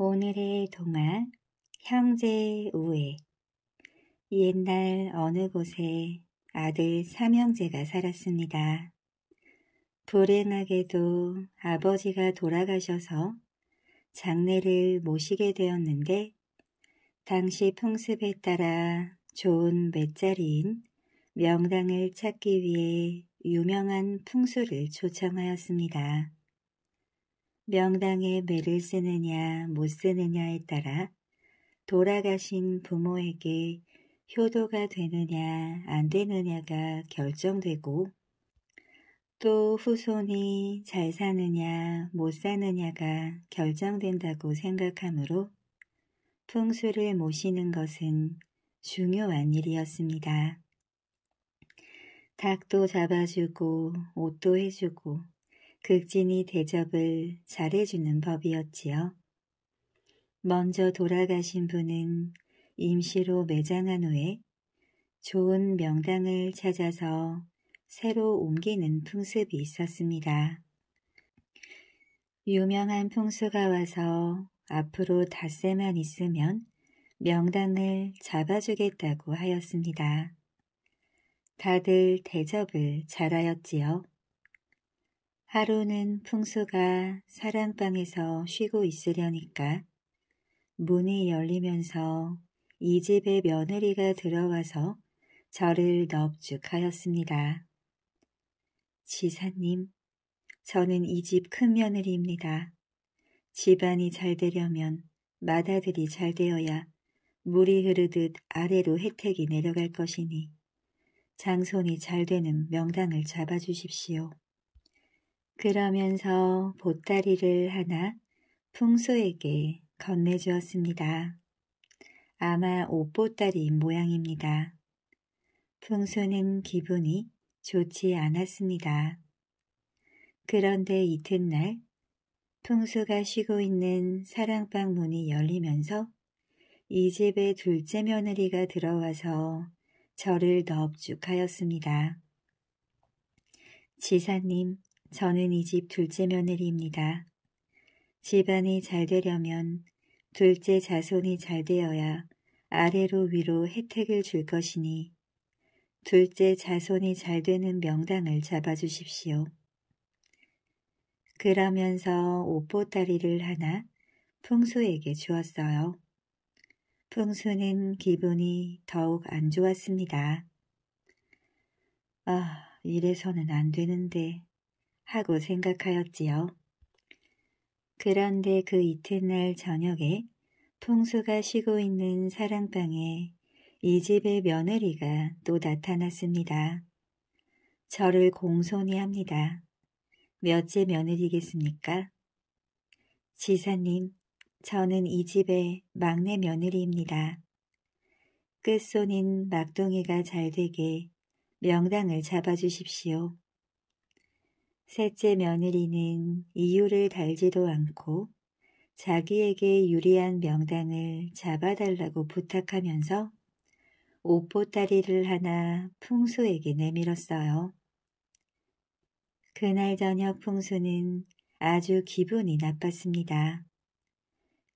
오늘의 동화 형제 우애 옛날 어느 곳에 아들 삼형제가 살았습니다. 불행하게도 아버지가 돌아가셔서 장례를 모시게 되었는데 당시 풍습에 따라 좋은 맷자리인 명당을 찾기 위해 유명한 풍수를 초청하였습니다. 명당에 매를 쓰느냐 못 쓰느냐에 따라 돌아가신 부모에게 효도가 되느냐 안 되느냐가 결정되고 또 후손이 잘 사느냐 못 사느냐가 결정된다고 생각하므로 풍수를 모시는 것은 중요한 일이었습니다. 닭도 잡아주고 옷도 해주고 극진히 대접을 잘해주는 법이었지요. 먼저 돌아가신 분은 임시로 매장한 후에 좋은 명당을 찾아서 새로 옮기는 풍습이 있었습니다. 유명한 풍수가 와서 앞으로 닷새만 있으면 명당을 잡아주겠다고 하였습니다. 다들 대접을 잘하였지요. 하루는 풍수가 사랑방에서 쉬고 있으려니까 문이 열리면서 이 집의 며느리가 들어와서 저를 넙죽하였습니다. 지사님, 저는 이 집 큰 며느리입니다. 집안이 잘 되려면 맏아들이 잘 되어야 물이 흐르듯 아래로 혜택이 내려갈 것이니 장손이 잘 되는 명당을 잡아주십시오. 그러면서 보따리를 하나 풍수에게 건네주었습니다. 아마 옷보따리인 모양입니다. 풍수는 기분이 좋지 않았습니다. 그런데 이튿날 풍수가 쉬고 있는 사랑방 문이 열리면서 이 집의 둘째 며느리가 들어와서 저를 넙죽하였습니다. 지사님, 저는 이 집 둘째 며느리입니다. 집안이 잘 되려면 둘째 자손이 잘 되어야 아래로 위로 혜택을 줄 것이니 둘째 자손이 잘 되는 명당을 잡아주십시오. 그러면서 옷보따리를 하나 풍수에게 주었어요. 풍수는 기분이 더욱 안 좋았습니다. 아, 이래서는 안 되는데 하고 생각하였지요. 그런데 그 이튿날 저녁에 풍수가 쉬고 있는 사랑방에 이 집의 며느리가 또 나타났습니다. 저를 공손히 합니다. 몇째 며느리겠습니까? 지사님, 저는 이 집의 막내 며느리입니다. 끝손인 막둥이가 잘 되게 명당을 잡아주십시오. 셋째 며느리는 이유를 달지도 않고 자기에게 유리한 명당을 잡아달라고 부탁하면서 옷보따리를 하나 풍수에게 내밀었어요. 그날 저녁 풍수는 아주 기분이 나빴습니다.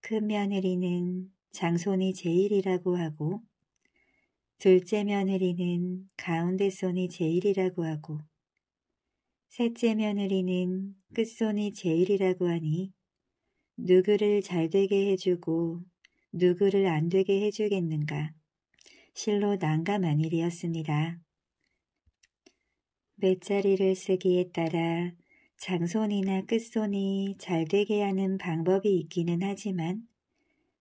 큰 며느리는 장손이 제일이라고 하고 둘째 며느리는 가운데 손이 제일이라고 하고 셋째 며느리는 끝손이 제일이라고 하니 누구를 잘되게 해주고 누구를 안되게 해주겠는가 실로 난감한 일이었습니다. 맷자리를 쓰기에 따라 장손이나 끝손이 잘되게 하는 방법이 있기는 하지만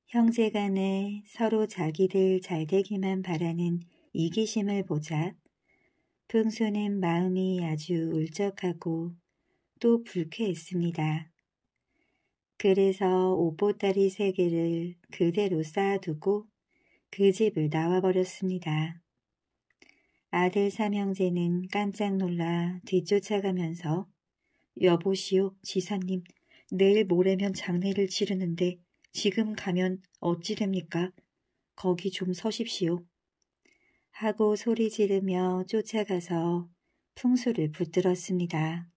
형제간에 서로 자기들 잘되기만 바라는 이기심을 보자 풍수는 마음이 아주 울적하고 또 불쾌했습니다. 그래서 옷보따리 세 개를 그대로 쌓아두고 그 집을 나와버렸습니다. 아들 삼형제는 깜짝 놀라 뒤쫓아가면서 여보시오 지사님 내일 모레면 장례를 치르는데 지금 가면 어찌 됩니까? 거기 좀 서십시오. 하고 소리 지르며 쫓아가서 풍수를 붙들었습니다.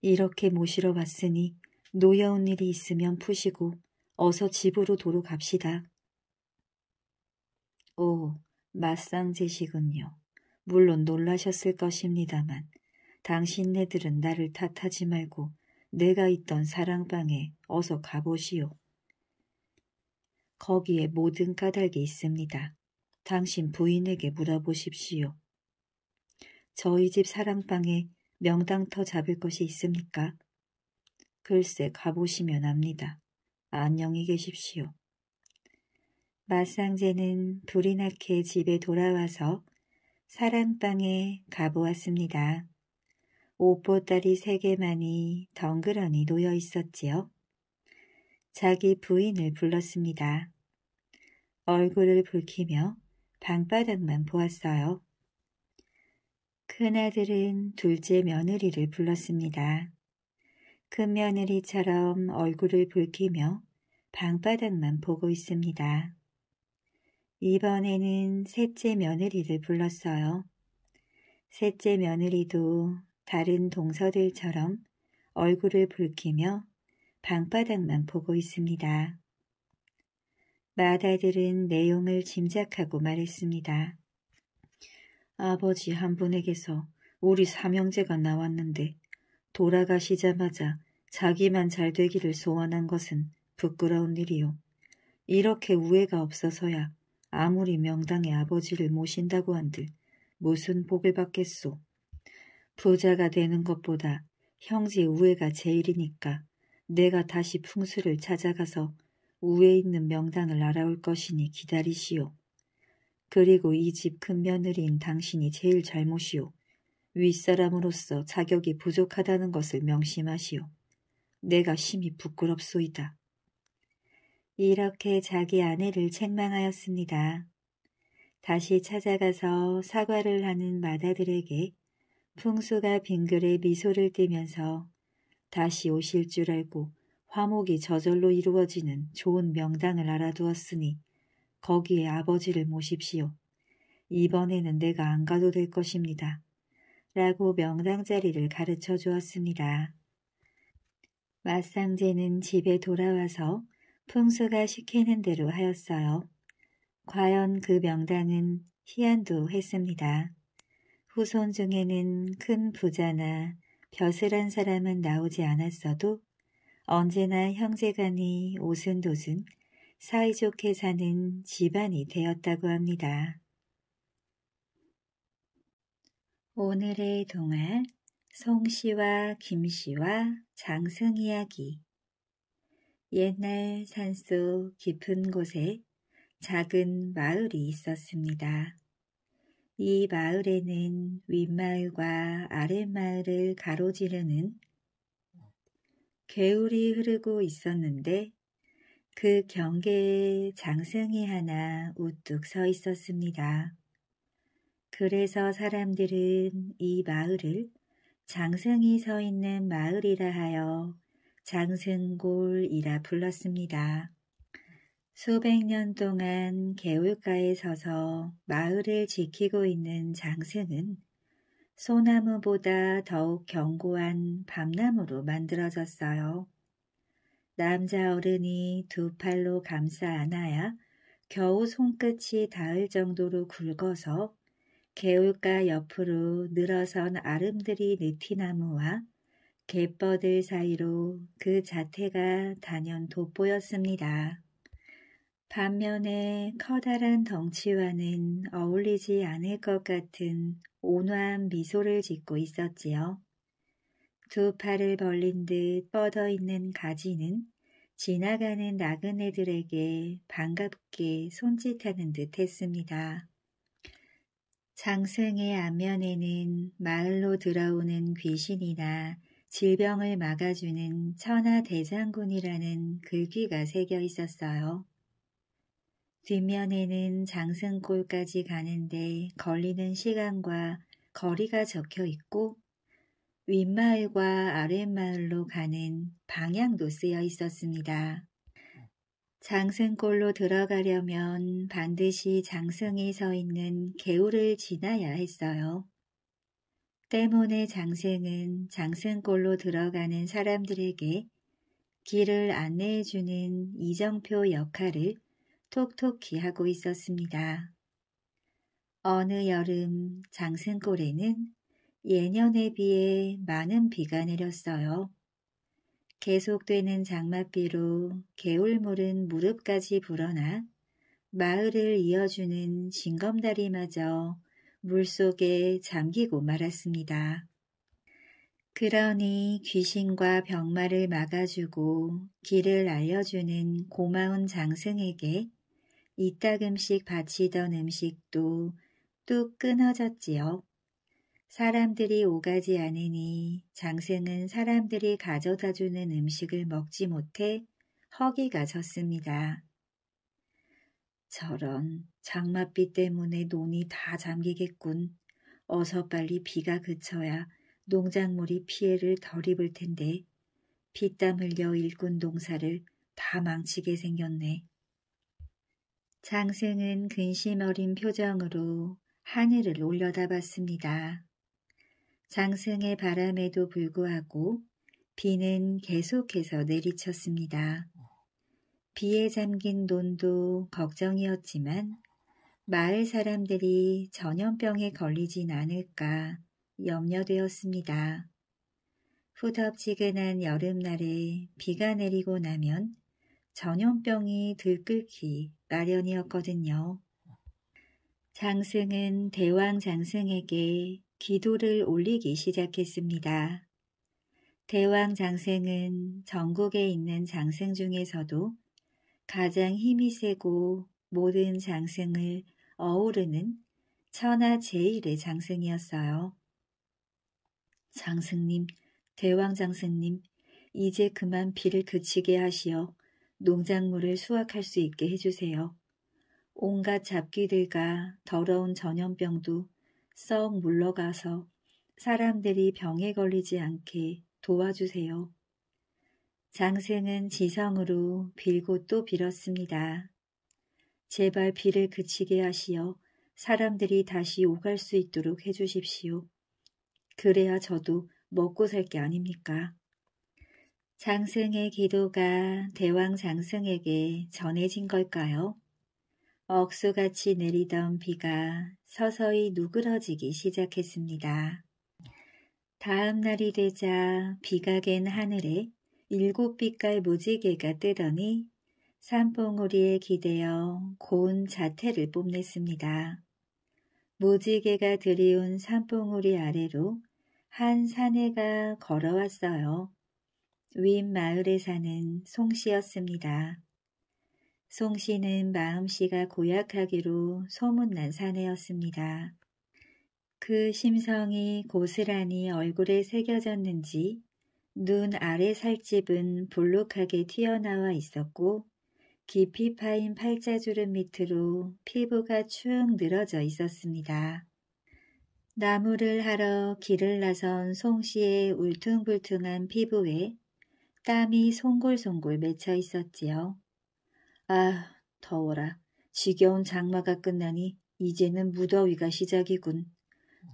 이렇게 모시러 왔으니 노여운 일이 있으면 푸시고 어서 집으로 도로 갑시다. 오, 맞상제시군요. 물론 놀라셨을 것입니다만 당신네들은 나를 탓하지 말고 내가 있던 사랑방에 어서 가보시오. 거기에 모든 까닭이 있습니다. 당신 부인에게 물어보십시오. 저희 집 사랑방에 명당터 잡을 것이 있습니까? 글쎄 가보시면 압니다. 안녕히 계십시오. 마상제는 불이 나게 집에 돌아와서 사랑방에 가보았습니다. 옷보따리 세 개만이 덩그러니 놓여 있었지요. 자기 부인을 불렀습니다. 얼굴을 붉히며 방바닥만 보았어요. 큰아들은 둘째 며느리를 불렀습니다. 큰 며느리처럼 얼굴을 붉히며 방바닥만 보고 있습니다. 이번에는 셋째 며느리를 불렀어요. 셋째 며느리도 다른 동서들처럼 얼굴을 붉히며 방바닥만 보고 있습니다. 마다들은 내용을 짐작하고 말했습니다. 아버지 한 분에게서 우리 삼형제가 나왔는데 돌아가시자마자 자기만 잘 되기를 소원한 것은 부끄러운 일이요. 이렇게 우애가 없어서야 아무리 명당의 아버지를 모신다고 한들 무슨 복을 받겠소. 부자가 되는 것보다 형제 우애가 제일이니까 내가 다시 풍수를 찾아가서 우에 있는 명당을 알아올 것이니 기다리시오. 그리고 이 집 큰 며느리인 당신이 제일 잘못이오. 윗사람으로서 자격이 부족하다는 것을 명심하시오. 내가 심히 부끄럽소이다. 이렇게 자기 아내를 책망하였습니다. 다시 찾아가서 사과를 하는 마다들에게 풍수가 빙글에 미소를 띠면서 다시 오실 줄 알고 화목이 저절로 이루어지는 좋은 명당을 알아두었으니 거기에 아버지를 모십시오. 이번에는 내가 안 가도 될 것입니다. 라고 명당 자리를 가르쳐 주었습니다. 마상제는 집에 돌아와서 풍수가 시키는 대로 하였어요. 과연 그 명당은 희한도 했습니다. 후손 중에는 큰 부자나 벼슬한 사람은 나오지 않았어도 언제나 형제간이 오순도순 사이좋게 사는 집안이 되었다고 합니다. 오늘의 동화 송씨와 김씨와 장승 이야기 옛날 산속 깊은 곳에 작은 마을이 있었습니다. 이 마을에는 윗마을과 아랫마을을 가로지르는 개울이 흐르고 있었는데 그 경계에 장승이 하나 우뚝 서 있었습니다. 그래서 사람들은 이 마을을 장승이 서 있는 마을이라 하여 장승골이라 불렀습니다. 수백 년 동안 개울가에 서서 마을을 지키고 있는 장승은 소나무보다 더욱 견고한 밤나무로 만들어졌어요. 남자 어른이 두 팔로 감싸 안아야 겨우 손끝이 닿을 정도로 굵어서 개울가 옆으로 늘어선 아름드리 느티나무와 갯벌들 사이로 그 자태가 단연 돋보였습니다. 반면에 커다란 덩치와는 어울리지 않을 것 같은 온화한 미소를 짓고 있었지요. 두 팔을 벌린 듯 뻗어 있는 가지는 지나가는 나그네들에게 반갑게 손짓하는 듯 했습니다. 장승의 앞면에는 마을로 들어오는 귀신이나 질병을 막아주는 천하대장군이라는 글귀가 새겨 있었어요. 뒷면에는 장승골까지 가는데 걸리는 시간과 거리가 적혀 있고 윗마을과 아랫마을로 가는 방향도 쓰여 있었습니다. 장승골로 들어가려면 반드시 장승이 서 있는 개울을 지나야 했어요. 때문에 장생은 장승골로 들어가는 사람들에게 길을 안내해주는 이정표 역할을 톡톡히 하고 있었습니다. 어느 여름 장승골에는 예년에 비해 많은 비가 내렸어요. 계속되는 장맛비로 개울물은 무릎까지 불어나 마을을 이어주는 징검다리마저 물속에 잠기고 말았습니다. 그러니 귀신과 병마를 막아주고 길을 알려주는 고마운 장승에게 이따금씩 바치던 음식도 뚝 끊어졌지요. 사람들이 오가지 않으니 장승은 사람들이 가져다주는 음식을 먹지 못해 허기가 졌습니다. 저런 장맛비 때문에 논이 다 잠기겠군. 어서 빨리 비가 그쳐야 농작물이 피해를 덜 입을 텐데 피땀 흘려 일꾼 농사를 다 망치게 생겼네. 장승은 근심 어린 표정으로 하늘을 올려다봤습니다. 장승의 바람에도 불구하고 비는 계속해서 내리쳤습니다. 비에 잠긴 논도 걱정이었지만 마을 사람들이 전염병에 걸리진 않을까 염려되었습니다. 후덥지근한 여름날에 비가 내리고 나면 전염병이 들끓기 마련이었거든요. 장승은 대왕 장승에게 기도를 올리기 시작했습니다. 대왕 장승은 전국에 있는 장승 중에서도 가장 힘이 세고 모든 장승을 어우르는 천하 제일의 장승이었어요. 장승님, 대왕 장승님, 이제 그만 비를 그치게 하시어 농작물을 수확할 수 있게 해주세요. 온갖 잡귀들과 더러운 전염병도 썩 물러가서 사람들이 병에 걸리지 않게 도와주세요. 장생은 지성으로 빌고 또 빌었습니다. 제발 비를 그치게 하시어 사람들이 다시 오갈 수 있도록 해주십시오. 그래야 저도 먹고 살 게 아닙니까? 장승의 기도가 대왕 장승에게 전해진 걸까요? 억수같이 내리던 비가 서서히 누그러지기 시작했습니다. 다음 날이 되자 비가 갠 하늘에 일곱 빛깔 무지개가 뜨더니 산봉우리에 기대어 고운 자태를 뽐냈습니다. 무지개가 들이운 산봉우리 아래로 한 사내가 걸어왔어요. 윗 마을에 사는 송씨였습니다. 송씨는 마음씨가 고약하기로 소문난 사내였습니다. 그 심성이 고스란히 얼굴에 새겨졌는지 눈 아래 살집은 볼록하게 튀어나와 있었고 깊이 파인 팔자주름 밑으로 피부가 축 늘어져 있었습니다. 나무를 하러 길을 나선 송씨의 울퉁불퉁한 피부에 땀이 송골송골 맺혀 있었지요. 아, 더워라. 지겨운 장마가 끝나니 이제는 무더위가 시작이군.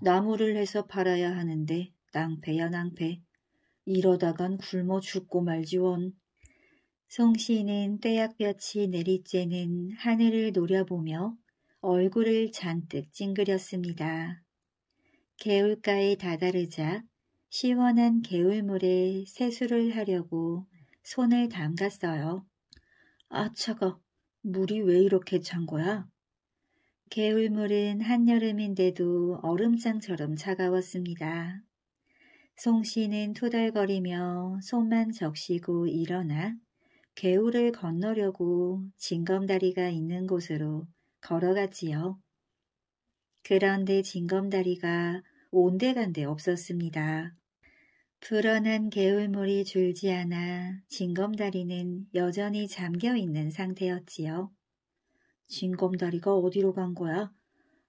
나무를 해서 팔아야 하는데 낭패야 낭패. 이러다간 굶어 죽고 말지원. 송 씨는 떼약볕이 내리쬐는 하늘을 노려보며 얼굴을 잔뜩 찡그렸습니다. 개울가에 다다르자 시원한 개울물에 세수를 하려고 손을 담갔어요. 아 차가 물이 왜 이렇게 찬 거야? 개울물은 한여름인데도 얼음장처럼 차가웠습니다. 송 씨는 투덜거리며 손만 적시고 일어나 개울을 건너려고 징검다리가 있는 곳으로 걸어갔지요. 그런데 징검다리가 온데간데 없었습니다. 불어난 개울물이 줄지 않아 징검다리는 여전히 잠겨있는 상태였지요. 징검다리가 어디로 간 거야?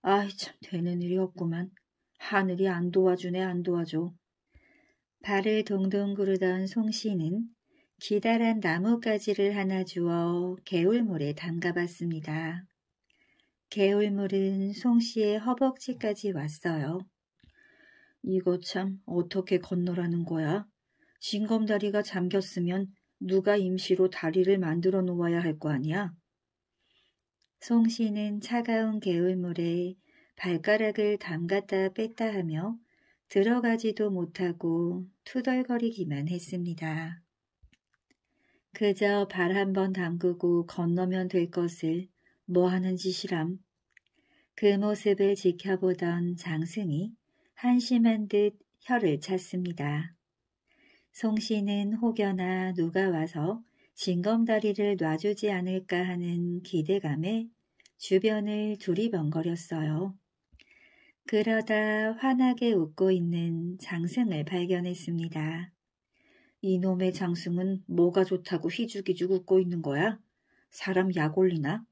아이 참 되는 일이 없구만. 하늘이 안 도와주네 안 도와줘. 발을 동동 구르던 송씨는 기다란 나뭇가지를 하나 주어 개울물에 담가봤습니다. 개울물은 송씨의 허벅지까지 왔어요. 이거 참 어떻게 건너라는 거야? 징검다리가 잠겼으면 누가 임시로 다리를 만들어 놓아야 할 거 아니야? 송 씨는 차가운 개울물에 발가락을 담갔다 뺐다 하며 들어가지도 못하고 투덜거리기만 했습니다. 그저 발 한 번 담그고 건너면 될 것을 뭐 하는 짓이람. 그 모습을 지켜보던 장승이 한심한 듯 혀를 찼습니다. 송 씨는 혹여나 누가 와서 징검다리를 놔주지 않을까 하는 기대감에 주변을 두리번거렸어요. 그러다 환하게 웃고 있는 장승을 발견했습니다. 이놈의 장승은 뭐가 좋다고 희죽희죽 웃고 있는 거야? 사람 약 올리나?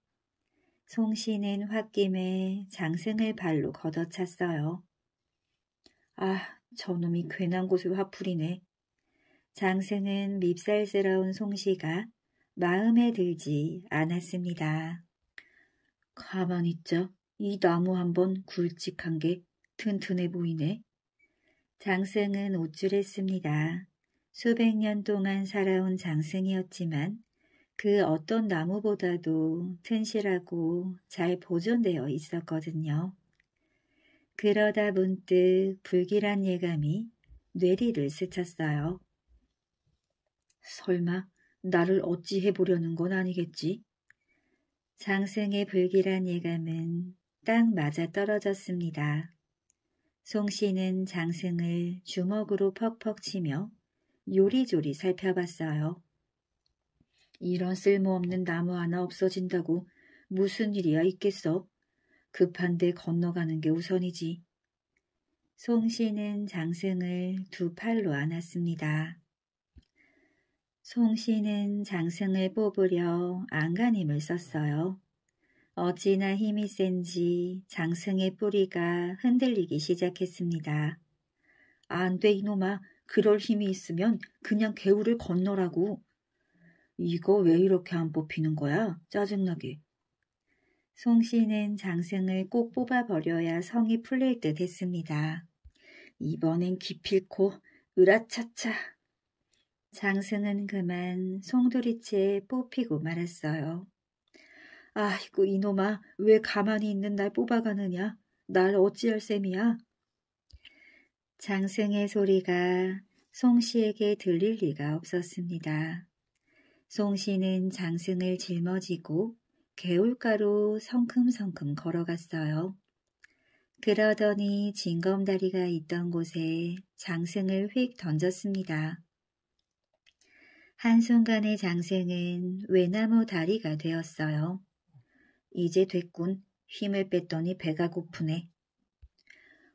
송 씨는 홧김에 장승을 발로 걷어찼어요. 아, 저놈이 괜한 곳에 화풀이네. 장승은 밉살스러운 송씨가 마음에 들지 않았습니다. 가만 있자. 이 나무 한번 굵직한 게 튼튼해 보이네. 장승은 우쭐했습니다. 수백 년 동안 살아온 장승이었지만 그 어떤 나무보다도 튼실하고 잘 보존되어 있었거든요. 그러다 문득 불길한 예감이 뇌리를 스쳤어요. 설마 나를 어찌 해보려는 건 아니겠지? 장승의 불길한 예감은 딱 맞아 떨어졌습니다. 송 씨는 장승을 주먹으로 퍽퍽 치며 요리조리 살펴봤어요. 이런 쓸모없는 나무 하나 없어진다고 무슨 일이야 있겠어? 급한데 건너가는 게 우선이지. 송 씨는 장승을 두 팔로 안았습니다. 송 씨는 장승을 뽑으려 안간힘을 썼어요. 어찌나 힘이 센지 장승의 뿌리가 흔들리기 시작했습니다. 안 돼 이놈아 그럴 힘이 있으면 그냥 개울을 건너라고. 이거 왜 이렇게 안 뽑히는 거야? 짜증나게. 송 씨는 장승을 꼭 뽑아버려야 성이 풀릴 듯 했습니다. 이번엔 기필코 으라차차. 장승은 그만 송두리째 뽑히고 말았어요. 아이고 이놈아 왜 가만히 있는 날 뽑아가느냐? 날 어찌할 셈이야? 장승의 소리가 송 씨에게 들릴 리가 없었습니다. 송 씨는 장승을 짊어지고 개울가로 성큼성큼 걸어갔어요. 그러더니 징검다리가 있던 곳에 장승을 휙 던졌습니다. 한순간에 장승은 외나무 다리가 되었어요. 이제 됐군. 힘을 뺐더니 배가 고프네.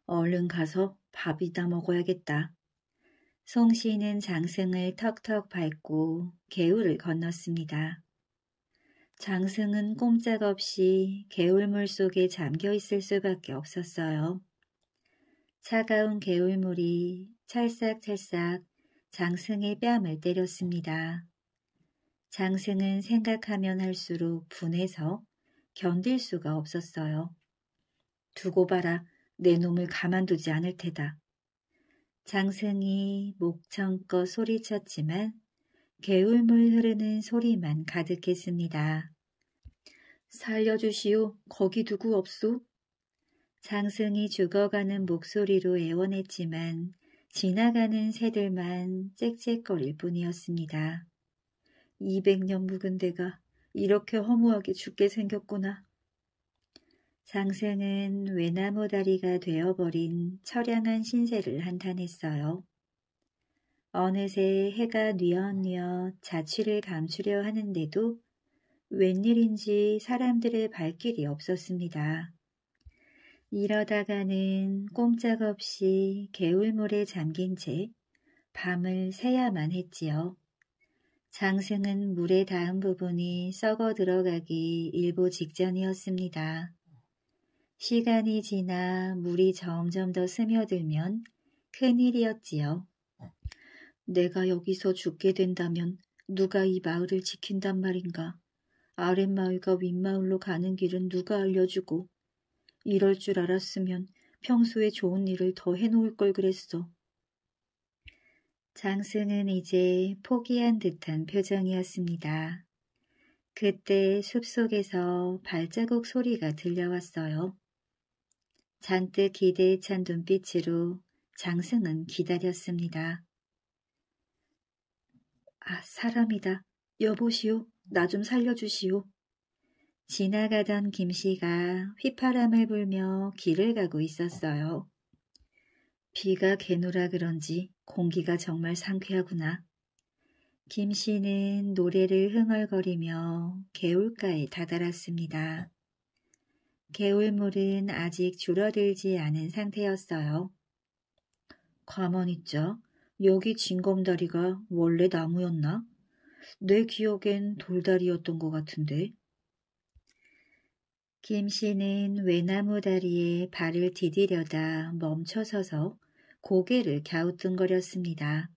얼른 가서 밥이다 먹어야겠다. 송 씨는 장승을 턱턱 밟고 개울을 건넜습니다. 장승은 꼼짝없이 개울물 속에 잠겨 있을 수밖에 없었어요. 차가운 개울물이 찰싹찰싹 장승의 뺨을 때렸습니다. 장승은 생각하면 할수록 분해서 견딜 수가 없었어요. 두고 봐라. 내 놈을 가만두지 않을 테다. 장승이 목청껏 소리쳤지만 개울물 흐르는 소리만 가득했습니다. 살려주시오. 거기 누구 없소? 장승이 죽어가는 목소리로 애원했지만 지나가는 새들만 짹짹거릴 뿐이었습니다. 200년 묵은 데가 이렇게 허무하게 죽게 생겼구나. 장승은 외나무 다리가 되어버린 처량한 신세를 한탄했어요. 어느새 해가 뉘엿뉘엿 자취를 감추려 하는데도 웬일인지 사람들의 발길이 없었습니다. 이러다가는 꼼짝없이 개울물에 잠긴 채 밤을 새야만 했지요. 장승은 물에 닿은 부분이 썩어 들어가기 일보 직전이었습니다. 시간이 지나 물이 점점 더 스며들면 큰일이었지요. 내가 여기서 죽게 된다면 누가 이 마을을 지킨단 말인가? 아랫마을과 윗마을로 가는 길은 누가 알려주고 이럴 줄 알았으면 평소에 좋은 일을 더 해놓을 걸 그랬어. 장승은 이제 포기한 듯한 표정이었습니다. 그때 숲속에서 발자국 소리가 들려왔어요. 잔뜩 기대에 찬 눈빛으로 장승은 기다렸습니다. 아, 사람이다. 여보시오. 나 좀 살려주시오. 지나가던 김씨가 휘파람을 불며 길을 가고 있었어요. 비가 개노라 그런지 공기가 정말 상쾌하구나. 김씨는 노래를 흥얼거리며 개울가에 다다랐습니다. 개울물은 아직 줄어들지 않은 상태였어요. 가만 있자. 여기 진검다리가 원래 나무였나? 내 기억엔 돌다리였던 것 같은데. 김 씨는 외나무 다리에 발을 디디려다 멈춰서서 고개를 갸우뚱거렸습니다.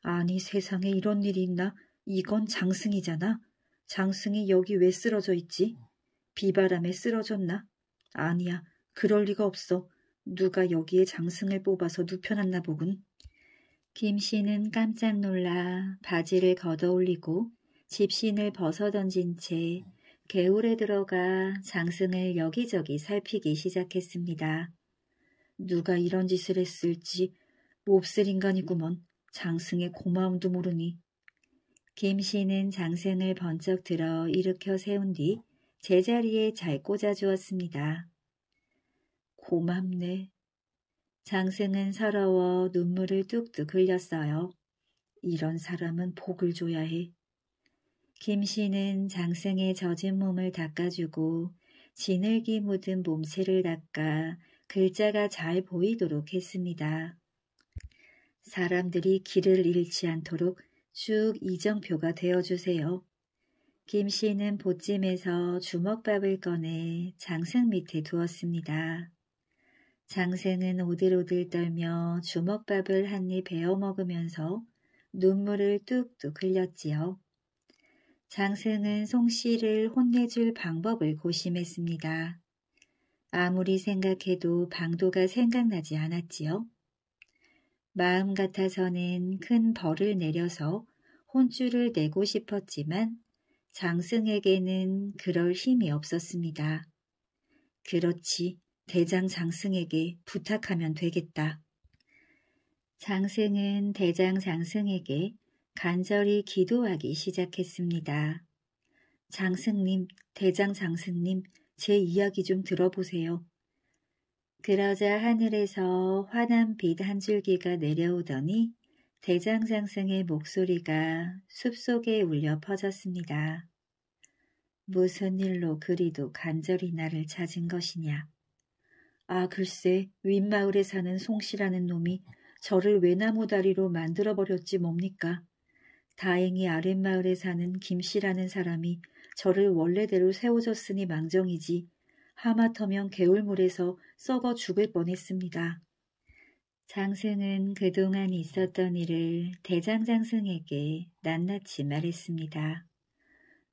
아니 세상에 이런 일이 있나? 이건 장승이잖아. 장승이 여기 왜 쓰러져 있지? 비바람에 쓰러졌나? 아니야. 그럴 리가 없어. 누가 여기에 장승을 뽑아서 눕혀놨나 보군. 김 씨는 깜짝 놀라 바지를 걷어올리고 집신을 벗어던진 채 개울에 들어가 장승을 여기저기 살피기 시작했습니다. 누가 이런 짓을 했을지 몹쓸 인간이구먼. 장승의 고마움도 모르니. 김 씨는 장승을 번쩍 들어 일으켜 세운 뒤 제자리에 잘 꽂아주었습니다. 고맙네. 장승은 서러워 눈물을 뚝뚝 흘렸어요. 이런 사람은 복을 줘야 해. 김 씨는 장승의 젖은 몸을 닦아주고 진흙이 묻은 몸체를 닦아 글자가 잘 보이도록 했습니다. 사람들이 길을 잃지 않도록 쭉 이정표가 되어주세요. 김 씨는 보찜에서 주먹밥을 꺼내 장승 밑에 두었습니다. 장생은 오들오들 떨며 주먹밥을 한 입 베어 먹으면서 눈물을 뚝뚝 흘렸지요. 장승은 송씨를 혼내줄 방법을 고심했습니다. 아무리 생각해도 방도가 생각나지 않았지요. 마음 같아서는 큰 벌을 내려서 혼쭐을 내고 싶었지만 장승에게는 그럴 힘이 없었습니다. 그렇지, 대장 장승에게 부탁하면 되겠다. 장승은 대장 장승에게 간절히 기도하기 시작했습니다. 장승님, 대장 장승님, 제 이야기 좀 들어보세요. 그러자 하늘에서 환한 빛 한 줄기가 내려오더니 대장 장승의 목소리가 숲속에 울려 퍼졌습니다. 무슨 일로 그리도 간절히 나를 찾은 것이냐. 아 글쎄 윗마을에 사는 송씨라는 놈이 저를 외나무 다리로 만들어버렸지 뭡니까. 다행히 아랫마을에 사는 김씨라는 사람이 저를 원래대로 세워줬으니 망정이지 하마터면 개울물에서 썩어 죽을 뻔했습니다. 장승은 그동안 있었던 일을 대장장승에게 낱낱이 말했습니다.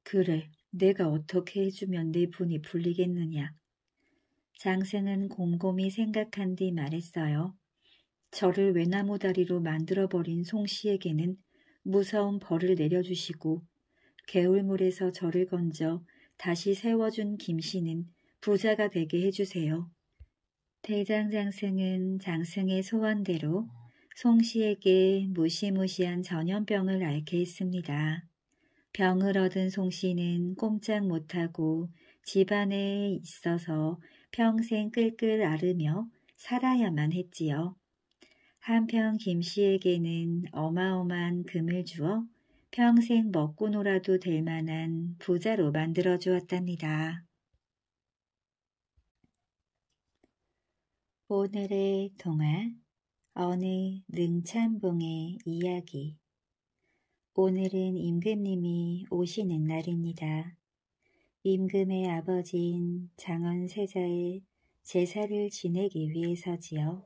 그래, 내가 어떻게 해주면 내 분이 풀리겠느냐. 장승은 곰곰이 생각한 뒤 말했어요. 저를 외나무 다리로 만들어버린 송씨에게는 무서운 벌을 내려주시고 개울물에서 저를 건져 다시 세워준 김씨는 부자가 되게 해주세요. 대장장승은 장승의 소원대로 송씨에게 무시무시한 전염병을 앓게 했습니다. 병을 얻은 송씨는 꼼짝 못하고 집안에 있어서 평생 끌끌 앓으며 살아야만 했지요. 한편 김씨에게는 어마어마한 금을 주어 평생 먹고 놀아도 될 만한 부자로 만들어 주었답니다. 오늘의 동화 어느 능참봉의 이야기 오늘은 임금님이 오시는 날입니다. 임금의 아버지인 장원세자의 제사를 지내기 위해서지요.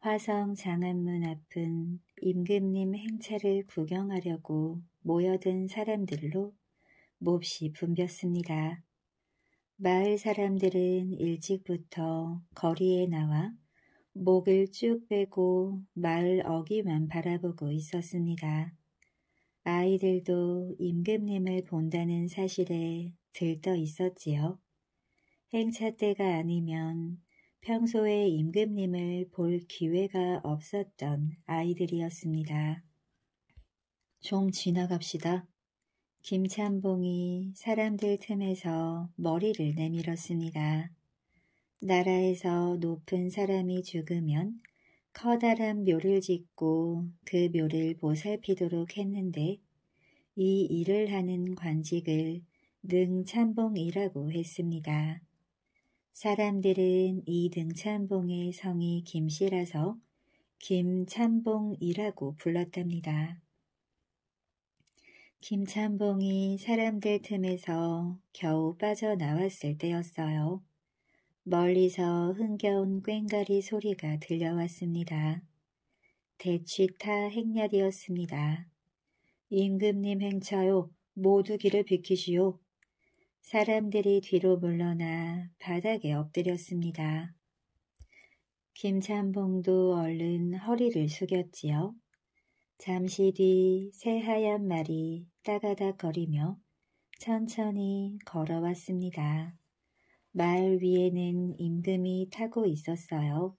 화성 장안문 앞은 임금님 행차를 구경하려고 모여든 사람들로 몹시 붐볐습니다. 마을 사람들은 일찍부터 거리에 나와 목을 쭉 빼고 마을 어귀만 바라보고 있었습니다. 아이들도 임금님을 본다는 사실에 들떠 있었지요. 행차 때가 아니면 평소에 임금님을 볼 기회가 없었던 아이들이었습니다. 좀 지나갑시다. 김찬봉이 사람들 틈에서 머리를 내밀었습니다. 나라에서 높은 사람이 죽으면 커다란 묘를 짓고 그 묘를 보살피도록 했는데 이 일을 하는 관직을 능찬봉이라고 했습니다. 사람들은 이 능찬봉의 성이 김씨라서 김찬봉이라고 불렀답니다. 김찬봉이 사람들 틈에서 겨우 빠져나왔을 때였어요. 멀리서 흥겨운 꽹가리 소리가 들려왔습니다. 대취타 행렬이었습니다. 임금님 행차요 모두 길을 비키시오. 사람들이 뒤로 물러나 바닥에 엎드렸습니다. 김찬봉도 얼른 허리를 숙였지요. 잠시 뒤 새하얀 말이 따가닥 거리며 천천히 걸어왔습니다. 말 위에는 임금이 타고 있었어요.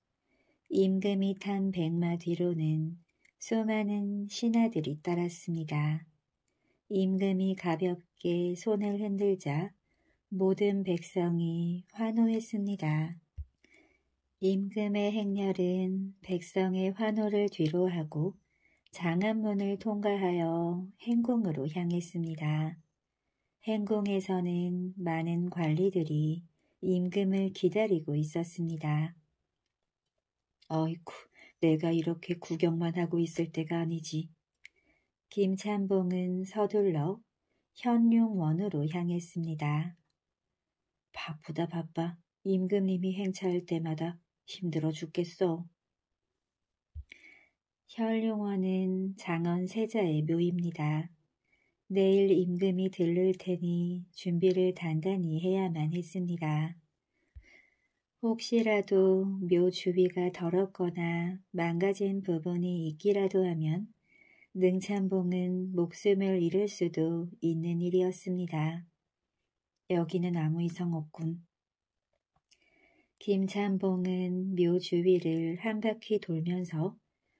임금이 탄 백마 뒤로는 수많은 신하들이 따랐습니다. 임금이 가볍게 손을 흔들자 모든 백성이 환호했습니다. 임금의 행렬은 백성의 환호를 뒤로 하고 장안문을 통과하여 행궁으로 향했습니다. 행궁에서는 많은 관리들이 임금을 기다리고 있었습니다. 어이쿠, 내가 이렇게 구경만 하고 있을 때가 아니지. 김찬봉은 서둘러 현룡원으로 향했습니다. 바쁘다 바빠. 임금님이 행차할 때마다 힘들어 죽겠어. 현룡원은 장원 세자의 묘입니다. 내일 임금이 들를 테니 준비를 단단히 해야만 했습니다. 혹시라도 묘 주위가 더럽거나 망가진 부분이 있기라도 하면 능참봉은 목숨을 잃을 수도 있는 일이었습니다. 여기는 아무 이상 없군. 김참봉은 묘 주위를 한 바퀴 돌면서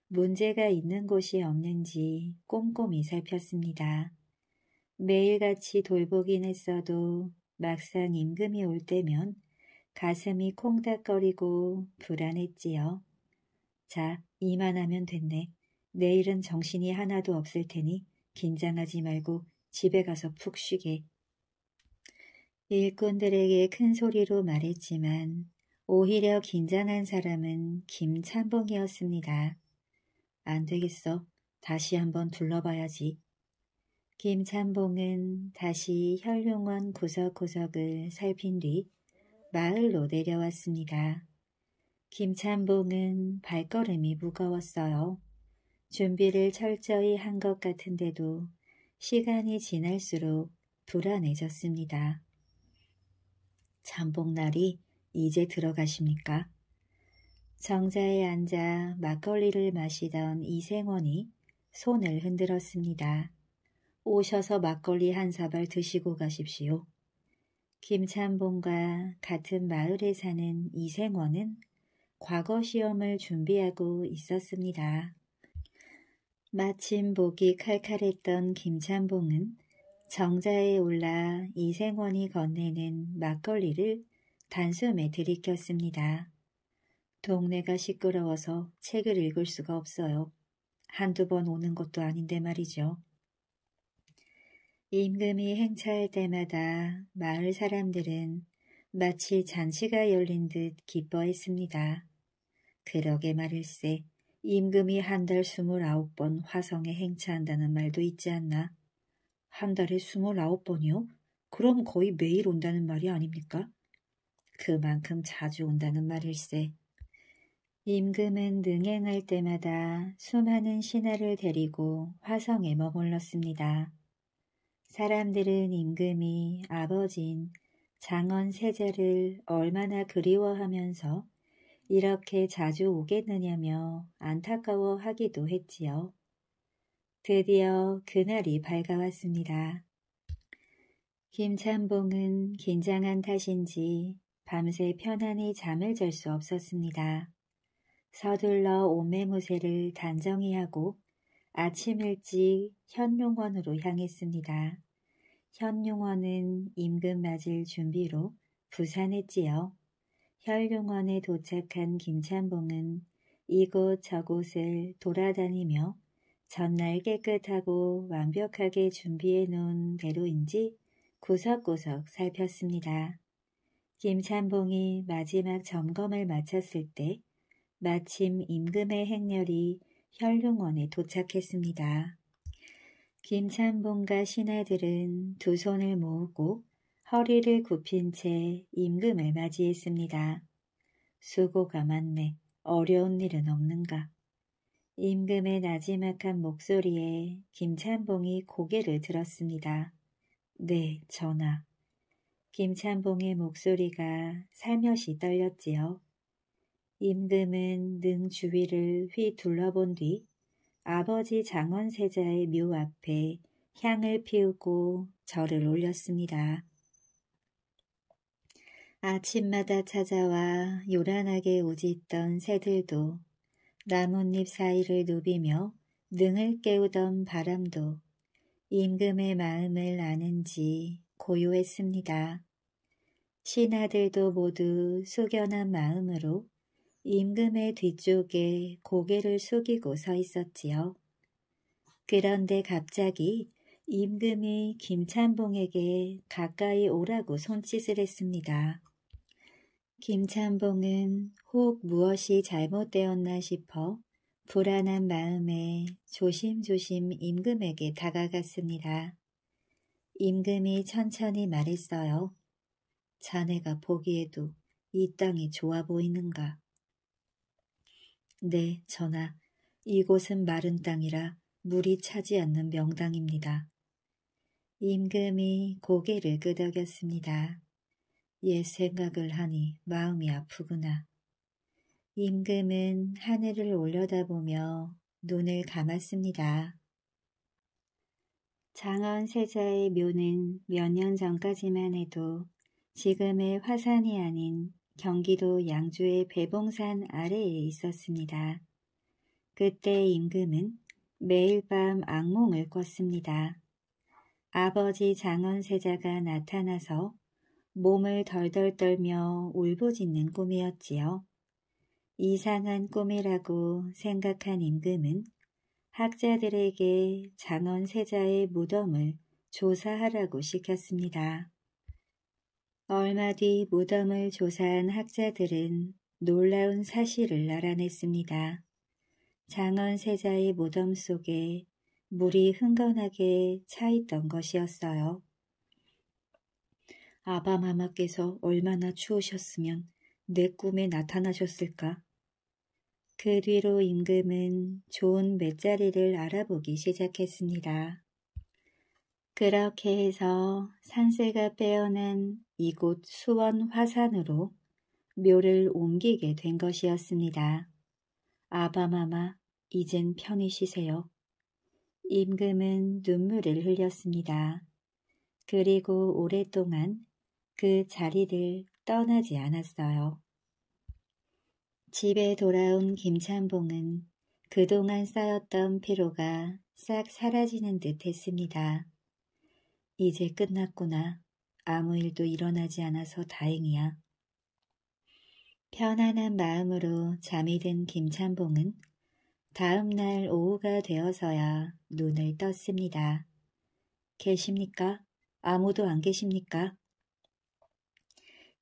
문제가 있는 곳이 없는지 꼼꼼히 살폈습니다. 매일같이 돌보긴 했어도 막상 임금이 올 때면 가슴이 콩닥거리고 불안했지요. 자, 이만하면 됐네. 내일은 정신이 하나도 없을 테니 긴장하지 말고 집에 가서 푹 쉬게. 일꾼들에게 큰 소리로 말했지만 오히려 긴장한 사람은 김찬봉이었습니다. 안 되겠어. 다시 한번 둘러봐야지. 김찬봉은 다시 혈룡원 구석구석을 살핀 뒤 마을로 내려왔습니다. 김찬봉은 발걸음이 무거웠어요. 준비를 철저히 한 것 같은데도 시간이 지날수록 불안해졌습니다. 잠복날이 이제 들어가십니까? 정자에 앉아 막걸리를 마시던 이생원이 손을 흔들었습니다. 오셔서 막걸리 한 사발 드시고 가십시오. 김찬봉과 같은 마을에 사는 이생원은 과거 시험을 준비하고 있었습니다. 마침 목이 칼칼했던 김찬봉은 정자에 올라 이생원이 건네는 막걸리를 단숨에 들이켰습니다. 동네가 시끄러워서 책을 읽을 수가 없어요. 한두 번 오는 것도 아닌데 말이죠. 임금이 행차할 때마다 마을 사람들은 마치 잔치가 열린 듯 기뻐했습니다. 그러게 말일세 임금이 한 달 스물아홉 번 화성에 행차한다는 말도 있지 않나? 한 달에 스물아홉 번이요? 그럼 거의 매일 온다는 말이 아닙니까? 그만큼 자주 온다는 말일세. 임금은 능행할 때마다 수많은 신하를 데리고 화성에 머물렀습니다. 사람들은 임금이 아버진 장원 세자를 얼마나 그리워하면서 이렇게 자주 오겠느냐며 안타까워하기도 했지요. 드디어 그날이 밝아왔습니다. 김찬봉은 긴장한 탓인지 밤새 편안히 잠을 잘 수 없었습니다. 서둘러 옷매무새를 단정히 하고 아침 일찍 현룡원으로 향했습니다. 현룡원은 임금 맞을 준비로 부산했지요. 현룡원에 도착한 김찬봉은 이곳 저곳을 돌아다니며 전날 깨끗하고 완벽하게 준비해 놓은 대로인지 구석구석 살폈습니다. 김찬봉이 마지막 점검을 마쳤을 때 마침 임금의 행렬이 현룡원에 도착했습니다. 김찬봉과 신하들은 두 손을 모으고 허리를 굽힌 채 임금을 맞이했습니다. 수고가 많네. 어려운 일은 없는가. 임금의 나지막한 목소리에 김찬봉이 고개를 들었습니다. 네, 전하. 김찬봉의 목소리가 살며시 떨렸지요. 임금은 능 주위를 휘 둘러본 뒤 아버지 장원세자의 묘 앞에 향을 피우고 절을 올렸습니다. 아침마다 찾아와 요란하게 우짖던 새들도 나뭇잎 사이를 누비며 능을 깨우던 바람도 임금의 마음을 아는지 고요했습니다. 신하들도 모두 숙연한 마음으로 임금의 뒤쪽에 고개를 숙이고 서 있었지요. 그런데 갑자기 임금이 김찬봉에게 가까이 오라고 손짓을 했습니다. 김찬봉은 혹 무엇이 잘못되었나 싶어 불안한 마음에 조심조심 임금에게 다가갔습니다. 임금이 천천히 말했어요. 자네가 보기에도 이 땅이 좋아 보이는가? 네, 전하. 이곳은 마른 땅이라 물이 차지 않는 명당입니다. 임금이 고개를 끄덕였습니다. 옛 생각을 하니 마음이 아프구나. 임금은 하늘을 올려다보며 눈을 감았습니다. 장원 세자의 묘는 몇 년 전까지만 해도 지금의 화산이 아닌 경기도 양주의 배봉산 아래에 있었습니다. 그때 임금은 매일 밤 악몽을 꿨습니다. 아버지 장원세자가 나타나서 몸을 덜덜 떨며 울부짖는 꿈이었지요. 이상한 꿈이라고 생각한 임금은 학자들에게 장원 세자의 무덤을 조사하라고 시켰습니다. 얼마 뒤 무덤을 조사한 학자들은 놀라운 사실을 알아냈습니다. 장원 세자의 무덤 속에 물이 흥건하게 차 있던 것이었어요. 아바마마께서 얼마나 추우셨으면 내 꿈에 나타나셨을까? 그 뒤로 임금은 좋은 맷자리를 알아보기 시작했습니다. 그렇게 해서 산세가 빼어난 이곳 수원 화산으로 묘를 옮기게 된 것이었습니다. 아바마마, 이젠 편히 쉬세요. 임금은 눈물을 흘렸습니다. 그리고 오랫동안 그 자리를 떠나지 않았어요. 집에 돌아온 김찬봉은 그동안 쌓였던 피로가 싹 사라지는 듯 했습니다. 이제 끝났구나. 아무 일도 일어나지 않아서 다행이야. 편안한 마음으로 잠이 든 김찬봉은 다음 날 오후가 되어서야 눈을 떴습니다. 계십니까? 아무도 안 계십니까?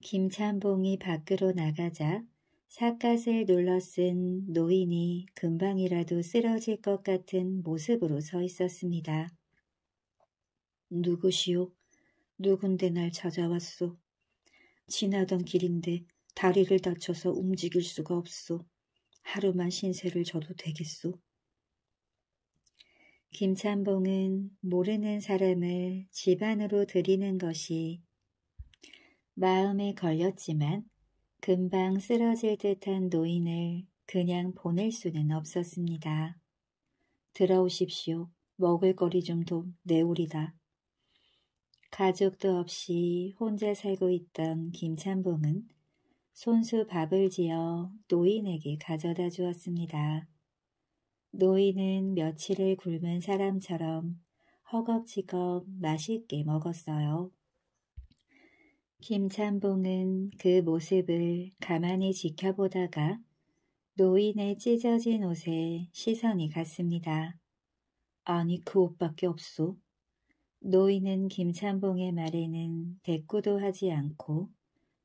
김찬봉이 밖으로 나가자 삿갓을 눌러 쓴 노인이 금방이라도 쓰러질 것 같은 모습으로 서 있었습니다. 누구시오? 누군데 날 찾아왔소? 지나던 길인데 다리를 다쳐서 움직일 수가 없소. 하루만 신세를 져도 되겠소? 김찬봉은 모르는 사람을 집 안으로 들이는 것이 마음에 걸렸지만 금방 쓰러질 듯한 노인을 그냥 보낼 수는 없었습니다. 들어오십시오. 먹을거리 좀도 내오리다. 가족도 없이 혼자 살고 있던 김찬봉은 손수 밥을 지어 노인에게 가져다 주었습니다. 노인은 며칠을 굶은 사람처럼 허겁지겁 맛있게 먹었어요. 김찬봉은 그 모습을 가만히 지켜보다가 노인의 찢어진 옷에 시선이 갔습니다. 아니 그 옷밖에 없소. 노인은 김찬봉의 말에는 대꾸도 하지 않고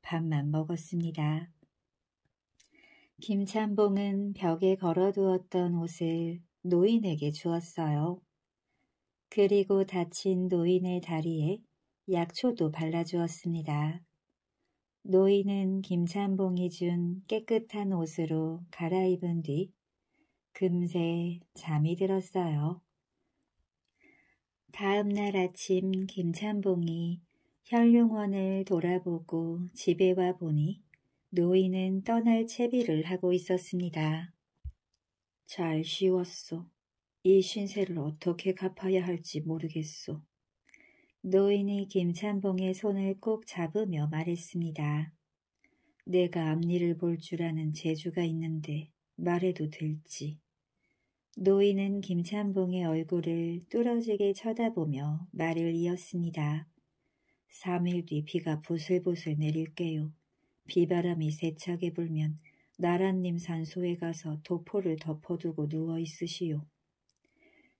밥만 먹었습니다. 김찬봉은 벽에 걸어두었던 옷을 노인에게 주었어요. 그리고 다친 노인의 다리에 약초도 발라주었습니다. 노인은 김찬봉이 준 깨끗한 옷으로 갈아입은 뒤 금세 잠이 들었어요. 다음 날 아침 김찬봉이 혈룡원을 돌아보고 집에 와 보니 노인은 떠날 채비를 하고 있었습니다. 잘 쉬웠소. 이 신세를 어떻게 갚아야 할지 모르겠소. 노인이 김찬봉의 손을 꼭 잡으며 말했습니다. 내가 앞니를 볼 줄 아는 재주가 있는데 말해도 될지. 노인은 김찬봉의 얼굴을 뚫어지게 쳐다보며 말을 이었습니다. 3일 뒤 비가 부슬부슬 내릴게요. 비바람이 세차게 불면 나란님 산소에 가서 도포를 덮어두고 누워 있으시오.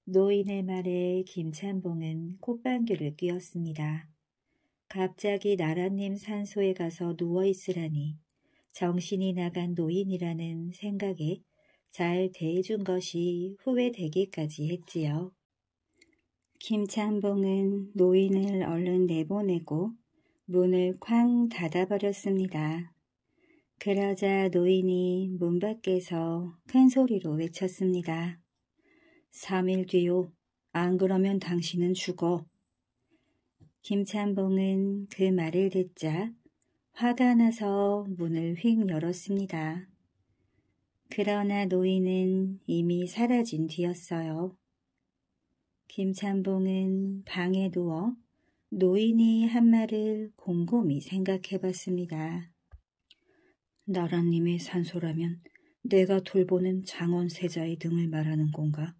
노인의 말에 김찬봉은 콧방귀를 뀌었습니다. 갑자기 나라님 산소에 가서 누워있으라니 정신이 나간 노인이라는 생각에 잘 대해준 것이 후회되기까지 했지요. 김찬봉은 노인을 얼른 내보내고 문을 쾅 닫아버렸습니다. 그러자 노인이 문 밖에서 큰 소리로 외쳤습니다. 3일 뒤요. 안 그러면 당신은 죽어. 김찬봉은 그 말을 듣자 화가 나서 문을 휙 열었습니다. 그러나 노인은 이미 사라진 뒤였어요. 김찬봉은 방에 누워 노인이 한 말을 곰곰이 생각해 봤습니다. 나라님의 산소라면 내가 돌보는 장원세자의 등을 말하는 건가?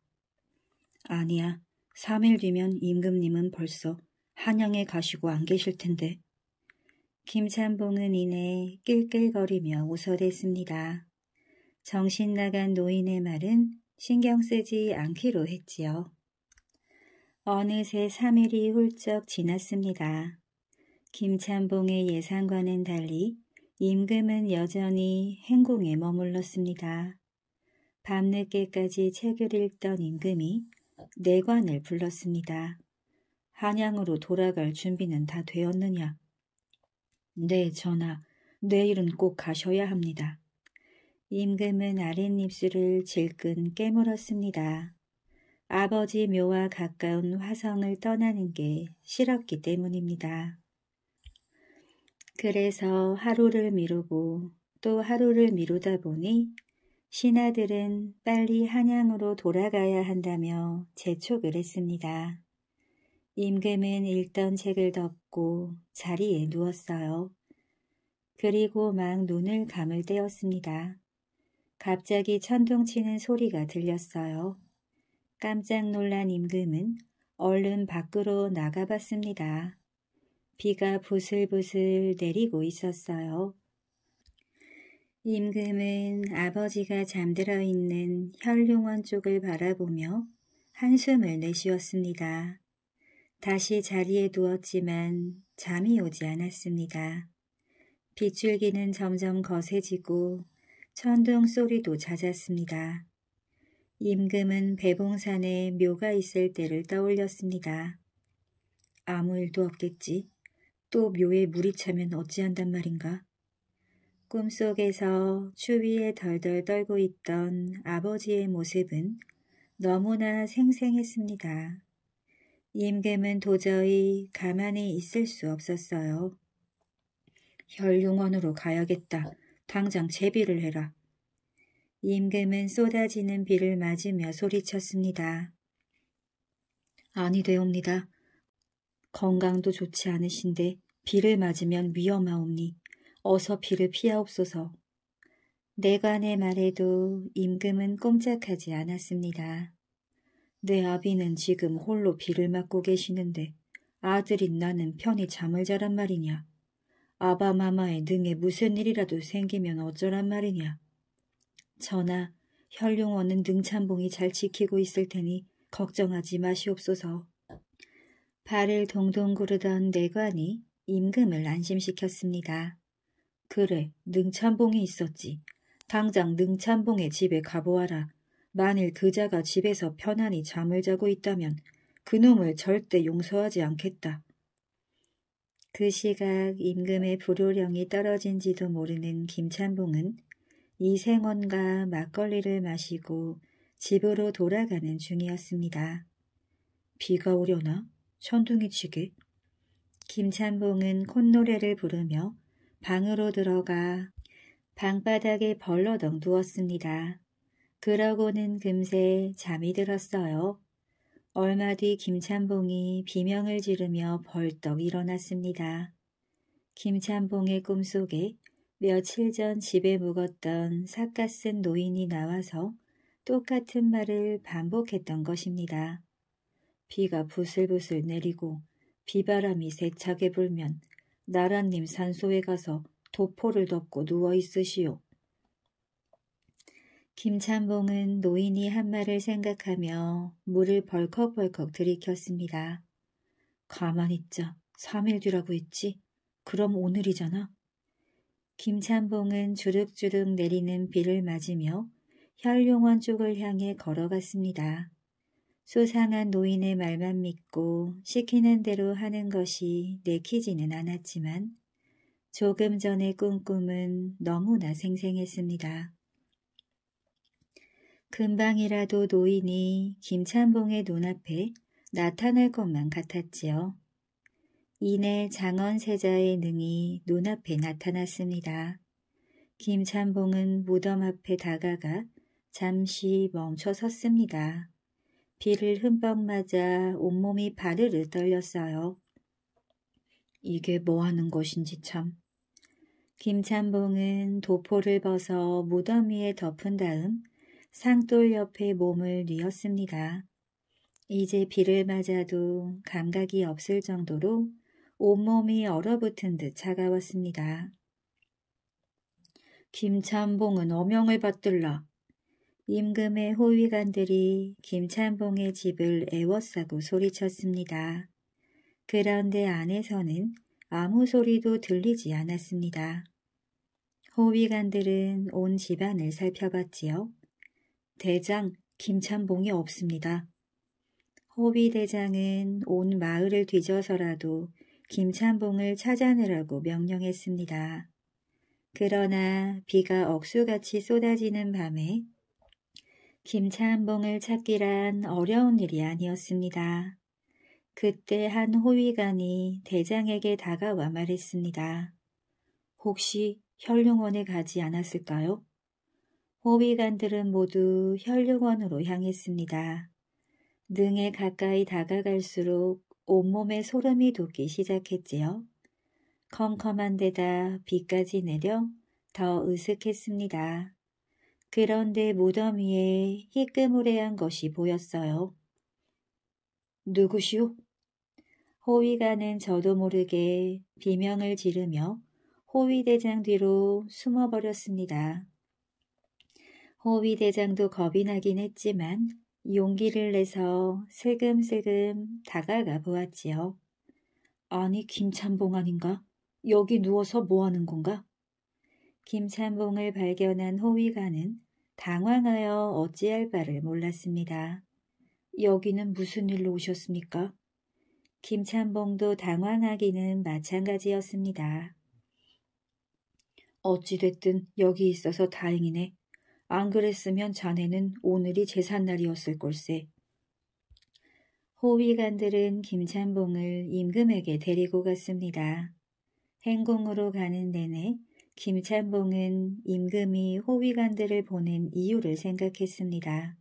아니야. 3일 뒤면 임금님은 벌써 한양에 가시고 안 계실 텐데. 김찬봉은 이내 낄낄거리며 웃어댔습니다. 정신 나간 노인의 말은 신경 쓰지 않기로 했지요. 어느새 3일이 훌쩍 지났습니다. 김찬봉의 예상과는 달리 임금은 여전히 행궁에 머물렀습니다. 밤늦게까지 책을 읽던 임금이 내관을 불렀습니다. 한양으로 돌아갈 준비는 다 되었느냐? 네, 전하. 내일은 꼭 가셔야 합니다. 임금은 아랫입술을 질끈 깨물었습니다. 아버지 묘와 가까운 화성을 떠나는 게 싫었기 때문입니다. 그래서 하루를 미루고 또 하루를 미루다 보니 신하들은 빨리 한양으로 돌아가야 한다며 재촉을 했습니다. 임금은 읽던 책을 덮고 자리에 누웠어요. 그리고 막 눈을 감을 때였습니다. 갑자기 천둥치는 소리가 들렸어요. 깜짝 놀란 임금은 얼른 밖으로 나가봤습니다. 비가 부슬부슬 내리고 있었어요. 임금은 아버지가 잠들어 있는 혈룡원 쪽을 바라보며 한숨을 내쉬었습니다. 다시 자리에 누웠지만 잠이 오지 않았습니다. 빗줄기는 점점 거세지고 천둥 소리도 잦았습니다. 임금은 배봉산에 묘가 있을 때를 떠올렸습니다. 아무 일도 없겠지. 또 묘에 물이 차면 어찌한단 말인가. 꿈속에서 추위에 덜덜 떨고 있던 아버지의 모습은 너무나 생생했습니다. 임금은 도저히 가만히 있을 수 없었어요. 혈융원으로 가야겠다. 당장 제비를 해라. 임금은 쏟아지는 비를 맞으며 소리쳤습니다. 아니 되옵니다. 건강도 좋지 않으신데 비를 맞으면 위험하옵니 어서 비를 피하옵소서. 내관의 말에도 임금은 꼼짝하지 않았습니다. 내 아비는 지금 홀로 비를 맞고 계시는데 아들인 나는 편히 잠을 자란 말이냐. 아바마마의 능에 무슨 일이라도 생기면 어쩌란 말이냐. 전하, 혈룡원은 능참봉이 잘 지키고 있을 테니 걱정하지 마시옵소서. 발을 동동 구르던 내관이 임금을 안심시켰습니다. 그래, 능참봉이 있었지. 당장 능참봉의 집에 가보아라. 만일 그자가 집에서 편안히 잠을 자고 있다면 그놈을 절대 용서하지 않겠다. 그 시각 임금의 불호령이 떨어진지도 모르는 김찬봉은 이생원과 막걸리를 마시고 집으로 돌아가는 중이었습니다. 비가 오려나? 천둥이 치게? 김찬봉은 콧노래를 부르며 방으로 들어가 방바닥에 벌러덩 누웠습니다. 그러고는 금세 잠이 들었어요. 얼마 뒤 김찬봉이 비명을 지르며 벌떡 일어났습니다. 김찬봉의 꿈속에 며칠 전 집에 묵었던 삿갓쓴 노인이 나와서 똑같은 말을 반복했던 것입니다. 비가 부슬부슬 내리고 비바람이 세차게 불면 나라님 산소에 가서 도포를 덮고 누워 있으시오. 김찬봉은 노인이 한 말을 생각하며 물을 벌컥벌컥 들이켰습니다. 가만히 있자. 3일 뒤라고 했지? 그럼 오늘이잖아. 김찬봉은 주룩주룩 내리는 비를 맞으며 혈용원 쪽을 향해 걸어갔습니다. 수상한 노인의 말만 믿고 시키는 대로 하는 것이 내키지는 않았지만 조금 전의 꿈꿈은 너무나 생생했습니다. 금방이라도 노인이 김찬봉의 눈앞에 나타날 것만 같았지요. 이내 장언세자의 능이 눈앞에 나타났습니다. 김찬봉은 무덤 앞에 다가가 잠시 멈춰 섰습니다. 비를 흠뻑 맞아 온몸이 바르르 떨렸어요. 이게 뭐 하는 것인지 참. 김찬봉은 도포를 벗어 무덤 위에 덮은 다음 상돌 옆에 몸을 뉘었습니다. 이제 비를 맞아도 감각이 없을 정도로 온몸이 얼어붙은 듯 차가웠습니다. 김찬봉은 어명을 받들라. 임금의 호위관들이 김찬봉의 집을 애워싸고 소리쳤습니다. 그런데 안에서는 아무 소리도 들리지 않았습니다. 호위관들은 온 집안을 살펴봤지요. 대장 김찬봉이 없습니다. 호비 대장은 온 마을을 뒤져서라도 김찬봉을 찾아내라고 명령했습니다. 그러나 비가 억수같이 쏟아지는 밤에 김찬봉을 찾기란 어려운 일이 아니었습니다. 그때 한 호위관이 대장에게 다가와 말했습니다. 혹시 혈룡원에 가지 않았을까요? 호위관들은 모두 혈룡원으로 향했습니다. 능에 가까이 다가갈수록 온몸에 소름이 돋기 시작했지요. 컴컴한 데다 비까지 내려 더 으슥했습니다. 그런데 무덤 위에 희끄무레한 것이 보였어요. 누구시오? 호위관은 저도 모르게 비명을 지르며 호위대장 뒤로 숨어버렸습니다. 호위대장도 겁이 나긴 했지만 용기를 내서 슬금슬금 다가가 보았지요. 아니 김찬봉 아닌가? 여기 누워서 뭐하는 건가? 김찬봉을 발견한 호위관은 당황하여 어찌할 바를 몰랐습니다. 여기는 무슨 일로 오셨습니까? 김찬봉도 당황하기는 마찬가지였습니다. 어찌됐든 여기 있어서 다행이네. 안 그랬으면 자네는 오늘이 제삿날이었을 걸세. 호위관들은 김찬봉을 임금에게 데리고 갔습니다. 행궁으로 가는 내내 김찬봉은 임금이 호위관들을 보낸 이유를 생각했습니다.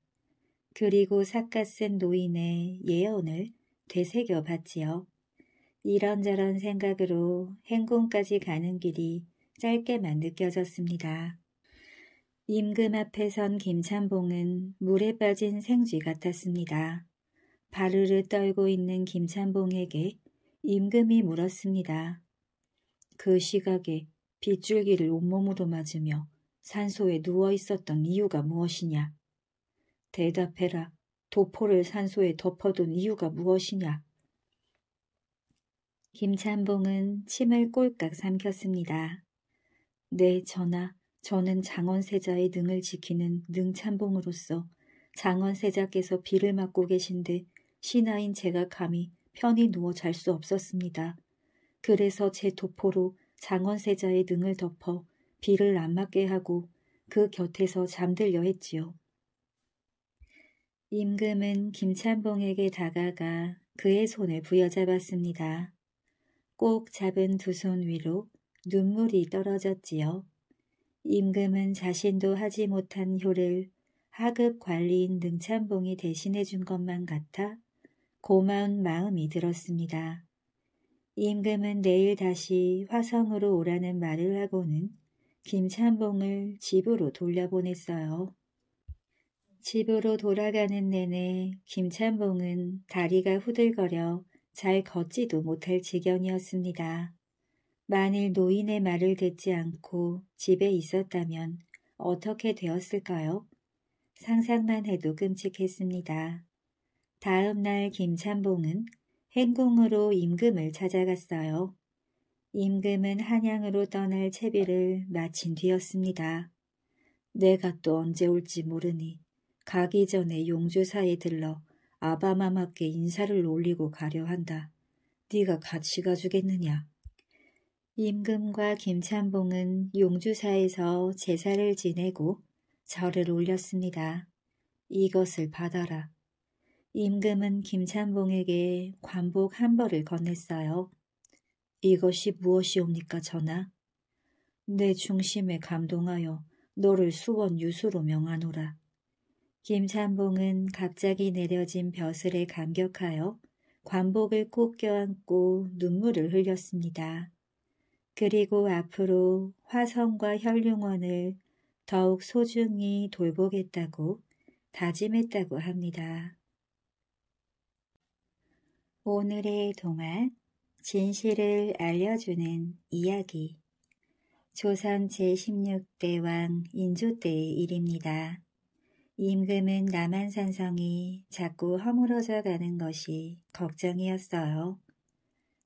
그리고 삿갓쓴 노인의 예언을 되새겨 봤지요. 이런저런 생각으로 행궁까지 가는 길이 짧게만 느껴졌습니다. 임금 앞에 선 김찬봉은 물에 빠진 생쥐 같았습니다. 바르르 떨고 있는 김찬봉에게 임금이 물었습니다. 그 시각에 빗줄기를 온몸으로 맞으며 산소에 누워 있었던 이유가 무엇이냐? 대답해라. 도포를 산소에 덮어둔 이유가 무엇이냐? 김찬봉은 침을 꼴깍 삼켰습니다. 네, 전하. 저는 장원세자의 능을 지키는 능찬봉으로서 장원세자께서 비를 맞고 계신데 신하인 제가 감히 편히 누워 잘 수 없었습니다. 그래서 제 도포로 장원세자의 능을 덮어 비를 안 맞게 하고 그 곁에서 잠들려 했지요. 임금은 김찬봉에게 다가가 그의 손을 부여잡았습니다. 꼭 잡은 두 손 위로 눈물이 떨어졌지요. 임금은 자신도 하지 못한 효를 하급 관리인 능찬봉이 대신해 준 것만 같아 고마운 마음이 들었습니다. 임금은 내일 다시 화성으로 오라는 말을 하고는 김찬봉을 집으로 돌려보냈어요. 집으로 돌아가는 내내 김찬봉은 다리가 후들거려 잘 걷지도 못할 지경이었습니다. 만일 노인의 말을 듣지 않고 집에 있었다면 어떻게 되었을까요? 상상만 해도 끔찍했습니다. 다음 날 김찬봉은 행궁으로 임금을 찾아갔어요. 임금은 한양으로 떠날 채비를 마친 뒤였습니다. 내가 또 언제 올지 모르니 가기 전에 용주사에 들러 아바마마께 인사를 올리고 가려 한다. 네가 같이 가주겠느냐? 임금과 김찬봉은 용주사에서 제사를 지내고 절을 올렸습니다. 이것을 받아라. 임금은 김찬봉에게 관복 한 벌을 건넸어요. 이것이 무엇이옵니까 전하? 내 중심에 감동하여 너를 수원 유수로 명하노라. 김찬봉은 갑자기 내려진 벼슬에 감격하여 관복을 꼭 껴안고 눈물을 흘렸습니다. 그리고 앞으로 화성과 혈룡원을 더욱 소중히 돌보겠다고 다짐했다고 합니다. 오늘의 동안 진실을 알려주는 이야기 조선 제16대 왕 인조 때의 일입니다. 임금은 남한산성이 자꾸 허물어져 가는 것이 걱정이었어요.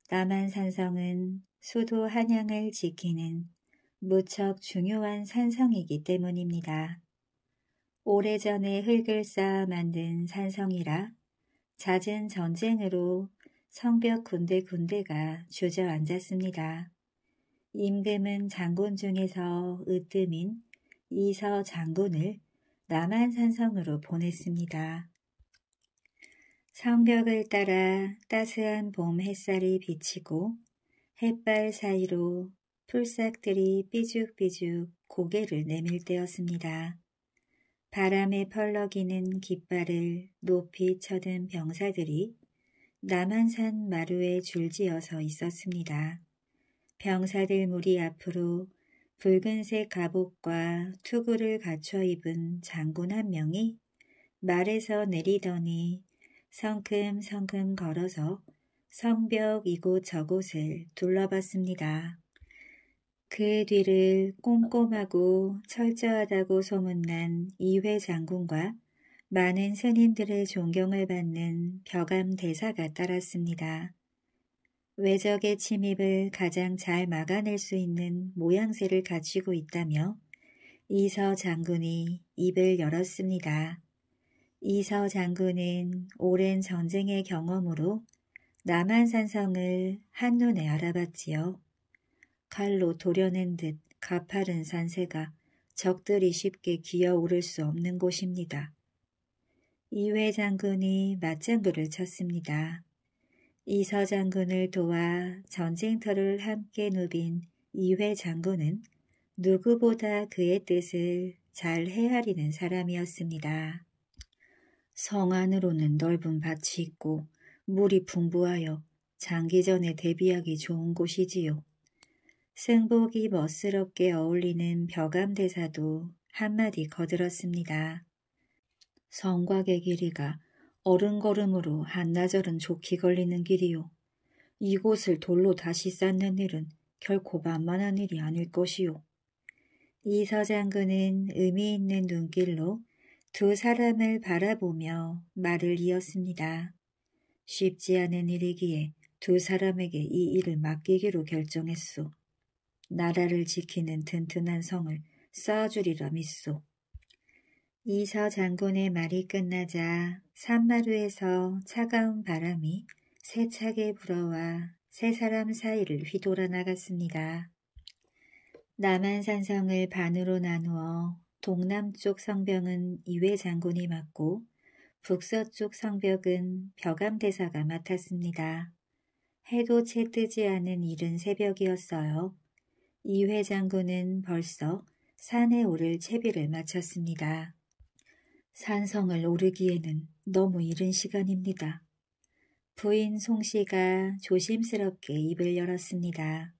남한산성은 수도 한양을 지키는 무척 중요한 산성이기 때문입니다. 오래전에 흙을 쌓아 만든 산성이라 잦은 전쟁으로 성벽 군데군데가 주저앉았습니다. 임금은 장군 중에서 으뜸인 이서 장군을 남한산성으로 보냈습니다. 성벽을 따라 따스한 봄 햇살이 비치고 햇발 사이로 풀싹들이 삐죽삐죽 고개를 내밀 때였습니다. 바람에 펄럭이는 깃발을 높이 쳐든 병사들이 남한산 마루에 줄지어서 있었습니다. 병사들 무리 앞으로 붉은색 갑옷과 투구를 갖춰 입은 장군 한 명이 말에서 내리더니 성큼성큼 걸어서 성벽 이곳 저곳을 둘러봤습니다. 그 뒤를 꼼꼼하고 철저하다고 소문난 이회 장군과 많은 스님들의 존경을 받는 벼감 대사가 따랐습니다. 외적의 침입을 가장 잘 막아낼 수 있는 모양새를 갖추고 있다며 이서 장군이 입을 열었습니다. 이서 장군은 오랜 전쟁의 경험으로 남한산성을 한눈에 알아봤지요. 칼로 도려낸 듯 가파른 산세가 적들이 쉽게 기어오를 수 없는 곳입니다. 이회 장군이 맞장구를 쳤습니다. 이서 장군을 도와 전쟁터를 함께 누빈 이회 장군은 누구보다 그의 뜻을 잘 헤아리는 사람이었습니다. 성 안으로는 넓은 밭이 있고 물이 풍부하여 장기전에 대비하기 좋은 곳이지요. 승복이 멋스럽게 어울리는 벼감대사도 한마디 거들었습니다. 성곽의 길이가 어른걸음으로 한나절은 좋게 걸리는 길이요. 이곳을 돌로 다시 쌓는 일은 결코 만만한 일이 아닐 것이요. 이 서장군은 의미 있는 눈길로 두 사람을 바라보며 말을 이었습니다. 쉽지 않은 일이기에 두 사람에게 이 일을 맡기기로 결정했소. 나라를 지키는 튼튼한 성을 쌓아주리라 믿소. 이서 장군의 말이 끝나자 산마루에서 차가운 바람이 세차게 불어와 세 사람 사이를 휘돌아 나갔습니다. 남한산성을 반으로 나누어 동남쪽 성벽은 이회 장군이 맡고 북서쪽 성벽은 벼감대사가 맡았습니다. 해도 채 뜨지 않은 이른 새벽이었어요. 이회 장군은 벌써 산에 오를 채비를 마쳤습니다. 산성을 오르기에는 너무 이른 시간입니다. 부인 송씨가 조심스럽게 입을 열었습니다.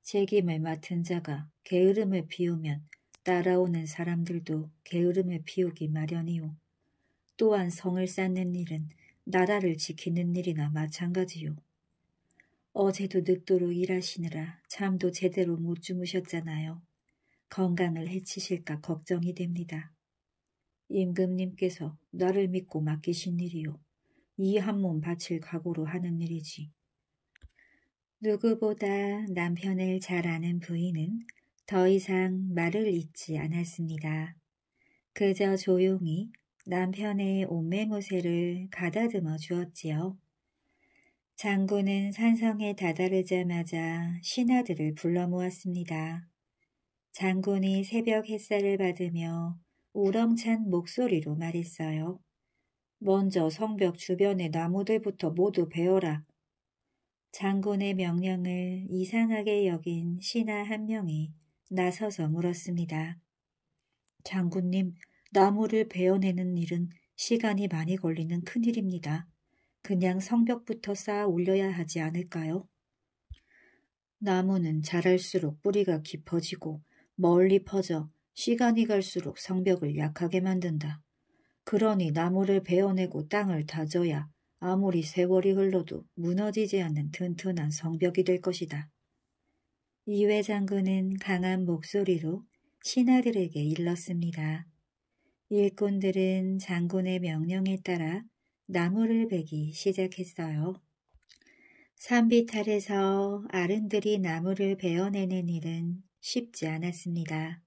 책임을 맡은 자가 게으름을 피우면 따라오는 사람들도 게으름을 피우기 마련이요. 또한 성을 쌓는 일은 나라를 지키는 일이나 마찬가지요. 어제도 늦도록 일하시느라 잠도 제대로 못 주무셨잖아요. 건강을 해치실까 걱정이 됩니다. 임금님께서 나를 믿고 맡기신 일이요. 이 한 몸 바칠 각오로 하는 일이지. 누구보다 남편을 잘 아는 부인은 더 이상 말을 잇지 않았습니다. 그저 조용히 남편의 옷매무새를 가다듬어 주었지요. 장군은 산성에 다다르자마자 신하들을 불러 모았습니다. 장군이 새벽 햇살을 받으며 우렁찬 목소리로 말했어요. 먼저 성벽 주변의 나무들부터 모두 베어라. 장군의 명령을 이상하게 여긴 신하 한 명이 나서서 물었습니다. 장군님, 나무를 베어내는 일은 시간이 많이 걸리는 큰일입니다. 그냥 성벽부터 쌓아 올려야 하지 않을까요? 나무는 자랄수록 뿌리가 깊어지고 멀리 퍼져 시간이 갈수록 성벽을 약하게 만든다. 그러니 나무를 베어내고 땅을 다져야 아무리 세월이 흘러도 무너지지 않는 튼튼한 성벽이 될 것이다. 이회 장군은 강한 목소리로 신하들에게 일렀습니다. 일꾼들은 장군의 명령에 따라 나무를 베기 시작했어요. 산비탈에서 아른들이 나무를 베어내는 일은 쉽지 않았습니다.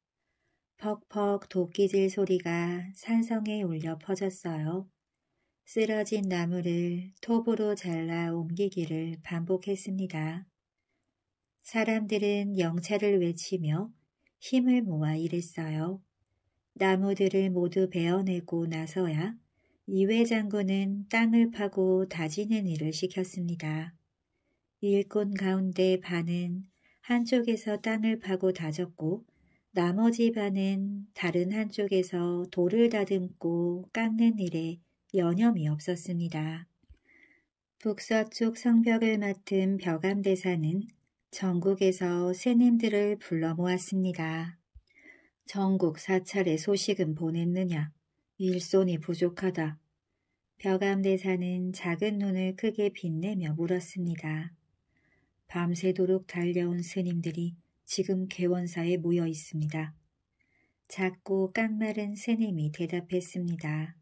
퍽퍽 도끼질 소리가 산성에 울려 퍼졌어요. 쓰러진 나무를 톱으로 잘라 옮기기를 반복했습니다. 사람들은 영차를 외치며 힘을 모아 일했어요. 나무들을 모두 베어내고 나서야 이회 장군은 땅을 파고 다지는 일을 시켰습니다. 일꾼 가운데 반은 한쪽에서 땅을 파고 다졌고 나머지 반은 다른 한쪽에서 돌을 다듬고 깎는 일에 여념이 없었습니다. 북서쪽 성벽을 맡은 벼감대사는 전국에서 스님들을 불러 모았습니다. 전국 사찰의 소식은 보냈느냐? 일손이 부족하다. 벼감대사는 작은 눈을 크게 빛내며 물었습니다. 밤새도록 달려온 스님들이 지금 개원사에 모여 있습니다. 작고 깡마른 스님이 대답했습니다.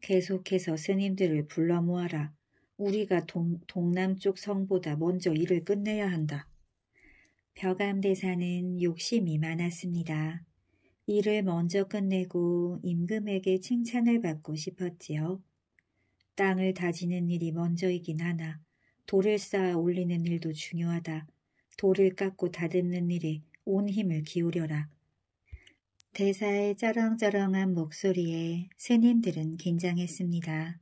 계속해서 스님들을 불러 모아라. 우리가 동, 동남쪽 성보다 먼저 일을 끝내야 한다. 벼감대사는 욕심이 많았습니다. 일을 먼저 끝내고 임금에게 칭찬을 받고 싶었지요. 땅을 다지는 일이 먼저이긴 하나 돌을 쌓아 올리는 일도 중요하다. 돌을 깎고 다듬는 일에 온 힘을 기울여라. 대사의 쩌렁쩌렁한 목소리에 스님들은 긴장했습니다.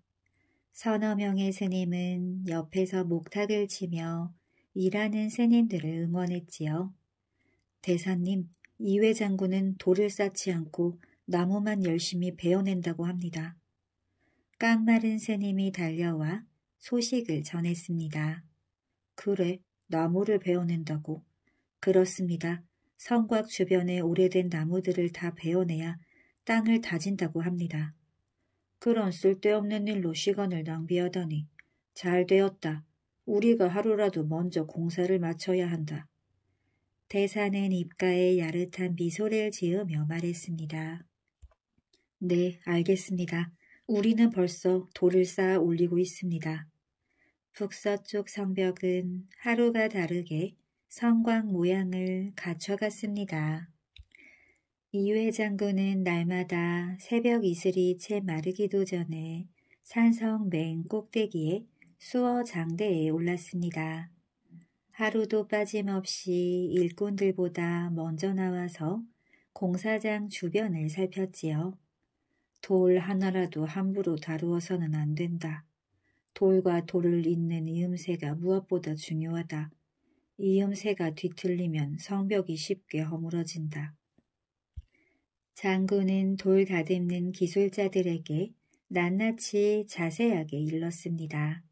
서너 명의 스님은 옆에서 목탁을 치며 일하는 스님들을 응원했지요. 대사님, 이회 장군은 돌을 쌓지 않고 나무만 열심히 베어낸다고 합니다. 깡마른 스님이 달려와 소식을 전했습니다. 그래, 나무를 베어낸다고. 그렇습니다. 성곽 주변에 오래된 나무들을 다 베어내야 땅을 다진다고 합니다. 그런 쓸데없는 일로 시간을 낭비하다니. 잘 되었다. 우리가 하루라도 먼저 공사를 마쳐야 한다. 대사는 입가에 야릇한 미소를 지으며 말했습니다. 네, 알겠습니다. 우리는 벌써 돌을 쌓아 올리고 있습니다. 북서쪽 성벽은 하루가 다르게 성곽 모양을 갖춰갔습니다. 이회 장군은 날마다 새벽 이슬이 채 마르기도 전에 산성 맨 꼭대기에 수어 장대에 올랐습니다. 하루도 빠짐없이 일꾼들보다 먼저 나와서 공사장 주변을 살폈지요. 돌 하나라도 함부로 다루어서는 안 된다. 돌과 돌을 잇는 이음새가 무엇보다 중요하다. 이음새가 뒤틀리면 성벽이 쉽게 허물어진다. 장군은 돌 다듬는 기술자들에게 낱낱이 자세하게 일렀습니다.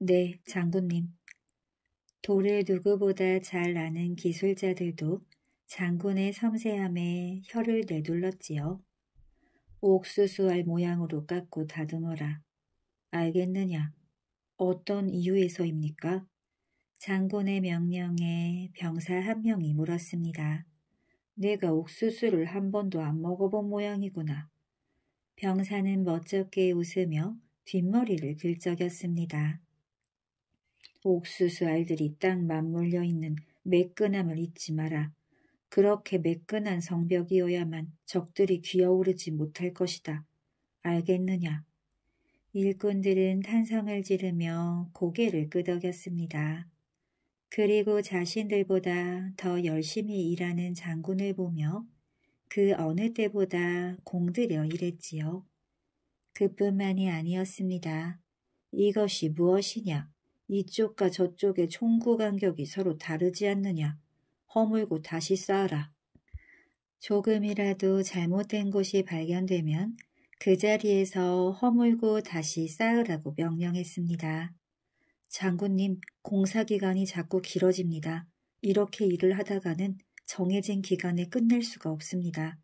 네, 장군님. 돌을 누구보다 잘 아는 기술자들도 장군의 섬세함에 혀를 내둘렀지요. 옥수수알 모양으로 깎고 다듬어라. 알겠느냐? 어떤 이유에서입니까? 장군의 명령에 병사 한 명이 물었습니다. 내가 옥수수를 한 번도 안 먹어본 모양이구나. 병사는 멋쩍게 웃으며 뒷머리를 긁적였습니다. 옥수수 알들이 딱 맞물려 있는 매끈함을 잊지 마라. 그렇게 매끈한 성벽이어야만 적들이 기어오르지 못할 것이다. 알겠느냐? 일꾼들은 탄성을 지르며 고개를 끄덕였습니다. 그리고 자신들보다 더 열심히 일하는 장군을 보며 그 어느 때보다 공들여 일했지요. 그뿐만이 아니었습니다. 이것이 무엇이냐? 이쪽과 저쪽의 총구 간격이 서로 다르지 않느냐. 허물고 다시 쌓아라. 조금이라도 잘못된 곳이 발견되면 그 자리에서 허물고 다시 쌓으라고 명령했습니다. 장군님, 공사기간이 자꾸 길어집니다. 이렇게 일을 하다가는 정해진 기간에 끝낼 수가 없습니다.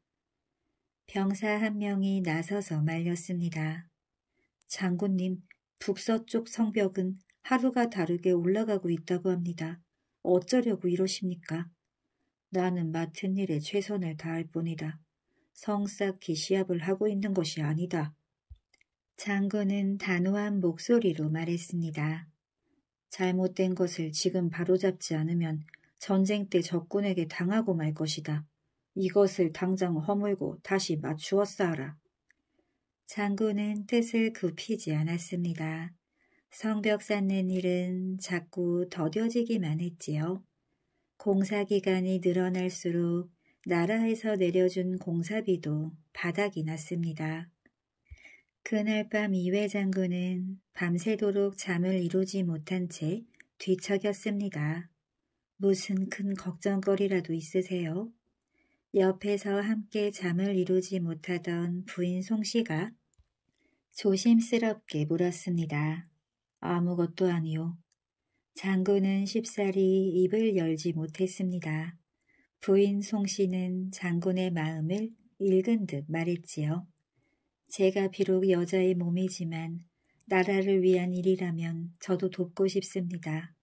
병사 한 명이 나서서 말렸습니다. 장군님, 북서쪽 성벽은 하루가 다르게 올라가고 있다고 합니다. 어쩌려고 이러십니까? 나는 맡은 일에 최선을 다할 뿐이다. 성쌓기 시합을 하고 있는 것이 아니다. 장군은 단호한 목소리로 말했습니다. 잘못된 것을 지금 바로잡지 않으면 전쟁 때 적군에게 당하고 말 것이다. 이것을 당장 허물고 다시 맞추어 쌓아라. 장군은 뜻을 굽히지 않았습니다. 성벽 쌓는 일은 자꾸 더뎌지기만 했지요. 공사 기간이 늘어날수록 나라에서 내려준 공사비도 바닥이 났습니다. 그날 밤 이회 장군은 밤새도록 잠을 이루지 못한 채 뒤척였습니다. 무슨 큰 걱정거리라도 있으세요? 옆에서 함께 잠을 이루지 못하던 부인 송씨가 조심스럽게 물었습니다. 아무것도 아니요. 장군은 쉽사리 입을 열지 못했습니다. 부인 송씨는 장군의 마음을 읽은 듯 말했지요. 제가 비록 여자의 몸이지만 나라를 위한 일이라면 저도 돕고 싶습니다.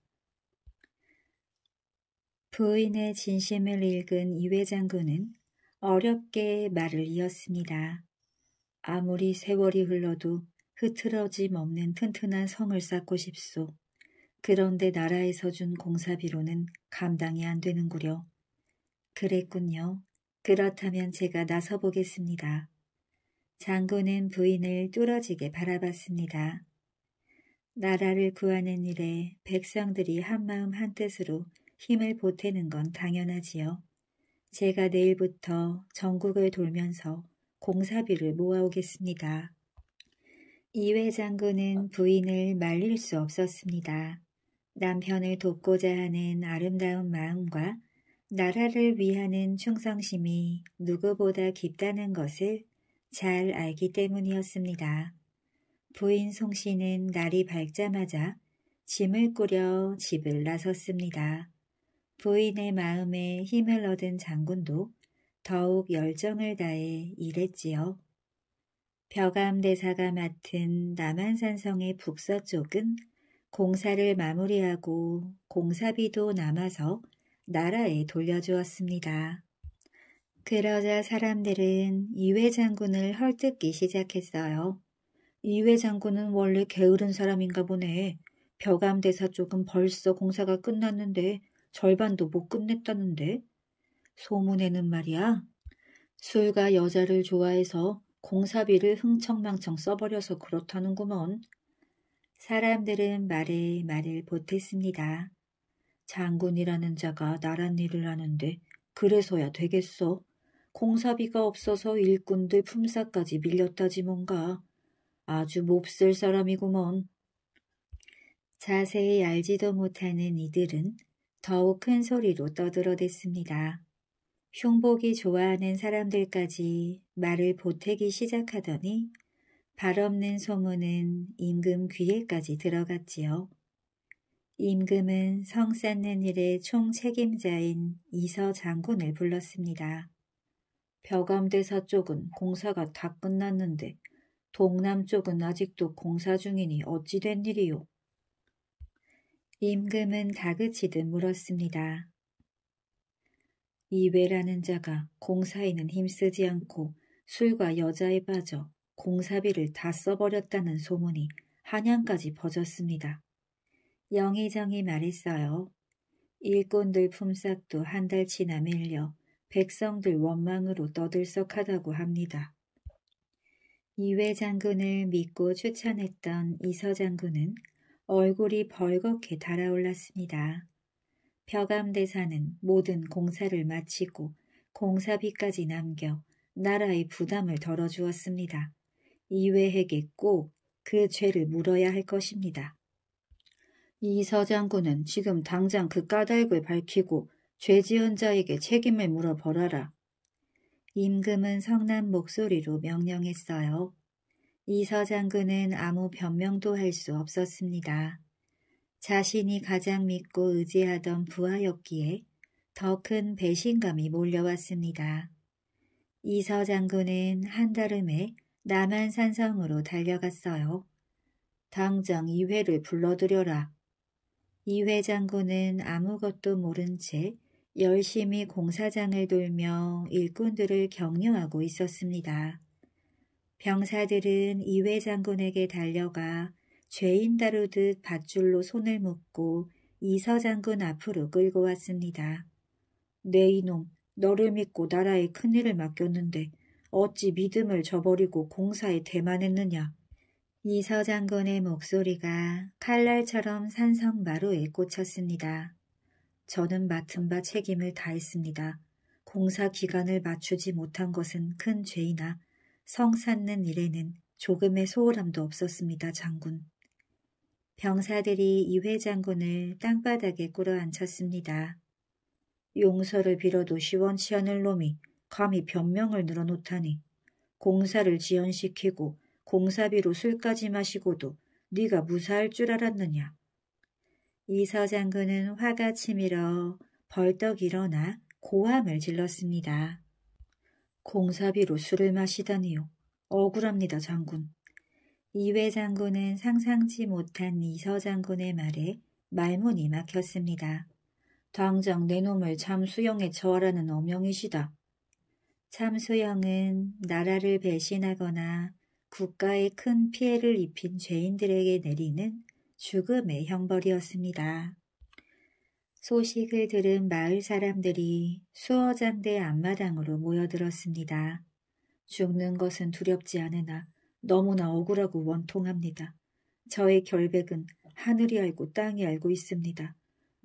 부인의 진심을 읽은 이회 장군은 어렵게 말을 이었습니다. 아무리 세월이 흘러도 흐트러짐 없는 튼튼한 성을 쌓고 싶소. 그런데 나라에서 준 공사비로는 감당이 안 되는구려. 그랬군요. 그렇다면 제가 나서보겠습니다. 장군은 부인을 뚫어지게 바라봤습니다. 나라를 구하는 일에 백성들이 한마음 한뜻으로 힘을 보태는 건 당연하지요. 제가 내일부터 전국을 돌면서 공사비를 모아오겠습니다. 이회 장군은 부인을 말릴 수 없었습니다. 남편을 돕고자 하는 아름다운 마음과 나라를 위하는 충성심이 누구보다 깊다는 것을 잘 알기 때문이었습니다. 부인 송씨는 날이 밝자마자 짐을 꾸려 집을 나섰습니다. 부인의 마음에 힘을 얻은 장군도 더욱 열정을 다해 일했지요. 벼감대사가 맡은 남한산성의 북서쪽은 공사를 마무리하고 공사비도 남아서 나라에 돌려주었습니다. 그러자 사람들은 이회 장군을 헐뜯기 시작했어요. 이회 장군은 원래 게으른 사람인가 보네. 벼감대사 쪽은 벌써 공사가 끝났는데 절반도 못 끝냈다는데. 소문에는 말이야. 술과 여자를 좋아해서 공사비를 흥청망청 써버려서 그렇다는구먼. 사람들은 말에 말을 보탰습니다. 장군이라는 자가 나란 일을 하는데 그래서야 되겠어. 공사비가 없어서 일꾼들 품사까지 밀렸다지 뭔가. 아주 몹쓸 사람이구먼. 자세히 알지도 못하는 이들은 더욱 큰 소리로 떠들어댔습니다. 흉복이 좋아하는 사람들까지 말을 보태기 시작하더니 발 없는 소문은 임금 귀에까지 들어갔지요. 임금은 성 쌓는 일의 총책임자인 이서 장군을 불렀습니다. 벼감대사 쪽은 공사가 다 끝났는데 동남쪽은 아직도 공사 중이니 어찌 된 일이요? 임금은 다그치듯 물었습니다. 이 외라는 자가 공사에는 힘쓰지 않고 술과 여자에 빠져 공사비를 다 써버렸다는 소문이 한양까지 퍼졌습니다. 영의정이 말했어요. 일꾼들 품삯도 한 달치나 밀려 백성들 원망으로 떠들썩하다고 합니다. 이회 장군을 믿고 추천했던 이서 장군은 얼굴이 벌겋게 달아올랐습니다. 벼감대사는 모든 공사를 마치고 공사비까지 남겨 나라의 부담을 덜어주었습니다. 이회에게 꼭 그 죄를 물어야 할 것입니다. 이 서장군은 지금 당장 그 까닭을 밝히고 죄 지은 자에게 책임을 물어버려라. 임금은 성난 목소리로 명령했어요. 이 서장군은 아무 변명도 할 수 없었습니다. 자신이 가장 믿고 의지하던 부하였기에 더 큰 배신감이 몰려왔습니다. 이 서 장군은 한달음에 남한산성으로 달려갔어요. 당장 이회를 불러들여라. 이회 장군은 아무것도 모른 채 열심히 공사장을 돌며 일꾼들을 격려하고 있었습니다. 병사들은 이회 장군에게 달려가 죄인 다루듯 밧줄로 손을 묶고 이서 장군 앞으로 끌고 왔습니다. 내 이놈, 너를 믿고 나라에 큰일을 맡겼는데 어찌 믿음을 저버리고 공사에 대만했느냐. 이서 장군의 목소리가 칼날처럼 산성 마루에 꽂혔습니다. 저는 맡은 바 책임을 다했습니다. 공사 기간을 맞추지 못한 것은 큰 죄이나 성 쌓는 일에는 조금의 소홀함도 없었습니다, 장군. 병사들이 이회 장군을 땅바닥에 꿇어앉혔습니다. 용서를 빌어도 시원치 않을 놈이 감히 변명을 늘어놓다니 공사를 지연시키고 공사비로 술까지 마시고도 네가 무사할 줄 알았느냐. 이 서 장군은 화가 치밀어 벌떡 일어나 고함을 질렀습니다. 공사비로 술을 마시다니요. 억울합니다, 장군. 이회 장군은 상상치 못한 이서 장군의 말에 말문이 막혔습니다. 당장 내 놈을 잠수형에 처하라는 어명이시다. 참수형은 나라를 배신하거나 국가에 큰 피해를 입힌 죄인들에게 내리는 죽음의 형벌이었습니다. 소식을 들은 마을 사람들이 수어장대 앞마당으로 모여들었습니다. 죽는 것은 두렵지 않으나 너무나 억울하고 원통합니다. 저의 결백은 하늘이 알고 땅이 알고 있습니다.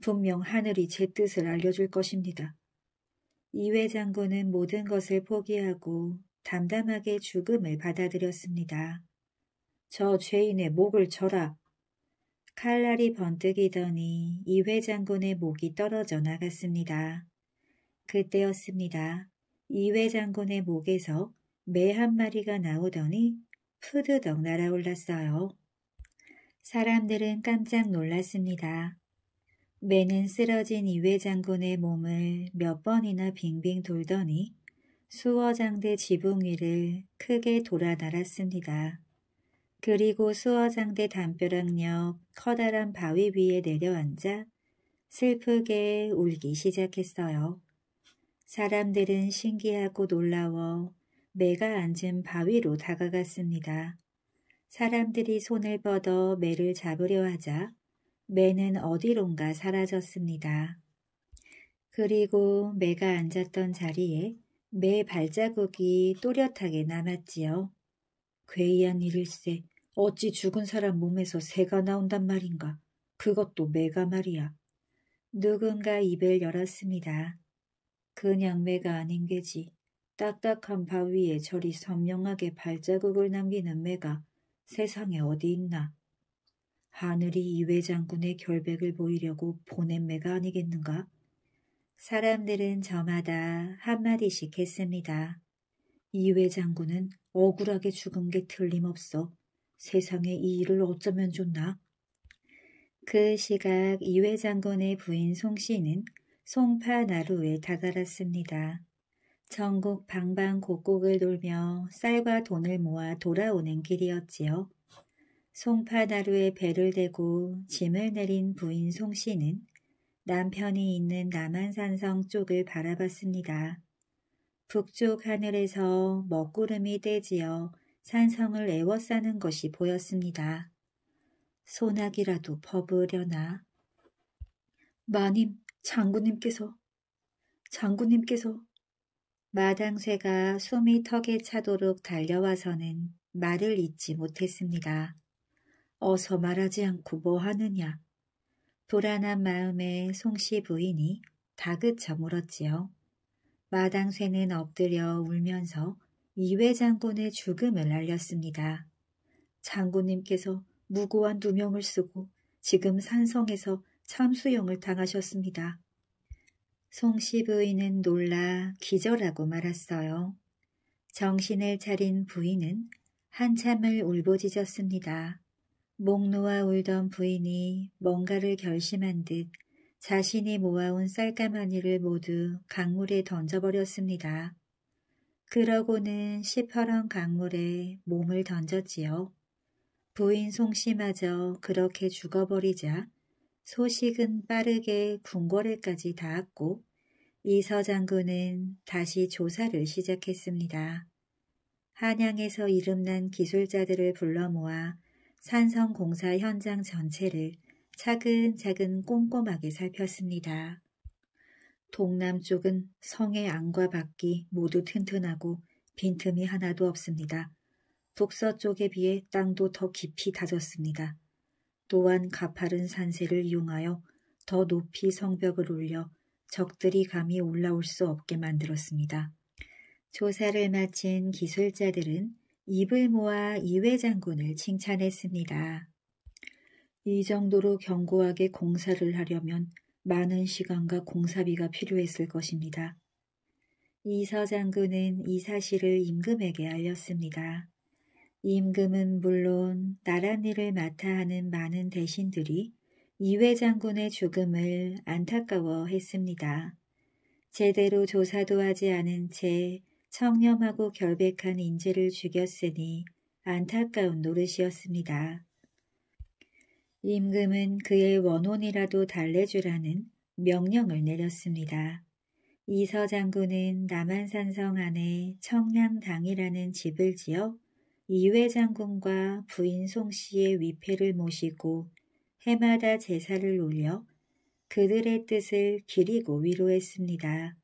분명 하늘이 제 뜻을 알려줄 것입니다. 이회 장군은 모든 것을 포기하고 담담하게 죽음을 받아들였습니다. 저 죄인의 목을 쳐라. 칼날이 번뜩이더니 이회 장군의 목이 떨어져 나갔습니다. 그때였습니다. 이회 장군의 목에서 매 한 마리가 나오더니 푸드덕 날아올랐어요. 사람들은 깜짝 놀랐습니다. 매는 쓰러진 이회 장군의 몸을 몇 번이나 빙빙 돌더니 수어장대 지붕 위를 크게 돌아 날았습니다. 그리고 수어장대 담벼락 옆 커다란 바위 위에 내려앉아 슬프게 울기 시작했어요. 사람들은 신기하고 놀라워 매가 앉은 바위로 다가갔습니다. 사람들이 손을 뻗어 매를 잡으려 하자 매는 어디론가 사라졌습니다. 그리고 매가 앉았던 자리에 매 발자국이 또렷하게 남았지요. 괴이한 일일세 어찌 죽은 사람 몸에서 새가 나온단 말인가. 그것도 매가 말이야. 누군가 입을 열었습니다. 그냥 매가 아닌 게지. 딱딱한 바위에 저리 선명하게 발자국을 남기는 매가 세상에 어디 있나. 하늘이 이회 장군의 결백을 보이려고 보낸 매가 아니겠는가? 사람들은 저마다 한마디씩 했습니다. 이회 장군은 억울하게 죽은 게 틀림없어. 세상에 이 일을 어쩌면 좋나? 그 시각 이회 장군의 부인 송씨는 송파나루에 다다랐습니다. 전국 방방곡곡을 돌며 쌀과 돈을 모아 돌아오는 길이었지요. 송파나루에 배를 대고 짐을 내린 부인 송씨는 남편이 있는 남한산성 쪽을 바라봤습니다. 북쪽 하늘에서 먹구름이 떼지어 산성을 애워싸는 것이 보였습니다. 소나기라도 퍼부으려나. 마님, 장군님께서, 장군님께서. 마당새가 숨이 턱에 차도록 달려와서는 말을 잇지 못했습니다. 어서 말하지 않고 뭐 하느냐. 불안한 마음에 송씨 부인이 다그쳐 물었지요. 마당새는 엎드려 울면서 이회 장군의 죽음을 알렸습니다. 장군님께서 무고한 두 명을 쓰고 지금 산성에서 참수형을 당하셨습니다. 송씨 부인은 놀라 기절하고 말았어요. 정신을 차린 부인은 한참을 울부짖었습니다. 목 놓아 울던 부인이 뭔가를 결심한 듯 자신이 모아온 쌀가마니를 모두 강물에 던져버렸습니다. 그러고는 시퍼런 강물에 몸을 던졌지요. 부인 송씨마저 그렇게 죽어버리자 소식은 빠르게 궁궐에까지 닿았고 이서 장군은 다시 조사를 시작했습니다. 한양에서 이름난 기술자들을 불러 모아 산성공사 현장 전체를 차근차근 꼼꼼하게 살폈습니다. 동남쪽은 성의 안과 밖이 모두 튼튼하고 빈틈이 하나도 없습니다. 북서쪽에 비해 땅도 더 깊이 다졌습니다. 또한 가파른 산세를 이용하여 더 높이 성벽을 올려 적들이 감히 올라올 수 없게 만들었습니다. 조사를 마친 기술자들은 입을 모아 이회 장군을 칭찬했습니다. 이 정도로 견고하게 공사를 하려면 많은 시간과 공사비가 필요했을 것입니다. 이서 장군은 이 사실을 임금에게 알렸습니다. 임금은 물론 나란 일을 맡아 하는 많은 대신들이 이회 장군의 죽음을 안타까워했습니다. 제대로 조사도 하지 않은 채 청렴하고 결백한 인재를 죽였으니 안타까운 노릇이었습니다. 임금은 그의 원혼이라도 달래주라는 명령을 내렸습니다. 이서 장군은 남한산성 안에 청량당이라는 집을 지어 이회 장군과 부인 송씨의 위패를 모시고 해마다 제사를 올려 그들의 뜻을 기리고 위로했습니다.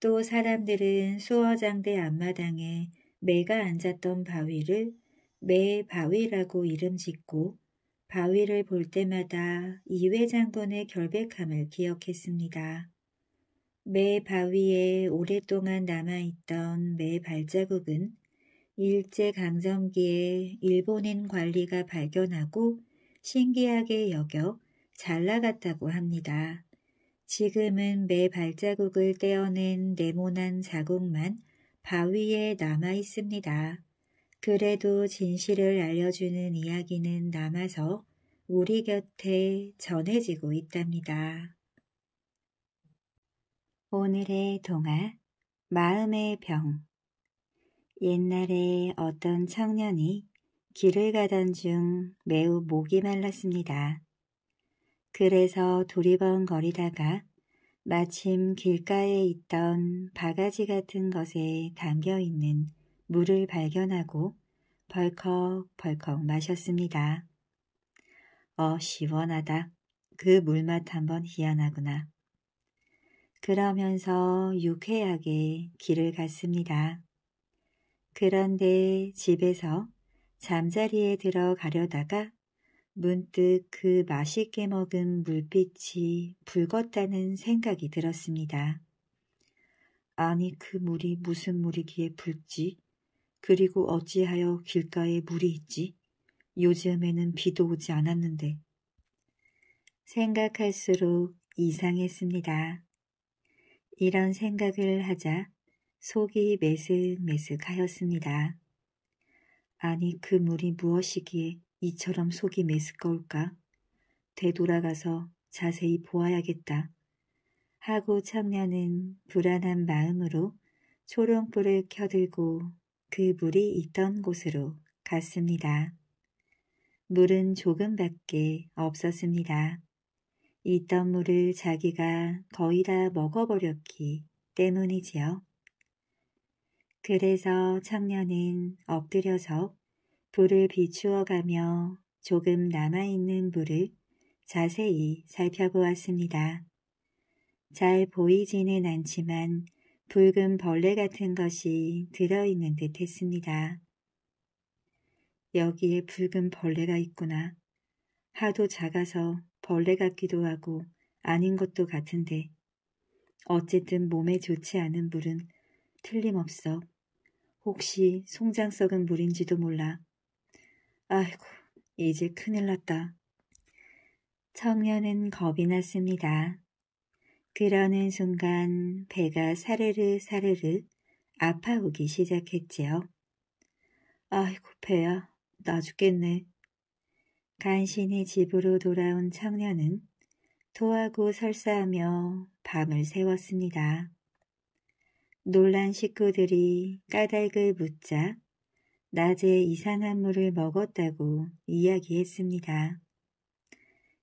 또 사람들은 수어장대 앞마당에 매가 앉았던 바위를 매 바위라고 이름 짓고 바위를 볼 때마다 이회 장군의 결백함을 기억했습니다. 매 바위에 오랫동안 남아있던 매 발자국은 일제강점기에 일본인 관리가 발견하고 신기하게 여겨 잘 나갔다고 합니다. 지금은 매 발자국을 떼어낸 네모난 자국만 바위에 남아 있습니다. 그래도 진실을 알려주는 이야기는 남아서 우리 곁에 전해지고 있답니다. 오늘의 동화 마음의 병 옛날에 어떤 청년이 길을 가던 중 매우 목이 말랐습니다. 그래서 두리번거리다가 마침 길가에 있던 바가지 같은 것에 담겨있는 물을 발견하고 벌컥벌컥 마셨습니다. 어, 시원하다. 그 물맛 한번 희한하구나. 그러면서 유쾌하게 길을 갔습니다. 그런데 집에서 잠자리에 들어가려다가 문득 그 맛있게 먹은 물빛이 붉었다는 생각이 들었습니다. 아니 그 물이 무슨 물이기에 붉지? 그리고 어찌하여 길가에 물이 있지? 요즘에는 비도 오지 않았는데. 생각할수록 이상했습니다. 이런 생각을 하자 속이 메슥메슥하였습니다. 아니 그 물이 무엇이기에 이처럼 속이 메스꺼울까? 되돌아가서 자세히 보아야겠다. 하고 청년은 불안한 마음으로 초롱불을 켜들고 그 물이 있던 곳으로 갔습니다. 물은 조금밖에 없었습니다. 있던 물을 자기가 거의 다 먹어버렸기 때문이지요. 그래서 청년은 엎드려서 불을 비추어가며 조금 남아있는 물을 자세히 살펴보았습니다. 잘 보이지는 않지만 붉은 벌레 같은 것이 들어있는 듯 했습니다. 여기에 붉은 벌레가 있구나. 하도 작아서 벌레 같기도 하고 아닌 것도 같은데 어쨌든 몸에 좋지 않은 물은 틀림없어. 혹시 송장 썩은 물인지도 몰라. 아이고, 이제 큰일 났다. 청년은 겁이 났습니다. 그러는 순간 배가 사르르 사르르 아파오기 시작했지요. 아이고 배야, 나 죽겠네. 간신히 집으로 돌아온 청년은 토하고 설사하며 밤을 새웠습니다. 놀란 식구들이 까닭을 묻자 낮에 이상한 물을 먹었다고 이야기했습니다.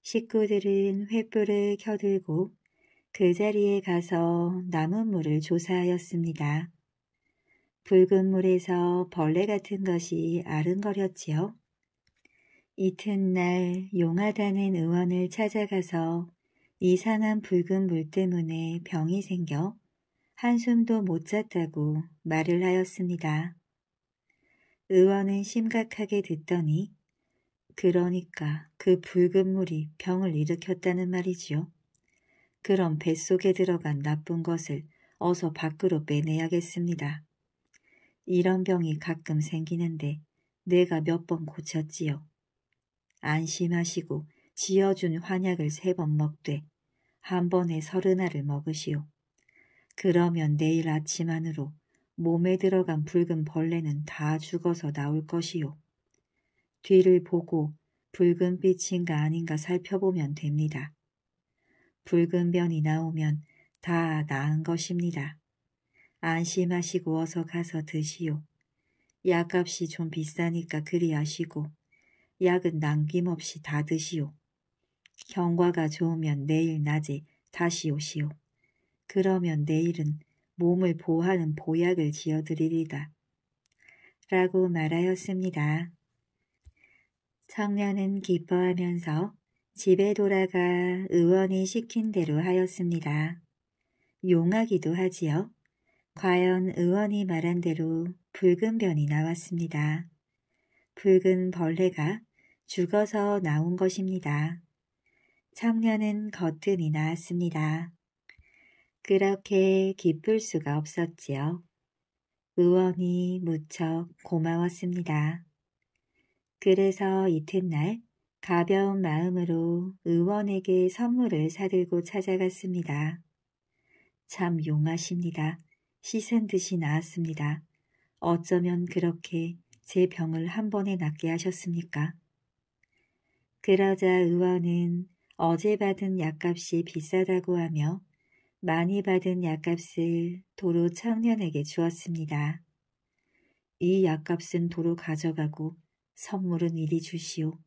식구들은 횃불을 켜들고 그 자리에 가서 남은 물을 조사하였습니다. 붉은 물에서 벌레 같은 것이 아른거렸지요. 이튿날 용하다는 의원을 찾아가서 이상한 붉은 물 때문에 병이 생겨 한숨도 못 잤다고 말을 하였습니다. 의원은 심각하게 듣더니 그러니까 그 붉은 물이 병을 일으켰다는 말이지요. 그럼 뱃속에 들어간 나쁜 것을 어서 밖으로 빼내야겠습니다. 이런 병이 가끔 생기는데 내가 몇 번 고쳤지요. 안심하시고 지어준 환약을 세 번 먹되 한 번에 서른 알을 먹으시오. 그러면 내일 아침 안으로 몸에 들어간 붉은 벌레는 다 죽어서 나올 것이요. 뒤를 보고 붉은 빛인가 아닌가 살펴보면 됩니다. 붉은 변이 나오면 다 나은 것입니다. 안심하시고 어서 가서 드시오. 약값이 좀 비싸니까 그리 하시고 약은 남김없이 다 드시오. 경과가 좋으면 내일 낮에 다시 오시오. 그러면 내일은 몸을 보하는 보약을 지어드리리다. 라고 말하였습니다. 청년은 기뻐하면서 집에 돌아가 의원이 시킨 대로 하였습니다. 용하기도 하지요. 과연 의원이 말한 대로 붉은 변이 나왔습니다. 붉은 벌레가 죽어서 나온 것입니다. 청년은 거뜬히 나았습니다. 그렇게 기쁠 수가 없었지요. 의원이 무척 고마웠습니다. 그래서 이튿날 가벼운 마음으로 의원에게 선물을 사들고 찾아갔습니다. 참 용하십니다. 씻은 듯이 나았습니다. 어쩌면 그렇게 제 병을 한 번에 낫게 하셨습니까? 그러자 의원은 어제 받은 약값이 비싸다고 하며 많이 받은 약값을 도로 청년에게 주었습니다. 이 약값은 도로 가져가고 선물은 이리 주시오.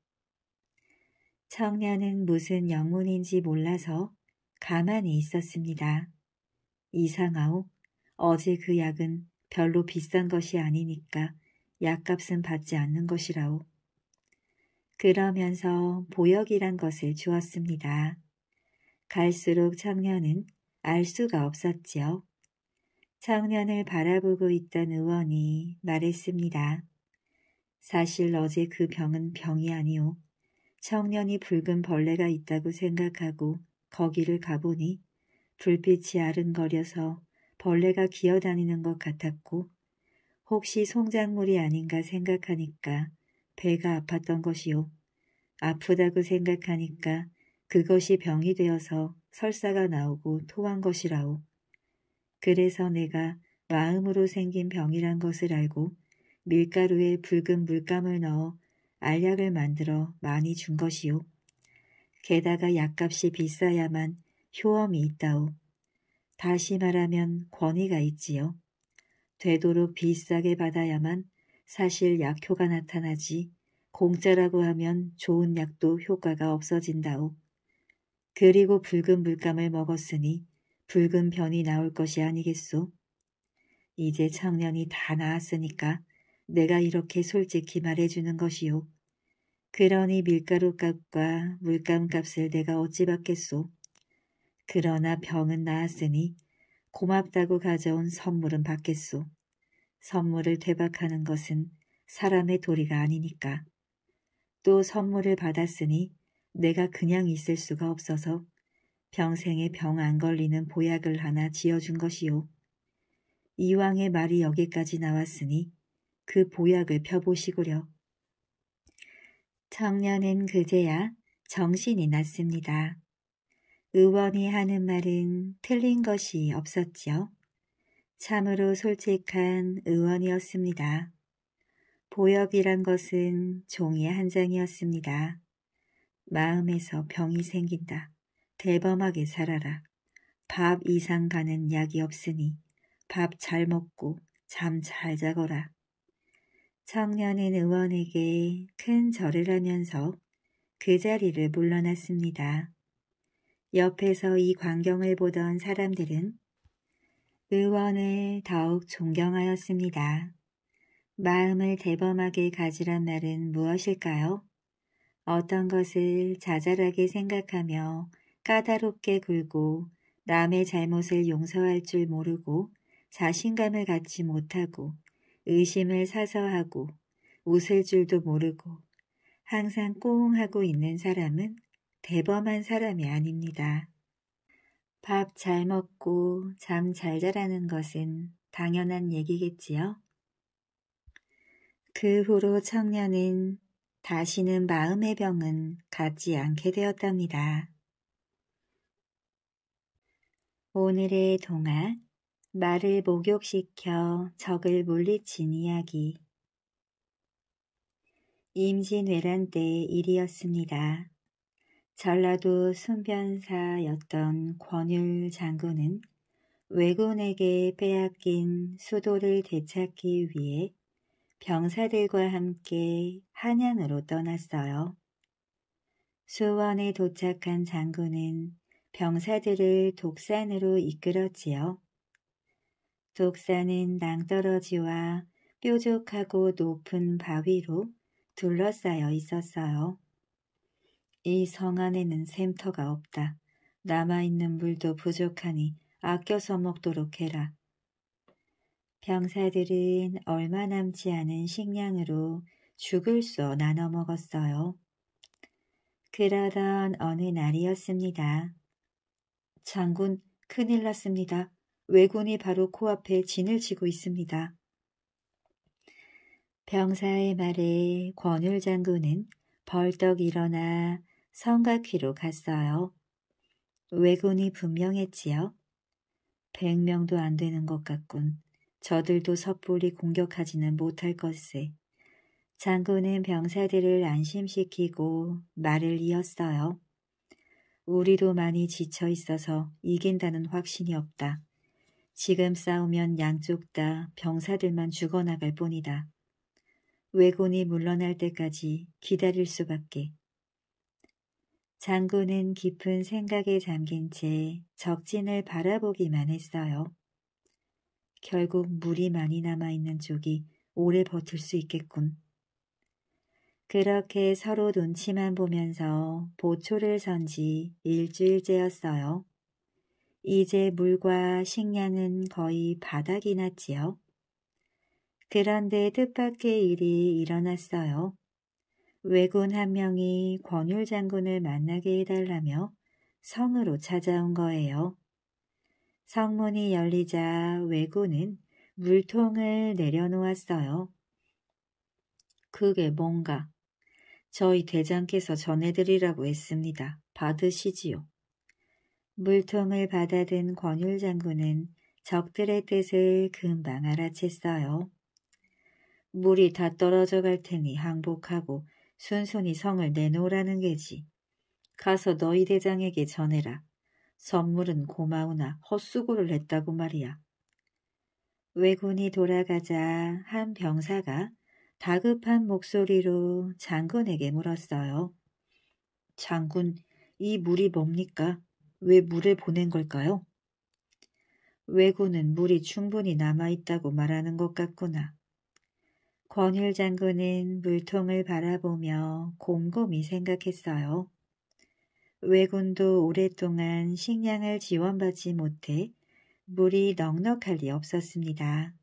청년은 무슨 영문인지 몰라서 가만히 있었습니다. 이상하오. 어제 그 약은 별로 비싼 것이 아니니까 약값은 받지 않는 것이라오. 그러면서 보역이란 것을 주었습니다. 갈수록 청년은 알 수가 없었지요. 청년을 바라보고 있던 의원이 말했습니다. 사실 어제 그 병은 병이 아니오. 청년이 붉은 벌레가 있다고 생각하고 거기를 가보니 불빛이 아른거려서 벌레가 기어다니는 것 같았고 혹시 송작물이 아닌가 생각하니까 배가 아팠던 것이요. 아프다고 생각하니까 그것이 병이 되어서 설사가 나오고 토한 것이라오. 그래서 내가 마음으로 생긴 병이란 것을 알고 밀가루에 붉은 물감을 넣어 알약을 만들어 많이 준 것이요. 게다가 약값이 비싸야만 효험이 있다오. 다시 말하면 권위가 있지요. 되도록 비싸게 받아야만 사실 약효가 나타나지 공짜라고 하면 좋은 약도 효과가 없어진다오. 그리고 붉은 물감을 먹었으니 붉은 변이 나올 것이 아니겠소. 이제 청년이 다 나았으니까 내가 이렇게 솔직히 말해주는 것이요. 그러니 밀가루 값과 물감 값을 내가 어찌 받겠소. 그러나 병은 나았으니 고맙다고 가져온 선물은 받겠소. 선물을 대박하는 것은 사람의 도리가 아니니까. 또 선물을 받았으니 내가 그냥 있을 수가 없어서 평생에 병 안 걸리는 보약을 하나 지어준 것이요. 이왕의 말이 여기까지 나왔으니 그 보약을 펴보시구려. 청년은 그제야 정신이 났습니다. 의원이 하는 말은 틀린 것이 없었지요. 참으로 솔직한 의원이었습니다. 보역이란 것은 종이 한 장이었습니다. 마음에서 병이 생긴다. 대범하게 살아라. 밥 이상 가는 약이 없으니 밥 잘 먹고 잠 잘 자거라. 청년은 의원에게 큰 절을 하면서 그 자리를 물러났습니다. 옆에서 이 광경을 보던 사람들은 의원을 더욱 존경하였습니다. 마음을 대범하게 가지란 말은 무엇일까요? 어떤 것을 자잘하게 생각하며 까다롭게 굴고 남의 잘못을 용서할 줄 모르고 자신감을 갖지 못하고 의심을 사서하고 웃을 줄도 모르고 항상 꽁 하고 있는 사람은 대범한 사람이 아닙니다. 밥 잘 먹고 잠 잘 자라는 것은 당연한 얘기겠지요. 그 후로 청년은 다시는 마음의 병은 갖지 않게 되었답니다. 오늘의 동화 말을 목욕시켜 적을 물리친 이야기 임진왜란 때 일이었습니다. 전라도 순변사였던 권율 장군은 왜군에게 빼앗긴 수도를 되찾기 위해 병사들과 함께 한양으로 떠났어요. 수원에 도착한 장군은 병사들을 독산으로 이끌었지요. 독산은 낭떠러지와 뾰족하고 높은 바위로 둘러싸여 있었어요. 이 성 안에는 샘터가 없다. 남아있는 물도 부족하니 아껴서 먹도록 해라. 병사들은 얼마 남지 않은 식량으로 죽을 수 나눠 먹었어요. 그러던 어느 날이었습니다. 장군, 큰일 났습니다. 왜군이 바로 코앞에 진을 치고 있습니다. 병사의 말에 권율 장군은 벌떡 일어나 성곽휘로 갔어요. 왜군이 분명했지요. 백명도 안 되는 것 같군. 저들도 섣불리 공격하지는 못할 것세. 장군은 병사들을 안심시키고 말을 이었어요. 우리도 많이 지쳐 있어서 이긴다는 확신이 없다. 지금 싸우면 양쪽 다 병사들만 죽어나갈 뿐이다. 왜군이 물러날 때까지 기다릴 수밖에. 장군은 깊은 생각에 잠긴 채 적진을 바라보기만 했어요. 결국 물이 많이 남아있는 쪽이 오래 버틸 수 있겠군. 그렇게 서로 눈치만 보면서 보초를 선 지 일주일째였어요. 이제 물과 식량은 거의 바닥이 났지요. 그런데 뜻밖의 일이 일어났어요. 왜군 한 명이 권율 장군을 만나게 해달라며 성으로 찾아온 거예요. 성문이 열리자 왜군은 물통을 내려놓았어요. 그게 뭔가 저희 대장께서 전해드리라고 했습니다. 받으시지요. 물통을 받아든 권율 장군은 적들의 뜻을 금방 알아챘어요. 물이 다 떨어져 갈 테니 항복하고 순순히 성을 내놓으라는 게지. 가서 너희 대장에게 전해라. 선물은 고마우나 헛수고를 했다고 말이야. 왜군이 돌아가자 한 병사가 다급한 목소리로 장군에게 물었어요. 장군, 이 물이 뭡니까? 왜 물을 보낸 걸까요? 왜군은 물이 충분히 남아있다고 말하는 것 같구나. 권율 장군은 물통을 바라보며 곰곰이 생각했어요. 왜군도 오랫동안 식량을 지원받지 못해 물이 넉넉할 리 없었습니다.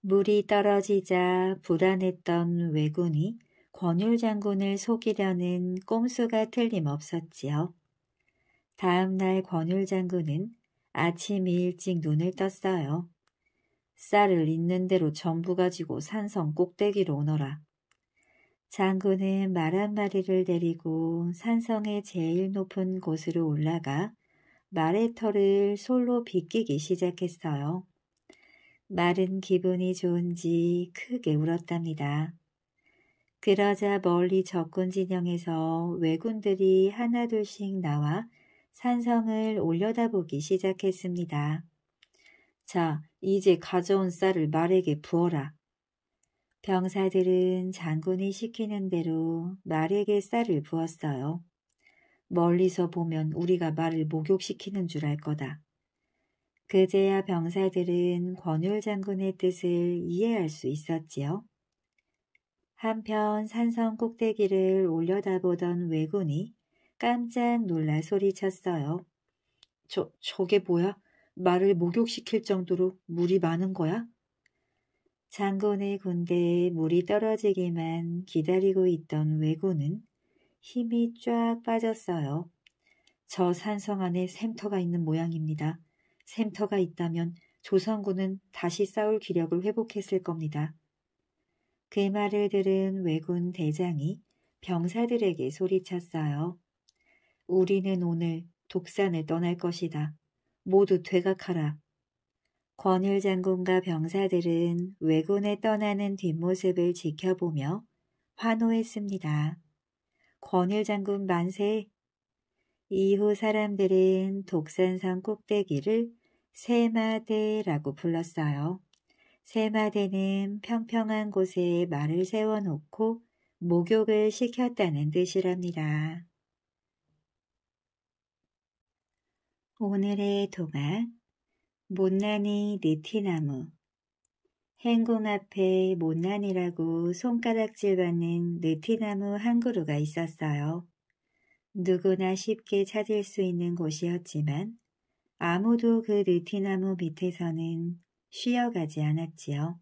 물이 떨어지자 불안했던 왜군이 권율 장군을 속이려는 꼼수가 틀림없었지요. 다음 날 권율 장군은 아침 일찍 눈을 떴어요. 쌀을 있는 대로 전부 가지고 산성 꼭대기로 오너라. 장군은 말 한 마리를 데리고 산성의 제일 높은 곳으로 올라가 말의 털을 솔로 빗기기 시작했어요. 말은 기분이 좋은지 크게 울었답니다. 그러자 멀리 적군 진영에서 왜군들이 하나둘씩 나와 산성을 올려다보기 시작했습니다. 자, 이제 가져온 쌀을 말에게 부어라. 병사들은 장군이 시키는 대로 말에게 쌀을 부었어요. 멀리서 보면 우리가 말을 목욕시키는 줄 알 거다. 그제야 병사들은 권율 장군의 뜻을 이해할 수 있었지요. 한편 산성 꼭대기를 올려다보던 왜군이 깜짝 놀라 소리쳤어요. 저, 저게 뭐야? 말을 목욕시킬 정도로 물이 많은 거야? 장군의 군대에 물이 떨어지기만 기다리고 있던 왜군은 힘이 쫙 빠졌어요. 저 산성 안에 샘터가 있는 모양입니다. 샘터가 있다면 조선군은 다시 싸울 기력을 회복했을 겁니다. 그 말을 들은 왜군 대장이 병사들에게 소리쳤어요. 우리는 오늘 독산을 떠날 것이다. 모두 퇴각하라. 권율 장군과 병사들은 왜군에 떠나는 뒷모습을 지켜보며 환호했습니다. 권율 장군 만세! 이후 사람들은 독산성 꼭대기를 세마대라고 불렀어요. 세마대는 평평한 곳에 말을 세워놓고 목욕을 시켰다는 뜻이랍니다. 오늘의 동화 못난이 느티나무 행궁 앞에 못난이라고 손가락질 받는 느티나무 한 그루가 있었어요. 누구나 쉽게 찾을 수 있는 곳이었지만 아무도 그 느티나무 밑에서는 쉬어가지 않았지요.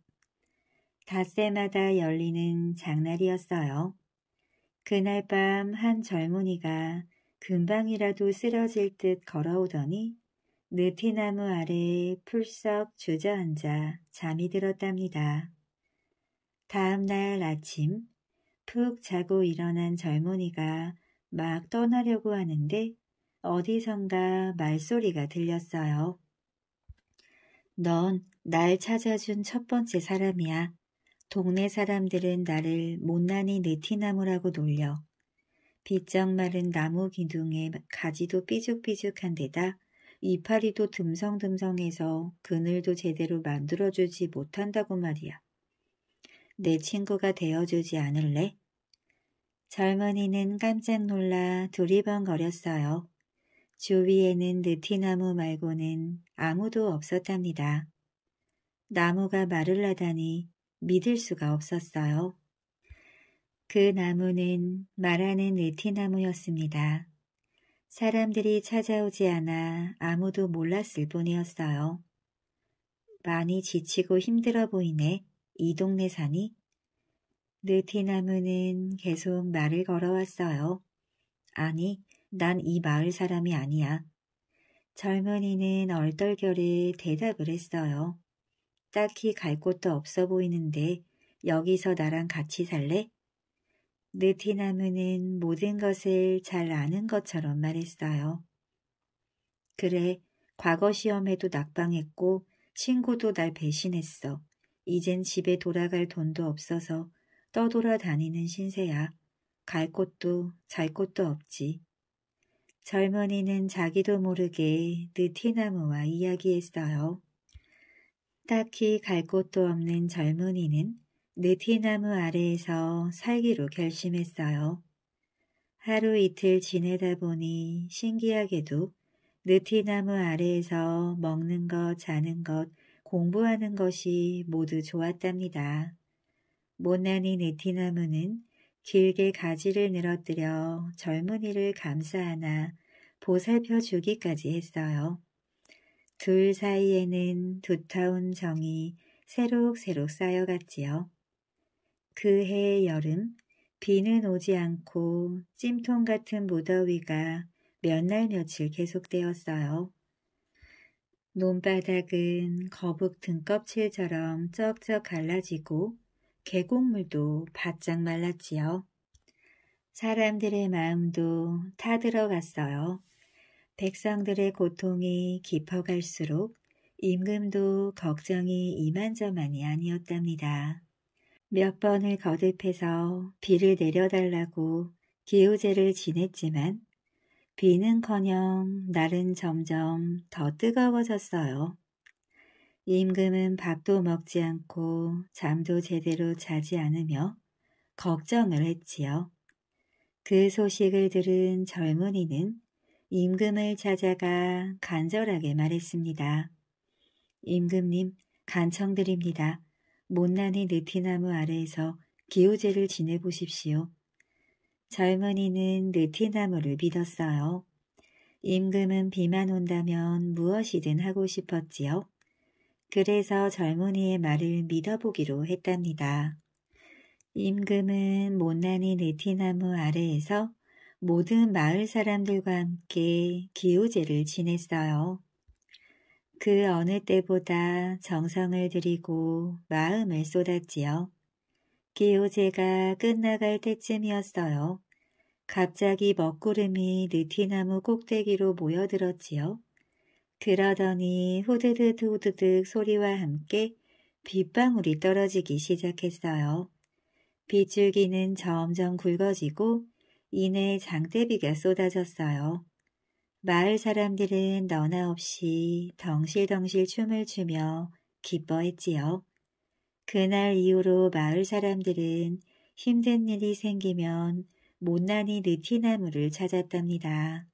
닷새마다 열리는 장날이었어요. 그날 밤 한 젊은이가 금방이라도 쓰러질 듯 걸어오더니 느티나무 아래에 풀썩 주저앉아 잠이 들었답니다. 다음 날 아침 푹 자고 일어난 젊은이가 막 떠나려고 하는데 어디선가 말소리가 들렸어요. 넌 날 찾아준 첫 번째 사람이야. 동네 사람들은 나를 못난이 느티나무라고 놀려. 비쩍 마른 나무 기둥에 가지도 삐죽삐죽한 데다 이파리도 듬성듬성해서 그늘도 제대로 만들어주지 못한다고 말이야. 내 친구가 되어주지 않을래? 젊은이는 깜짝 놀라 두리번거렸어요. 주위에는 느티나무 말고는 아무도 없었답니다. 나무가 하다니 믿을 수가 없었어요. 그 나무는 말하는 느티나무였습니다. 사람들이 찾아오지 않아 아무도 몰랐을 뿐이었어요. 많이 지치고 힘들어 보이네. 이 동네 산이. 느티나무는 계속 말을 걸어왔어요. 아니, 난 이 마을 사람이 아니야. 젊은이는 얼떨결에 대답을 했어요. 딱히 갈 곳도 없어 보이는데 여기서 나랑 같이 살래? 느티나무는 모든 것을 잘 아는 것처럼 말했어요. 그래, 과거 시험에도 낙방했고 친구도 날 배신했어. 이젠 집에 돌아갈 돈도 없어서 떠돌아 다니는 신세야. 갈 곳도 잘 곳도 없지. 젊은이는 자기도 모르게 느티나무와 이야기했어요. 딱히 갈 곳도 없는 젊은이는 느티나무 아래에서 살기로 결심했어요. 하루 이틀 지내다 보니 신기하게도 느티나무 아래에서 먹는 것, 자는 것, 공부하는 것이 모두 좋았답니다. 못난이 느티나무는 길게 가지를 늘어뜨려 젊은이를 감싸안아 보살펴 주기까지 했어요. 둘 사이에는 두터운 정이 새록새록 쌓여갔지요. 그해 여름 비는 오지 않고 찜통 같은 무더위가 몇 날 며칠 계속되었어요. 논바닥은 거북 등껍질처럼 쩍쩍 갈라지고 계곡물도 바짝 말랐지요. 사람들의 마음도 타들어갔어요. 백성들의 고통이 깊어갈수록 임금도 걱정이 이만저만이 아니었답니다. 몇 번을 거듭해서 비를 내려달라고 기우제를 지냈지만 비는커녕 날은 점점 더 뜨거워졌어요. 임금은 밥도 먹지 않고 잠도 제대로 자지 않으며 걱정을 했지요. 그 소식을 들은 젊은이는 임금을 찾아가 간절하게 말했습니다. 임금님, 간청드립니다. 못난이 느티나무 아래에서 기우제를 지내보십시오. 젊은이는 느티나무를 믿었어요. 임금은 비만 온다면 무엇이든 하고 싶었지요. 그래서 젊은이의 말을 믿어보기로 했답니다. 임금은 못난이 느티나무 아래에서 모든 마을 사람들과 함께 기우제를 지냈어요. 그 어느 때보다 정성을 들이고 마음을 쏟았지요. 기호제가 끝나갈 때쯤이었어요. 갑자기 먹구름이 느티나무 꼭대기로 모여들었지요. 그러더니 후드득 후드득 소리와 함께 빗방울이 떨어지기 시작했어요. 빗줄기는 점점 굵어지고 이내 장대비가 쏟아졌어요. 마을 사람들은 너나 없이 덩실덩실 춤을 추며 기뻐했지요. 그날 이후로 마을 사람들은 힘든 일이 생기면 못난이 느티나무를 찾았답니다.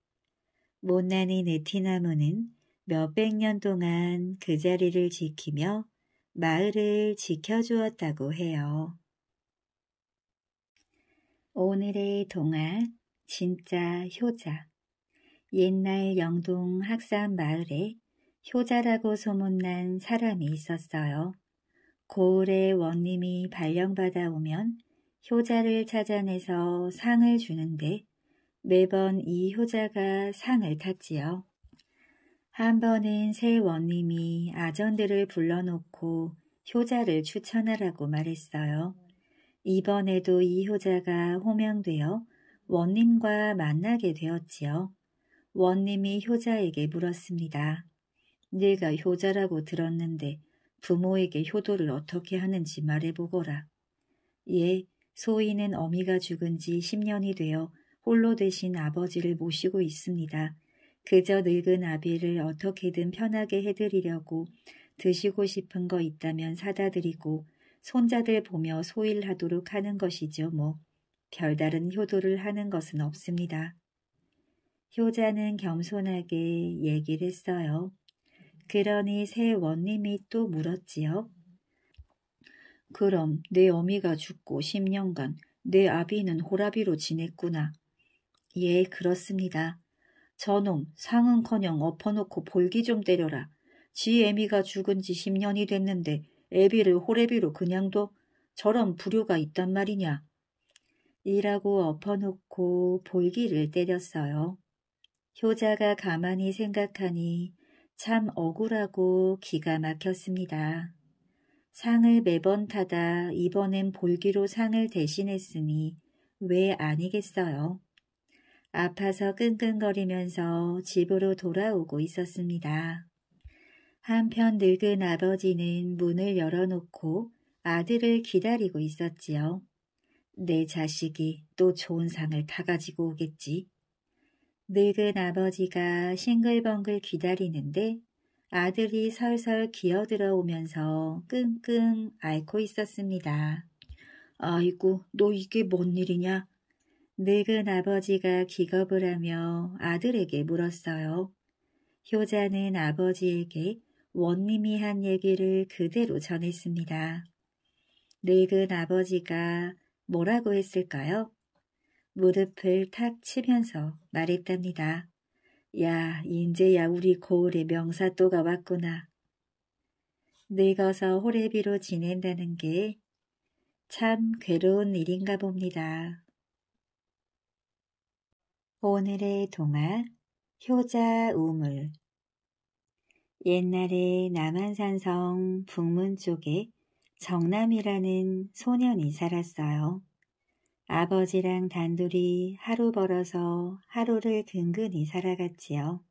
못난이 느티나무는 몇백 년 동안 그 자리를 지키며 마을을 지켜주었다고 해요. 오늘의 동화 진짜 효자 옛날 영동 학산 마을에 효자라고 소문난 사람이 있었어요. 고을의 원님이 발령받아 오면 효자를 찾아내서 상을 주는데 매번 이 효자가 상을 탔지요. 한 번은 새 원님이 아전들을 불러놓고 효자를 추천하라고 말했어요. 이번에도 이 효자가 호명되어 원님과 만나게 되었지요. 원님이 효자에게 물었습니다. 네가 효자라고 들었는데 부모에게 효도를 어떻게 하는지 말해보거라. 예, 소인은 어미가 죽은 지 10년이 되어 홀로 되신 아버지를 모시고 있습니다. 그저 늙은 아비를 어떻게든 편하게 해드리려고 드시고 싶은 거 있다면 사다 드리고 손자들 보며 소일하도록 하는 것이죠 뭐. 별다른 효도를 하는 것은 없습니다. 효자는 겸손하게 얘기를 했어요. 그러니 새 원님이 또 물었지요. 그럼 내 어미가 죽고 10년간 내 아비는 호라비로 지냈구나. 예, 그렇습니다. 저놈 상은커녕 엎어놓고 볼기 좀 때려라. 지 애미가 죽은 지 10년이 됐는데 애비를 호래비로 그냥 둬 저런 불효가 있단 말이냐. 이라고 엎어놓고 볼기를 때렸어요. 효자가 가만히 생각하니 참 억울하고 기가 막혔습니다. 상을 매번 타다 이번엔 볼기로 상을 대신했으니 왜 아니겠어요. 아파서 끙끙거리면서 집으로 돌아오고 있었습니다. 한편 늙은 아버지는 문을 열어놓고 아들을 기다리고 있었지요. 내 자식이 또 좋은 상을 타가지고 오겠지. 늙은 아버지가 싱글벙글 기다리는데 아들이 설설 기어들어 오면서 끙끙 앓고 있었습니다. 아이고, 너 이게 뭔 일이냐? 늙은 아버지가 기겁을 하며 아들에게 물었어요. 효자는 아버지에게 원님이 한 얘기를 그대로 전했습니다. 늙은 아버지가 뭐라고 했을까요? 무릎을 탁 치면서 말했답니다. 야, 인제야 우리 고을의 명사또가 왔구나. 늙어서 호래비로 지낸다는 게 참 괴로운 일인가 봅니다. 오늘의 동화 효자 우물 옛날에 남한산성 북문 쪽에 정남이라는 소년이 살았어요. 아버지랑 단둘이 하루 벌어서 하루를 근근히 살아갔지요.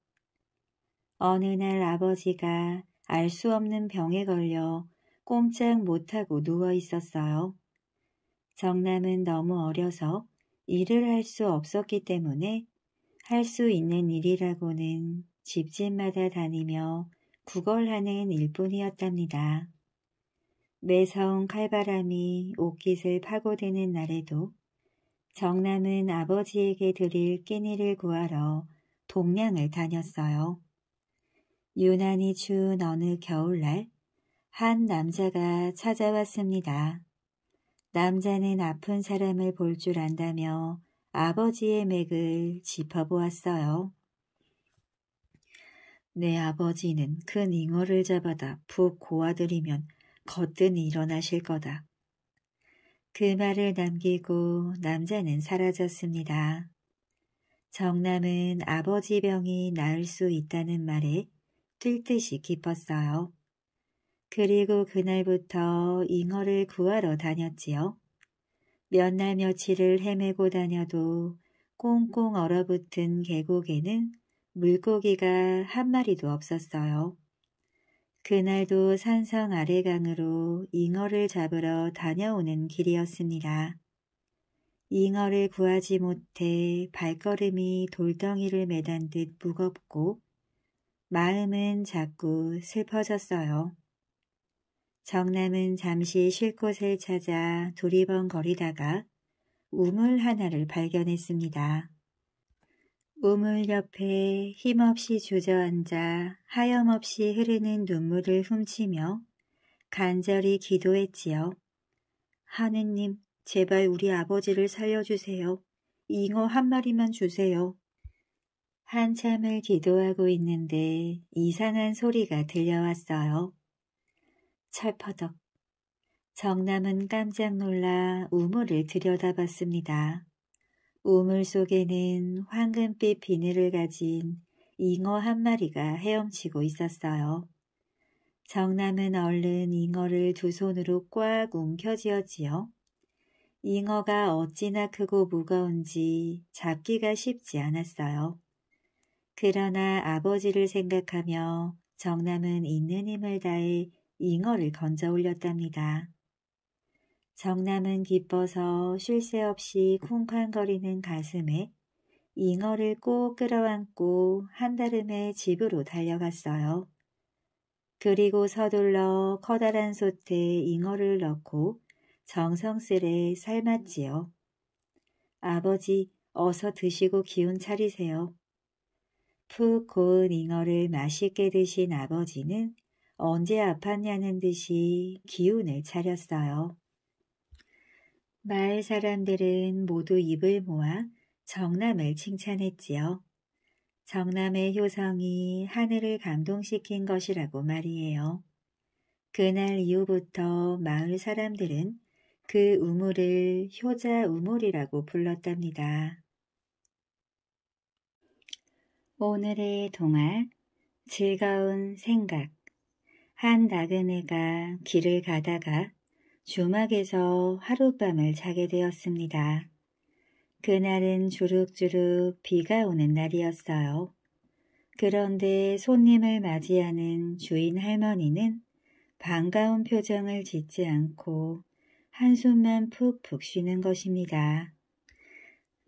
어느 날 아버지가 알 수 없는 병에 걸려 꼼짝 못하고 누워 있었어요. 정남은 너무 어려서 일을 할 수 없었기 때문에 할 수 있는 일이라고는 집집마다 다니며 구걸하는 일뿐이었답니다. 매서운 칼바람이 옷깃을 파고드는 날에도 정남은 아버지에게 드릴 끼니를 구하러 동량을 다녔어요. 유난히 추운 어느 겨울날 한 남자가 찾아왔습니다. 남자는 아픈 사람을 볼 줄 안다며 아버지의 맥을 짚어보았어요. 내 아버지는 큰 잉어를 잡아다 푹 고아들이면 거뜬히 일어나실 거다. 그 말을 남기고 남자는 사라졌습니다. 정남은 아버지 병이 나을 수 있다는 말에 뛸 듯이 기뻤어요. 그리고 그날부터 잉어를 구하러 다녔지요. 몇 날 며칠을 헤매고 다녀도 꽁꽁 얼어붙은 계곡에는 물고기가 한 마리도 없었어요. 그날도 산성 아래강으로 잉어를 잡으러 다녀오는 길이었습니다. 잉어를 구하지 못해 발걸음이 돌덩이를 매단 듯 무겁고 마음은 자꾸 슬퍼졌어요. 정남은 잠시 쉴 곳을 찾아 두리번거리다가 우물 하나를 발견했습니다. 우물 옆에 힘없이 주저앉아 하염없이 흐르는 눈물을 훔치며 간절히 기도했지요. 하느님, 제발 우리 아버지를 살려주세요. 잉어 한 마리만 주세요. 한참을 기도하고 있는데 이상한 소리가 들려왔어요. 철퍼덕. 정남은 깜짝 놀라 우물을 들여다봤습니다. 우물 속에는 황금빛 비늘을 가진 잉어 한 마리가 헤엄치고 있었어요. 정남은 얼른 잉어를 두 손으로 꽉 움켜쥐었지요. 잉어가 어찌나 크고 무거운지 잡기가 쉽지 않았어요. 그러나 아버지를 생각하며 정남은 있는 힘을 다해 잉어를 건져 올렸답니다. 정남은 기뻐서 쉴 새 없이 쿵쾅거리는 가슴에 잉어를 꼭 끌어안고 한달음에 집으로 달려갔어요. 그리고 서둘러 커다란 솥에 잉어를 넣고 정성스레 삶았지요. 아버지, 어서 드시고 기운 차리세요. 푹 고운 잉어를 맛있게 드신 아버지는 언제 아팠냐는 듯이 기운을 차렸어요. 마을 사람들은 모두 입을 모아 정남을 칭찬했지요. 정남의 효성이 하늘을 감동시킨 것이라고 말이에요. 그날 이후부터 마을 사람들은 그 우물을 효자 우물이라고 불렀답니다. 오늘의 동화 즐거운 생각 한 나그네가 길을 가다가 주막에서 하룻밤을 자게 되었습니다. 그날은 주룩주룩 비가 오는 날이었어요. 그런데 손님을 맞이하는 주인 할머니는 반가운 표정을 짓지 않고 한숨만 푹푹 쉬는 것입니다.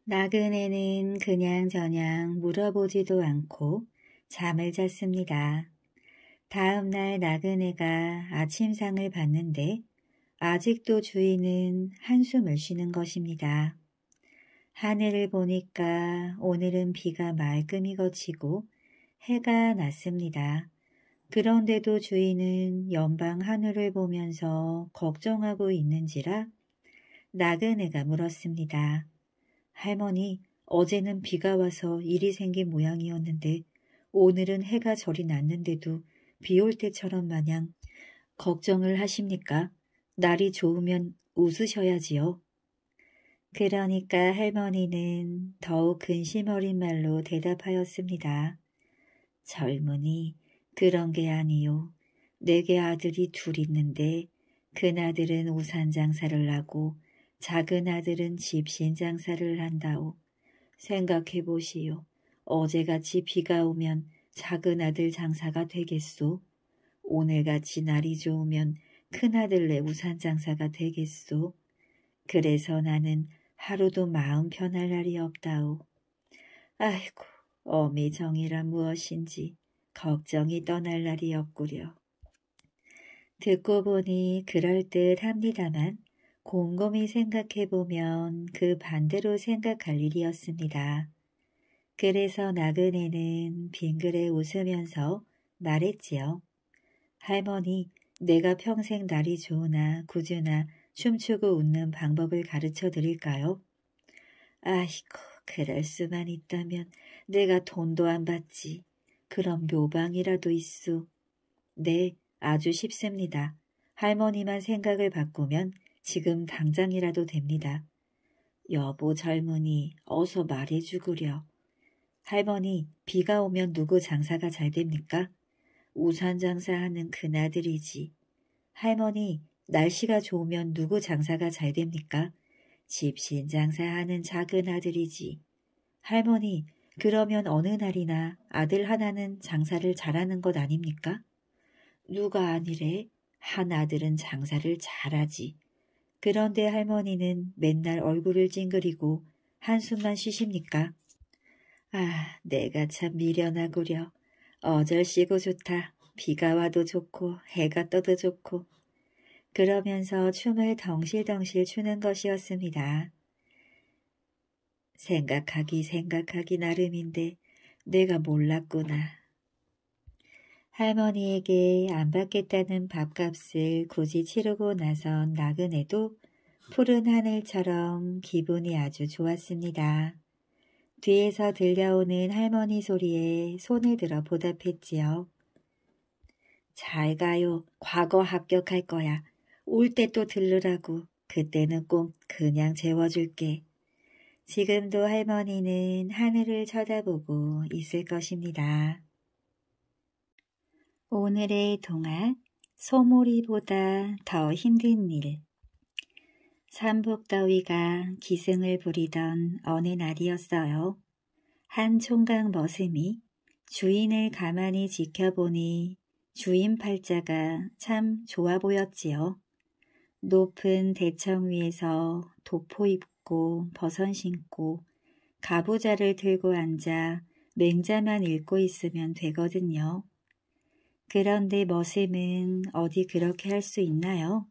나그네는 그냥저냥 물어보지도 않고 잠을 잤습니다. 다음 날 나그네가 아침상을 봤는데 아직도 주인은 한숨을 쉬는 것입니다. 하늘을 보니까 오늘은 비가 말끔히 거치고 해가 났습니다. 그런데도 주인은 연방 하늘을 보면서 걱정하고 있는지라 나그네가 물었습니다. 할머니, 어제는 비가 와서 일이 생긴 모양이었는데 오늘은 해가 저리 났는데도 비 올 때처럼 마냥 걱정을 하십니까? 날이 좋으면 웃으셔야지요. 그러니까 할머니는 더욱 근심 어린 말로 대답하였습니다. 젊은이, 그런 게 아니요. 내게 아들이 둘 있는데 큰 아들은 우산 장사를 하고 작은 아들은 집신 장사를 한다오. 생각해 보시오. 어제같이 비가 오면 작은 아들 장사가 되겠소. 오늘같이 날이 좋으면 큰아들 내 우산 장사가 되겠소. 그래서 나는 하루도 마음 편할 날이 없다오. 아이고, 어미 정이라 무엇인지 걱정이 떠날 날이 없구려. 듣고 보니 그럴듯 합니다만 곰곰이 생각해보면 그 반대로 생각할 일이었습니다. 그래서 나그네는 빙그레 웃으면서 말했지요. 할머니, 내가 평생 날이 좋으나 구주나 춤추고 웃는 방법을 가르쳐 드릴까요? 아이고, 그럴 수만 있다면 내가 돈도 안 받지. 그럼 묘방이라도 있소. 네, 아주 쉽습니다. 할머니만 생각을 바꾸면 지금 당장이라도 됩니다. 여보 젊은이 어서 말해주구려. 할머니 비가 오면 누구 장사가 잘 됩니까? 우산 장사하는 그나들이지. 할머니 날씨가 좋으면 누구 장사가 잘 됩니까? 집신 장사하는 작은 아들이지. 할머니 그러면 어느 날이나 아들 하나는 장사를 잘하는 것 아닙니까? 누가 아니래? 한 아들은 장사를 잘하지. 그런데 할머니는 맨날 얼굴을 찡그리고 한숨만 쉬십니까? 아, 내가 참 미련하구려. 어절씨고 좋다. 비가 와도 좋고 해가 떠도 좋고. 그러면서 춤을 덩실덩실 추는 것이었습니다. 생각하기 생각하기 나름인데 내가 몰랐구나. 할머니에게 안 받겠다는 밥값을 굳이 치르고 나선 나그네도 푸른 하늘처럼 기분이 아주 좋았습니다. 뒤에서 들려오는 할머니 소리에 손을 들어 보답했지요. 잘 가요. 과거 합격할 거야. 올 때 또 들르라고. 그때는 꼭 그냥 재워줄게. 지금도 할머니는 하늘을 쳐다보고 있을 것입니다. 오늘의 동화 소몰이보다 더 힘든 일 삼복더위가 기승을 부리던 어느 날이었어요. 한 총각 머슴이 주인을 가만히 지켜보니 주인 팔자가 참 좋아 보였지요. 높은 대청 위에서 도포 입고 버선 신고 가부자를 들고 앉아 맹자만 읽고 있으면 되거든요. 그런데 머슴은 어디 그렇게 할 수 있나요?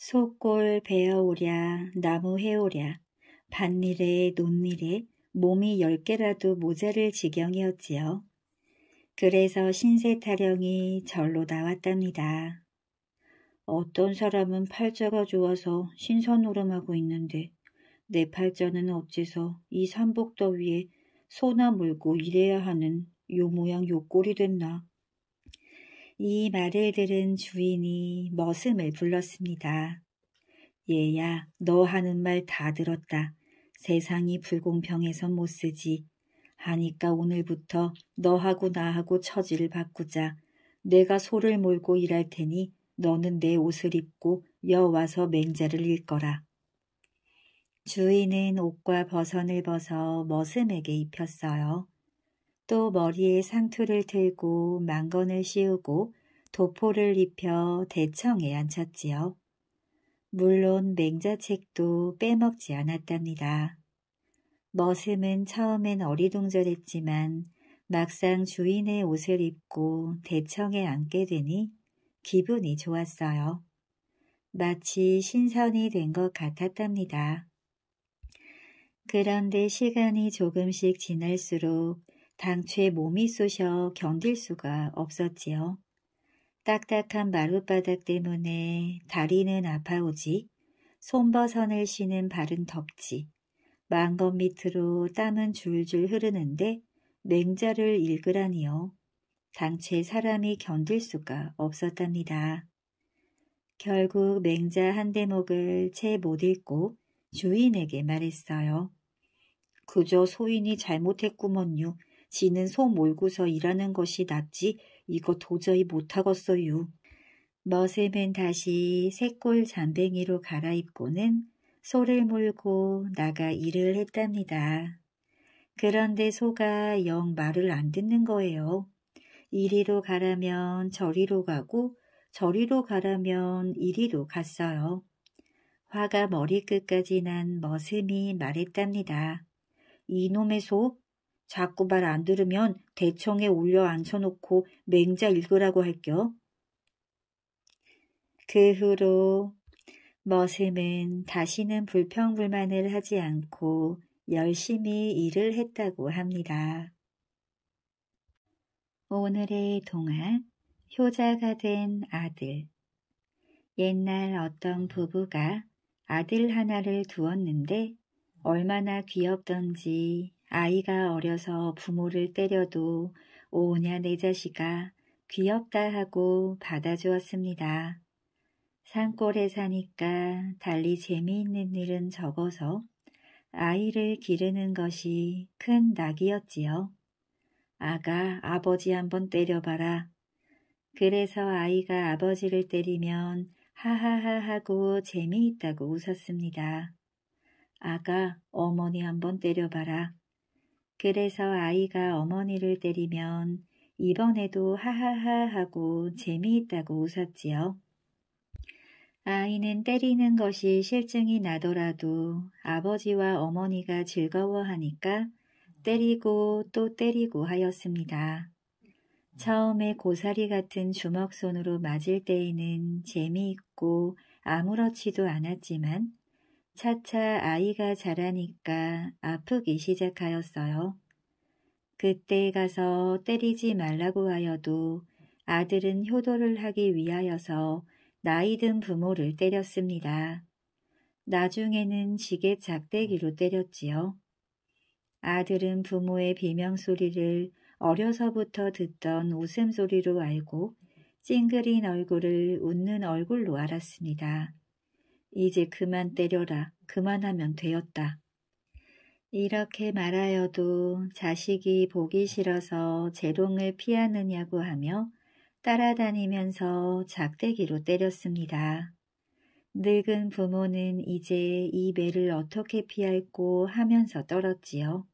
소골 베어오랴 나무 해오랴 밭일에 논일에 몸이 열 개라도 모자를 지경이었지요. 그래서 신세 타령이 절로 나왔답니다. 어떤 사람은 팔자가 좋아서 신선노름하고 있는데 내 팔자는 어째서 이 삼복더위에 소나 물고 일해야 하는 요 모양 요 꼴이 됐나. 이 말을 들은 주인이 머슴을 불렀습니다. 얘야, 너 하는 말 다 들었다. 세상이 불공평해서 못 쓰지. 하니까 오늘부터 너하고 나하고 처지를 바꾸자. 내가 소를 몰고 일할 테니 너는 내 옷을 입고 여 와서 맹자를 읽거라. 주인은 옷과 버선을 벗어 머슴에게 입혔어요. 또 머리에 상투를 틀고 망건을 씌우고 도포를 입혀 대청에 앉혔지요. 물론 맹자책도 빼먹지 않았답니다. 머슴은 처음엔 어리둥절했지만 막상 주인의 옷을 입고 대청에 앉게 되니 기분이 좋았어요. 마치 신선이 된 것 같았답니다. 그런데 시간이 조금씩 지날수록 당최 몸이 쑤셔 견딜 수가 없었지요. 딱딱한 마룻바닥 때문에 다리는 아파오지, 손버선을 쉬는 발은 덥지, 망건 밑으로 땀은 줄줄 흐르는데 맹자를 읽으라니요. 당최 사람이 견딜 수가 없었답니다. 결국 맹자 한 대목을 채 못 읽고 주인에게 말했어요. 그저 소인이 잘못했구먼요. 지는 소 몰고서 일하는 것이 낫지 이거 도저히 못하겠어요. 머슴은 다시 새골 잠뱅이로 갈아입고는 소를 몰고 나가 일을 했답니다. 그런데 소가 영 말을 안 듣는 거예요. 이리로 가라면 저리로 가고 저리로 가라면 이리로 갔어요. 화가 머리끝까지 난 머슴이 말했답니다. 이놈의 소, 자꾸 말 안 들으면 대청에 올려 앉혀놓고 맹자 읽으라고 할겨. 그 후로 머슴은 다시는 불평불만을 하지 않고 열심히 일을 했다고 합니다. 오늘의 동화 효자가 된 아들 옛날 어떤 부부가 아들 하나를 두었는데 얼마나 귀엽던지 아이가 어려서 부모를 때려도 오냐 내 자식아 귀엽다 하고 받아주었습니다. 산골에 사니까 달리 재미있는 일은 적어서 아이를 기르는 것이 큰 낙이었지요. 아가 아버지 한번 때려봐라. 그래서 아이가 아버지를 때리면 하하하 하고 재미있다고 웃었습니다. 아가 어머니 한번 때려봐라. 그래서 아이가 어머니를 때리면 이번에도 하하하 하고 재미있다고 웃었지요. 아이는 때리는 것이 실증이 나더라도 아버지와 어머니가 즐거워하니까 때리고 또 때리고 하였습니다. 처음에 고사리 같은 주먹손으로 맞을 때에는 재미있고 아무렇지도 않았지만 차차 아이가 자라니까 아프기 시작하였어요. 그때 가서 때리지 말라고 하여도 아들은 효도를 하기 위하여서 나이든 부모를 때렸습니다. 나중에는 지게 작대기로 때렸지요. 아들은 부모의 비명소리를 어려서부터 듣던 웃음소리로 알고 찡그린 얼굴을 웃는 얼굴로 알았습니다. 이제 그만 때려라. 그만하면 되었다. 이렇게 말하여도 자식이 보기 싫어서 재롱을 피하느냐고 하며 따라다니면서 작대기로 때렸습니다. 늙은 부모는 이제 이 매를 어떻게 피할고 하면서 떨었지요.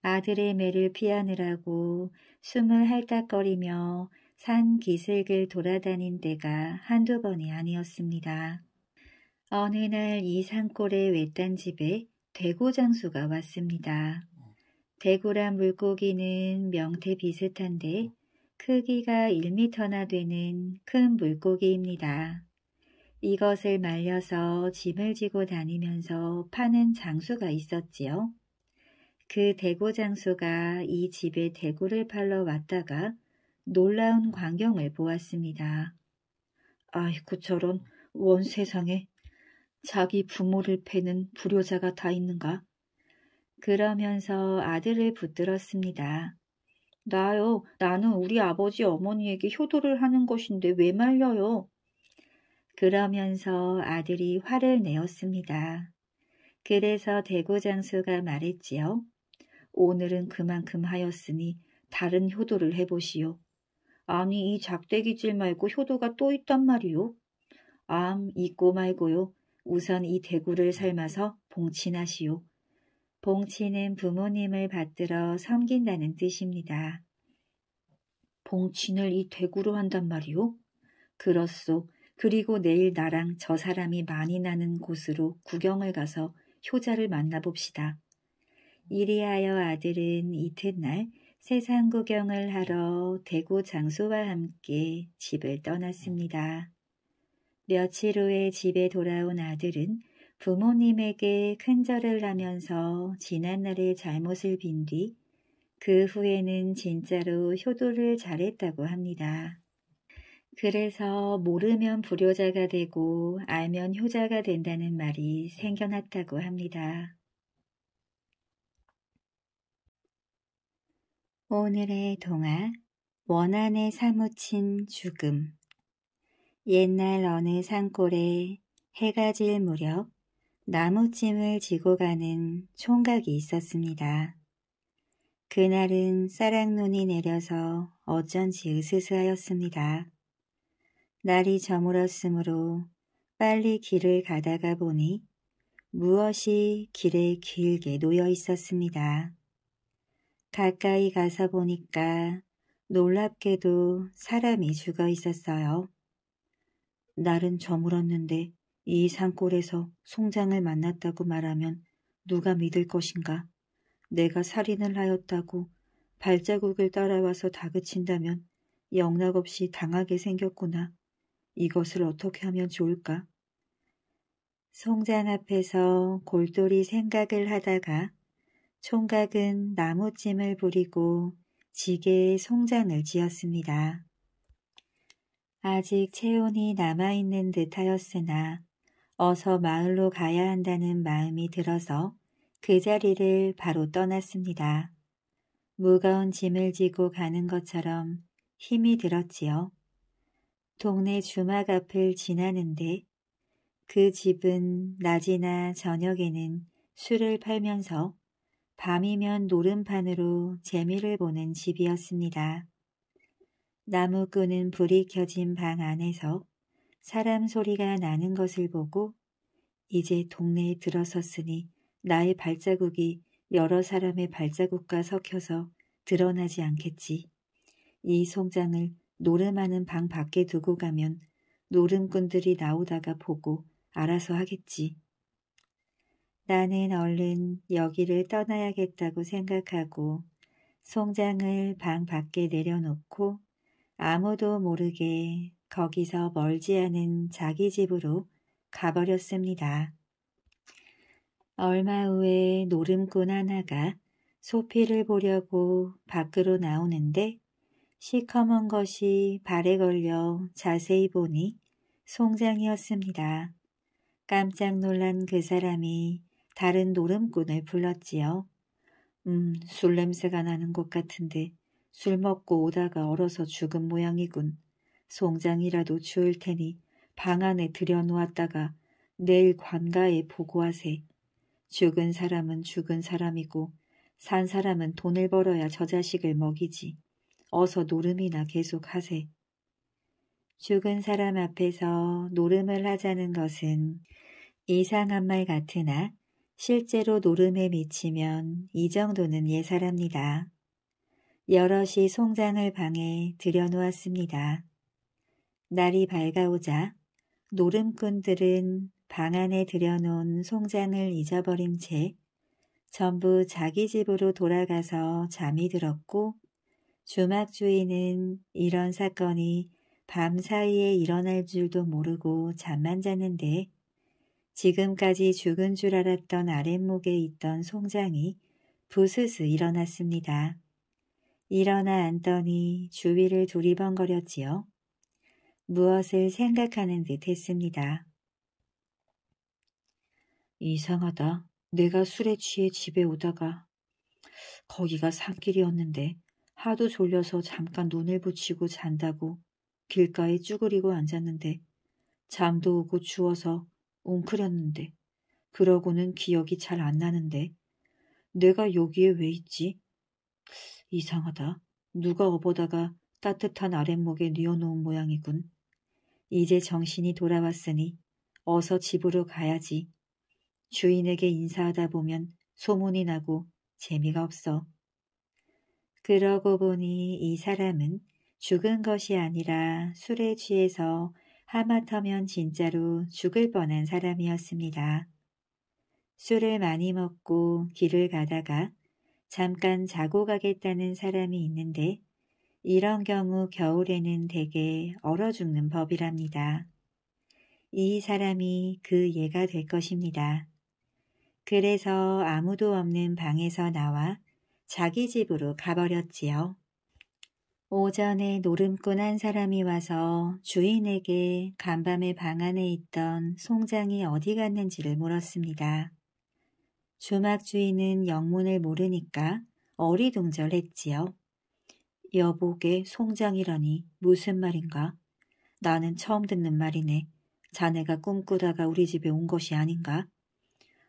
아들의 매를 피하느라고 숨을 할딱거리며 산 기슭을 돌아다닌 때가 한두 번이 아니었습니다. 어느 날 이 산골의 외딴 집에 대구 장수가 왔습니다. 대구란 물고기는 명태 비슷한데 크기가 1미터나 되는 큰 물고기입니다. 이것을 말려서 짐을 지고 다니면서 파는 장수가 있었지요. 그 대구 장수가 이 집에 대구를 팔러 왔다가 놀라운 광경을 보았습니다. 아이고 저런 원 세상에 자기 부모를 패는 불효자가 다 있는가? 그러면서 아들을 붙들었습니다. 나요, 나는 우리 아버지 어머니에게 효도를 하는 것인데 왜 말려요? 그러면서 아들이 화를 내었습니다. 그래서 대구장수가 말했지요. 오늘은 그만큼 하였으니 다른 효도를 해보시오. 아니 이 작대기질 말고 효도가 또 있단 말이오. 암 잊고 말고요. 우선 이 대구를 삶아서 봉친하시오. 봉친은 부모님을 받들어 섬긴다는 뜻입니다. 봉친을 이 대구로 한단 말이오? 그렇소. 그리고 내일 나랑 저 사람이 많이 나는 곳으로 구경을 가서 효자를 만나봅시다. 이리하여 아들은 이튿날 세상 구경을 하러 대구 장수와 함께 집을 떠났습니다. 며칠 후에 집에 돌아온 아들은 부모님에게 큰절을 하면서 지난날의 잘못을 빈 뒤 그 후에는 진짜로 효도를 잘했다고 합니다. 그래서 모르면 불효자가 되고 알면 효자가 된다는 말이 생겨났다고 합니다. 오늘의 동화 원한에 사무친 죽음 옛날 어느 산골에 해가 질 무렵 나무찜을 지고 가는 총각이 있었습니다. 그날은 쌀락눈이 내려서 어쩐지 으스스하였습니다. 날이 저물었으므로 빨리 길을 가다가 보니 무엇이 길에 길게 놓여 있었습니다. 가까이 가서 보니까 놀랍게도 사람이 죽어 있었어요. 날은 저물었는데 이 산골에서 송장을 만났다고 말하면 누가 믿을 것인가? 내가 살인을 하였다고 발자국을 따라와서 다그친다면 영락없이 당하게 생겼구나. 이것을 어떻게 하면 좋을까? 송장 앞에서 골똘히 생각을 하다가 총각은 나무찜을 부리고 지게에 송장을 지었습니다. 아직 체온이 남아있는 듯하였으나 어서 마을로 가야 한다는 마음이 들어서 그 자리를 바로 떠났습니다. 무거운 짐을 지고 가는 것처럼 힘이 들었지요. 동네 주막 앞을 지나는데 그 집은 낮이나 저녁에는 술을 팔면서 밤이면 노름판으로 재미를 보는 집이었습니다. 나무 끄는 불이 켜진 방 안에서 사람 소리가 나는 것을 보고 이제 동네에 들어섰으니 나의 발자국이 여러 사람의 발자국과 섞여서 드러나지 않겠지. 이 송장을 노름하는 방 밖에 두고 가면 노름꾼들이 나오다가 보고 알아서 하겠지. 나는 얼른 여기를 떠나야겠다고 생각하고 송장을 방 밖에 내려놓고 아무도 모르게 거기서 멀지 않은 자기 집으로 가버렸습니다. 얼마 후에 노름꾼 하나가 소피를 보려고 밖으로 나오는데 시커먼 것이 발에 걸려 자세히 보니 송장이었습니다. 깜짝 놀란 그 사람이 다른 노름꾼을 불렀지요. 음, 술 냄새가 나는 것 같은데 술 먹고 오다가 얼어서 죽은 모양이군. 송장이라도 주울 테니 방 안에 들여놓았다가 내일 관가에 보고하세. 죽은 사람은 죽은 사람이고 산 사람은 돈을 벌어야 저 자식을 먹이지. 어서 노름이나 계속 하세. 죽은 사람 앞에서 노름을 하자는 것은 이상한 말 같으나 실제로 노름에 미치면 이 정도는 예사랍니다. 여럿이 송장을 방에 들여놓았습니다. 날이 밝아오자 노름꾼들은 방 안에 들여놓은 송장을 잊어버린 채 전부 자기 집으로 돌아가서 잠이 들었고 주막 주인은 이런 사건이 밤 사이에 일어날 줄도 모르고 잠만 잤는데 지금까지 죽은 줄 알았던 아랫목에 있던 송장이 부스스 일어났습니다. 일어나 앉더니 주위를 두리번거렸지요. 무엇을 생각하는 듯 했습니다. 이상하다. 내가 술에 취해 집에 오다가 거기가 산길이었는데 하도 졸려서 잠깐 눈을 붙이고 잔다고 길가에 쭈그리고 앉았는데 잠도 오고 추워서 웅크렸는데 그러고는 기억이 잘 안 나는데 내가 여기에 왜 있지? 이상하다. 누가 업어다가 따뜻한 아랫목에 뉘어놓은 모양이군. 이제 정신이 돌아왔으니 어서 집으로 가야지. 주인에게 인사하다 보면 소문이 나고 재미가 없어. 그러고 보니 이 사람은 죽은 것이 아니라 술에 취해서 하마터면 진짜로 죽을 뻔한 사람이었습니다. 술을 많이 먹고 길을 가다가 잠깐 자고 가겠다는 사람이 있는데 이런 경우 겨울에는 대개 얼어 죽는 법이랍니다. 이 사람이 그 예가 될 것입니다. 그래서 아무도 없는 방에서 나와 자기 집으로 가버렸지요. 오전에 노름꾼 한 사람이 와서 주인에게 간밤에 방 안에 있던 송장이 어디 갔는지를 물었습니다. 주막 주인은 영문을 모르니까 어리둥절했지요. 여보게 송장이라니 무슨 말인가? 나는 처음 듣는 말이네. 자네가 꿈꾸다가 우리 집에 온 것이 아닌가?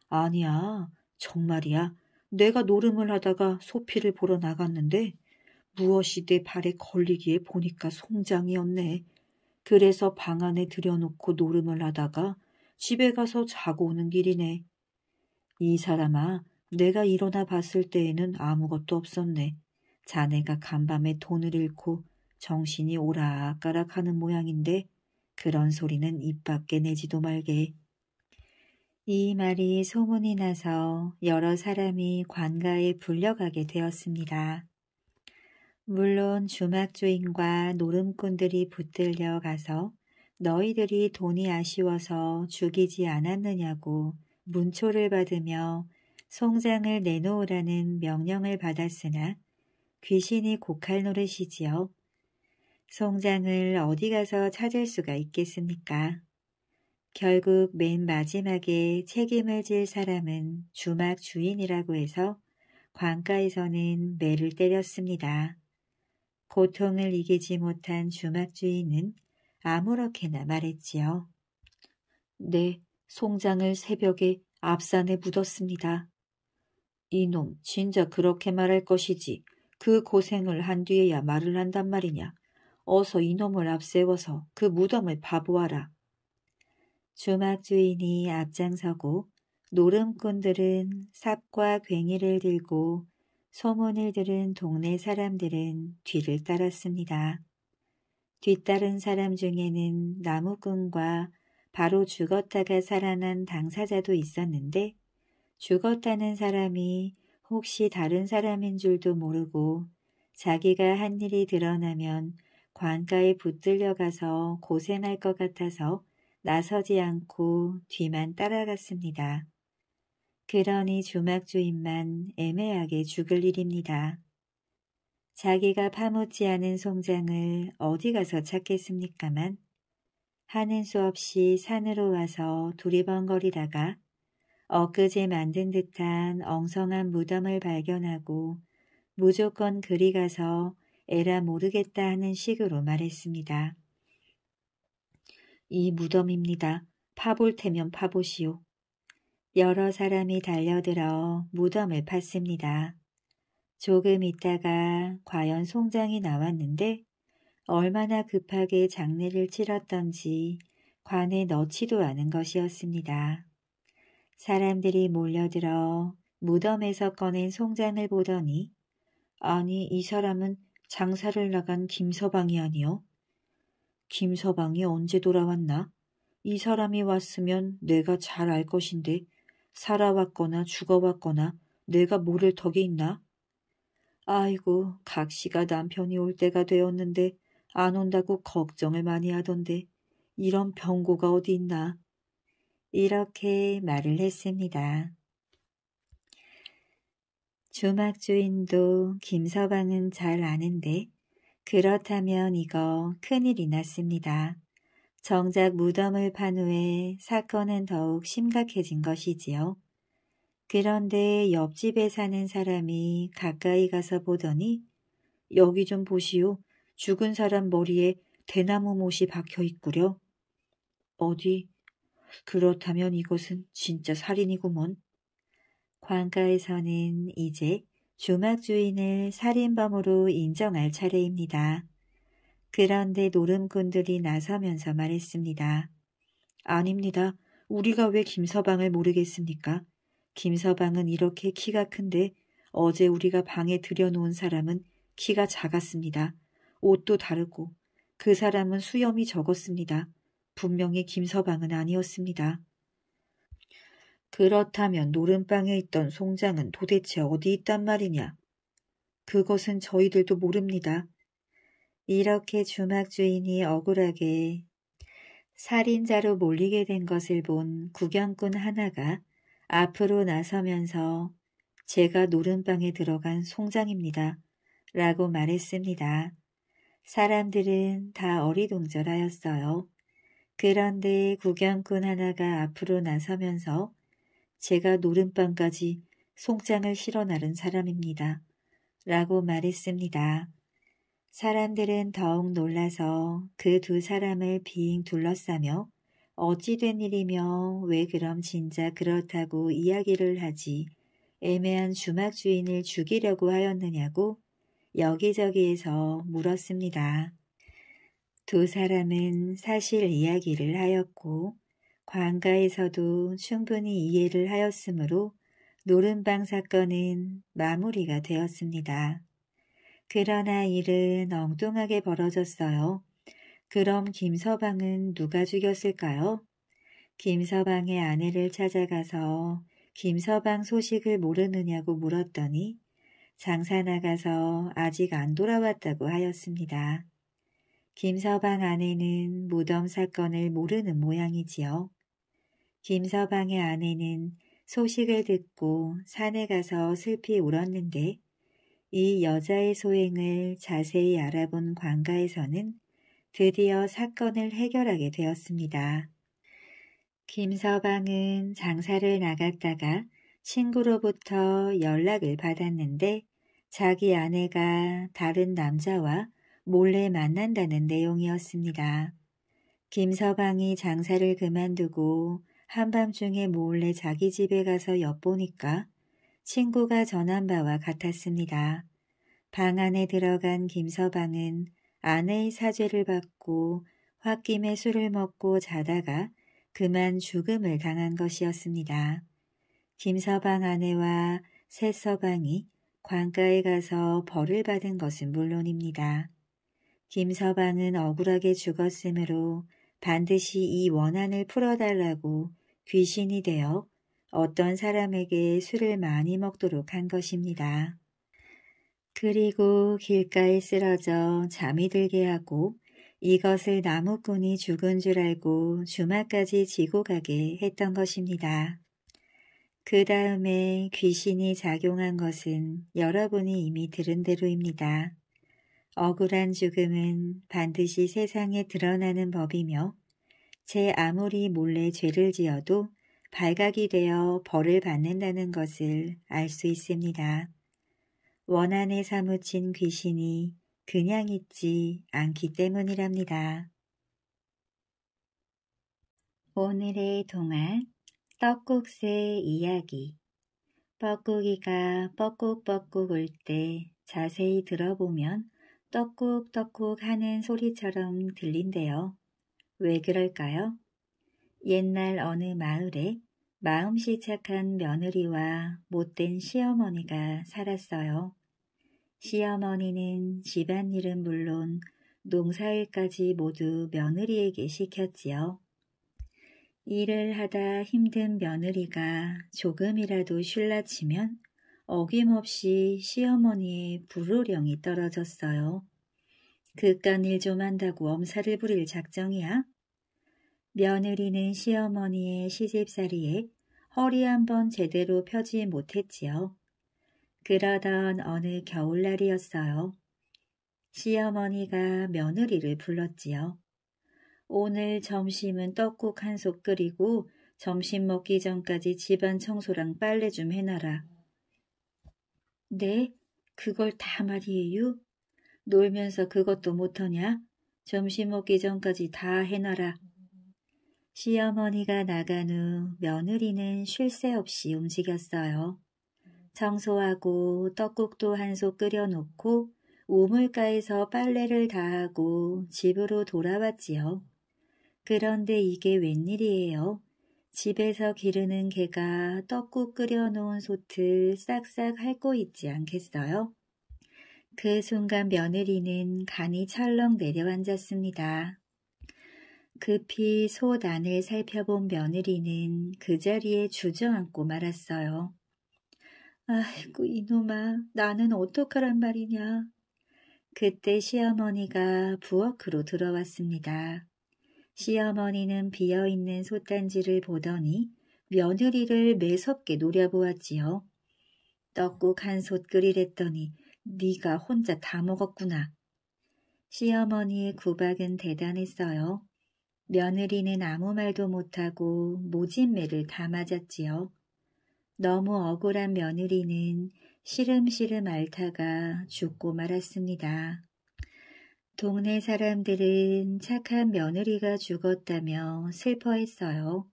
아니야, 정말이야. 내가 노름을 하다가 소피를 보러 나갔는데 무엇이 내 발에 걸리기에 보니까 송장이었네. 그래서 방 안에 들여놓고 노름을 하다가 집에 가서 자고 오는 길이네. 이 사람아, 내가 일어나 봤을 때에는 아무것도 없었네. 자네가 간밤에 돈을 잃고 정신이 오락가락하는 모양인데 그런 소리는 입 밖에 내지도 말게. 이 말이 소문이 나서 여러 사람이 관가에 불려가게 되었습니다. 물론 주막 주인과 노름꾼들이 붙들려 가서 너희들이 돈이 아쉬워서 죽이지 않았느냐고 문초를 받으며 송장을 내놓으라는 명령을 받았으나 귀신이 곡할 노릇이지요. 송장을 어디 가서 찾을 수가 있겠습니까? 결국 맨 마지막에 책임을 질 사람은 주막 주인이라고 해서 관가에서는 매를 때렸습니다. 고통을 이기지 못한 주막 주인은 아무렇게나 말했지요. 네, 송장을 새벽에 앞산에 묻었습니다. 이놈 진짜 그렇게 말할 것이지 그 고생을 한 뒤에야 말을 한단 말이냐. 어서 이놈을 앞세워서 그 무덤을 봐보아라. 주막 주인이 앞장서고 노름꾼들은 삽과 괭이를 들고 소문을 들은 동네 사람들은 뒤를 따랐습니다. 뒤따른 사람 중에는 나무꾼과 바로 죽었다가 살아난 당사자도 있었는데 죽었다는 사람이 혹시 다른 사람인 줄도 모르고 자기가 한 일이 드러나면 관가에 붙들려 가서 고생할 것 같아서 나서지 않고 뒤만 따라갔습니다. 그러니 주막 주인만 애매하게 죽을 일입니다. 자기가 파묻지 않은 송장을 어디 가서 찾겠습니까만 하는 수 없이 산으로 와서 두리번거리다가 엊그제 만든 듯한 엉성한 무덤을 발견하고 무조건 그리 가서 에라 모르겠다 하는 식으로 말했습니다. 이 무덤입니다. 파볼 테면 파보시오. 여러 사람이 달려들어 무덤을 팠습니다. 조금 있다가 과연 송장이 나왔는데 얼마나 급하게 장례를 치렀던지 관에 넣지도 않은 것이었습니다. 사람들이 몰려들어 무덤에서 꺼낸 송장을 보더니 아니 이 사람은 장사를 나간 김서방이 아니요. 김서방이 언제 돌아왔나? 이 사람이 왔으면 내가 잘 알 것인데 살아왔거나 죽어왔거나 내가 모를 덕이 있나? 아이고 각시가 남편이 올 때가 되었는데 안 온다고 걱정을 많이 하던데 이런 병고가 어디 있나? 이렇게 말을 했습니다. 주막 주인도 김서방은 잘 아는데 그렇다면 이거 큰일이 났습니다. 정작 무덤을 판 후에 사건은 더욱 심각해진 것이지요. 그런데 옆집에 사는 사람이 가까이 가서 보더니 여기 좀 보시오. 죽은 사람 머리에 대나무 못이 박혀 있구려. 어디? 그렇다면 이것은 진짜 살인이구먼. 관가에서는 이제 주막 주인을 살인범으로 인정할 차례입니다. 그런데 노름꾼들이 나서면서 말했습니다. 아닙니다. 우리가 왜 김서방을 모르겠습니까? 김서방은 이렇게 키가 큰데 어제 우리가 방에 들여놓은 사람은 키가 작았습니다. 옷도 다르고 그 사람은 수염이 적었습니다. 분명히 김서방은 아니었습니다. 그렇다면 노름방에 있던 송장은 도대체 어디 있단 말이냐? 그것은 저희들도 모릅니다. 이렇게 주막 주인이 억울하게 살인자로 몰리게 된 것을 본 구경꾼 하나가 앞으로 나서면서 제가 노름방에 들어간 송장입니다. 라고 말했습니다. 사람들은 다 어리동절하였어요. 그런데 구경꾼 하나가 앞으로 나서면서 제가 노름방까지 송장을 실어 나른 사람입니다. 라고 말했습니다. 사람들은 더욱 놀라서 그 두 사람을 빙 둘러싸며 어찌 된 일이며 왜 그럼 진짜 그렇다고 이야기를 하지 애매한 주막 주인을 죽이려고 하였느냐고 여기저기에서 물었습니다. 두 사람은 사실 이야기를 하였고 관가에서도 충분히 이해를 하였으므로 노른방 사건은 마무리가 되었습니다. 그러나 일은 엉뚱하게 벌어졌어요. 그럼 김서방은 누가 죽였을까요? 김서방의 아내를 찾아가서 김서방 소식을 모르느냐고 물었더니 장사 나가서 아직 안 돌아왔다고 하였습니다. 김서방 아내는 무덤 사건을 모르는 모양이지요. 김서방의 아내는 소식을 듣고 산에 가서 슬피 울었는데 이 여자의 소행을 자세히 알아본 관가에서는 드디어 사건을 해결하게 되었습니다. 김서방은 장사를 나갔다가 친구로부터 연락을 받았는데 자기 아내가 다른 남자와 몰래 만난다는 내용이었습니다. 김서방이 장사를 그만두고 한밤중에 몰래 자기 집에 가서 엿보니까 친구가 전한 바와 같았습니다. 방 안에 들어간 김서방은 아내의 사죄를 받고 홧김에 술을 먹고 자다가 그만 죽음을 당한 것이었습니다. 김서방 아내와 새 서방이 관가에 가서 벌을 받은 것은 물론입니다. 김서방은 억울하게 죽었으므로 반드시 이 원한을 풀어달라고 귀신이 되어 어떤 사람에게 술을 많이 먹도록 한 것입니다. 그리고 길가에 쓰러져 잠이 들게 하고 이것을 나무꾼이 죽은 줄 알고 주마까지 지고 가게 했던 것입니다. 그 다음에 귀신이 작용한 것은 여러분이 이미 들은 대로입니다. 억울한 죽음은 반드시 세상에 드러나는 법이며 제 아무리 몰래 죄를 지어도 발각이 되어 벌을 받는다는 것을 알 수 있습니다. 원한에 사무친 귀신이 그냥 있지 않기 때문이랍니다. 오늘의 동안 떡국새 이야기 뻐꾸기가 뻐꾹뻐꾹 울 때 자세히 들어보면 떡국떡국 하는 소리처럼 들린대요. 왜 그럴까요? 옛날 어느 마을에 마음씨 착한 며느리와 못된 시어머니가 살았어요. 시어머니는 집안일은 물론 농사일까지 모두 며느리에게 시켰지요. 일을 하다 힘든 며느리가 조금이라도 쉴라치면 어김없이 시어머니의 불호령이 떨어졌어요. 그깟 일 좀 한다고 엄살을 부릴 작정이야? 며느리는 시어머니의 시집살이에 허리 한번 제대로 펴지 못했지요. 그러던 어느 겨울날이었어요. 시어머니가 며느리를 불렀지요. 오늘 점심은 떡국 한 솥 끓이고 점심 먹기 전까지 집안 청소랑 빨래 좀 해놔라. 네? 그걸 다 말이에요? 놀면서 그것도 못하냐? 점심 먹기 전까지 다 해놔라. 시어머니가 나간 후 며느리는 쉴 새 없이 움직였어요. 청소하고 떡국도 한 솥 끓여놓고 우물가에서 빨래를 다하고 집으로 돌아왔지요. 그런데 이게 웬일이에요? 집에서 기르는 개가 떡국 끓여놓은 솥을 싹싹 핥고 있지 않겠어요? 그 순간 며느리는 간이 철렁 내려앉았습니다. 급히 솥 안을 살펴본 며느리는 그 자리에 주저앉고 말았어요. 아이고 이놈아 나는 어떡하란 말이냐. 그때 시어머니가 부엌으로 들어왔습니다. 시어머니는 비어있는 솥단지를 보더니 며느리를 매섭게 노려보았지요. 떡국 한 솥 끓이랬더니 네가 혼자 다 먹었구나. 시어머니의 구박은 대단했어요. 며느리는 아무 말도 못하고 모진매를 다 맞았지요. 너무 억울한 며느리는 시름시름 앓다가 죽고 말았습니다. 동네 사람들은 착한 며느리가 죽었다며 슬퍼했어요.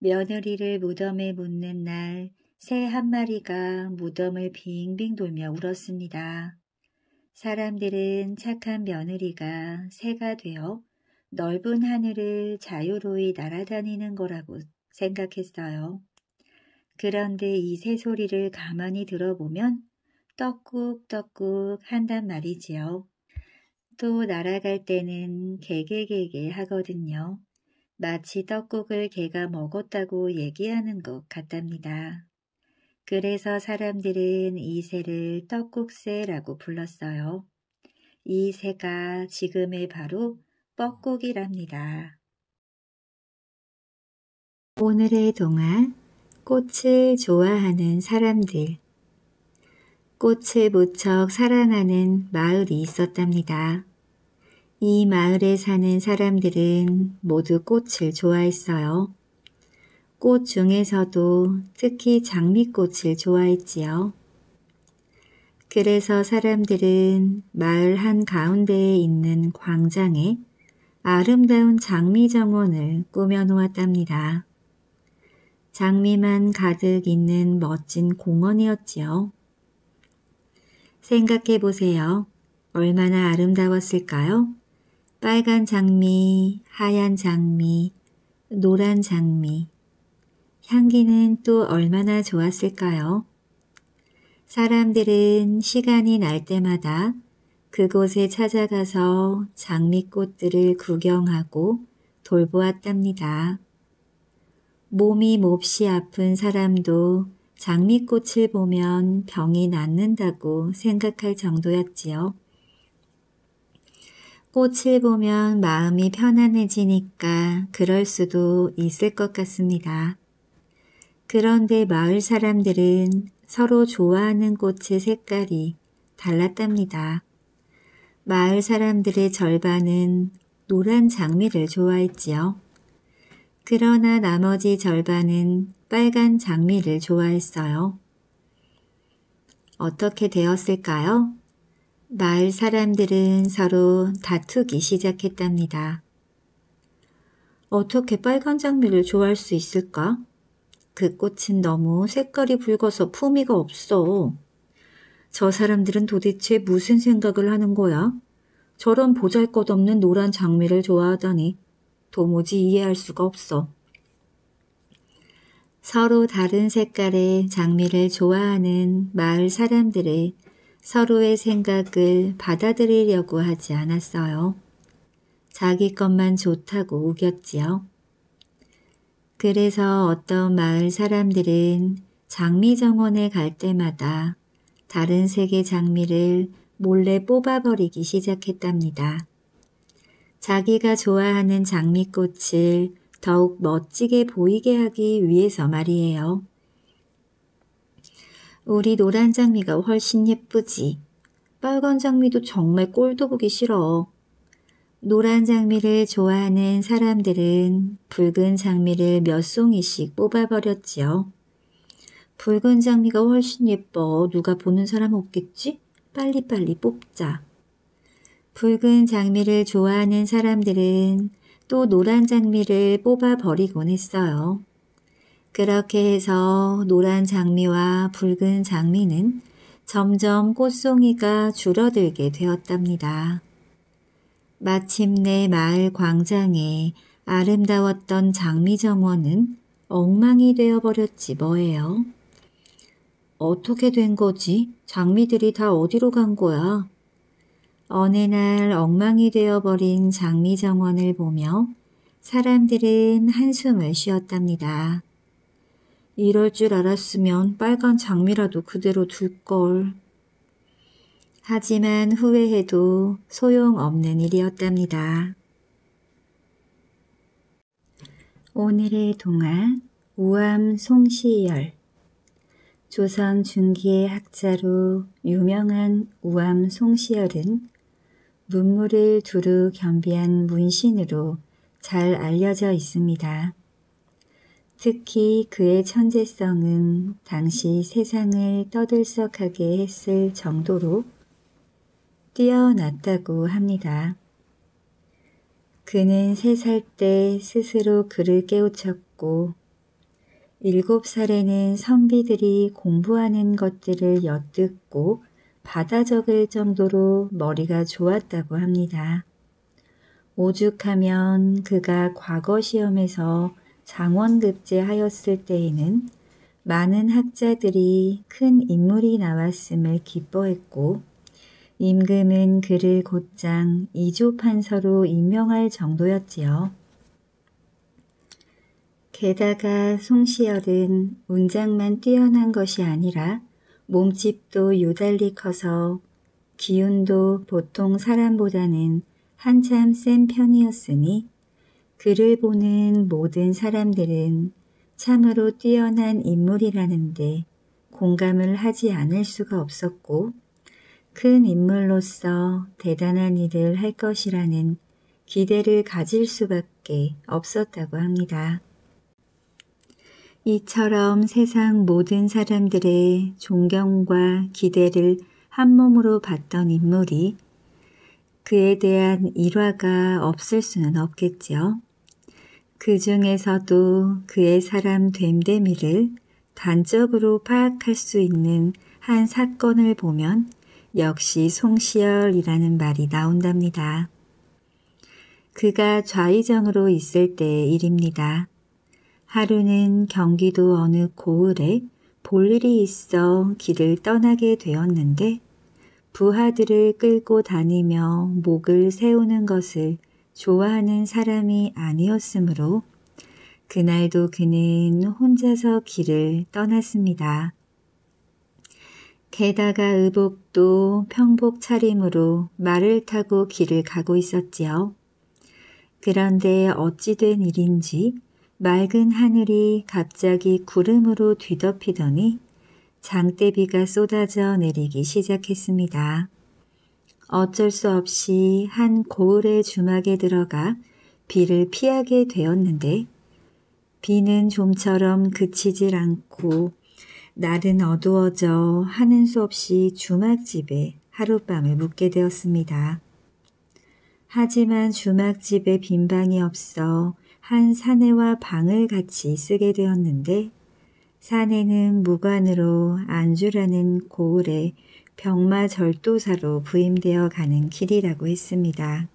며느리를 무덤에 묻는 날 새 한 마리가 무덤을 빙빙 돌며 울었습니다. 사람들은 착한 며느리가 새가 되어 넓은 하늘을 자유로이 날아다니는 거라고 생각했어요. 그런데 이 새소리를 가만히 들어보면 떡국떡국 한단 말이지요. 또 날아갈 때는 개개개개 하거든요. 마치 떡국을 개가 먹었다고 얘기하는 것 같답니다. 그래서 사람들은 이 새를 떡국새라고 불렀어요. 이 새가 지금의 바로 뻐국이랍니다. 오늘의 동화 꽃을 좋아하는 사람들 꽃을 무척 사랑하는 마을이 있었답니다. 이 마을에 사는 사람들은 모두 꽃을 좋아했어요. 꽃 중에서도 특히 장미꽃을 좋아했지요. 그래서 사람들은 마을 한 가운데에 있는 광장에 아름다운 장미 정원을 꾸며 놓았답니다. 장미만 가득 있는 멋진 공원이었지요. 생각해 보세요. 얼마나 아름다웠을까요? 빨간 장미, 하얀 장미, 노란 장미. 향기는 또 얼마나 좋았을까요? 사람들은 시간이 날 때마다 그곳에 찾아가서 장미꽃들을 구경하고 돌보았답니다. 몸이 몹시 아픈 사람도 장미꽃을 보면 병이 낫는다고 생각할 정도였지요. 꽃을 보면 마음이 편안해지니까 그럴 수도 있을 것 같습니다. 그런데 마을 사람들은 서로 좋아하는 꽃의 색깔이 달랐답니다. 마을 사람들의 절반은 노란 장미를 좋아했지요. 그러나 나머지 절반은 빨간 장미를 좋아했어요. 어떻게 되었을까요? 마을 사람들은 서로 다투기 시작했답니다. 어떻게 빨간 장미를 좋아할 수 있을까? 그 꽃은 너무 색깔이 붉어서 품위가 없어. 저 사람들은 도대체 무슨 생각을 하는 거야? 저런 보잘것없는 노란 장미를 좋아하다니 도무지 이해할 수가 없어. 서로 다른 색깔의 장미를 좋아하는 마을 사람들의 서로의 생각을 받아들이려고 하지 않았어요. 자기 것만 좋다고 우겼지요. 그래서 어떤 마을 사람들은 장미 정원에 갈 때마다 다른 색의 장미를 몰래 뽑아버리기 시작했답니다. 자기가 좋아하는 장미꽃을 더욱 멋지게 보이게 하기 위해서 말이에요. 우리 노란 장미가 훨씬 예쁘지. 빨간 장미도 정말 꼴도 보기 싫어. 노란 장미를 좋아하는 사람들은 붉은 장미를 몇 송이씩 뽑아버렸지요. 붉은 장미가 훨씬 예뻐. 누가 보는 사람 없겠지? 빨리빨리 뽑자. 붉은 장미를 좋아하는 사람들은 또 노란 장미를 뽑아버리곤 했어요. 그렇게 해서 노란 장미와 붉은 장미는 점점 꽃송이가 줄어들게 되었답니다. 마침내 마을 광장에 아름다웠던 장미 정원은 엉망이 되어버렸지 뭐예요. 어떻게 된 거지? 장미들이 다 어디로 간 거야? 어느 날 엉망이 되어버린 장미 정원을 보며 사람들은 한숨을 쉬었답니다. 이럴 줄 알았으면 빨간 장미라도 그대로 둘걸. 하지만 후회해도 소용없는 일이었답니다. 오늘의 동화 우암 송시열 조선 중기의 학자로 유명한 우암 송시열은 문물을 두루 겸비한 문신으로 잘 알려져 있습니다. 특히 그의 천재성은 당시 세상을 떠들썩하게 했을 정도로 뛰어났다고 합니다. 그는 세살때 스스로 글을 깨우쳤고 일곱 살에는 선비들이 공부하는 것들을 엿듣고 받아 적을 정도로 머리가 좋았다고 합니다. 오죽하면 그가 과거 시험에서 장원급제하였을 때에는 많은 학자들이 큰 인물이 나왔음을 기뻐했고 임금은 그를 곧장 이조판서로 임명할 정도였지요. 게다가 송시열은 운장만 뛰어난 것이 아니라 몸집도 요달리 커서 기운도 보통 사람보다는 한참 센 편이었으니 그를 보는 모든 사람들은 참으로 뛰어난 인물이라는데 공감을 하지 않을 수가 없었고 큰 인물로서 대단한 일을 할 것이라는 기대를 가질 수밖에 없었다고 합니다. 이처럼 세상 모든 사람들의 존경과 기대를 한 몸으로 받던 인물이 그에 대한 일화가 없을 수는 없겠지요. 그 중에서도 그의 사람 됨됨이를 단적으로 파악할 수 있는 한 사건을 보면 역시 송시열이라는 말이 나온답니다. 그가 좌의정으로 있을 때의 일입니다. 하루는 경기도 어느 고을에 볼 일이 있어 길을 떠나게 되었는데 부하들을 끌고 다니며 목을 세우는 것을 좋아하는 사람이 아니었으므로 그날도 그는 혼자서 길을 떠났습니다. 게다가 의복도 평복 차림으로 말을 타고 길을 가고 있었지요. 그런데 어찌 된 일인지 맑은 하늘이 갑자기 구름으로 뒤덮이더니 장대비가 쏟아져 내리기 시작했습니다. 어쩔 수 없이 한 고을의 주막에 들어가 비를 피하게 되었는데 비는 좀처럼 그치질 않고 날은 어두워져 하는 수 없이 주막집에 하룻밤을 묵게 되었습니다. 하지만 주막집에 빈방이 없어 한 사내와 방을 같이 쓰게 되었는데 사내는 무관으로 안주라는 고을에 병마 절도사로 부임되어 가는 길이라고 했습니다.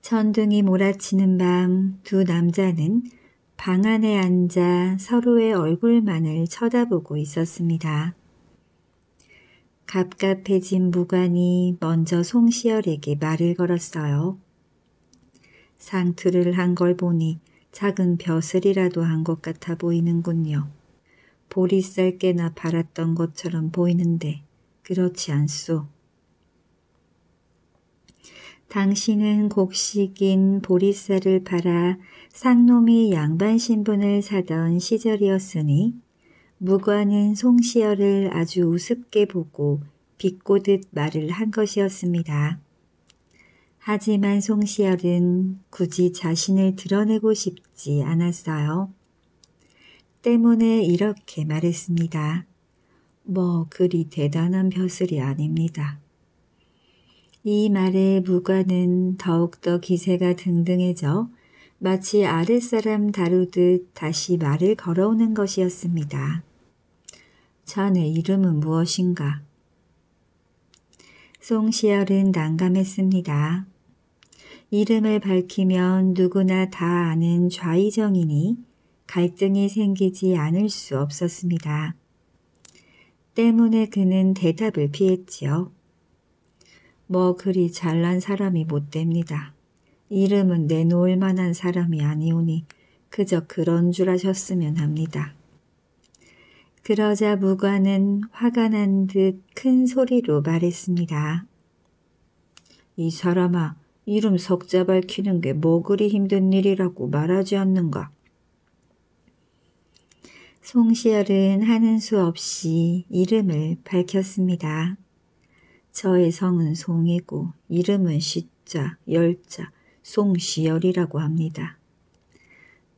천둥이 몰아치는 밤 두 남자는 방 안에 앉아 서로의 얼굴만을 쳐다보고 있었습니다. 갑갑해진 무관이 먼저 송시열에게 말을 걸었어요. 상투를 한 걸 보니 작은 벼슬이라도 한 것 같아 보이는군요. 보리쌀 깨나 팔았던 것처럼 보이는데 그렇지 않소. 당신은 곡식인 보리쌀을 팔아 상놈이 양반 신분을 사던 시절이었으니 무관은 송시열을 아주 우습게 보고 비꼬듯 말을 한 것이었습니다. 하지만 송시열은 굳이 자신을 드러내고 싶지 않았어요. 때문에 이렇게 말했습니다. 뭐 그리 대단한 벼슬이 아닙니다. 이 말에 무관은 더욱더 기세가 등등해져 마치 아랫사람 다루듯 다시 말을 걸어오는 것이었습니다. 자네 이름은 무엇인가? 송시열은 난감했습니다. 이름을 밝히면 누구나 다 아는 좌이정이니 갈등이 생기지 않을 수 없었습니다. 때문에 그는 대답을 피했지요. 뭐 그리 잘난 사람이 못 됩니다. 이름은 내놓을 만한 사람이 아니오니 그저 그런 줄 아셨으면 합니다. 그러자 무관은 화가 난 듯 큰 소리로 말했습니다. 이 사람아, 이름 석자 밝히는 게 뭐 그리 힘든 일이라고 말하지 않는가? 송시열은 하는 수 없이 이름을 밝혔습니다. 저의 성은 송이고 이름은 시자, 열자, 송시열이라고 합니다.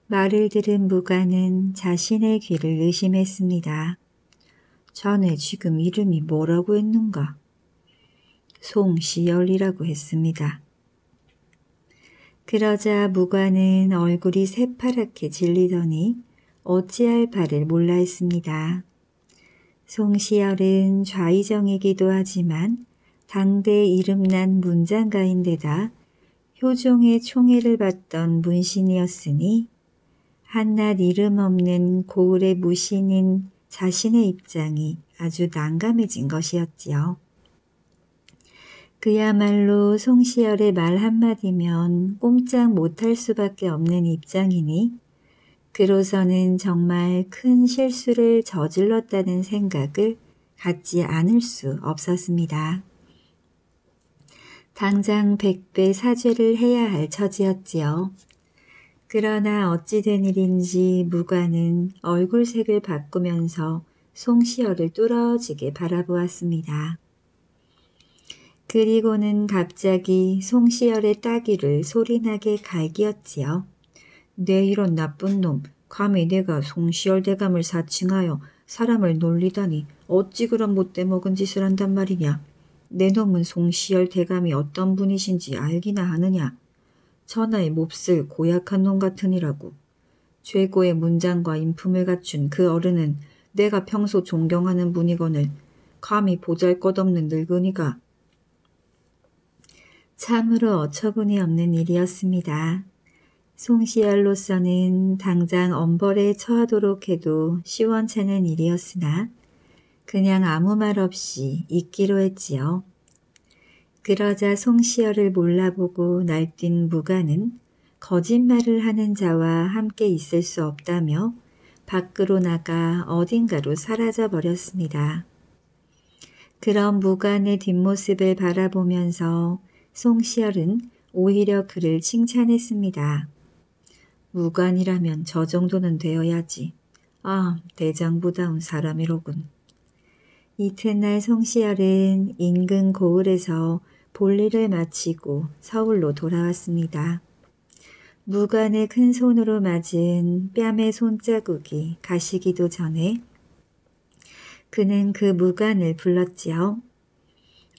말을 들은 무가는 자신의 귀를 의심했습니다. 자네 지금 이름이 뭐라고 했는가? 송시열이라고 했습니다. 그러자 무관은 얼굴이 새파랗게 질리더니 어찌할 바를 몰라 했습니다. 송시열은 좌의정이기도 하지만 당대 이름난 문장가인데다 효종의 총애를 받던 문신이었으니 한낱 이름 없는 고을의 무신인 자신의 입장이 아주 난감해진 것이었지요. 그야말로 송시열의 말 한마디면 꼼짝 못할 수밖에 없는 입장이니 그로서는 정말 큰 실수를 저질렀다는 생각을 갖지 않을 수 없었습니다. 당장 백배 사죄를 해야 할 처지였지요. 그러나 어찌 된 일인지 무관은 얼굴색을 바꾸면서 송시열을 뚫어지게 바라보았습니다. 그리고는 갑자기 송시열의 따귀를 소리나게 갈기었지요. 내 이런 나쁜 놈, 감히 내가 송시열 대감을 사칭하여 사람을 놀리다니 어찌 그런 못돼 먹은 짓을 한단 말이냐. 내 놈은 송시열 대감이 어떤 분이신지 알기나 하느냐. 천하의 몹쓸 고약한 놈 같으니라고. 최고의 문장과 인품을 갖춘 그 어른은 내가 평소 존경하는 분이거늘 감히 보잘것없는 늙은이가 참으로 어처구니 없는 일이었습니다. 송시열로서는 당장 엄벌에 처하도록 해도 시원찮은 일이었으나 그냥 아무 말 없이 있기로 했지요. 그러자 송시열을 몰라보고 날뛴 무가는 거짓말을 하는 자와 함께 있을 수 없다며 밖으로 나가 어딘가로 사라져 버렸습니다. 그런 무관의 뒷모습을 바라보면서 송시열은 오히려 그를 칭찬했습니다. 무관이라면 저 정도는 되어야지. 아, 대장부다운 사람이로군. 이튿날 송시열은 인근 고을에서 볼일을 마치고 서울로 돌아왔습니다. 무관의 큰 손으로 맞은 뺨의 손자국이 가시기도 전에 그는 그 무관을 불렀지요.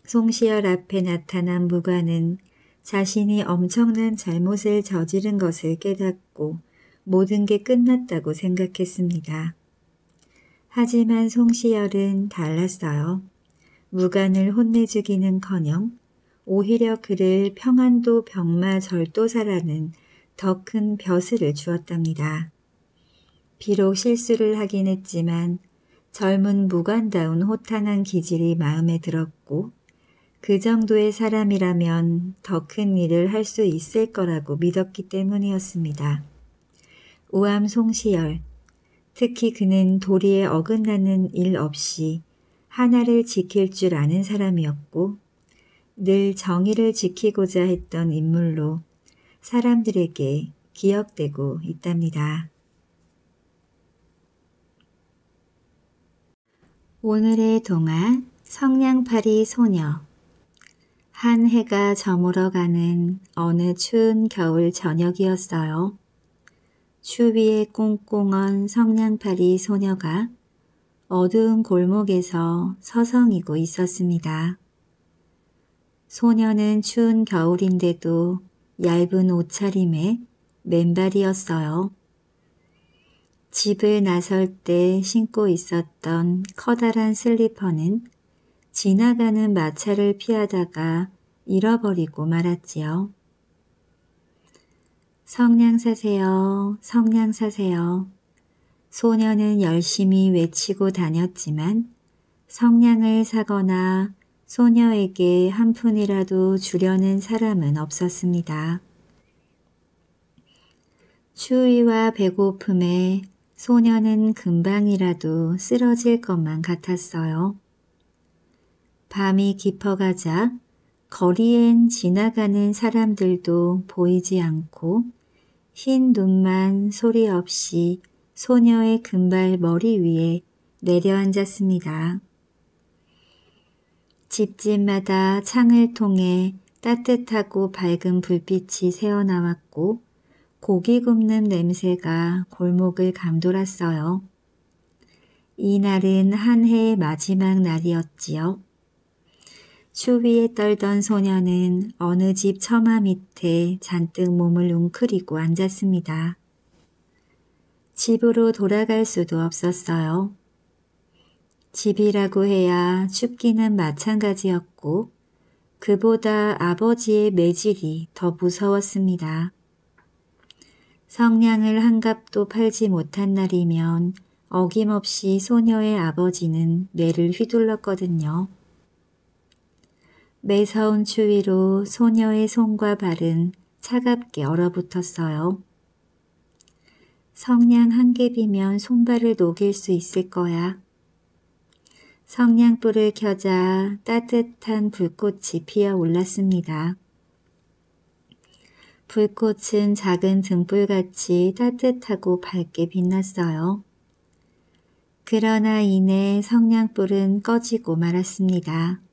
송시열 앞에 나타난 무관은 자신이 엄청난 잘못을 저지른 것을 깨닫고 모든 게 끝났다고 생각했습니다. 하지만 송시열은 달랐어요. 무간을 혼내주기는커녕 오히려 그를 평안도 병마 절도사라는 더 큰 벼슬을 주었답니다. 비록 실수를 하긴 했지만 젊은 무관다운 호탕한 기질이 마음에 들었고 그 정도의 사람이라면 더 큰 일을 할 수 있을 거라고 믿었기 때문이었습니다. 우암 송시열, 특히 그는 도리에 어긋나는 일 없이 하나를 지킬 줄 아는 사람이었고 늘 정의를 지키고자 했던 인물로 사람들에게 기억되고 있답니다. 오늘의 동화 성냥팔이 소녀 한 해가 저물어가는 어느 추운 겨울 저녁이었어요. 추위에 꽁꽁언 성냥팔이 소녀가 어두운 골목에서 서성이고 있었습니다. 소녀는 추운 겨울인데도 얇은 옷차림에 맨발이었어요. 집을 나설 때 신고 있었던 커다란 슬리퍼는 지나가는 마차를 피하다가 잃어버리고 말았지요. 성냥 사세요. 성냥 사세요. 소녀는 열심히 외치고 다녔지만 성냥을 사거나 소녀에게 한 푼이라도 주려는 사람은 없었습니다. 추위와 배고픔에 소녀는 금방이라도 쓰러질 것만 같았어요. 밤이 깊어가자 거리엔 지나가는 사람들도 보이지 않고 흰 눈만 소리 없이 소녀의 금발 머리 위에 내려앉았습니다. 집집마다 창을 통해 따뜻하고 밝은 불빛이 새어나왔고 고기 굽는 냄새가 골목을 감돌았어요. 이 날은 한 해의 마지막 날이었지요. 추위에 떨던 소녀는 어느 집 처마 밑에 잔뜩 몸을 웅크리고 앉았습니다. 집으로 돌아갈 수도 없었어요. 집이라고 해야 춥기는 마찬가지였고 그보다 아버지의 매질이 더 무서웠습니다. 성냥을 한 값도 팔지 못한 날이면 어김없이 소녀의 아버지는 뇌를 휘둘렀거든요. 매서운 추위로 소녀의 손과 발은 차갑게 얼어붙었어요. 성냥 한 갭이면 손발을 녹일 수 있을 거야. 성냥불을 켜자 따뜻한 불꽃이 피어 올랐습니다. 불꽃은 작은 등불같이 따뜻하고 밝게 빛났어요. 그러나 이내 성냥불은 꺼지고 말았습니다.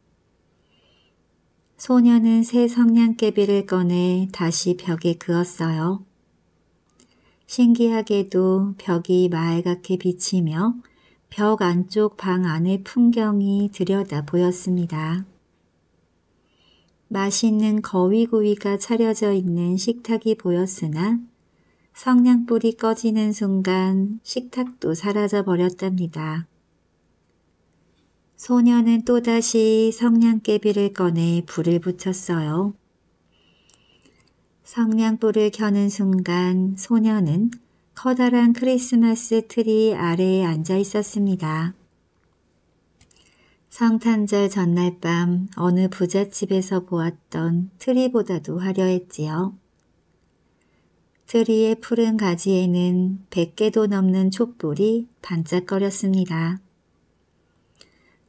소녀는 새 성냥개비를 꺼내 다시 벽에 그었어요. 신기하게도 벽이 말갛게 비치며 벽 안쪽 방 안의 풍경이 들여다 보였습니다. 맛있는 거위구이가 차려져 있는 식탁이 보였으나 성냥불이 꺼지는 순간 식탁도 사라져 버렸답니다. 소녀는 또다시 성냥개비를 꺼내 불을 붙였어요. 성냥불을 켜는 순간 소녀는 커다란 크리스마스 트리 아래에 앉아 있었습니다. 성탄절 전날 밤 어느 부잣집에서 보았던 트리보다도 화려했지요. 트리의 푸른 가지에는 100개도 넘는 촛불이 반짝거렸습니다.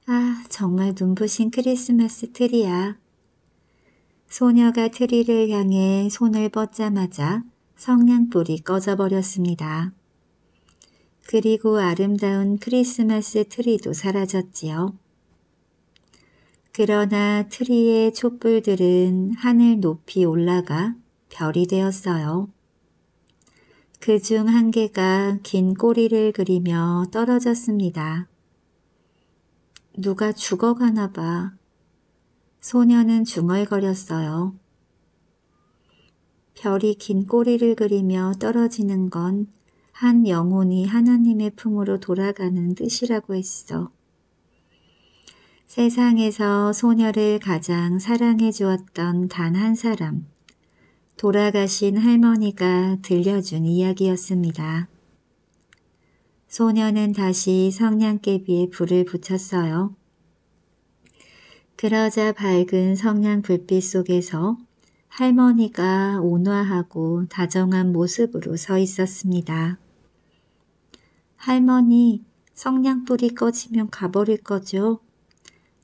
아, 정말 눈부신 크리스마스 트리야. 소녀가 트리를 향해 손을 뻗자마자 성냥불이 꺼져버렸습니다. 그리고 아름다운 크리스마스 트리도 사라졌지요. 그러나 트리의 촛불들은 하늘 높이 올라가 별이 되었어요. 그 중 한 개가 긴 꼬리를 그리며 떨어졌습니다. 누가 죽어가나 봐. 소녀는 중얼거렸어요. 별이 긴 꼬리를 그리며 떨어지는 건 한 영혼이 하나님의 품으로 돌아가는 뜻이라고 했어. 세상에서 소녀를 가장 사랑해 주었던 단 한 사람, 돌아가신 할머니가 들려준 이야기였습니다. 소녀는 다시 성냥개비에 불을 붙였어요. 그러자 밝은 성냥 불빛 속에서 할머니가 온화하고 다정한 모습으로 서 있었습니다. 할머니, 성냥불이 꺼지면 가버릴 거죠?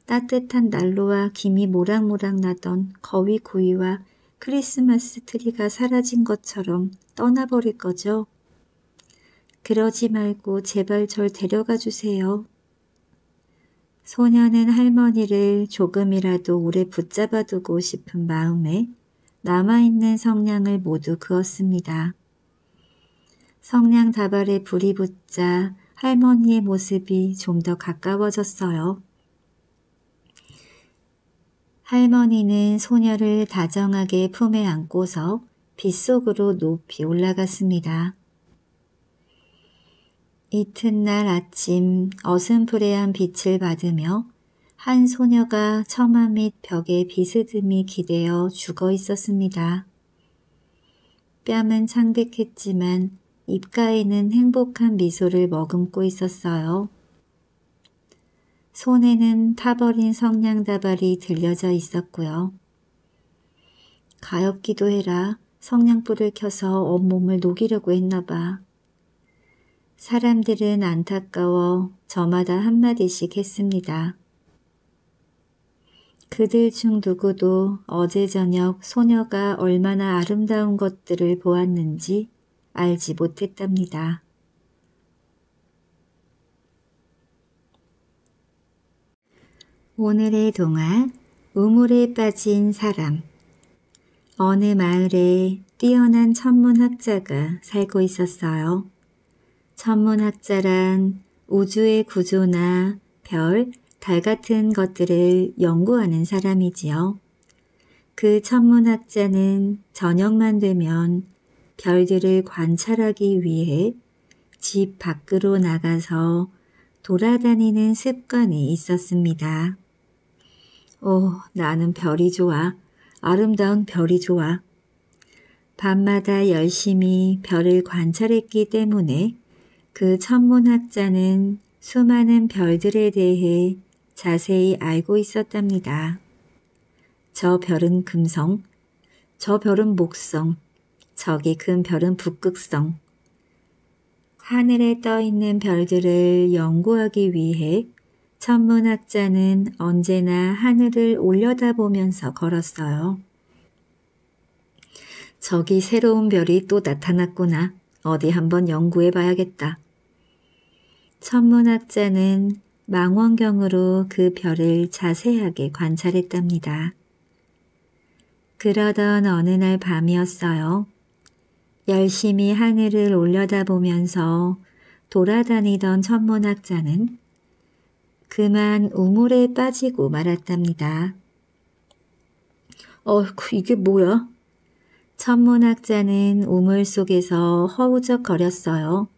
따뜻한 난로와 김이 모락모락 나던 거위 구이와 크리스마스 트리가 사라진 것처럼 떠나버릴 거죠? 그러지 말고 제발 절 데려가 주세요. 소녀는 할머니를 조금이라도 오래 붙잡아 두고 싶은 마음에 남아있는 성냥을 모두 그었습니다. 성냥 다발에 불이 붙자 할머니의 모습이 좀 더 가까워졌어요. 할머니는 소녀를 다정하게 품에 안고서 빗속으로 높이 올라갔습니다. 이튿날 아침 어슴푸레한 빛을 받으며 한 소녀가 처마 및 벽에 비스듬히 기대어 죽어 있었습니다. 뺨은 창백했지만 입가에는 행복한 미소를 머금고 있었어요. 손에는 타버린 성냥다발이 들려져 있었고요. 가엾기도 해라. 성냥불을 켜서 온몸을 녹이려고 했나봐. 사람들은 안타까워 저마다 한마디씩 했습니다. 그들 중 누구도 어제 저녁 소녀가 얼마나 아름다운 것들을 보았는지 알지 못했답니다. 오늘의 동화 우물에 빠진 사람 어느 마을에 뛰어난 천문학자가 살고 있었어요. 천문학자란 우주의 구조나 별, 달 같은 것들을 연구하는 사람이지요. 그 천문학자는 저녁만 되면 별들을 관찰하기 위해 집 밖으로 나가서 돌아다니는 습관이 있었습니다. 오, 나는 별이 좋아. 아름다운 별이 좋아. 밤마다 열심히 별을 관찰했기 때문에 그 천문학자는 수많은 별들에 대해 자세히 알고 있었답니다. 저 별은 금성, 저 별은 목성, 저기 큰 별은 북극성. 하늘에 떠 있는 별들을 연구하기 위해 천문학자는 언제나 하늘을 올려다보면서 걸었어요. 저기 새로운 별이 또 나타났구나. 어디 한번 연구해 봐야겠다. 천문학자는 망원경으로 그 별을 자세하게 관찰했답니다. 그러던 어느 날 밤이었어요. 열심히 하늘을 올려다보면서 돌아다니던 천문학자는 그만 우물에 빠지고 말았답니다. 어이구, 이게 뭐야? 천문학자는 우물 속에서 허우적거렸어요.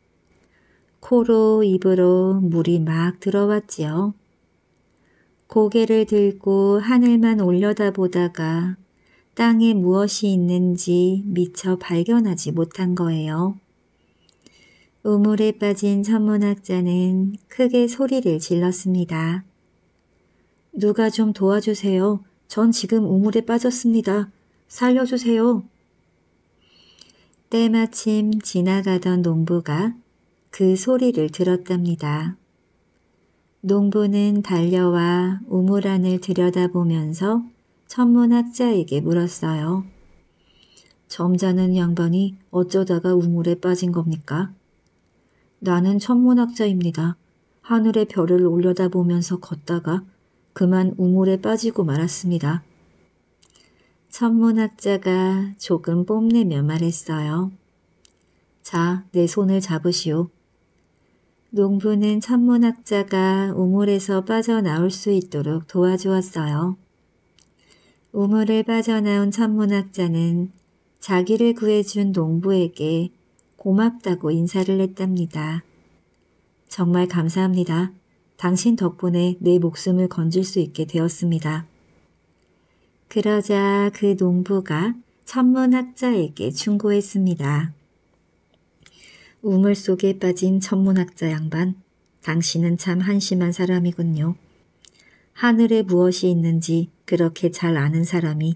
코로 입으로 물이 막 들어왔지요. 고개를 들고 하늘만 올려다보다가 땅에 무엇이 있는지 미처 발견하지 못한 거예요. 우물에 빠진 천문학자는 크게 소리를 질렀습니다. 누가 좀 도와주세요. 전 지금 우물에 빠졌습니다. 살려주세요. 때마침 지나가던 농부가 그 소리를 들었답니다. 농부는 달려와 우물 안을 들여다보면서 천문학자에게 물었어요. 점잖은 양반이 어쩌다가 우물에 빠진 겁니까? 나는 천문학자입니다. 하늘의 별을 올려다보면서 걷다가 그만 우물에 빠지고 말았습니다. 천문학자가 조금 뽐내며 말했어요. 자, 내 손을 잡으시오. 농부는 천문학자가 우물에서 빠져나올 수 있도록 도와주었어요. 우물을 빠져나온 천문학자는 자기를 구해준 농부에게 고맙다고 인사를 했답니다. 정말 감사합니다. 당신 덕분에 내 목숨을 건질 수 있게 되었습니다. 그러자 그 농부가 천문학자에게 충고했습니다. 우물 속에 빠진 천문학자 양반, 당신은 참 한심한 사람이군요. 하늘에 무엇이 있는지 그렇게 잘 아는 사람이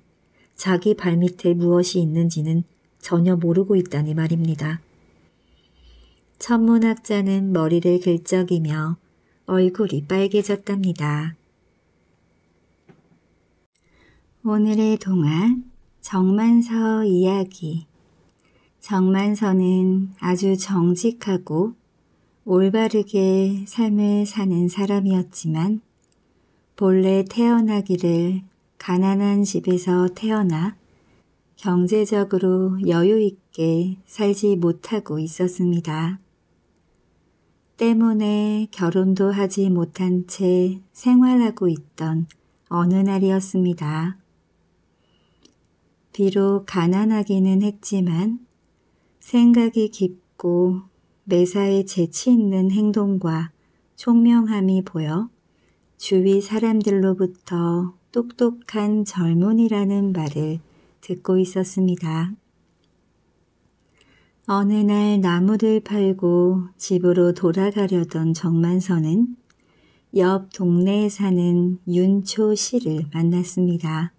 자기 발밑에 무엇이 있는지는 전혀 모르고 있다니 말입니다. 천문학자는 머리를 긁적이며 얼굴이 빨개졌답니다. 오늘의 동화 정만서 이야기 정만서는 아주 정직하고 올바르게 삶을 사는 사람이었지만 본래 태어나기를 가난한 집에서 태어나 경제적으로 여유 있게 살지 못하고 있었습니다. 때문에 결혼도 하지 못한 채 생활하고 있던 어느 날이었습니다. 비록 가난하기는 했지만 생각이 깊고 매사에 재치 있는 행동과 총명함이 보여 주위 사람들로부터 똑똑한 젊은이라는 말을 듣고 있었습니다. 어느 날 나무를 팔고 집으로 돌아가려던 정만선은 옆 동네에 사는 윤초 씨를 만났습니다.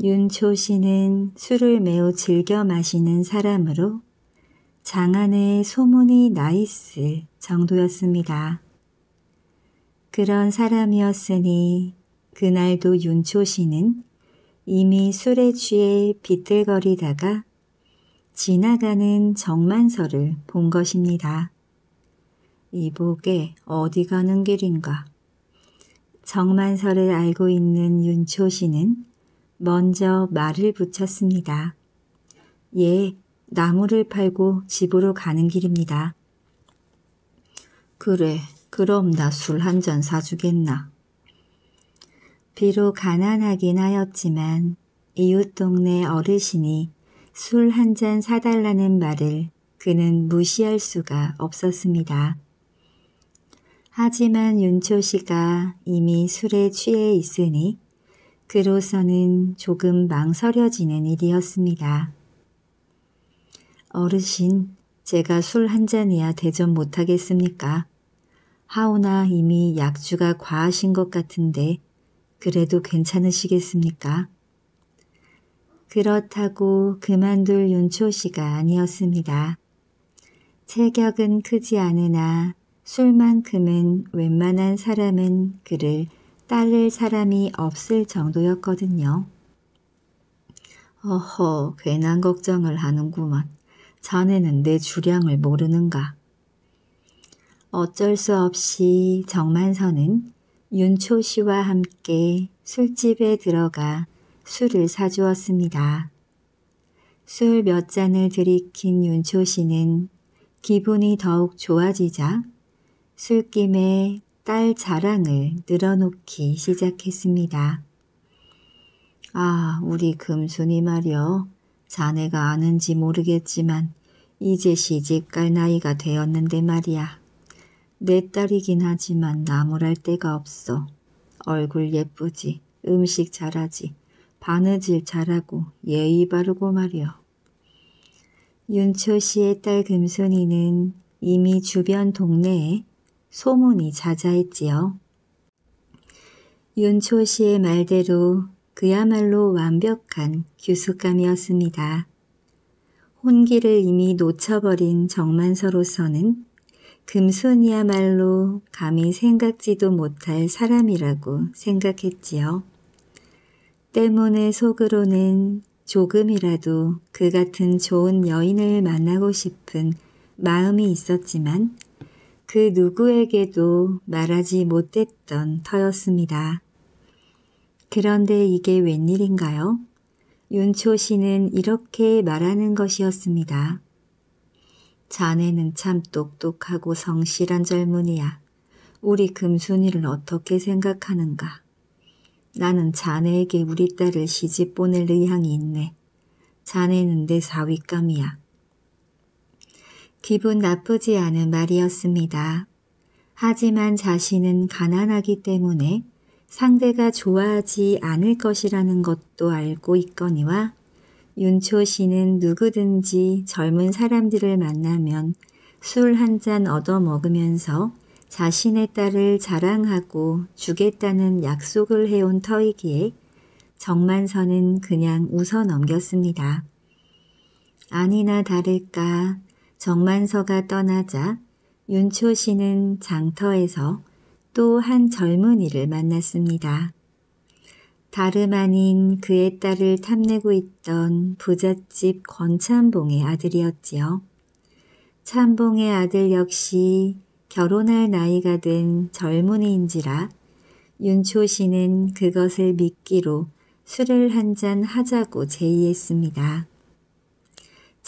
윤초 씨는 술을 매우 즐겨 마시는 사람으로 장안에 소문이 나 있을 정도였습니다. 그런 사람이었으니 그날도 윤초 씨는 이미 술에 취해 비틀거리다가 지나가는 정만서를 본 것입니다. 이복에 어디 가는 길인가? 정만서를 알고 있는 윤초 씨는 먼저 말을 붙였습니다. 예, 나무를 팔고 집으로 가는 길입니다. 그래, 그럼 나 술 한 잔 사주겠나? 비록 가난하긴 하였지만 이웃 동네 어르신이 술 한 잔 사달라는 말을 그는 무시할 수가 없었습니다. 하지만 윤초 씨가 이미 술에 취해 있으니 그로서는 조금 망설여지는 일이었습니다. 어르신, 제가 술 한 잔이야 대접 못하겠습니까? 하오나 이미 약주가 과하신 것 같은데 그래도 괜찮으시겠습니까? 그렇다고 그만둘 윤초 씨가 아니었습니다. 체격은 크지 않으나 술만큼은 웬만한 사람은 그를 따를 사람이 없을 정도였거든요. 어허, 괜한 걱정을 하는구먼. 자네는 내 주량을 모르는가? 어쩔 수 없이 정만선은 윤초 씨와 함께 술집에 들어가 술을 사주었습니다. 술 몇 잔을 들이킨 윤초 씨는 기분이 더욱 좋아지자 술김에 딸 자랑을 늘어놓기 시작했습니다. 아, 우리 금순이 말이여. 자네가 아는지 모르겠지만 이제 시집 갈 나이가 되었는데 말이야. 내 딸이긴 하지만 나무랄 데가 없어. 얼굴 예쁘지, 음식 잘하지, 바느질 잘하고 예의 바르고 말이여. 윤초 씨의 딸 금순이는 이미 주변 동네에 소문이 자자했지요. 윤초 씨의 말대로 그야말로 완벽한 규숙감이었습니다. 혼기를 이미 놓쳐버린 정만서로서는 금손이야말로 감히 생각지도 못할 사람이라고 생각했지요. 때문에 속으로는 조금이라도 그 같은 좋은 여인을 만나고 싶은 마음이 있었지만 그 누구에게도 말하지 못했던 터였습니다. 그런데 이게 웬일인가요? 윤초 씨는 이렇게 말하는 것이었습니다. 자네는 참 똑똑하고 성실한 젊은이야. 우리 금순이를 어떻게 생각하는가? 나는 자네에게 우리 딸을 시집 보낼 의향이 있네. 자네는 내 사윗감이야. 기분 나쁘지 않은 말이었습니다. 하지만 자신은 가난하기 때문에 상대가 좋아하지 않을 것이라는 것도 알고 있거니와 윤초 씨는 누구든지 젊은 사람들을 만나면 술 한 잔 얻어 먹으면서 자신의 딸을 자랑하고 주겠다는 약속을 해온 터이기에 정만서는 그냥 웃어 넘겼습니다. 아니나 다를까 정만서가 떠나자 윤초 씨는 장터에서 또 한 젊은이를 만났습니다. 다름 아닌 그의 딸을 탐내고 있던 부잣집 권참봉의 아들이었지요. 참봉의 아들 역시 결혼할 나이가 된 젊은이인지라 윤초 씨는 그것을 믿기로 술을 한 잔 하자고 제의했습니다.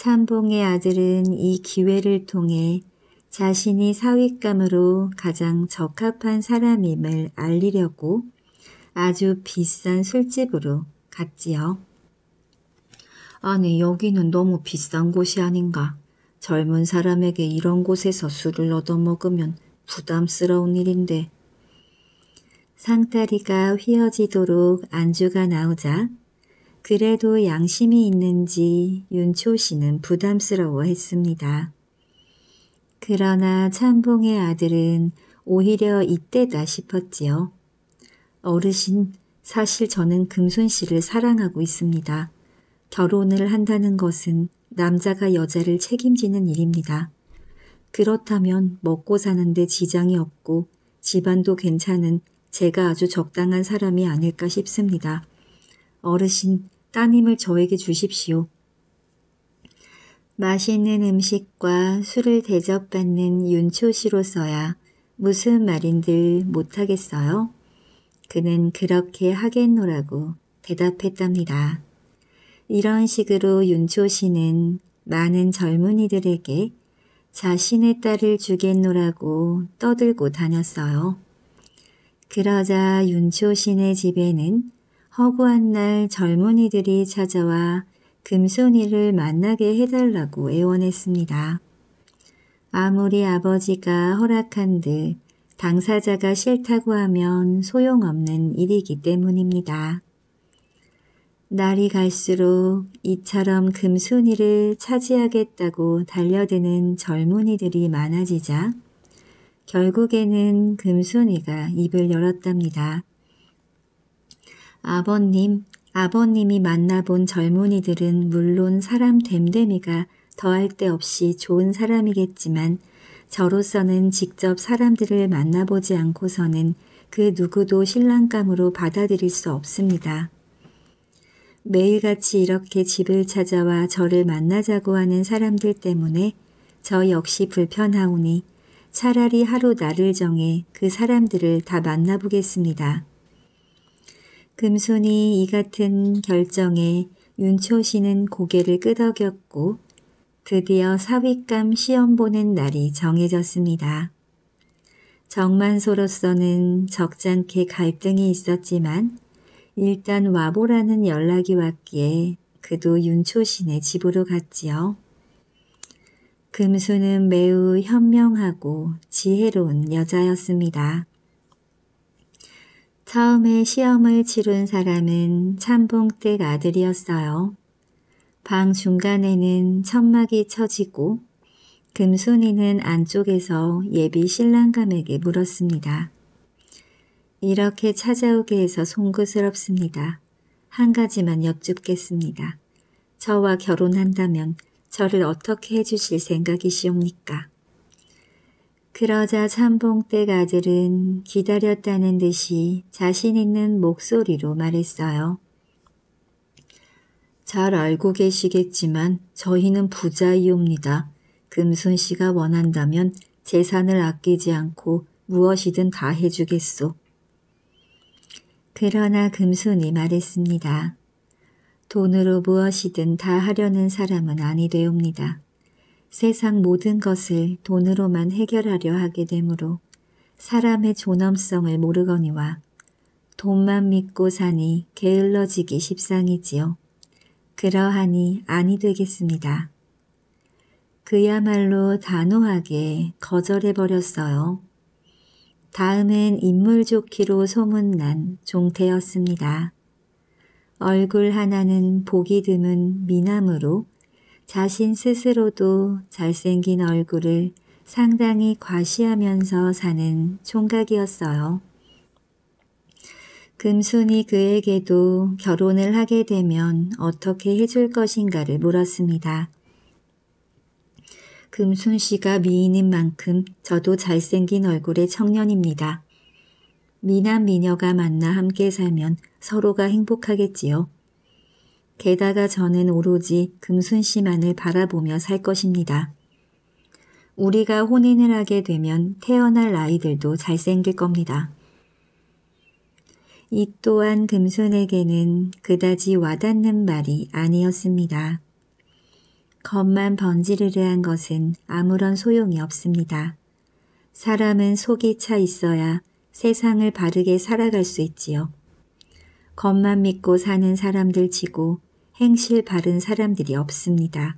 참봉의 아들은 이 기회를 통해 자신이 사윗감으로 가장 적합한 사람임을 알리려고 아주 비싼 술집으로 갔지요. 아니 여기는 너무 비싼 곳이 아닌가. 젊은 사람에게 이런 곳에서 술을 얻어먹으면 부담스러운 일인데. 상다리가 휘어지도록 안주가 나오자 그래도 양심이 있는지 윤초 씨는 부담스러워했습니다. 그러나 참봉의 아들은 오히려 이때다 싶었지요. 어르신, 사실 저는 금손 씨를 사랑하고 있습니다. 결혼을 한다는 것은 남자가 여자를 책임지는 일입니다. 그렇다면 먹고 사는데 지장이 없고 집안도 괜찮은 제가 아주 적당한 사람이 아닐까 싶습니다. 어르신, 따님을 저에게 주십시오. 맛있는 음식과 술을 대접받는 윤초 씨로서야 무슨 말인들 못하겠어요? 그는 그렇게 하겠노라고 대답했답니다. 이런 식으로 윤초 씨는 많은 젊은이들에게 자신의 딸을 주겠노라고 떠들고 다녔어요. 그러자 윤초 씨네 집에는 허구한 날 젊은이들이 찾아와 금손이를 만나게 해달라고 애원했습니다. 아무리 아버지가 허락한 듯 당사자가 싫다고 하면 소용없는 일이기 때문입니다. 날이 갈수록 이처럼 금손이를 차지하겠다고 달려드는 젊은이들이 많아지자 결국에는 금손이가 입을 열었답니다. 아버님, 아버님이 만나본 젊은이들은 물론 사람 됨됨이가 더할 데 없이 좋은 사람이겠지만 저로서는 직접 사람들을 만나보지 않고서는 그 누구도 신랑감으로 받아들일 수 없습니다. 매일같이 이렇게 집을 찾아와 저를 만나자고 하는 사람들 때문에 저 역시 불편하오니 차라리 하루 날을 정해 그 사람들을 다 만나보겠습니다. 금손이 이 같은 결정에 윤초 씨는 고개를 끄덕였고 드디어 사윗감 시험 보는 날이 정해졌습니다. 정만소로서는 적잖게 갈등이 있었지만 일단 와보라는 연락이 왔기에 그도 윤초 씨네 집으로 갔지요. 금수는 매우 현명하고 지혜로운 여자였습니다. 처음에 시험을 치룬 사람은 참봉댁 아들이었어요. 방 중간에는 천막이 쳐지고 금손이는 안쪽에서 예비 신랑감에게 물었습니다. 이렇게 찾아오게 해서 송구스럽습니다. 한 가지만 여쭙겠습니다. 저와 결혼한다면 저를 어떻게 해주실 생각이시옵니까? 그러자 참봉댁 아들은 기다렸다는 듯이 자신 있는 목소리로 말했어요. 잘 알고 계시겠지만 저희는 부자이옵니다. 금순 씨가 원한다면 재산을 아끼지 않고 무엇이든 다 해주겠소. 그러나 금순이 말했습니다. 돈으로 무엇이든 다 하려는 사람은 아니되옵니다. 세상 모든 것을 돈으로만 해결하려 하게 되므로 사람의 존엄성을 모르거니와 돈만 믿고 사니 게을러지기 십상이지요. 그러하니 아니 되겠습니다. 그야말로 단호하게 거절해버렸어요. 다음은 인물 좋기로 소문난 종태였습니다. 얼굴 하나는 보기 드문 미남으로 자신 스스로도 잘생긴 얼굴을 상당히 과시하면서 사는 총각이었어요. 금순이 그에게도 결혼을 하게 되면 어떻게 해줄 것인가를 물었습니다. 금순 씨가 미인인 만큼 저도 잘생긴 얼굴의 청년입니다. 미남 미녀가 만나 함께 살면 서로가 행복하겠지요. 게다가 저는 오로지 금순 씨만을 바라보며 살 것입니다. 우리가 혼인을 하게 되면 태어날 아이들도 잘생길 겁니다. 이 또한 금손에게는 그다지 와닿는 말이 아니었습니다. 겉만 번지르르한 것은 아무런 소용이 없습니다. 사람은 속이 차 있어야 세상을 바르게 살아갈 수 있지요. 겉만 믿고 사는 사람들 치고 행실 바른 사람들이 없습니다.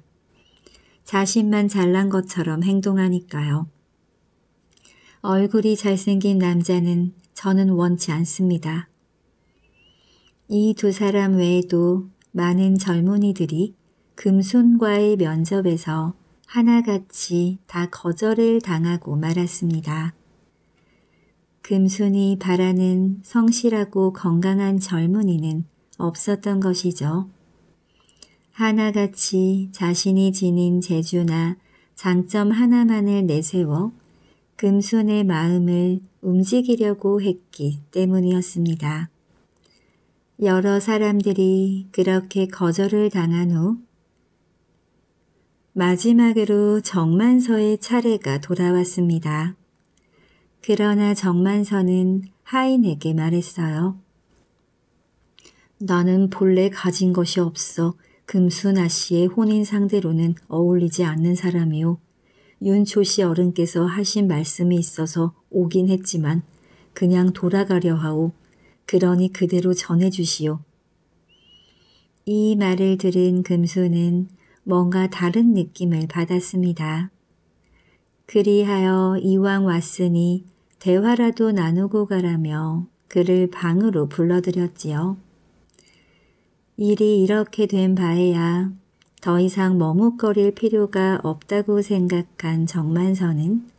자신만 잘난 것처럼 행동하니까요. 얼굴이 잘생긴 남자는 저는 원치 않습니다. 이 두 사람 외에도 많은 젊은이들이 금손과의 면접에서 하나같이 다 거절을 당하고 말았습니다. 금손이 바라는 성실하고 건강한 젊은이는 없었던 것이죠. 하나같이 자신이 지닌 재주나 장점 하나만을 내세워 금손의 마음을 움직이려고 했기 때문이었습니다. 여러 사람들이 그렇게 거절을 당한 후 마지막으로 정만서의 차례가 돌아왔습니다. 그러나 정만서는 하인에게 말했어요. 나는 본래 가진 것이 없어 금수나 씨의 혼인 상대로는 어울리지 않는 사람이요. 윤초 씨 어른께서 하신 말씀이 있어서 오긴 했지만 그냥 돌아가려 하오. 그러니 그대로 전해주시오. 이 말을 들은 금수는 뭔가 다른 느낌을 받았습니다. 그리하여 이왕 왔으니 대화라도 나누고 가라며 그를 방으로 불러들였지요. 일이 이렇게 된 바에야 더 이상 머뭇거릴 필요가 없다고 생각한 정만선은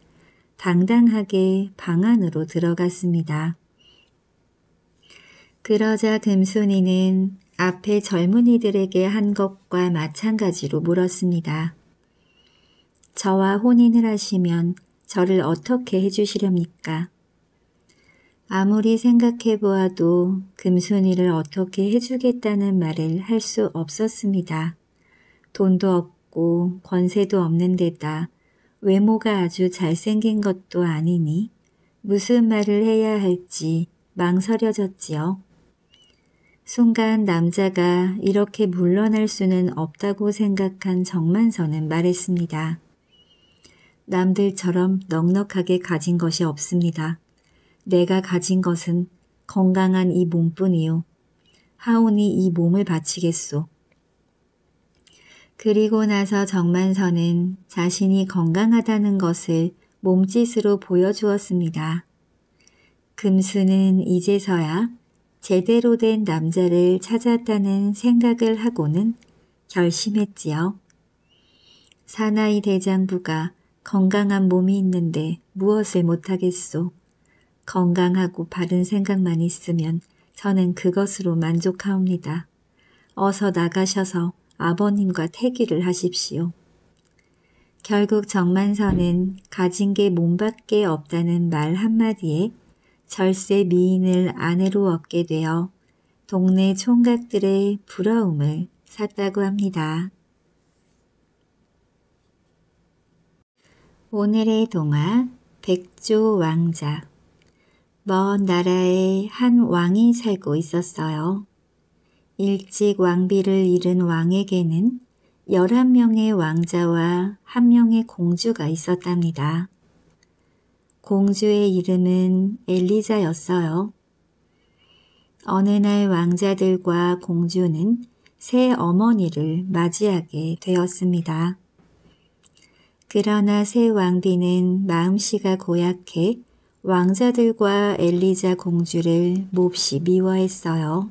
당당하게 방 안으로 들어갔습니다. 그러자 금순이는 앞에 젊은이들에게 한 것과 마찬가지로 물었습니다. 저와 혼인을 하시면 저를 어떻게 해주시렵니까? 아무리 생각해 보아도 금순이를 어떻게 해주겠다는 말을 할 수 없었습니다. 돈도 없고 권세도 없는 데다 외모가 아주 잘생긴 것도 아니니 무슨 말을 해야 할지 망설여졌지요. 순간 남자가 이렇게 물러날 수는 없다고 생각한 정만선은 말했습니다. 남들처럼 넉넉하게 가진 것이 없습니다. 내가 가진 것은 건강한 이 몸뿐이요. 하온이 이 몸을 바치겠소. 그리고 나서 정만선은 자신이 건강하다는 것을 몸짓으로 보여주었습니다. 금수는 이제서야 제대로 된 남자를 찾았다는 생각을 하고는 결심했지요. 사나이 대장부가 건강한 몸이 있는데 무엇을 못하겠소. 건강하고 바른 생각만 있으면 저는 그것으로 만족하옵니다. 어서 나가셔서 아버님과 태기를 하십시오. 결국 정만선은 가진 게 몸밖에 없다는 말 한마디에 절세 미인을 아내로 얻게 되어 동네 총각들의 부러움을 샀다고 합니다. 오늘의 동화 백조 왕자 먼 나라에 한 왕이 살고 있었어요. 일찍 왕비를 잃은 왕에게는 11명의 왕자와 한 명의 공주가 있었답니다. 공주의 이름은 엘리자였어요. 어느 날 왕자들과 공주는 새 어머니를 맞이하게 되었습니다. 그러나 새 왕비는 마음씨가 고약해 왕자들과 엘리자 공주를 몹시 미워했어요.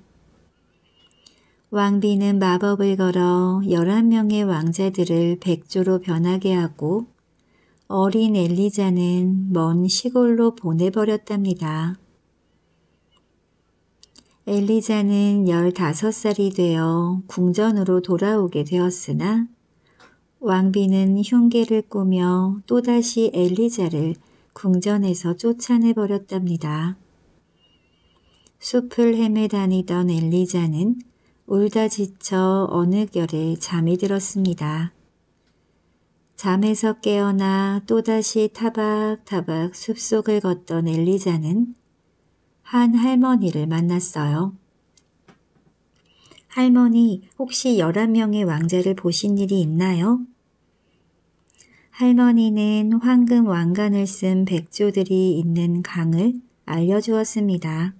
왕비는 마법을 걸어 11명의 왕자들을 백조로 변하게 하고 어린 엘리자는 먼 시골로 보내버렸답니다. 엘리자는 15살이 되어 궁전으로 돌아오게 되었으나 왕비는 흉계를 꾸며 또다시 엘리자를 궁전에서 쫓아내버렸답니다. 숲을 헤매다니던 엘리자는 울다 지쳐 어느 결에 잠이 들었습니다. 잠에서 깨어나 또다시 타박타박 숲속을 걷던 엘리자는 한 할머니를 만났어요. 할머니, 혹시 11명의 왕자를 보신 일이 있나요? 할머니는 황금 왕관을 쓴 백조들이 있는 강을 알려주었습니다.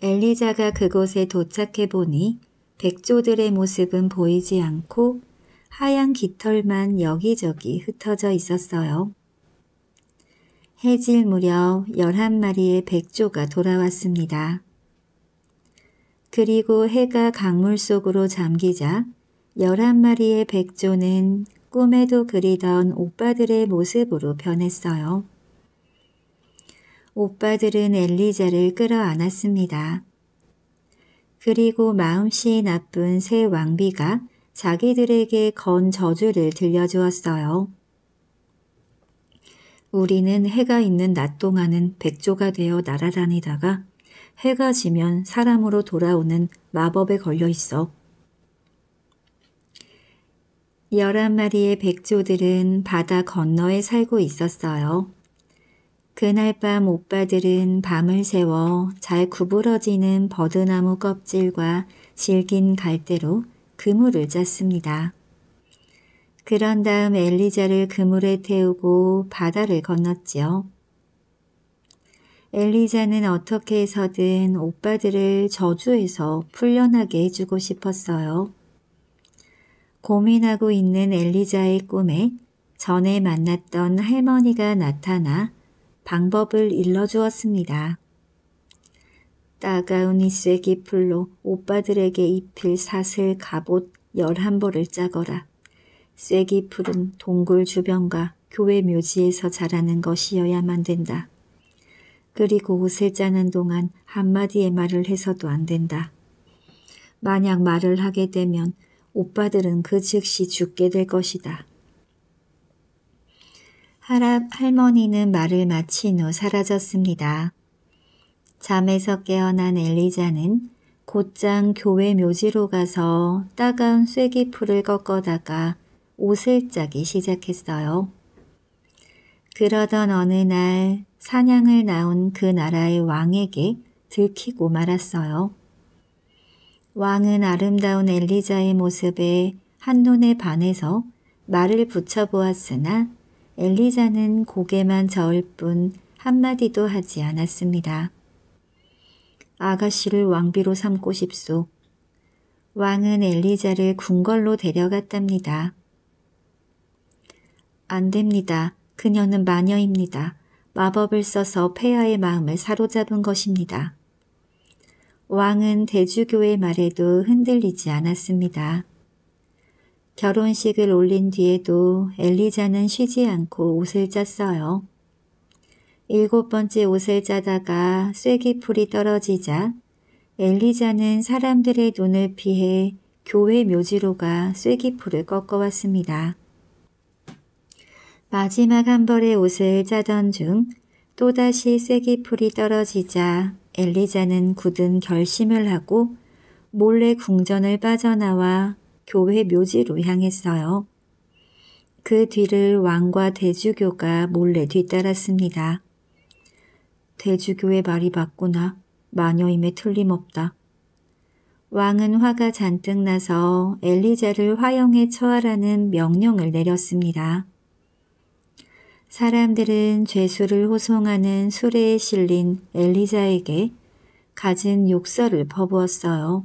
엘리자가 그곳에 도착해 보니 백조들의 모습은 보이지 않고 하얀 깃털만 여기저기 흩어져 있었어요. 해질 무렵 11마리의 백조가 돌아왔습니다. 그리고 해가 강물 속으로 잠기자 11마리의 백조는 꿈에도 그리던 오빠들의 모습으로 변했어요. 오빠들은 엘리자를 끌어안았습니다. 그리고 마음씨 나쁜 새 왕비가 자기들에게 건 저주를 들려주었어요. 우리는 해가 있는 낮 동안은 백조가 되어 날아다니다가 해가 지면 사람으로 돌아오는 마법에 걸려 있어. 열한 마리의 백조들은 바다 건너에 살고 있었어요. 그날 밤 오빠들은 밤을 새워 잘 구부러지는 버드나무 껍질과 질긴 갈대로 그물을 짰습니다. 그런 다음 엘리자를 그물에 태우고 바다를 건넜지요. 엘리자는 어떻게 해서든 오빠들을 저주에서 풀려나게 해주고 싶었어요. 고민하고 있는 엘리자의 꿈에 전에 만났던 할머니가 나타나 방법을 일러주었습니다. 따가운 이쇠기 풀로 오빠들에게 입힐 사슬 갑옷 열한 벌을 짜거라. 쇠기 풀은 동굴 주변과 교회 묘지에서 자라는 것이어야만 된다. 그리고 옷을 짜는 동안 한마디의 말을 해서도 안 된다. 만약 말을 하게 되면 오빠들은 그 즉시 죽게 될 것이다. 할아, 할머니는 말을 마친 후 사라졌습니다. 잠에서 깨어난 엘리자는 곧장 교회 묘지로 가서 따가운 쐐기풀을 꺾어다가 옷을 짜기 시작했어요. 그러던 어느 날 사냥을 나온 그 나라의 왕에게 들키고 말았어요. 왕은 아름다운 엘리자의 모습에 한눈에 반해서 말을 붙여보았으나 엘리자는 고개만 저을 뿐 한마디도 하지 않았습니다. 아가씨를 왕비로 삼고 싶소. 왕은 엘리자를 궁궐로 데려갔답니다. 안 됩니다. 그녀는 마녀입니다. 마법을 써서 폐하의 마음을 사로잡은 것입니다. 왕은 대주교의 말에도 흔들리지 않았습니다. 결혼식을 올린 뒤에도 엘리자는 쉬지 않고 옷을 짰어요. 일곱 번째 옷을 짜다가 쐐기풀이 떨어지자 엘리자는 사람들의 눈을 피해 교회 묘지로 가 쐐기풀을 꺾어왔습니다. 마지막 한 벌의 옷을 짜던 중 또다시 쐐기풀이 떨어지자 엘리자는 굳은 결심을 하고 몰래 궁전을 빠져나와 교회 묘지로 향했어요. 그 뒤를 왕과 대주교가 몰래 뒤따랐습니다. 대주교의 말이 맞구나. 마녀임에 틀림없다. 왕은 화가 잔뜩 나서 엘리자를 화형에 처하라는 명령을 내렸습니다. 사람들은 죄수를 호송하는 수레에 실린 엘리자에게 갖은 욕설을 퍼부었어요.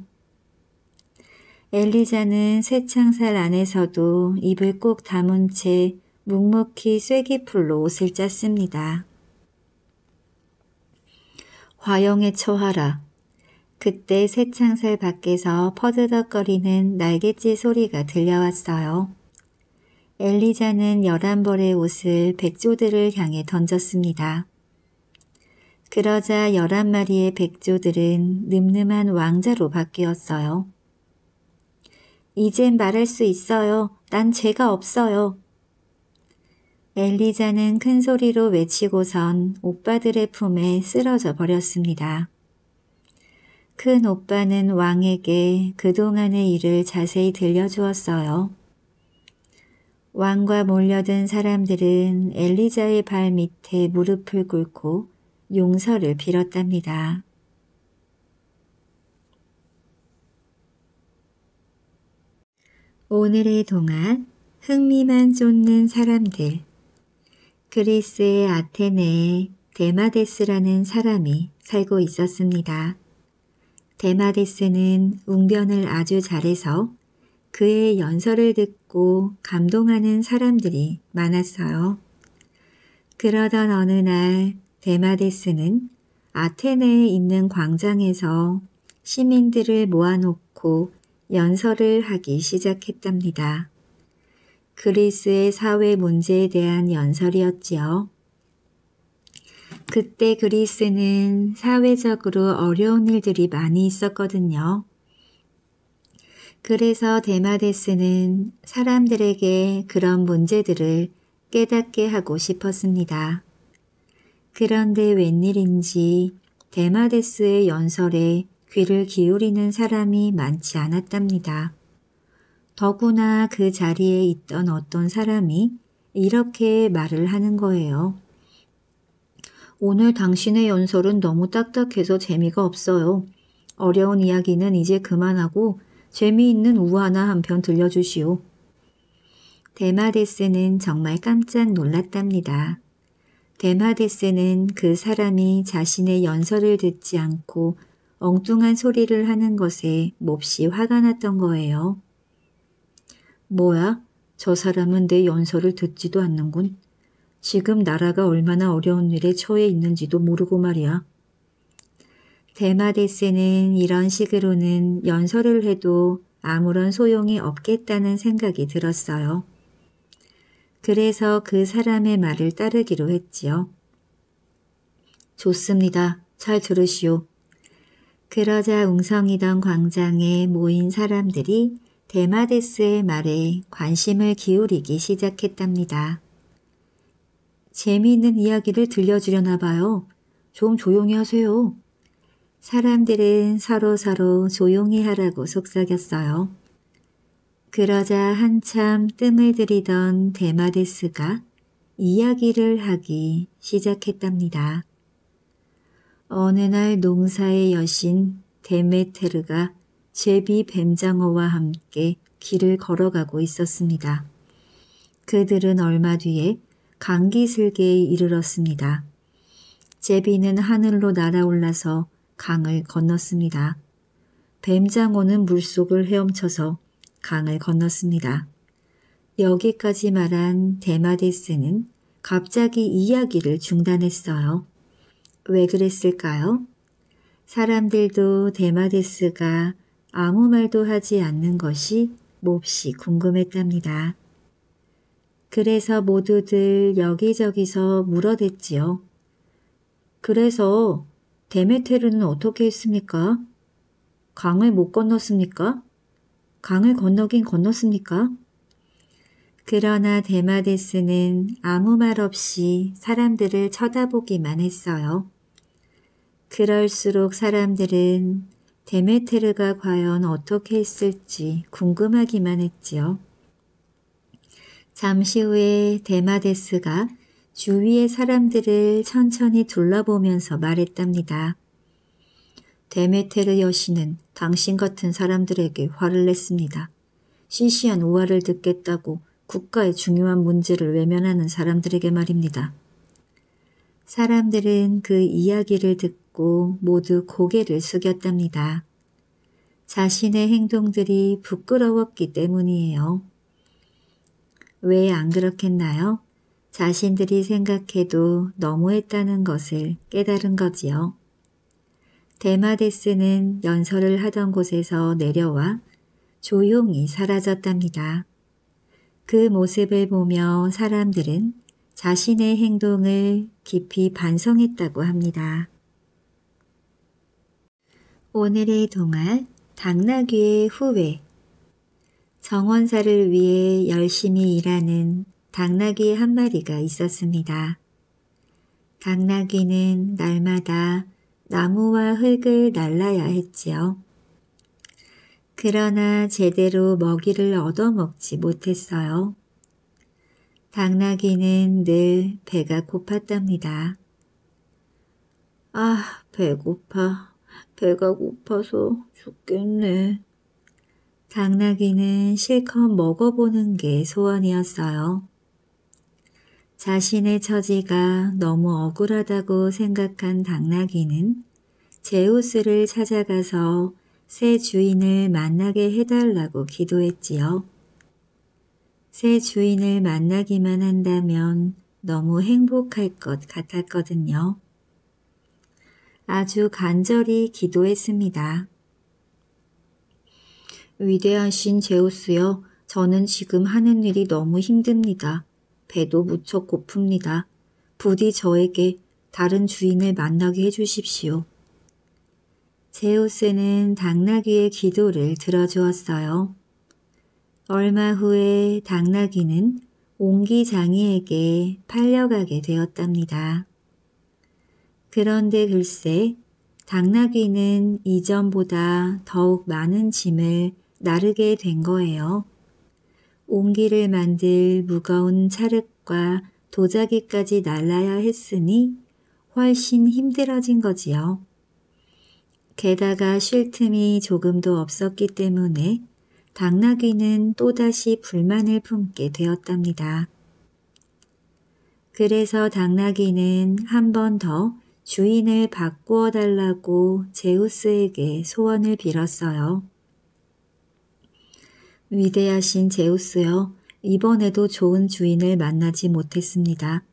엘리자는 쇠창살 안에서도 입을 꼭 다문 채 묵묵히 쐐기풀로 옷을 짰습니다. 화영에 처하라. 그때 새창살 밖에서 퍼드덕거리는 날갯짓 소리가 들려왔어요. 엘리자는 열한 벌의 옷을 백조들을 향해 던졌습니다. 그러자 열한 마리의 백조들은 늠름한 왕자로 바뀌었어요. 이젠 말할 수 있어요. 난 죄가 없어요. 엘리자는 큰 소리로 외치고선 오빠들의 품에 쓰러져 버렸습니다. 큰 오빠는 왕에게 그동안의 일을 자세히 들려주었어요. 왕과 몰려든 사람들은 엘리자의 발 밑에 무릎을 꿇고 용서를 빌었답니다. 오늘의 동안 흥미만 쫓는 사람들 그리스의 아테네에 데마데스라는 사람이 살고 있었습니다. 데마데스는 웅변을 아주 잘해서 그의 연설을 듣고 감동하는 사람들이 많았어요. 그러던 어느 날 데마데스는 아테네에 있는 광장에서 시민들을 모아놓고 연설을 하기 시작했답니다. 그리스의 사회 문제에 대한 연설이었지요. 그때 그리스는 사회적으로 어려운 일들이 많이 있었거든요. 그래서 데마데스는 사람들에게 그런 문제들을 깨닫게 하고 싶었습니다. 그런데 웬일인지 데마데스의 연설에 귀를 기울이는 사람이 많지 않았답니다. 더구나 그 자리에 있던 어떤 사람이 이렇게 말을 하는 거예요. 오늘 당신의 연설은 너무 딱딱해서 재미가 없어요. 어려운 이야기는 이제 그만하고 재미있는 우화나 한 편 들려주시오. 데마데스는 정말 깜짝 놀랐답니다. 데마데스는 그 사람이 자신의 연설을 듣지 않고 엉뚱한 소리를 하는 것에 몹시 화가 났던 거예요. 뭐야? 저 사람은 내 연설을 듣지도 않는군. 지금 나라가 얼마나 어려운 일에 처해 있는지도 모르고 말이야. 데마데스는 이런 식으로는 연설을 해도 아무런 소용이 없겠다는 생각이 들었어요. 그래서 그 사람의 말을 따르기로 했지요. 좋습니다. 잘 들으시오. 그러자 웅성이던 광장에 모인 사람들이 데마데스의 말에 관심을 기울이기 시작했답니다. 재미있는 이야기를 들려주려나 봐요. 좀 조용히 하세요. 사람들은 서로 서로 조용히 하라고 속삭였어요. 그러자 한참 뜸을 들이던 데마데스가 이야기를 하기 시작했답니다. 어느 날 농사의 여신 데메테르가 제비 뱀장어와 함께 길을 걸어가고 있었습니다. 그들은 얼마 뒤에 강기슬개에 이르렀습니다. 제비는 하늘로 날아올라서 강을 건넜습니다. 뱀장어는 물속을 헤엄쳐서 강을 건넜습니다. 여기까지 말한 데마데스는 갑자기 이야기를 중단했어요. 왜 그랬을까요? 사람들도 데마데스가 아무 말도 하지 않는 것이 몹시 궁금했답니다. 그래서 모두들 여기저기서 물어댔지요. 그래서 데메테르는 어떻게 했습니까? 강을 못 건넜습니까? 강을 건너긴 건넜습니까? 그러나 데마데스는 아무 말 없이 사람들을 쳐다보기만 했어요. 그럴수록 사람들은 데메테르가 과연 어떻게 했을지 궁금하기만 했지요. 잠시 후에 데마데스가 주위의 사람들을 천천히 둘러보면서 말했답니다. 데메테르 여신은 당신 같은 사람들에게 화를 냈습니다. 시시한 우화를 듣겠다고 국가의 중요한 문제를 외면하는 사람들에게 말입니다. 사람들은 그 이야기를 듣고 모두 고개를 숙였답니다. 자신의 행동들이 부끄러웠기 때문이에요. 왜 안 그렇겠나요? 자신들이 생각해도 너무했다는 것을 깨달은 거지요. 데마데스는 연설을 하던 곳에서 내려와 조용히 사라졌답니다. 그 모습을 보며 사람들은 자신의 행동을 깊이 반성했다고 합니다. 오늘의 동화 당나귀의 후회 정원사를 위해 열심히 일하는 당나귀 한 마리가 있었습니다. 당나귀는 날마다 나무와 흙을 날라야 했지요. 그러나 제대로 먹이를 얻어먹지 못했어요. 당나귀는 늘 배가 고팠답니다. 아, 배고파. 배가 고파서 죽겠네. 당나귀는 실컷 먹어보는 게 소원이었어요. 자신의 처지가 너무 억울하다고 생각한 당나귀는 제우스를 찾아가서 새 주인을 만나게 해달라고 기도했지요. 새 주인을 만나기만 한다면 너무 행복할 것 같았거든요. 아주 간절히 기도했습니다. 위대하신 제우스여, 저는 지금 하는 일이 너무 힘듭니다. 배도 무척 고픕니다. 부디 저에게 다른 주인을 만나게 해주십시오. 제우스는 당나귀의 기도를 들어주었어요. 얼마 후에 당나귀는 옹기장이에게 팔려가게 되었답니다. 그런데 글쎄 당나귀는 이전보다 더욱 많은 짐을 나르게 된 거예요. 옹기를 만들 무거운 차륵과 도자기까지 날라야 했으니 훨씬 힘들어진 거지요. 게다가 쉴 틈이 조금도 없었기 때문에 당나귀는 또다시 불만을 품게 되었답니다. 그래서 당나귀는 한 번 더 주인을 바꾸어 달라고 제우스에게 소원을 빌었어요. 위대하신 제우스여, 이번에도 좋은 주인을 만나지 못했습니다.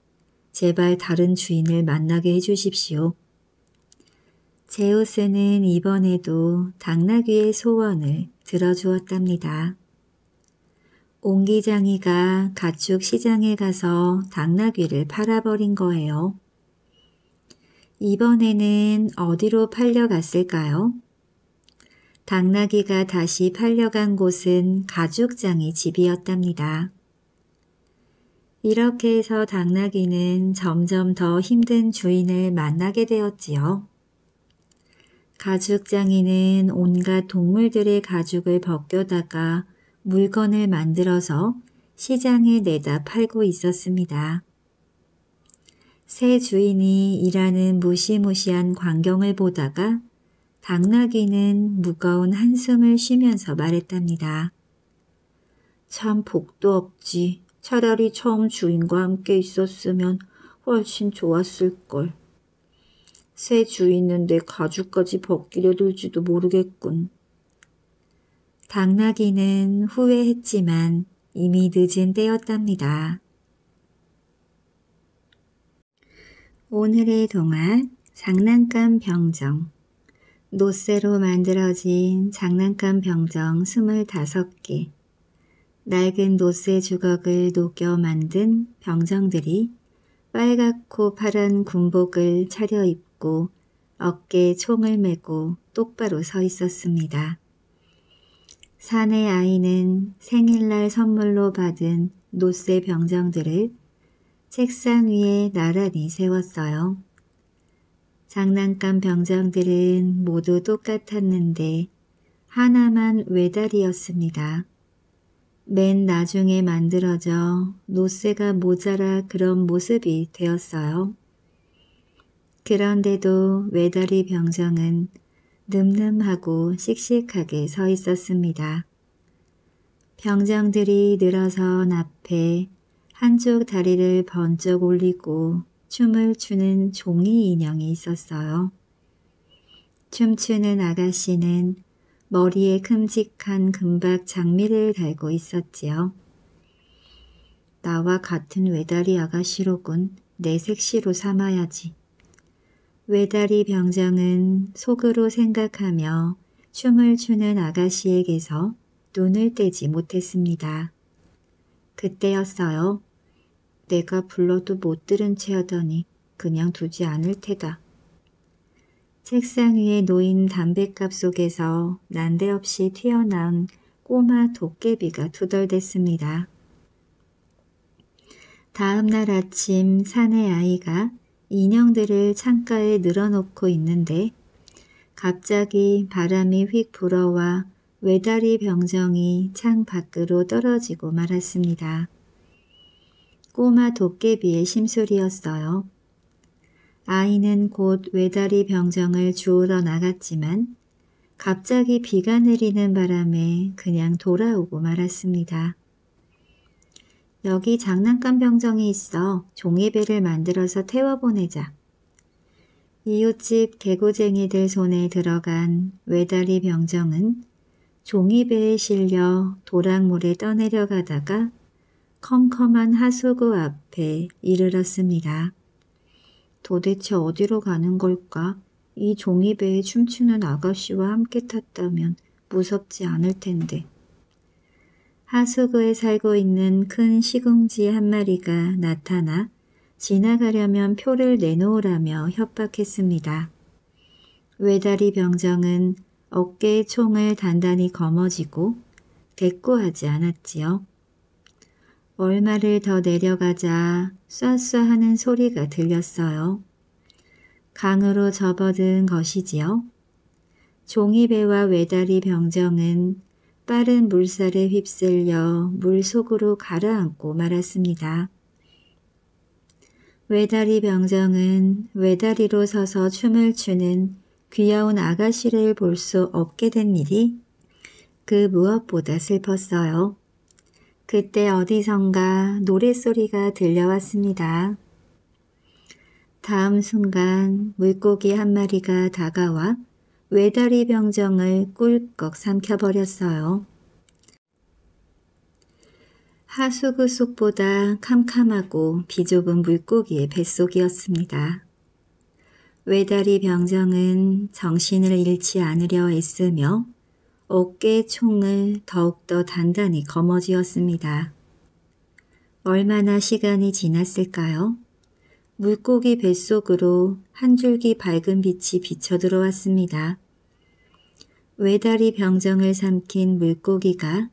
제발 다른 주인을 만나게 해주십시오. 제우스는 이번에도 당나귀의 소원을 들어주었답니다. 옹기장이가 가축 시장에 가서 당나귀를 팔아버린 거예요. 이번에는 어디로 팔려갔을까요? 당나귀가 다시 팔려간 곳은 가죽장이 집이었답니다. 이렇게 해서 당나귀는 점점 더 힘든 주인을 만나게 되었지요. 가죽장이는 온갖 동물들의 가죽을 벗겨다가 물건을 만들어서 시장에 내다 팔고 있었습니다. 새 주인이 일하는 무시무시한 광경을 보다가 당나귀는 무거운 한숨을 쉬면서 말했답니다. 참 복도 없지. 차라리 처음 주인과 함께 있었으면 훨씬 좋았을걸. 새 주인은 내 가죽까지 벗기려 들지도 모르겠군. 당나귀는 후회했지만 이미 늦은 때였답니다. 오늘의 동화 장난감 병정 노쇠로 만들어진 장난감 병정 25개 낡은 노쇠 주걱을 녹여 만든 병정들이 빨갛고 파란 군복을 차려입고 어깨에 총을 메고 똑바로 서 있었습니다. 사내 아이는 생일날 선물로 받은 노쇠 병정들을 책상 위에 나란히 세웠어요. 장난감 병정들은 모두 똑같았는데 하나만 외다리였습니다. 맨 나중에 만들어져 노쇠가 모자라 그런 모습이 되었어요. 그런데도 외다리 병정은 늠름하고 씩씩하게 서 있었습니다. 병정들이 늘어선 앞에 한쪽 다리를 번쩍 올리고 춤을 추는 종이 인형이 있었어요. 춤추는 아가씨는 머리에 큼직한 금박 장미를 달고 있었지요. 나와 같은 외다리 아가씨로군 내 색시로 삼아야지. 외다리 병정은 속으로 생각하며 춤을 추는 아가씨에게서 눈을 떼지 못했습니다. 그때였어요. 내가 불러도 못 들은 채 하더니 그냥 두지 않을 테다. 책상 위에 놓인 담뱃갑 속에서 난데없이 튀어나온 꼬마 도깨비가 투덜댔습니다. 다음 날 아침 사내 아이가 인형들을 창가에 늘어놓고 있는데 갑자기 바람이 휙 불어와 외다리 병정이 창 밖으로 떨어지고 말았습니다. 꼬마 도깨비의 심소리였어요. 아이는 곧 외다리 병정을 주우러 나갔지만 갑자기 비가 내리는 바람에 그냥 돌아오고 말았습니다. 여기 장난감 병정이 있어 종이배를 만들어서 태워보내자. 이웃집 개구쟁이들 손에 들어간 외다리 병정은 종이배에 실려 도랑물에 떠내려가다가 컴컴한 하수구 앞에 이르렀습니다. 도대체 어디로 가는 걸까? 이 종이배에 춤추는 아가씨와 함께 탔다면 무섭지 않을 텐데. 하수구에 살고 있는 큰 시궁지 한 마리가 나타나 지나가려면 표를 내놓으라며 협박했습니다. 외다리 병정은 어깨에 총을 단단히 거머쥐고 대꾸하지 않았지요. 얼마를 더 내려가자 쏴쏴 하는 소리가 들렸어요. 강으로 접어든 것이지요. 종이배와 외다리 병정은 빠른 물살에 휩쓸려 물속으로 가라앉고 말았습니다. 외다리 병정은 외다리로 서서 춤을 추는 귀여운 아가씨를 볼 수 없게 된 일이 그 무엇보다 슬펐어요. 그때 어디선가 노랫소리가 들려왔습니다. 다음 순간 물고기 한 마리가 다가와 외다리 병정을 꿀꺽 삼켜버렸어요. 하수구 속보다 캄캄하고 비좁은 물고기의 뱃속이었습니다. 외다리 병정은 정신을 잃지 않으려 애쓰며 어깨 총을 더욱더 단단히 거머쥐었습니다. 얼마나 시간이 지났을까요? 물고기 뱃속으로 한 줄기 밝은 빛이 비쳐 들어왔습니다. 외다리 병정을 삼킨 물고기가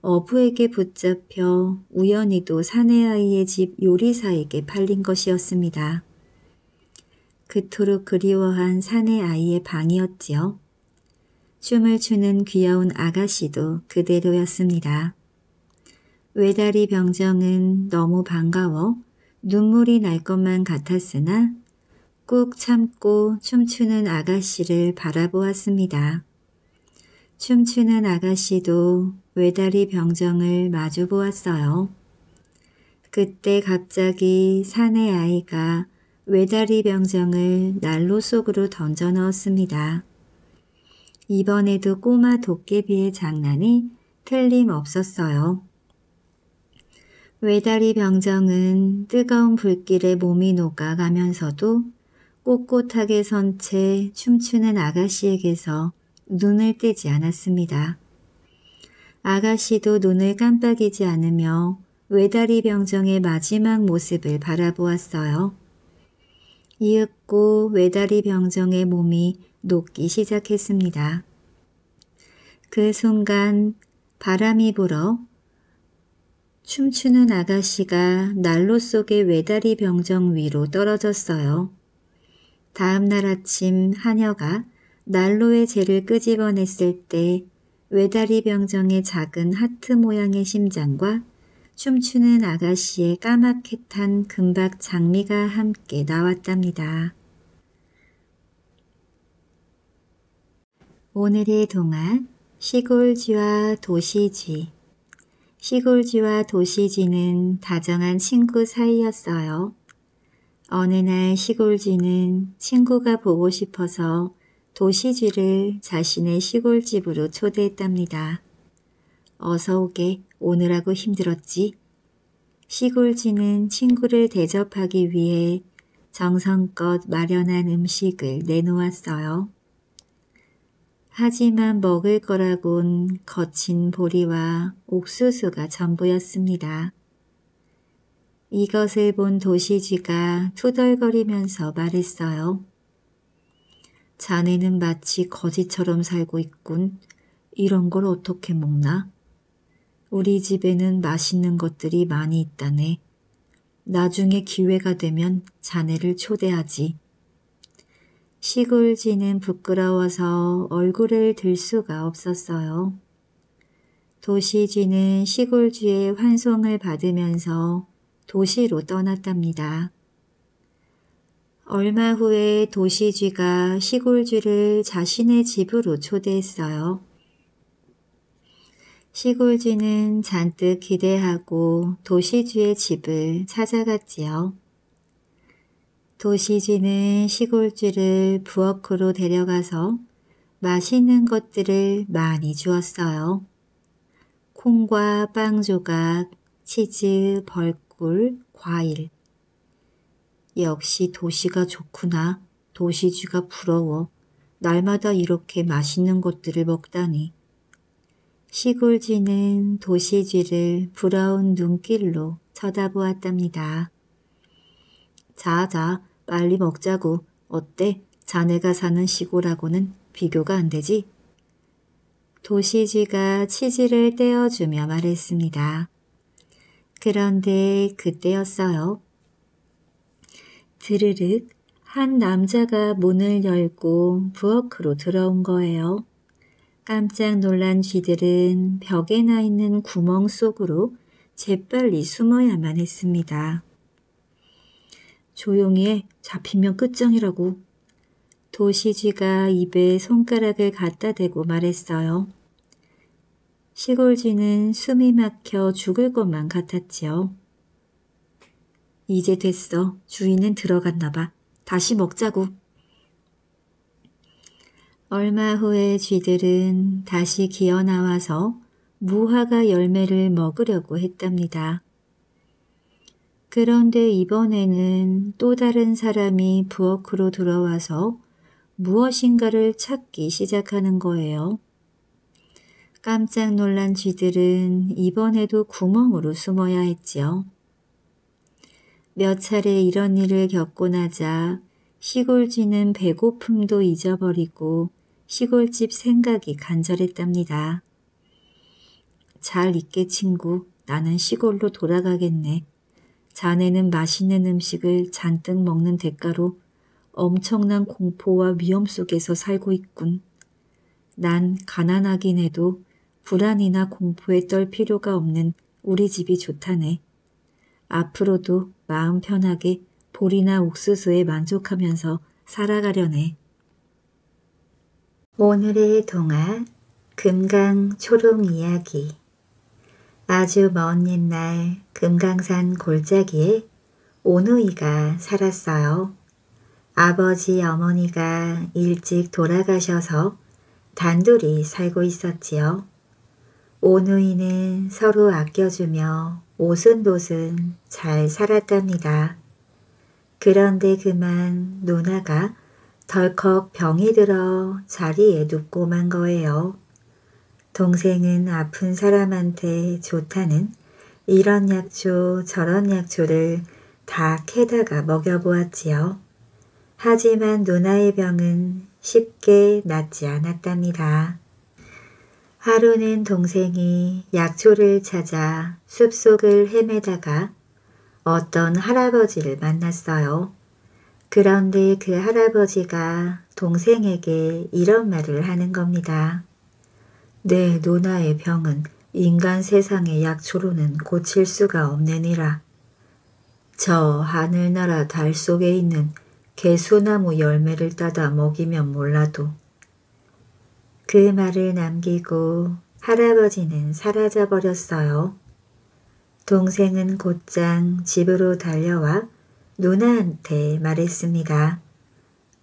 어부에게 붙잡혀 우연히도 사내아이의 집 요리사에게 팔린 것이었습니다. 그토록 그리워한 사내아이의 방이었지요. 춤을 추는 귀여운 아가씨도 그대로였습니다. 외다리 병정은 너무 반가워 눈물이 날 것만 같았으나 꾹 참고 춤추는 아가씨를 바라보았습니다. 춤추는 아가씨도 외다리 병정을 마주 보았어요. 그때 갑자기 사내 아이가 외다리 병정을 난로 속으로 던져 넣었습니다. 이번에도 꼬마 도깨비의 장난이 틀림없었어요. 외다리 병정은 뜨거운 불길에 몸이 녹아가면서도 꼿꼿하게 선 채 춤추는 아가씨에게서 눈을 떼지 않았습니다. 아가씨도 눈을 깜빡이지 않으며 외다리 병정의 마지막 모습을 바라보았어요. 이윽고 외다리 병정의 몸이 녹기 시작했습니다. 그 순간 바람이 불어 춤추는 아가씨가 난로 속의 외다리 병정 위로 떨어졌어요. 다음 날 아침 하녀가 난로의 재를 끄집어냈을 때 외다리 병정의 작은 하트 모양의 심장과 춤추는 아가씨의 까맣게 탄 금박 장미가 함께 나왔답니다. 오늘의 동화 시골쥐와 도시쥐 시골쥐와 도시쥐는 다정한 친구 사이였어요. 어느 날 시골쥐는 친구가 보고 싶어서 도시쥐를 자신의 시골집으로 초대했답니다. 어서 오게 오느라고 힘들었지. 시골쥐는 친구를 대접하기 위해 정성껏 마련한 음식을 내놓았어요. 하지만 먹을 거라곤 거친 보리와 옥수수가 전부였습니다. 이것을 본 도시쥐가 투덜거리면서 말했어요. 자네는 마치 거지처럼 살고 있군. 이런 걸 어떻게 먹나? 우리 집에는 맛있는 것들이 많이 있다네. 나중에 기회가 되면 자네를 초대하지. 시골쥐는 부끄러워서 얼굴을 들 수가 없었어요. 도시쥐는 시골쥐의 환송을 받으면서 도시로 떠났답니다. 얼마 후에 도시쥐가 시골쥐를 자신의 집으로 초대했어요. 시골쥐는 잔뜩 기대하고 도시쥐의 집을 찾아갔지요. 도시쥐는 시골쥐를 부엌으로 데려가서 맛있는 것들을 많이 주었어요. 콩과 빵 조각, 치즈, 벌꿀, 과일. 역시 도시가 좋구나. 도시쥐가 부러워. 날마다 이렇게 맛있는 것들을 먹다니. 시골쥐는 도시쥐를 부러운 눈길로 쳐다보았답니다. 자 자, 빨리 먹자고. 어때? 자네가 사는 시골하고는 비교가 안 되지? 도시쥐가 치즈를 떼어주며 말했습니다. 그런데 그때였어요. 드르륵 한 남자가 문을 열고 부엌으로 들어온 거예요. 깜짝 놀란 쥐들은 벽에 나 있는 구멍 속으로 재빨리 숨어야만 했습니다. 조용히 해. 잡히면 끝장이라고. 도시쥐가 입에 손가락을 갖다 대고 말했어요. 시골쥐는 숨이 막혀 죽을 것만 같았지요. 이제 됐어. 주인은 들어갔나 봐. 다시 먹자고. 얼마 후에 쥐들은 다시 기어 나와서 무화과 열매를 먹으려고 했답니다. 그런데 이번에는 또 다른 사람이 부엌으로 들어와서 무엇인가를 찾기 시작하는 거예요. 깜짝 놀란 쥐들은 이번에도 구멍으로 숨어야 했지요. 몇 차례 이런 일을 겪고 나자 시골쥐는 배고픔도 잊어버리고 시골집 생각이 간절했답니다. 잘 있게 친구, 나는 시골로 돌아가겠네. 자네는 맛있는 음식을 잔뜩 먹는 대가로 엄청난 공포와 위험 속에서 살고 있군. 난 가난하긴 해도 불안이나 공포에 떨 필요가 없는 우리 집이 좋다네. 앞으로도 마음 편하게 보리나 옥수수에 만족하면서 살아가려네. 오늘의 동화 금강 초롱 이야기 아주 먼 옛날 금강산 골짜기에 오누이가 살았어요. 아버지 어머니가 일찍 돌아가셔서 단둘이 살고 있었지요. 오누이는 서로 아껴주며 오순도순 잘 살았답니다. 그런데 그만 누나가 덜컥 병이 들어 자리에 눕고 만 거예요. 동생은 아픈 사람한테 좋다는 이런 약초 저런 약초를 다 캐다가 먹여보았지요. 하지만 누나의 병은 쉽게 낫지 않았답니다. 하루는 동생이 약초를 찾아 숲속을 헤매다가 어떤 할아버지를 만났어요. 그런데 그 할아버지가 동생에게 이런 말을 하는 겁니다. 내 누나의 병은 인간 세상의 약초로는 고칠 수가 없느니라. 저 하늘나라 달 속에 있는 개수나무 열매를 따다 먹이면 몰라도 그 말을 남기고 할아버지는 사라져 버렸어요. 동생은 곧장 집으로 달려와 누나한테 말했습니다.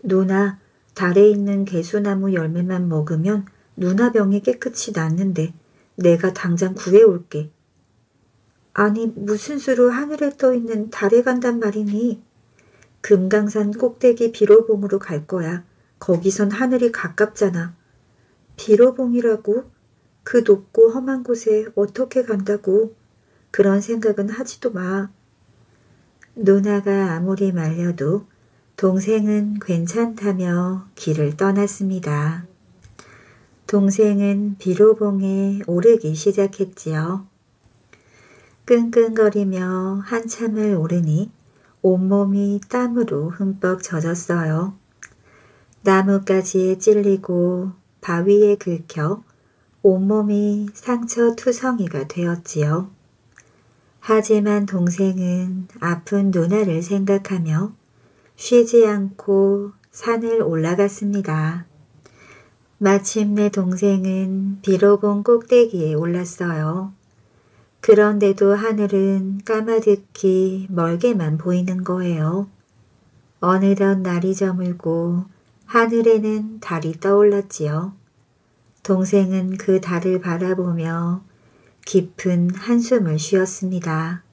누나, 달에 있는 개수나무 열매만 먹으면 누나 병이 깨끗이 낫는데 내가 당장 구해올게. 아니 무슨 수로 하늘에 떠있는 달에 간단 말이니? 금강산 꼭대기 비로봉으로 갈 거야. 거기선 하늘이 가깝잖아. 비로봉이라고? 그 높고 험한 곳에 어떻게 간다고? 그런 생각은 하지도 마. 누나가 아무리 말려도 동생은 괜찮다며 길을 떠났습니다. 동생은 비로봉에 오르기 시작했지요. 끙끙거리며 한참을 오르니 온몸이 땀으로 흠뻑 젖었어요. 나뭇가지에 찔리고 바위에 긁혀 온몸이 상처 투성이가 되었지요. 하지만 동생은 아픈 누나를 생각하며 쉬지 않고 산을 올라갔습니다. 마침내 동생은 비로봉 꼭대기에 올랐어요. 그런데도 하늘은 까마득히 멀게만 보이는 거예요. 어느덧 날이 저물고 하늘에는 달이 떠올랐지요. 동생은 그 달을 바라보며 깊은 한숨을 쉬었습니다.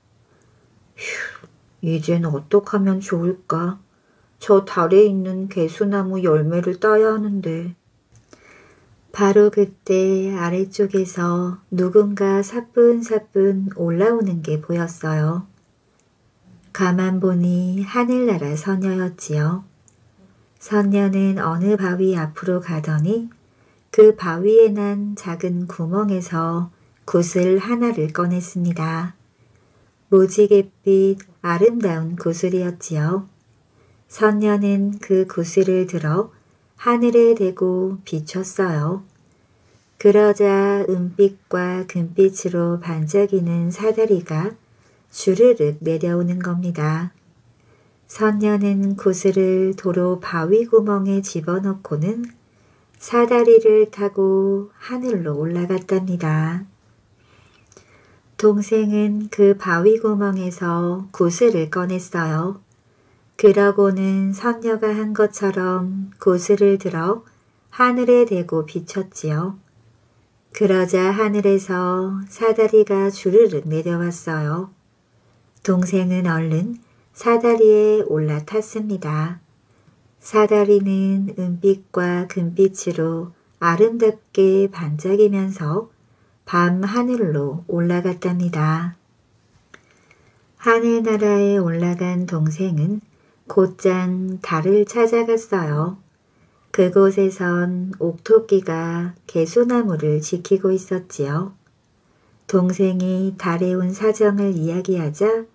휴, 이젠 어떡하면 좋을까? 저 달에 있는 개수나무 열매를 따야 하는데. 바로 그때 아래쪽에서 누군가 사뿐사뿐 올라오는 게 보였어요. 가만 보니 하늘나라 선녀였지요. 선녀는 어느 바위 앞으로 가더니 그 바위에 난 작은 구멍에서 구슬 하나를 꺼냈습니다. 무지갯빛 아름다운 구슬이었지요. 선녀는 그 구슬을 들어 하늘에 대고 비췄어요. 그러자 은빛과 금빛으로 반짝이는 사다리가 주르륵 내려오는 겁니다. 선녀는 구슬을 도로 바위 구멍에 집어넣고는 사다리를 타고 하늘로 올라갔답니다. 동생은 그 바위 구멍에서 구슬을 꺼냈어요. 그러고는 선녀가 한 것처럼 구슬을 들어 하늘에 대고 비쳤지요. 그러자 하늘에서 사다리가 주르륵 내려왔어요. 동생은 얼른 사다리에 올라탔습니다. 사다리는 은빛과 금빛으로 아름답게 반짝이면서 밤 하늘로 올라갔답니다. 하늘나라에 올라간 동생은 곧장 달을 찾아갔어요. 그곳에선 옥토끼가 개수나무를 지키고 있었지요. 동생이 달에 온 사정을 이야기하자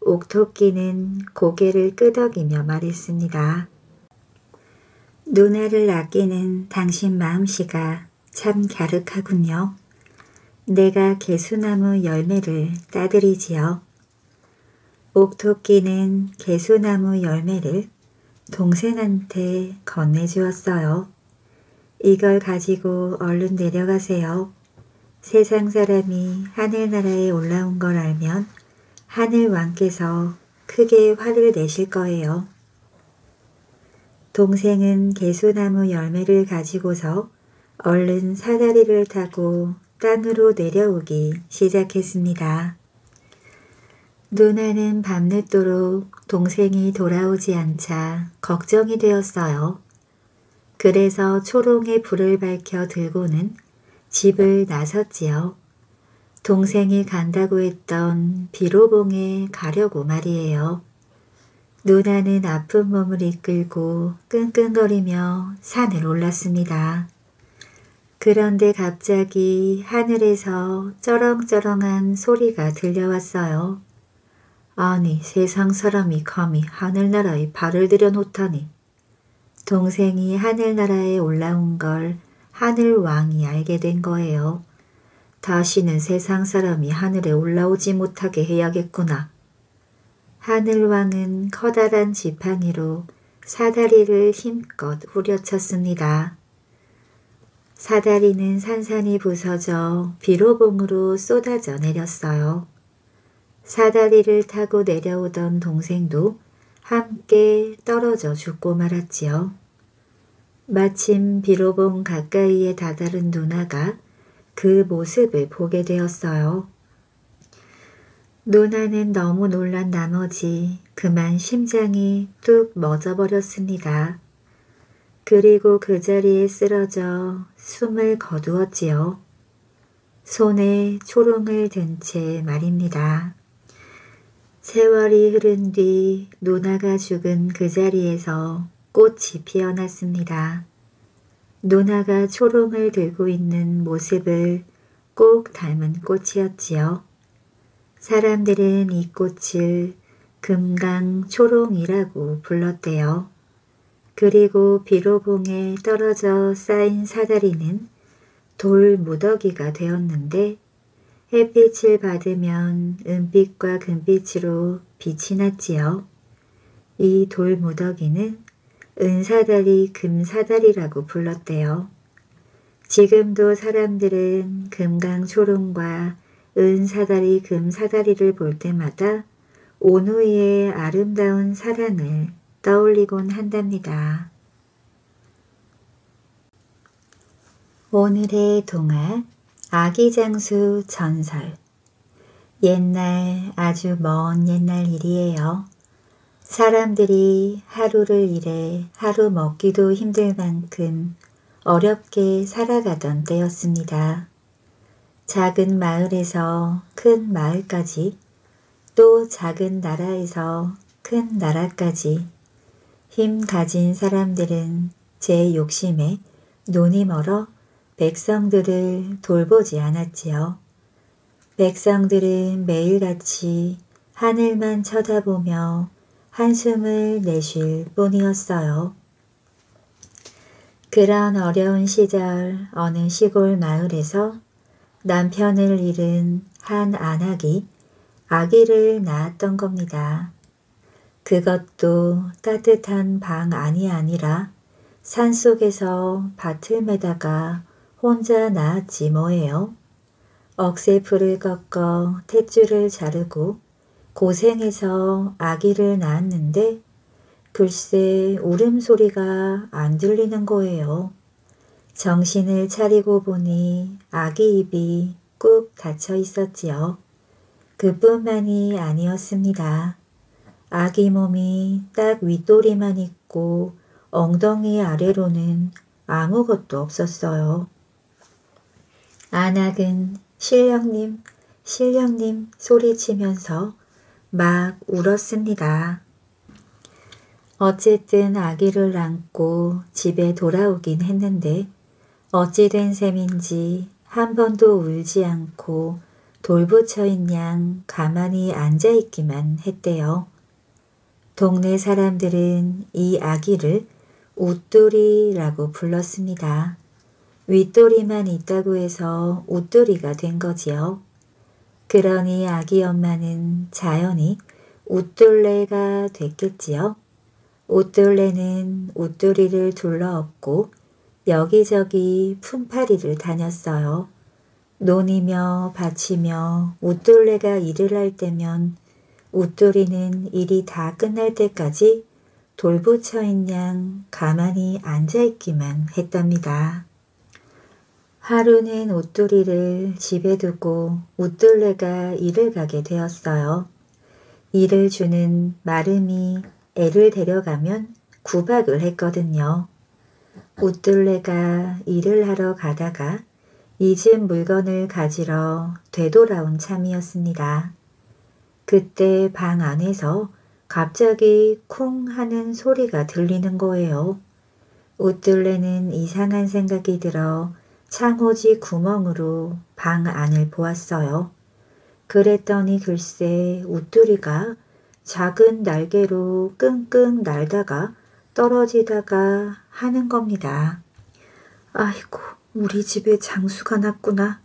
옥토끼는 고개를 끄덕이며 말했습니다. 누나를 아끼는 당신 마음씨가 참 갸륵하군요. 내가 개수나무 열매를 따드리지요. 옥토끼는 개수나무 열매를 동생한테 건네주었어요. 이걸 가지고 얼른 내려가세요. 세상 사람이 하늘나라에 올라온 걸 알면 하늘왕께서 크게 화를 내실 거예요. 동생은 개수나무 열매를 가지고서 얼른 사다리를 타고 땅으로 내려오기 시작했습니다. 누나는 밤늦도록 동생이 돌아오지 않자 걱정이 되었어요. 그래서 초롱의 불을 밝혀 들고는 집을 나섰지요. 동생이 간다고 했던 비로봉에 가려고 말이에요. 누나는 아픈 몸을 이끌고 끙끙거리며 산을 올랐습니다. 그런데 갑자기 하늘에서 쩌렁쩌렁한 소리가 들려왔어요. 아니 세상 사람이 감히 하늘나라에 발을 들여놓다니. 동생이 하늘나라에 올라온 걸 하늘 왕이 알게 된 거예요. 다시는 세상 사람이 하늘에 올라오지 못하게 해야겠구나. 하늘 왕은 커다란 지팡이로 사다리를 힘껏 후려쳤습니다. 사다리는 산산이 부서져 비로봉으로 쏟아져 내렸어요. 사다리를 타고 내려오던 동생도 함께 떨어져 죽고 말았지요. 마침 비로봉 가까이에 다다른 누나가 그 모습을 보게 되었어요. 노나는 너무 놀란 나머지 그만 심장이 뚝 멎어버렸습니다. 그리고 그 자리에 쓰러져 숨을 거두었지요. 손에 초롱을 든 채 말입니다. 세월이 흐른 뒤 노나가 죽은 그 자리에서 꽃이 피어났습니다. 노나가 초롱을 들고 있는 모습을 꼭 닮은 꽃이었지요. 사람들은 이 꽃을 금강 초롱이라고 불렀대요. 그리고 비로봉에 떨어져 쌓인 사다리는 돌 무더기가 되었는데 햇빛을 받으면 은빛과 금빛으로 빛이 났지요. 이 돌 무더기는 은사다리 금사다리라고 불렀대요. 지금도 사람들은 금강초롱과 은사다리 금사다리를 볼 때마다 오누이의 아름다운 사랑을 떠올리곤 한답니다. 오늘의 동화 아기장수 전설 옛날 아주 먼 옛날 일이에요. 사람들이 하루를 일해 하루 먹기도 힘들 만큼 어렵게 살아가던 때였습니다. 작은 마을에서 큰 마을까지 또 작은 나라에서 큰 나라까지 힘 가진 사람들은 제 욕심에 눈이 멀어 백성들을 돌보지 않았지요. 백성들은 매일같이 하늘만 쳐다보며 한숨을 내쉴 뿐이었어요. 그런 어려운 시절 어느 시골 마을에서 남편을 잃은 한 안악이 아기를 낳았던 겁니다. 그것도 따뜻한 방 안이 아니라 산속에서 밭을 매다가 혼자 낳았지 뭐예요. 억새 풀을 꺾어 탯줄을 자르고 고생해서 아기를 낳았는데 글쎄 울음소리가 안 들리는 거예요. 정신을 차리고 보니 아기 입이 꾹 닫혀 있었지요. 그뿐만이 아니었습니다. 아기 몸이 딱 윗도리만 있고 엉덩이 아래로는 아무것도 없었어요. 안악은 실령님, 실령님 소리치면서 막 울었습니다. 어쨌든 아기를 안고 집에 돌아오긴 했는데 어찌된 셈인지 한 번도 울지 않고 돌부처인 양 가만히 앉아있기만 했대요. 동네 사람들은 이 아기를 웃돌이라고 불렀습니다. 윗돌이만 있다고 해서 웃돌이가 된 거지요. 그러니 아기 엄마는 자연히 웃돌레가 됐겠지요. 웃돌레는 웃돌이를 둘러엎고 여기저기 품팔이를 다녔어요. 논이며 밭이며 웃돌레가 일을 할 때면 웃돌이는 일이 다 끝날 때까지 돌부처인 양 가만히 앉아있기만 했답니다. 하루는 옷돌이를 집에 두고 웃돌레가 일을 가게 되었어요. 일을 주는 마름이 애를 데려가면 구박을 했거든요. 웃돌레가 일을 하러 가다가 잊은 물건을 가지러 되돌아온 참이었습니다. 그때 방 안에서 갑자기 쿵 하는 소리가 들리는 거예요. 웃돌레는 이상한 생각이 들어 창호지 구멍으로 방 안을 보았어요. 그랬더니 글쎄 웃돌이가 작은 날개로 끙끙 날다가 떨어지다가 하는 겁니다. 아이고 우리 집에 장수가 났구나.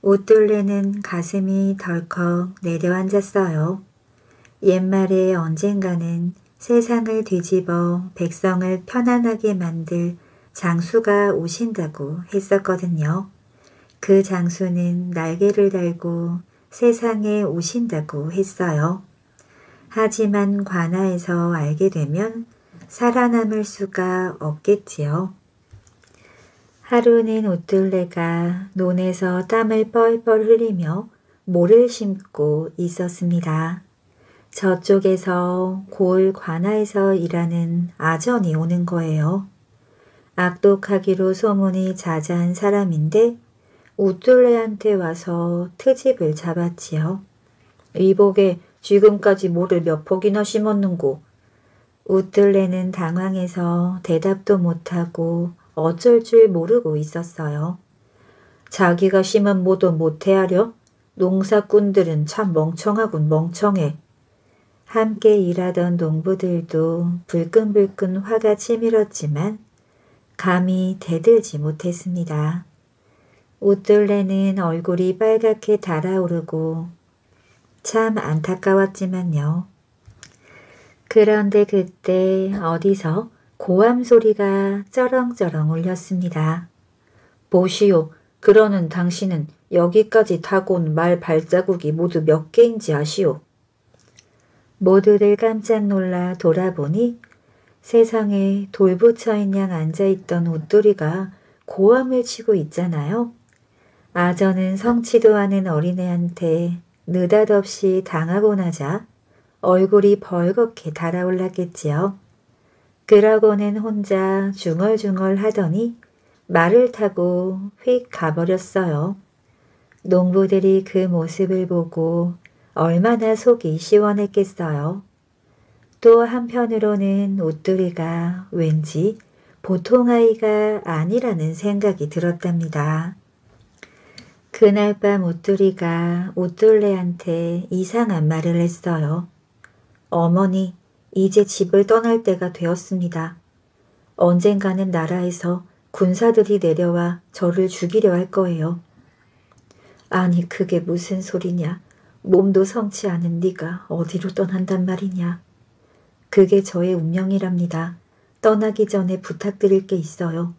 옷돌레는 가슴이 덜컥 내려앉았어요. 옛말에 언젠가는 세상을 뒤집어 백성을 편안하게 만들 장수가 오신다고 했었거든요. 그 장수는 날개를 달고 세상에 오신다고 했어요. 하지만 관아에서 알게 되면 살아남을 수가 없겠지요. 하루는 옷둘레가 논에서 땀을 뻘뻘 흘리며 모를 심고 있었습니다. 저쪽에서 골 관아에서 일하는 아전이 오는 거예요. 악독하기로 소문이 자자한 사람인데 우뚤레한테 와서 트집을 잡았지요. 이복에 지금까지 모를 몇 폭이나 심었는고. 우뚤레는 당황해서 대답도 못하고 어쩔 줄 모르고 있었어요. 자기가 심은 모도 못해하려? 농사꾼들은 참 멍청하군 멍청해. 함께 일하던 농부들도 불끈불끈 화가 치밀었지만 감히 대들지 못했습니다. 옷둘레는 얼굴이 빨갛게 달아오르고 참 안타까웠지만요. 그런데 그때 어디서 고함 소리가 쩌렁쩌렁 울렸습니다. 보시오, 그러는 당신은 여기까지 타고 온 말 발자국이 모두 몇 개인지 아시오? 모두들 깜짝 놀라 돌아보니 세상에 돌부처인 양 앉아있던 옷돌이가 고함을 치고 있잖아요. 아저는 성치도 않은 어린애한테 느닷없이 당하고 나자 얼굴이 벌겋게 달아올랐겠지요. 그러고는 혼자 중얼중얼 하더니 말을 타고 휙 가버렸어요. 농부들이 그 모습을 보고 얼마나 속이 시원했겠어요. 또 한편으로는 옷두리가 왠지 보통 아이가 아니라는 생각이 들었답니다. 그날 밤 옷두리가 옷둘레한테 이상한 말을 했어요. 어머니, 이제 집을 떠날 때가 되었습니다. 언젠가는 나라에서 군사들이 내려와 저를 죽이려 할 거예요. 아니 그게 무슨 소리냐. 몸도 성치 않은 네가 어디로 떠난단 말이냐. 그게 저의 운명이랍니다. 떠나기 전에 부탁드릴 게 있어요.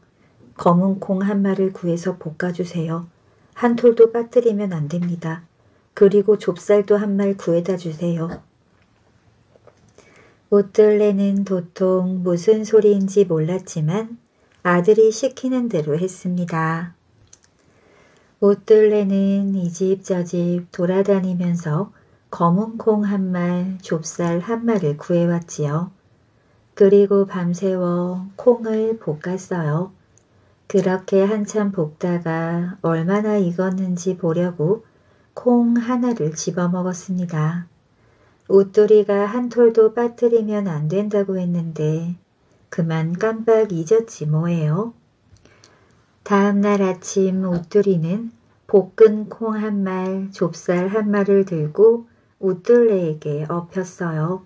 검은 콩 한 마를 구해서 볶아주세요. 한 톨도 빠뜨리면 안 됩니다. 그리고 좁쌀도 한 말 구해다 주세요. 옷들레는 도통 무슨 소리인지 몰랐지만 아들이 시키는 대로 했습니다. 옷들레는 이 집 저 집 돌아다니면서 검은 콩 한 말, 좁쌀 한 말을 구해왔지요. 그리고 밤새워 콩을 볶았어요. 그렇게 한참 볶다가 얼마나 익었는지 보려고 콩 하나를 집어먹었습니다. 옷돌이가 한 톨도 빠뜨리면 안 된다고 했는데 그만 깜빡 잊었지 뭐예요. 다음날 아침 옷돌이는 볶은 콩 한 말, 좁쌀 한 말을 들고 웃둘레에게 엎혔어요.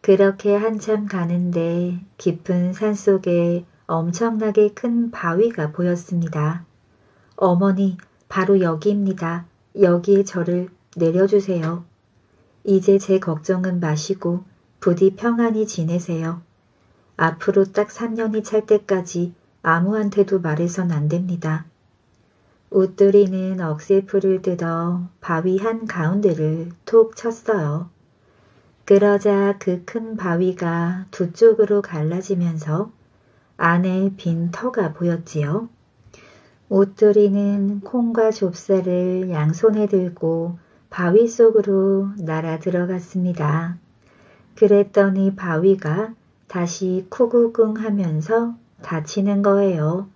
그렇게 한참 가는데 깊은 산속에 엄청나게 큰 바위가 보였습니다. 어머니, 바로 여기입니다. 여기에 저를 내려주세요. 이제 제 걱정은 마시고 부디 평안히 지내세요. 앞으로 딱 3년이 찰 때까지 아무한테도 말해선 안 됩니다. 웃돌이는 억새풀을 뜯어 바위 한 가운데를 톡 쳤어요. 그러자 그 큰 바위가 두 쪽으로 갈라지면서 안에 빈 터가 보였지요. 옷돌이는 콩과 좁쌀을 양손에 들고 바위 속으로 날아 들어갔습니다. 그랬더니 바위가 다시 쿠구궁 하면서 닫히는 거예요.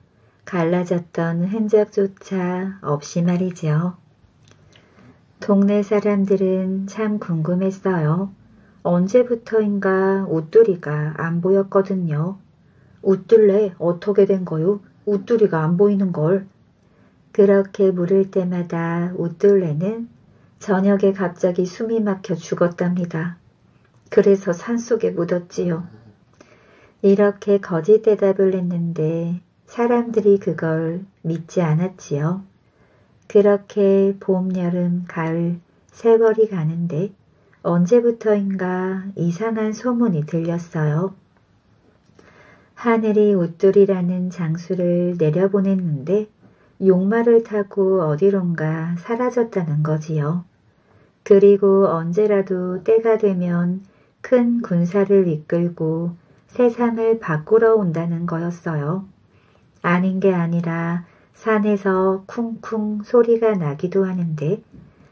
갈라졌던 흔적조차 없이 말이죠. 동네 사람들은 참 궁금했어요. 언제부터인가 웃두리가 안 보였거든요. 웃둘래 어떻게 된 거요? 웃두리가 안 보이는 걸. 그렇게 물을 때마다 웃둘레는 저녁에 갑자기 숨이 막혀 죽었답니다. 그래서 산속에 묻었지요. 이렇게 거짓 대답을 했는데 사람들이 그걸 믿지 않았지요. 그렇게 봄, 여름, 가을, 세월이 가는데 언제부터인가 이상한 소문이 들렸어요. 하늘이 웃돌이라는 장수를 내려보냈는데 용마를 타고 어디론가 사라졌다는 거지요. 그리고 언제라도 때가 되면 큰 군사를 이끌고 세상을 바꾸러 온다는 거였어요. 아닌 게 아니라 산에서 쿵쿵 소리가 나기도 하는데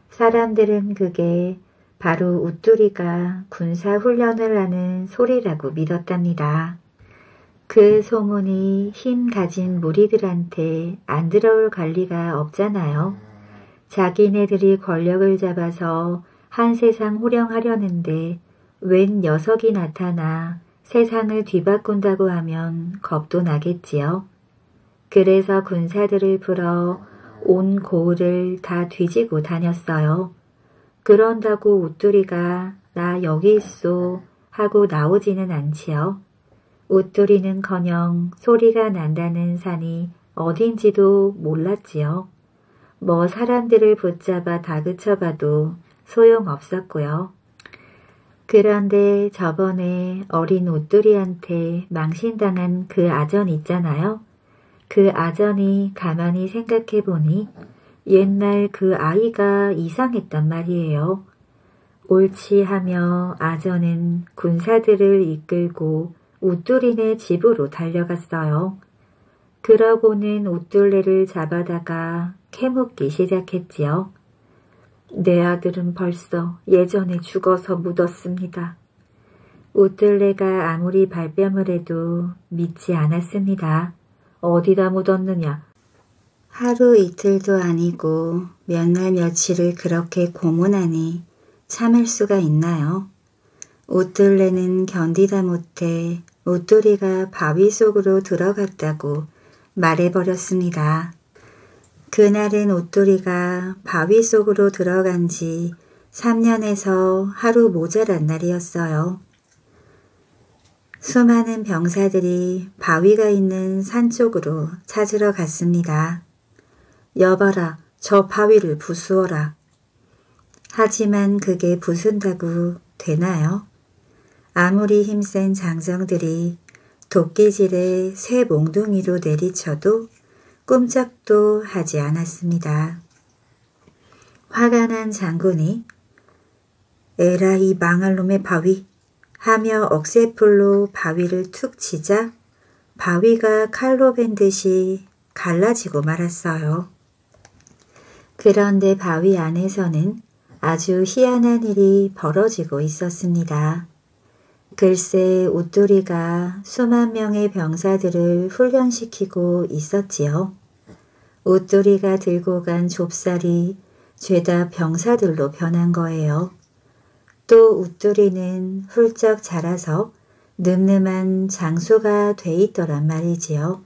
사람들은 그게 바로 웃두리가 군사 훈련을 하는 소리라고 믿었답니다. 그 소문이 힘 가진 무리들한테 안 들어올 관리가 없잖아요. 자기네들이 권력을 잡아서 한 세상 호령하려는데 웬 녀석이 나타나 세상을 뒤바꾼다고 하면 겁도 나겠지요. 그래서 군사들을 불어 온 고을을 다 뒤지고 다녔어요. 그런다고 웃두리가 나 여기 있소 하고 나오지는 않지요. 웃두리는커녕 소리가 난다는 산이 어딘지도 몰랐지요. 뭐 사람들을 붙잡아 다그쳐봐도 소용없었고요. 그런데 저번에 어린 옷두리한테 망신당한 그 아전 있잖아요. 그 아전이 가만히 생각해 보니 옛날 그 아이가 이상했단 말이에요. 옳지 하며 아전은 군사들을 이끌고 웃두리네 집으로 달려갔어요. 그러고는 웃둘레를 잡아다가 캐묻기 시작했지요. 내 아들은 벌써 예전에 죽어서 묻었습니다. 웃들레가 아무리 발뺌을 해도 믿지 않았습니다. 어디다 묻었느냐? 하루 이틀도 아니고 몇 날 며칠을 그렇게 고문하니 참을 수가 있나요? 웃들레는 견디다 못해 웃돌이가 바위 속으로 들어갔다고 말해버렸습니다. 그날은 옷돌이가 바위 속으로 들어간 지 3년에서 하루 모자란 날이었어요. 수많은 병사들이 바위가 있는 산 쪽으로 찾으러 갔습니다. 여봐라, 저 바위를 부수어라. 하지만 그게 부순다고 되나요? 아무리 힘센 장정들이 도끼질에 새 몽둥이로 내리쳐도 꼼짝도 하지 않았습니다. 화가 난 장군이 에라 이 망할 놈의 바위 하며 억새풀로 바위를 툭 치자 바위가 칼로 벤 듯이 갈라지고 말았어요. 그런데 바위 안에서는 아주 희한한 일이 벌어지고 있었습니다. 글쎄 웃돌이가 수만 명의 병사들을 훈련시키고 있었지요. 웃돌이가 들고 간 좁쌀이 죄다 병사들로 변한 거예요. 또 웃돌이는 훌쩍 자라서 늠름한 장수가 돼 있더란 말이지요.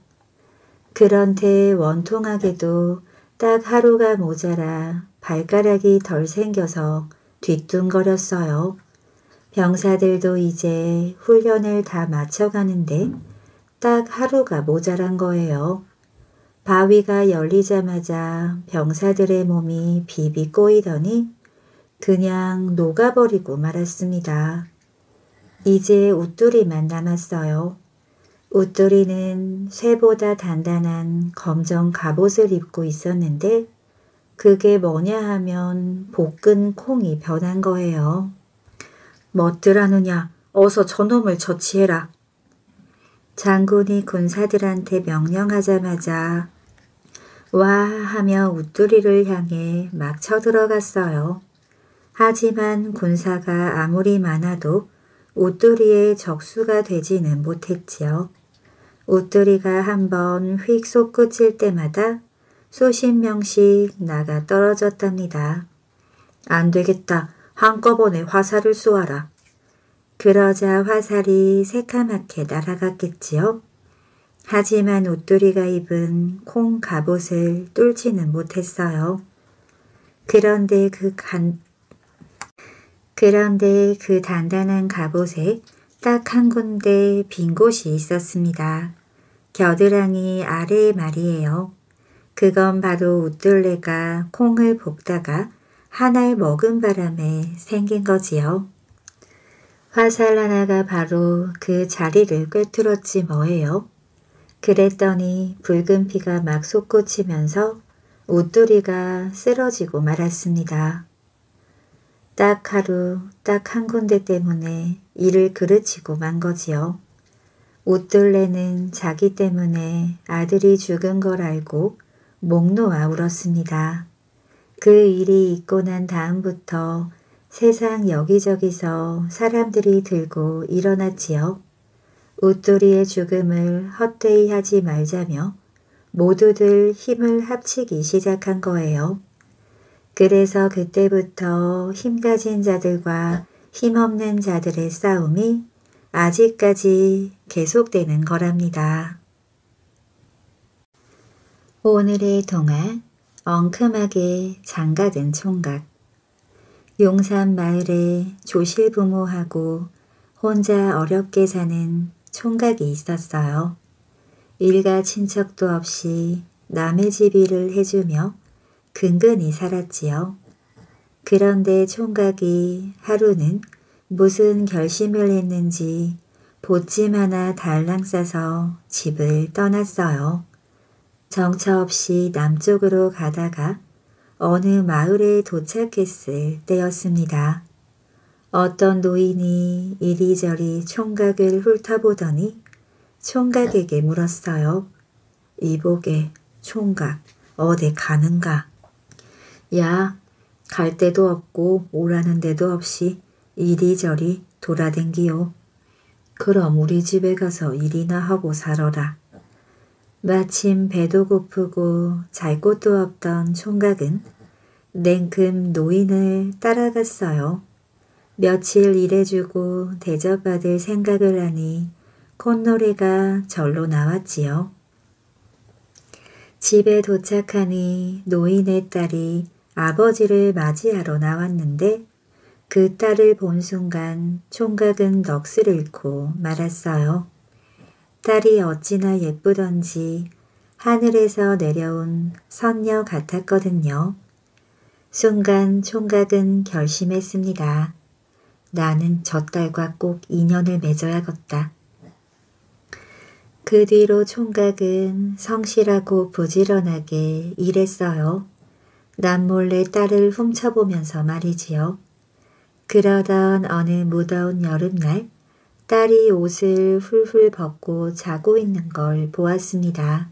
그런데 원통하게도 딱 하루가 모자라 발가락이 덜 생겨서 뒤뚱거렸어요. 병사들도 이제 훈련을 다 마쳐가는데 딱 하루가 모자란 거예요. 바위가 열리자마자 병사들의 몸이 비비 꼬이더니 그냥 녹아버리고 말았습니다. 이제 웃두리만 남았어요. 웃두리는 쇠보다 단단한 검정 갑옷을 입고 있었는데 그게 뭐냐 하면 볶은 콩이 변한 거예요. 멋들하느냐 어서 저놈을 처치해라. 장군이 군사들한테 명령하자마자 와 하며 웃두리를 향해 막 쳐들어갔어요. 하지만 군사가 아무리 많아도 웃두리의 적수가 되지는 못했지요. 웃두리가 한번 휙 솟구칠 때마다 수십 명씩 나가 떨어졌답니다. 안 되겠다. 한꺼번에 화살을 쏘아라. 그러자 화살이 새카맣게 날아갔겠지요. 하지만 옷두리가 입은 콩 갑옷을 뚫지는 못했어요. 그런데 그 간, 그런데 그 단단한 갑옷에 딱 한 군데 빈 곳이 있었습니다. 겨드랑이 아래에 말이에요. 그건 바로 웃둘레가 콩을 볶다가 하나를 먹은 바람에 생긴 거지요. 화살 하나가 바로 그 자리를 꿰뚫었지 뭐예요. 그랬더니 붉은 피가 막 솟구치면서 웃두리가 쓰러지고 말았습니다. 딱 하루, 딱 한 군데 때문에 이를 그르치고 만 거지요. 웃둘레는 자기 때문에 아들이 죽은 걸 알고 목 놓아 울었습니다. 그 일이 있고 난 다음부터 세상 여기저기서 사람들이 들고 일어났지요. 웃돌이의 죽음을 헛되이 하지 말자며 모두들 힘을 합치기 시작한 거예요. 그래서 그때부터 힘 가진 자들과 힘없는 자들의 싸움이 아직까지 계속되는 거랍니다. 오늘의 동화 엉큼하게 장가든 총각 용산 마을에 조실 부모하고 혼자 어렵게 사는 총각이 있었어요. 일가 친척도 없이 남의 집 일을 해주며 근근히 살았지요. 그런데 총각이 하루는 무슨 결심을 했는지 보찜 하나 달랑 싸서 집을 떠났어요. 정처 없이 남쪽으로 가다가 어느 마을에 도착했을 때였습니다. 어떤 노인이 이리저리 총각을 훑어보더니 총각에게 물었어요. 이복에 총각 어디 가는가? 야, 갈 데도 없고 오라는 데도 없이 이리저리 돌아댕기요. 그럼 우리 집에 가서 일이나 하고 살아라. 마침 배도 고프고 잘 곳도 없던 총각은 냉큼 노인을 따라갔어요. 며칠 일해주고 대접받을 생각을 하니 콧노래가 절로 나왔지요. 집에 도착하니 노인의 딸이 아버지를 맞이하러 나왔는데 그 딸을 본 순간 총각은 넋을 잃고 말았어요. 딸이 어찌나 예쁘던지 하늘에서 내려온 선녀 같았거든요. 순간 총각은 결심했습니다. 나는 저 딸과 꼭 인연을 맺어야겠다. 그 뒤로 총각은 성실하고 부지런하게 일했어요. 남몰래 딸을 훔쳐보면서 말이지요. 그러던 어느 무더운 여름날 딸이 옷을 훌훌 벗고 자고 있는 걸 보았습니다.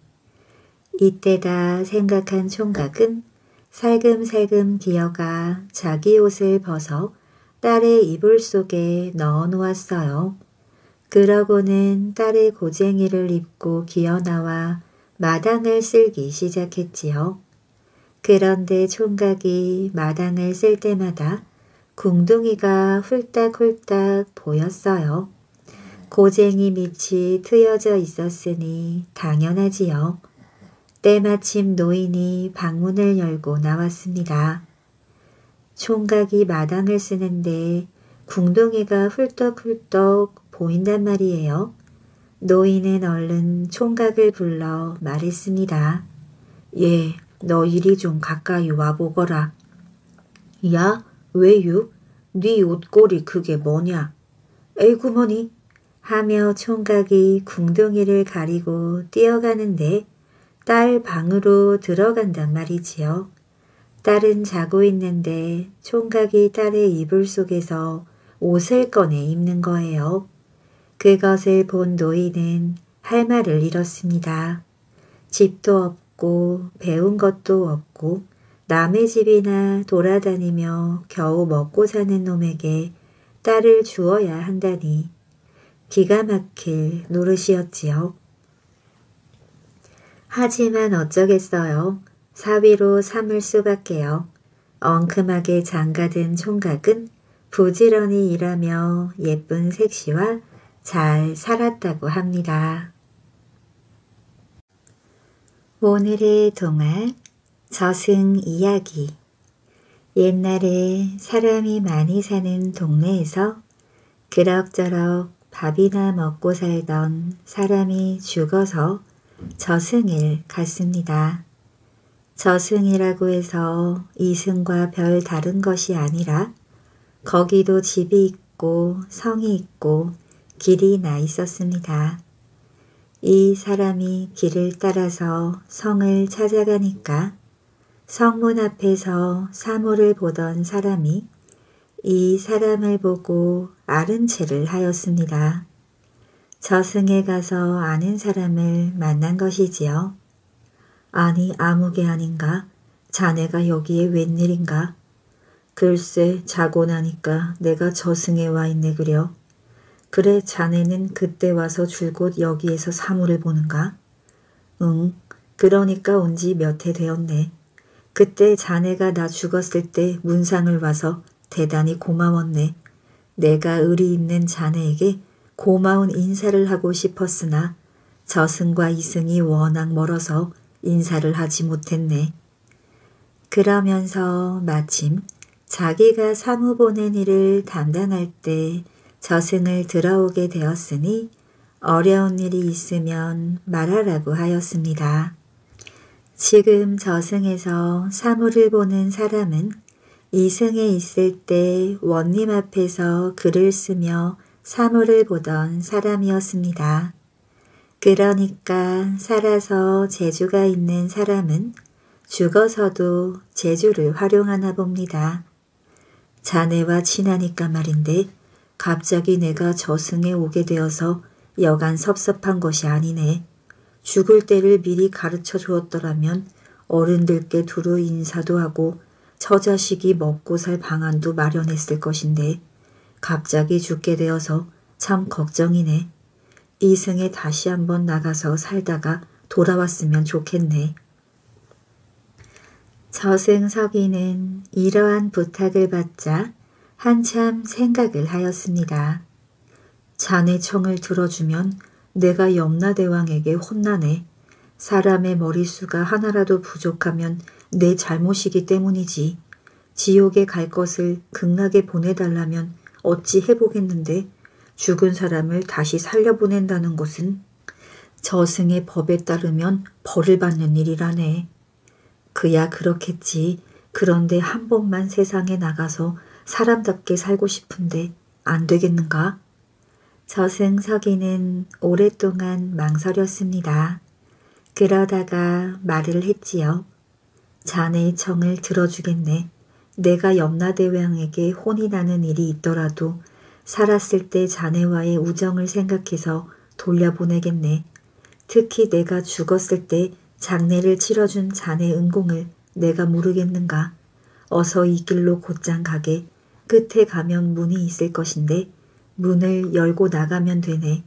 이때다 생각한 총각은 살금살금 기어가 자기 옷을 벗어 딸의 이불 속에 넣어 놓았어요. 그러고는 딸의 고쟁이를 입고 기어나와 마당을 쓸기 시작했지요. 그런데 총각이 마당을 쓸 때마다 궁둥이가 훌딱훌딱 보였어요. 고쟁이 밑이 트여져 있었으니 당연하지요. 때마침 노인이 방문을 열고 나왔습니다. 총각이 마당을 쓰는데 궁둥이가 훌떡훌떡 보인단 말이에요. 노인은 얼른 총각을 불러 말했습니다. 예, 너 이리 좀 가까이 와보거라. 야, 왜유? 네 옷걸이 그게 뭐냐? 에이구머니 하며 총각이 궁둥이를 가리고 뛰어가는데 딸 방으로 들어간단 말이지요. 딸은 자고 있는데 총각이 딸의 이불 속에서 옷을 꺼내 입는 거예요. 그것을 본 노인은 할 말을 잃었습니다. 집도 없고 배운 것도 없고 남의 집이나 돌아다니며 겨우 먹고 사는 놈에게 딸을 주어야 한다니 기가 막힐 노릇이었지요. 하지만 어쩌겠어요. 사위로 삼을 수밖에요. 엉큼하게 장가든 총각은 부지런히 일하며 예쁜 색시와 잘 살았다고 합니다. 오늘의 동화 저승 이야기 옛날에 사람이 많이 사는 동네에서 그럭저럭 밥이나 먹고 살던 사람이 죽어서 저승을 갔습니다. 저승이라고 해서 이승과 별 다른 것이 아니라 거기도 집이 있고 성이 있고 길이 나 있었습니다. 이 사람이 길을 따라서 성을 찾아가니까 성문 앞에서 사물을 보던 사람이 이 사람을 보고 아른 채를 하였습니다. 저승에 가서 아는 사람을 만난 것이지요. 아니 아무개 아닌가 자네가 여기에 웬일인가? 글쎄 자고 나니까 내가 저승에 와 있네 그려. 그래 자네는 그때 와서 줄곧 여기에서 사물을 보는가? 응, 그러니까 온 지 몇 해 되었네. 그때 자네가 나 죽었을 때 문상을 와서 대단히 고마웠네. 내가 의리 있는 자네에게 고마운 인사를 하고 싶었으나 저승과 이승이 워낙 멀어서 인사를 하지 못했네. 그러면서 마침 자기가 사무 보낸 일을 담당할 때 저승을 들어오게 되었으니 어려운 일이 있으면 말하라고 하였습니다. 지금 저승에서 사무를 보는 사람은 이승에 있을 때 원님 앞에서 글을 쓰며 사무를 보던 사람이었습니다. 그러니까 살아서 재주가 있는 사람은 죽어서도 재주를 활용하나 봅니다. 자네와 친하니까 말인데 갑자기 내가 저승에 오게 되어서 여간 섭섭한 것이 아니네. 죽을 때를 미리 가르쳐 주었더라면 어른들께 두루 인사도 하고 저 자식이 먹고 살 방안도 마련했을 것인데 갑자기 죽게 되어서 참 걱정이네. 이승에 다시 한번 나가서 살다가 돌아왔으면 좋겠네. 저승석이는 이러한 부탁을 받자 한참 생각을 하였습니다. 자네 청을 들어주면 내가 염라대왕에게 혼나네. 사람의 머릿수가 하나라도 부족하면 내 잘못이기 때문이지. 지옥에 갈 것을 극락에 보내달라면 어찌 해보겠는데 죽은 사람을 다시 살려보낸다는 것은 저승의 법에 따르면 벌을 받는 일이라네. 그야 그렇겠지. 그런데 한 번만 세상에 나가서 사람답게 살고 싶은데 안 되겠는가? 저승석이는 오랫동안 망설였습니다. 그러다가 말을 했지요. 자네의 청을 들어주겠네. 내가 염라대왕에게 혼이 나는 일이 있더라도 살았을 때 자네와의 우정을 생각해서 돌려보내겠네. 특히 내가 죽었을 때 장례를 치러준 자네 은공을 내가 모르겠는가. 어서 이 길로 곧장 가게. 끝에 가면 문이 있을 것인데 문을 열고 나가면 되네.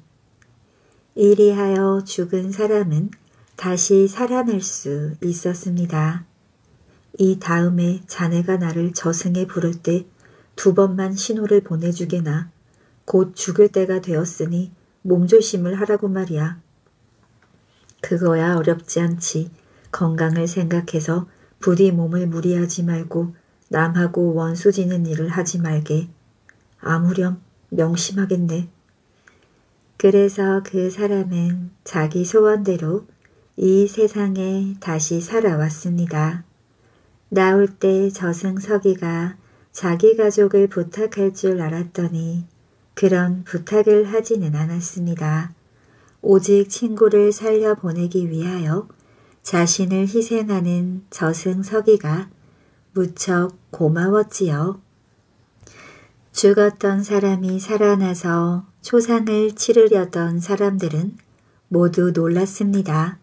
이리하여 죽은 사람은 다시 살아날 수 있었습니다. 이 다음에 자네가 나를 저승에 부를 때 두 번만 신호를 보내주게나 곧 죽을 때가 되었으니 몸조심을 하라고 말이야. 그거야 어렵지 않지. 건강을 생각해서 부디 몸을 무리하지 말고 남하고 원수 지는 일을 하지 말게. 아무렴 명심하겠네. 그래서 그 사람은 자기 소원대로 이 세상에 다시 살아왔습니다. 나올 때 저승서기가 자기 가족을 부탁할 줄 알았더니 그런 부탁을 하지는 않았습니다. 오직 친구를 살려보내기 위하여 자신을 희생하는 저승서기가 무척 고마웠지요. 죽었던 사람이 살아나서 초상을 치르려던 사람들은 모두 놀랐습니다.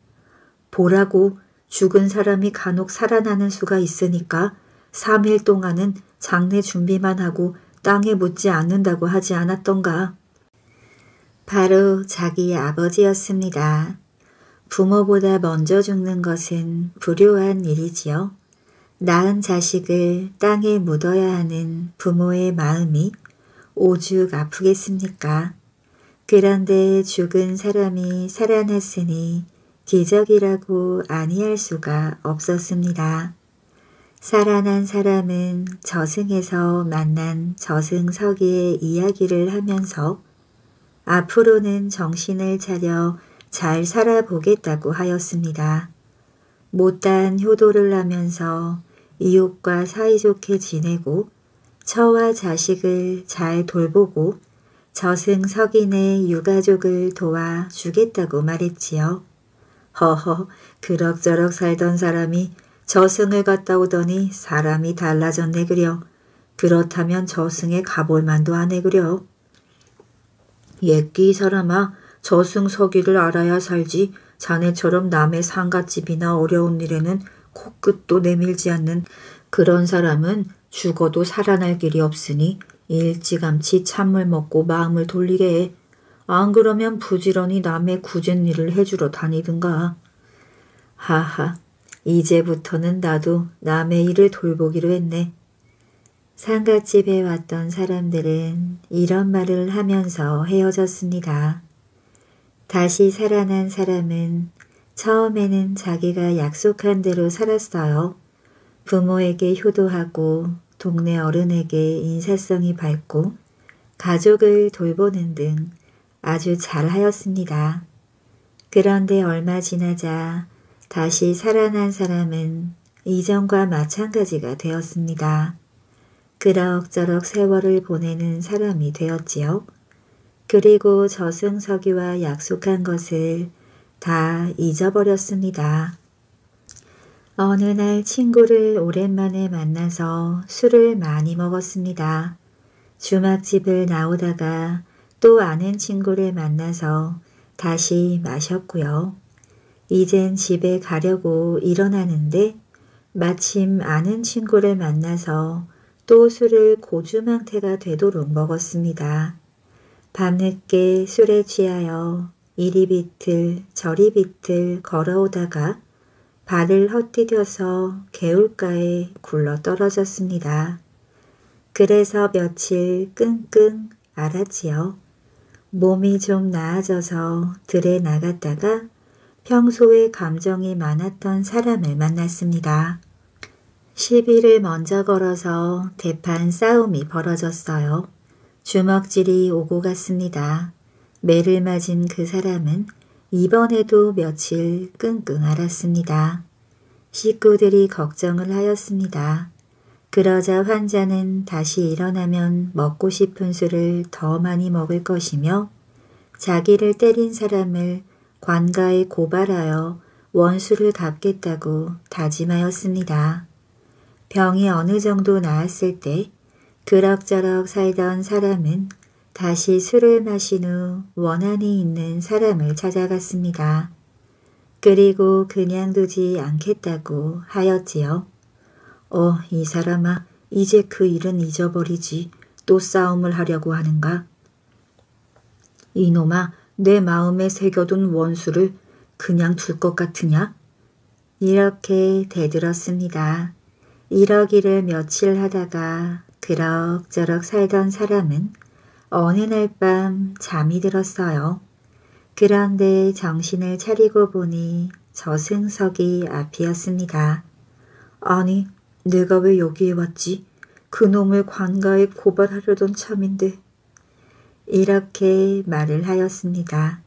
보라고 죽은 사람이 간혹 살아나는 수가 있으니까 3일 동안은 장례 준비만 하고 땅에 묻지 않는다고 하지 않았던가. 바로 자기 아버지였습니다. 부모보다 먼저 죽는 것은 불효한 일이지요. 낳은 자식을 땅에 묻어야 하는 부모의 마음이 오죽 아프겠습니까? 그런데 죽은 사람이 살아났으니 기적이라고 아니할 수가 없었습니다. 살아난 사람은 저승에서 만난 저승서기의 이야기를 하면서 앞으로는 정신을 차려 잘 살아보겠다고 하였습니다. 못다한 효도를 하면서 이웃과 사이좋게 지내고 처와 자식을 잘 돌보고 저승석인의 유가족을 도와 주겠다고 말했지요. 허허 그럭저럭 살던 사람이 저승을 갔다 오더니 사람이 달라졌네 그려. 그렇다면 저승에 가볼 만도. 옛기 사람아 저승 서기를 알아야 살지 자네처럼 남의 상갓집이나 어려운 일에는 코끝도 내밀지 않는 그런 사람은 죽어도 살아날 길이 없으니 일찌감치 찬물 먹고 마음을 돌리게 해. 안 그러면 부지런히 남의 굳은 일을 해주러 다니든가. 하하, 이제부터는 나도 남의 일을 돌보기로 했네. 상갓집에 왔던 사람들은 이런 말을 하면서 헤어졌습니다. 다시 살아난 사람은 처음에는 자기가 약속한 대로 살았어요. 부모에게 효도하고 동네 어른에게 인사성이 밝고 가족을 돌보는 등 아주 잘하였습니다. 그런데 얼마 지나자 다시 살아난 사람은 이전과 마찬가지가 되었습니다. 그럭저럭 세월을 보내는 사람이 되었지요. 그리고 저승서기와 약속한 것을 다 잊어버렸습니다. 어느 날 친구를 오랜만에 만나서 술을 많이 먹었습니다. 주막집을 나오다가 또 아는 친구를 만나서 다시 마셨고요. 이젠 집에 가려고 일어나는데 마침 아는 친구를 만나서 또 술을 고주망태가 되도록 먹었습니다. 밤늦게 술에 취하여 이리 비틀 저리 비틀 걸어오다가 발을 헛디뎌서 개울가에 굴러 떨어졌습니다. 그래서 며칠 끙끙 앓았지요. 몸이 좀 나아져서 들에 나갔다가 평소에 감정이 많았던 사람을 만났습니다. 시비를 먼저 걸어서 대판 싸움이 벌어졌어요. 주먹질이 오고 갔습니다. 매를 맞은 그 사람은 이번에도 며칠 끙끙 앓았습니다. 식구들이 걱정을 하였습니다. 그러자 환자는 다시 일어나면 먹고 싶은 술을 더 많이 먹을 것이며 자기를 때린 사람을 관가에 고발하여 원수를 갚겠다고 다짐하였습니다. 병이 어느 정도 나았을 때 그럭저럭 살던 사람은 다시 술을 마신 후 원한이 있는 사람을 찾아갔습니다. 그리고 그냥 두지 않겠다고 하였지요. 어, 이 사람아, 이제 그 일은 잊어버리지. 또 싸움을 하려고 하는가? 이놈아, 내 마음에 새겨둔 원수를 그냥 둘 것 같으냐? 이렇게 대들었습니다. 이러기를 며칠 하다가 그럭저럭 살던 사람은 어느 날 밤 잠이 들었어요. 그런데 정신을 차리고 보니 저승석이 앞이었습니다. 아니, 내가 왜 여기에 왔지? 그놈을 관가에 고발하려던 참인데. 이렇게 말을 하였습니다.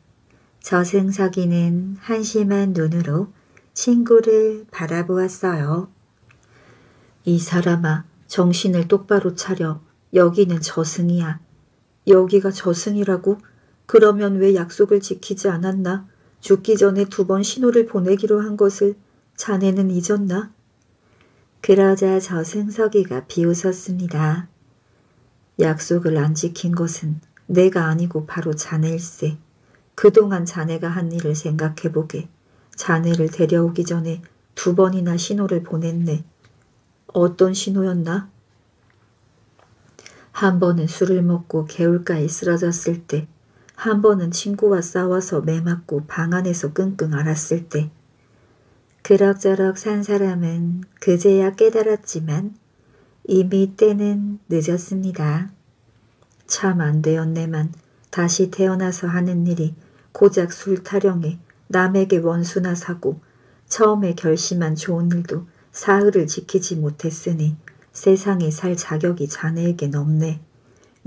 저승석이는 한심한 눈으로 친구를 바라보았어요. 이 사람아, 정신을 똑바로 차려. 여기는 저승이야. 여기가 저승이라고? 그러면 왜 약속을 지키지 않았나? 죽기 전에 두 번 신호를 보내기로 한 것을 자네는 잊었나? 그러자 저승석이가 비웃었습니다. 약속을 안 지킨 것은 내가 아니고 바로 자네일세. 그동안 자네가 한 일을 생각해보게. 자네를 데려오기 전에 두 번이나 신호를 보냈네. 어떤 신호였나? 한 번은 술을 먹고 개울가에 쓰러졌을 때, 한 번은 친구와 싸워서 매 맞고 방 안에서 끙끙 앓았을 때, 그럭저럭 산 사람은 그제야 깨달았지만 이미 때는 늦었습니다. 참 안 되었네만 다시 태어나서 하는 일이 고작 술 타령에 남에게 원수나 사고 처음에 결심한 좋은 일도 사흘을 지키지 못했으니 세상에 살 자격이 자네에겐 없네.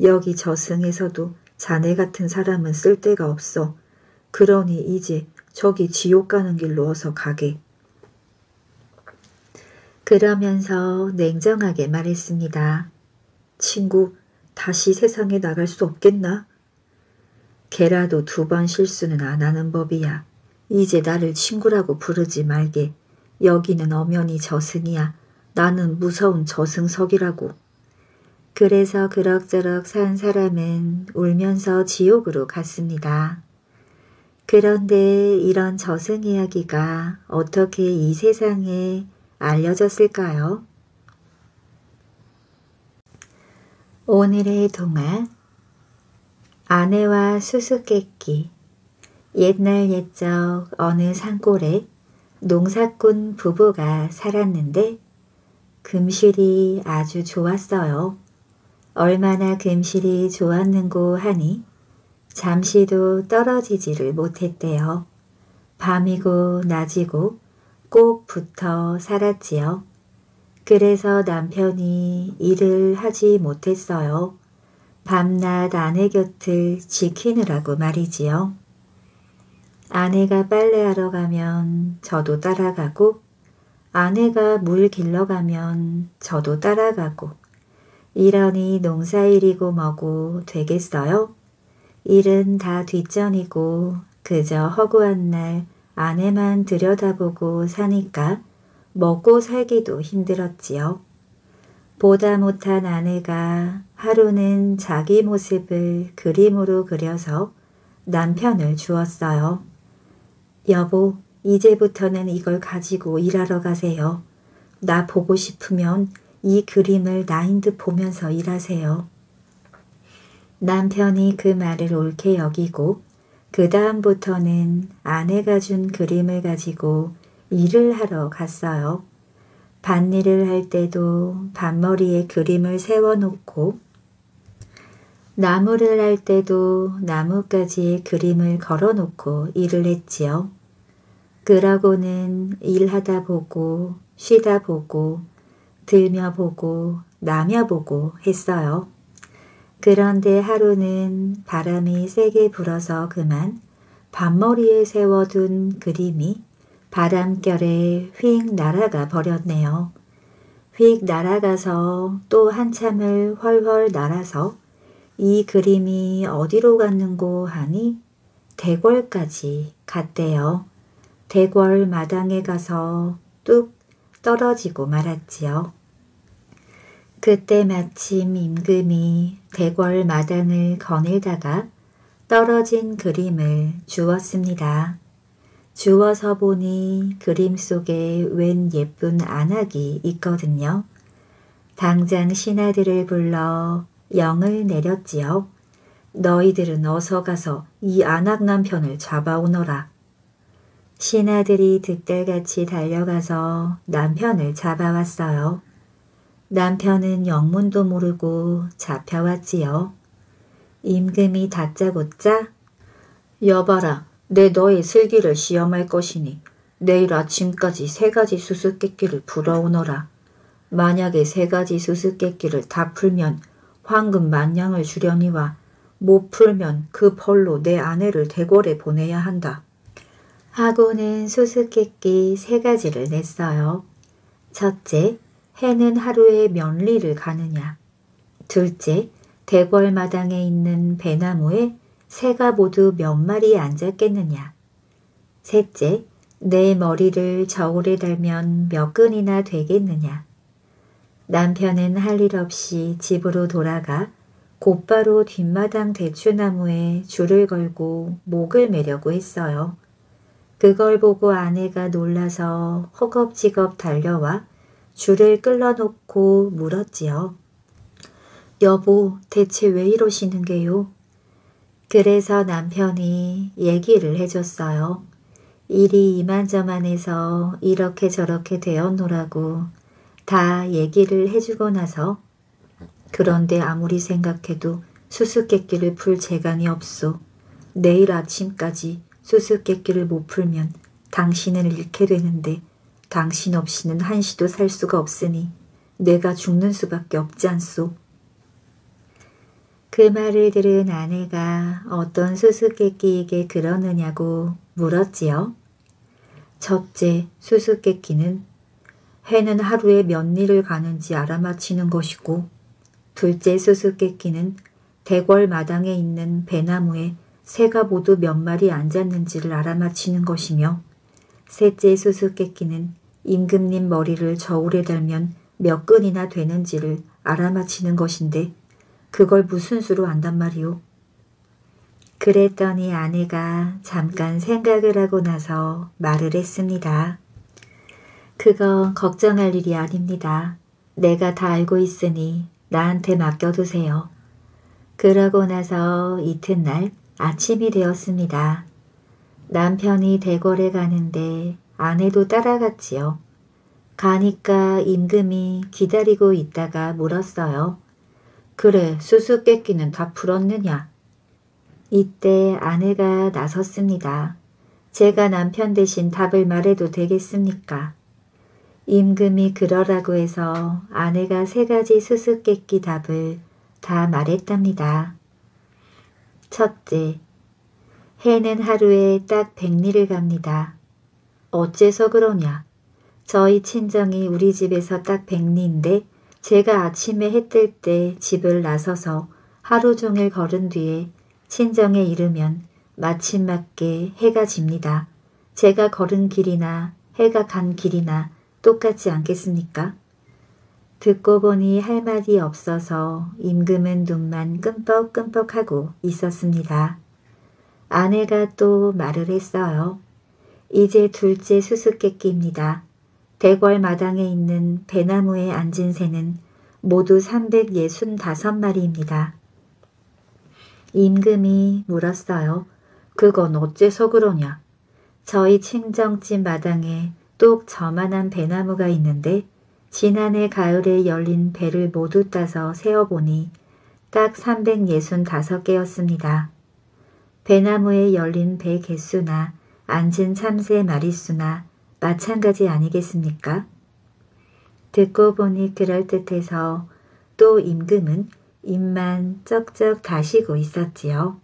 여기 저승에서도 자네 같은 사람은 쓸 데가 없어. 그러니 이제 저기 지옥 가는 길로 어서 가게. 그러면서 냉정하게 말했습니다. 친구, 다시 세상에 나갈 수 없겠나? 걔라도 두 번 실수는 안 하는 법이야. 이제 나를 친구라고 부르지 말게. 여기는 엄연히 저승이야. 나는 무서운 저승석이라고. 그래서 그럭저럭 산 사람은 울면서 지옥으로 갔습니다. 그런데 이런 저승 이야기가 어떻게 이 세상에 알려졌을까요? 오늘의 동화 아내와 수수께끼 옛날 옛적 어느 산골에 농사꾼 부부가 살았는데 금실이 아주 좋았어요. 얼마나 금실이 좋았는고 하니 잠시도 떨어지지를 못했대요. 밤이고 낮이고 꼭 붙어 살았지요. 그래서 남편이 일을 하지 못했어요. 밤낮 아내 곁을 지키느라고 말이지요. 아내가 빨래하러 가면 저도 따라가고 아내가 물 길러 가면 저도 따라가고 이러니 농사일이고 뭐고 되겠어요? 일은 다 뒷전이고 그저 허구한 날 아내만 들여다보고 사니까 먹고 살기도 힘들었지요. 보다 못한 아내가 하루는 자기 모습을 그림으로 그려서 남편을 주었어요. 여보, 이제부터는 이걸 가지고 일하러 가세요. 나 보고 싶으면 이 그림을 나인 듯 보면서 일하세요. 남편이 그 말을 옳게 여기고 그 다음부터는 아내가 준 그림을 가지고 일을 하러 갔어요. 밭일을 할 때도 밭머리에 그림을 세워놓고 나무를 할 때도 나뭇가지에 그림을 걸어놓고 일을 했지요. 그러고는 일하다 보고 쉬다 보고 들며 보고 나며 보고 했어요. 그런데 하루는 바람이 세게 불어서 그만 밭머리에 세워둔 그림이 바람결에 휙 날아가 버렸네요. 휙 날아가서 또 한참을 훨훨 날아서 이 그림이 어디로 갔는고 하니 대궐까지 갔대요. 대궐 마당에 가서 뚝 떨어지고 말았지요. 그때 마침 임금이 대궐 마당을 거닐다가 떨어진 그림을 주었습니다. 주워서 보니 그림 속에 웬 예쁜 안악이 있거든요. 당장 신하들을 불러 영을 내렸지요. 너희들은 어서 가서 이 안악 남편을 잡아오너라. 신하들이 득달같이 달려가서 남편을 잡아왔어요. 남편은 영문도 모르고 잡혀왔지요. 임금이 다짜고짜 여봐라 내 너의 슬기를 시험할 것이니 내일 아침까지 세 가지 수수께끼를 불어오너라. 만약에 세 가지 수수께끼를 다 풀면 황금 만냥을 주려니와 못 풀면 그 벌로 내 아내를 대궐에 보내야 한다. 하고는 수수께끼 세 가지를 냈어요. 첫째, 해는 하루에 면리를 가느냐. 둘째, 대궐 마당에 있는 배나무에 새가 모두 몇 마리 앉았겠느냐. 셋째, 내 머리를 저울에 달면 몇 근이나 되겠느냐. 남편은 할 일 없이 집으로 돌아가 곧바로 뒷마당 대추나무에 줄을 걸고 목을 매려고 했어요. 그걸 보고 아내가 놀라서 허겁지겁 달려와 줄을 끌어놓고 물었지요. 여보, 대체 왜 이러시는 게요? 그래서 남편이 얘기를 해줬어요. 일이 이만저만해서 이렇게 저렇게 되었노라고 다 얘기를 해주고 나서 그런데 아무리 생각해도 수수께끼를 풀 재간이 없소. 내일 아침까지 수수께끼를 못 풀면 당신을 잃게 되는데 당신 없이는 한시도 살 수가 없으니 내가 죽는 수밖에 없지 않소. 그 말을 들은 아내가 어떤 수수께끼에게 그러느냐고 물었지요. 첫째, 수수께끼는 해는 하루에 몇 일을 가는지 알아맞히는 것이고 둘째 수수께끼는 대궐 마당에 있는 배나무에 새가 모두 몇 마리 앉았는지를 알아맞히는 것이며 셋째 수수께끼는 임금님 머리를 저울에 달면 몇 근이나 되는지를 알아맞히는 것인데 그걸 무슨 수로 안단 말이오. 그랬더니 아내가 잠깐 생각을 하고 나서 말을 했습니다. 그건 걱정할 일이 아닙니다. 내가 다 알고 있으니 나한테 맡겨두세요. 그러고 나서 이튿날 아침이 되었습니다. 남편이 대궐에 가는데 아내도 따라갔지요. 가니까 임금이 기다리고 있다가 물었어요. 그래 수수께끼는 다 풀었느냐? 이때 아내가 나섰습니다. 제가 남편 대신 답을 말해도 되겠습니까? 임금이 그러라고 해서 아내가 세 가지 수수께끼 답을 다 말했답니다. 첫째, 해는 하루에 딱 백리를 갑니다. 어째서 그러냐? 저희 친정이 우리 집에서 딱 백리인데 제가 아침에 해 뜰 때 집을 나서서 하루 종일 걸은 뒤에 친정에 이르면 마침 맞게 해가 집니다. 제가 걸은 길이나 해가 간 길이나 똑같지 않겠습니까? 듣고 보니 할 말이 없어서 임금은 눈만 끔뻑끔뻑하고 있었습니다. 아내가 또 말을 했어요. 이제 둘째 수수께끼입니다. 대궐 마당에 있는 배나무에 앉은 새는 모두 365마리입니다. 임금이 물었어요. 그건 어째서 그러냐? 저희 친정집 마당에 똑 저만한 배나무가 있는데 지난해 가을에 열린 배를 모두 따서 세어보니 딱 365개였습니다. 배나무에 열린 배 개수나 앉은 참새 마리수나 마찬가지 아니겠습니까? 듣고 보니 그럴듯해서 또 임금은 입만 쩍쩍 다시고 있었지요.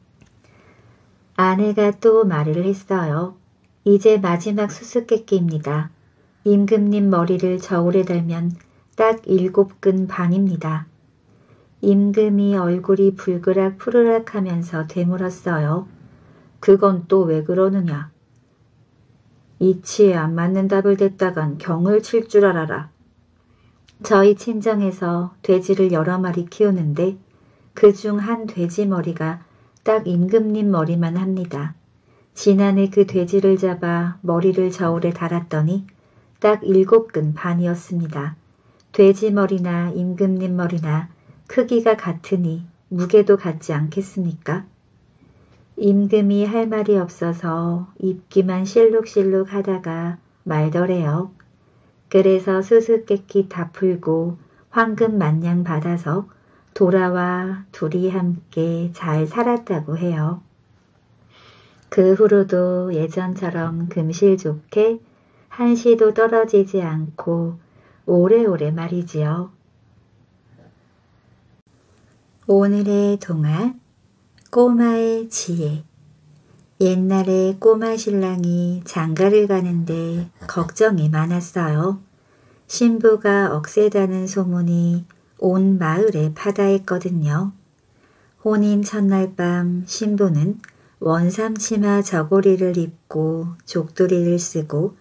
아내가 또 말을 했어요. 이제 마지막 수수께끼입니다. 임금님 머리를 저울에 달면 딱 일곱 근 반입니다. 임금이 얼굴이 불그락 푸르락 하면서 되물었어요. 그건 또 왜 그러느냐? 이치에 안 맞는 답을 댔다간 경을 칠 줄 알아라. 저희 친정에서 돼지를 여러 마리 키우는데 그 중 한 돼지 머리가 딱 임금님 머리만 합니다. 지난해 그 돼지를 잡아 머리를 저울에 달았더니 딱 일곱 근 반이었습니다. 돼지 머리나 임금님 머리나 크기가 같으니 무게도 같지 않겠습니까? 임금이 할 말이 없어서 입기만 실룩실룩 하다가 말더래요. 그래서 수수께끼 다 풀고 황금 만냥 받아서 돌아와 둘이 함께 잘 살았다고 해요. 그 후로도 예전처럼 금실 좋게 한시도 떨어지지 않고 오래오래 말이지요. 오늘의 동화 꼬마의 지혜 옛날에 꼬마 신랑이 장가를 가는데 걱정이 많았어요. 신부가 억세다는 소문이 온 마을에 파다했거든요. 혼인 첫날 밤 신부는 원삼치마 저고리를 입고 족두리를 쓰고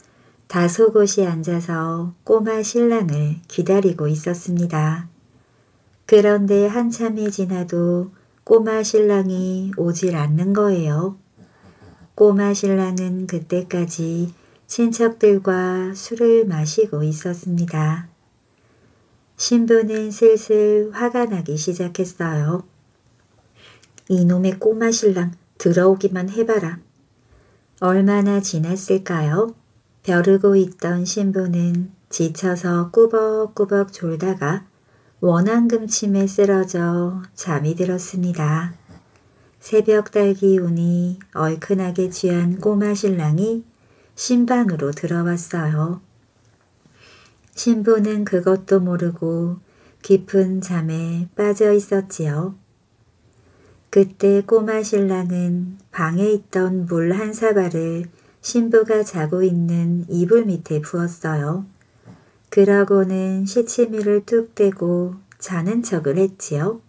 다소 곳이 앉아서 꼬마 신랑을 기다리고 있었습니다. 그런데 한참이 지나도 꼬마 신랑이 오질 않는 거예요. 꼬마 신랑은 그때까지 친척들과 술을 마시고 있었습니다. 신부는 슬슬 화가 나기 시작했어요. 이놈의 꼬마 신랑 들어오기만 해봐라. 얼마나 지났을까요? 벼르고 있던 신부는 지쳐서 꾸벅꾸벅 졸다가 원앙금침에 쓰러져 잠이 들었습니다. 새벽 달기 운이 얼큰하게 취한 꼬마 신랑이 신방으로 들어왔어요. 신부는 그것도 모르고 깊은 잠에 빠져 있었지요. 그때 꼬마 신랑은 방에 있던 물 한 사발을 신부가 자고 있는 이불 밑에 부었어요. 그러고는 시치미를 뚝 떼고 자는 척을 했지요.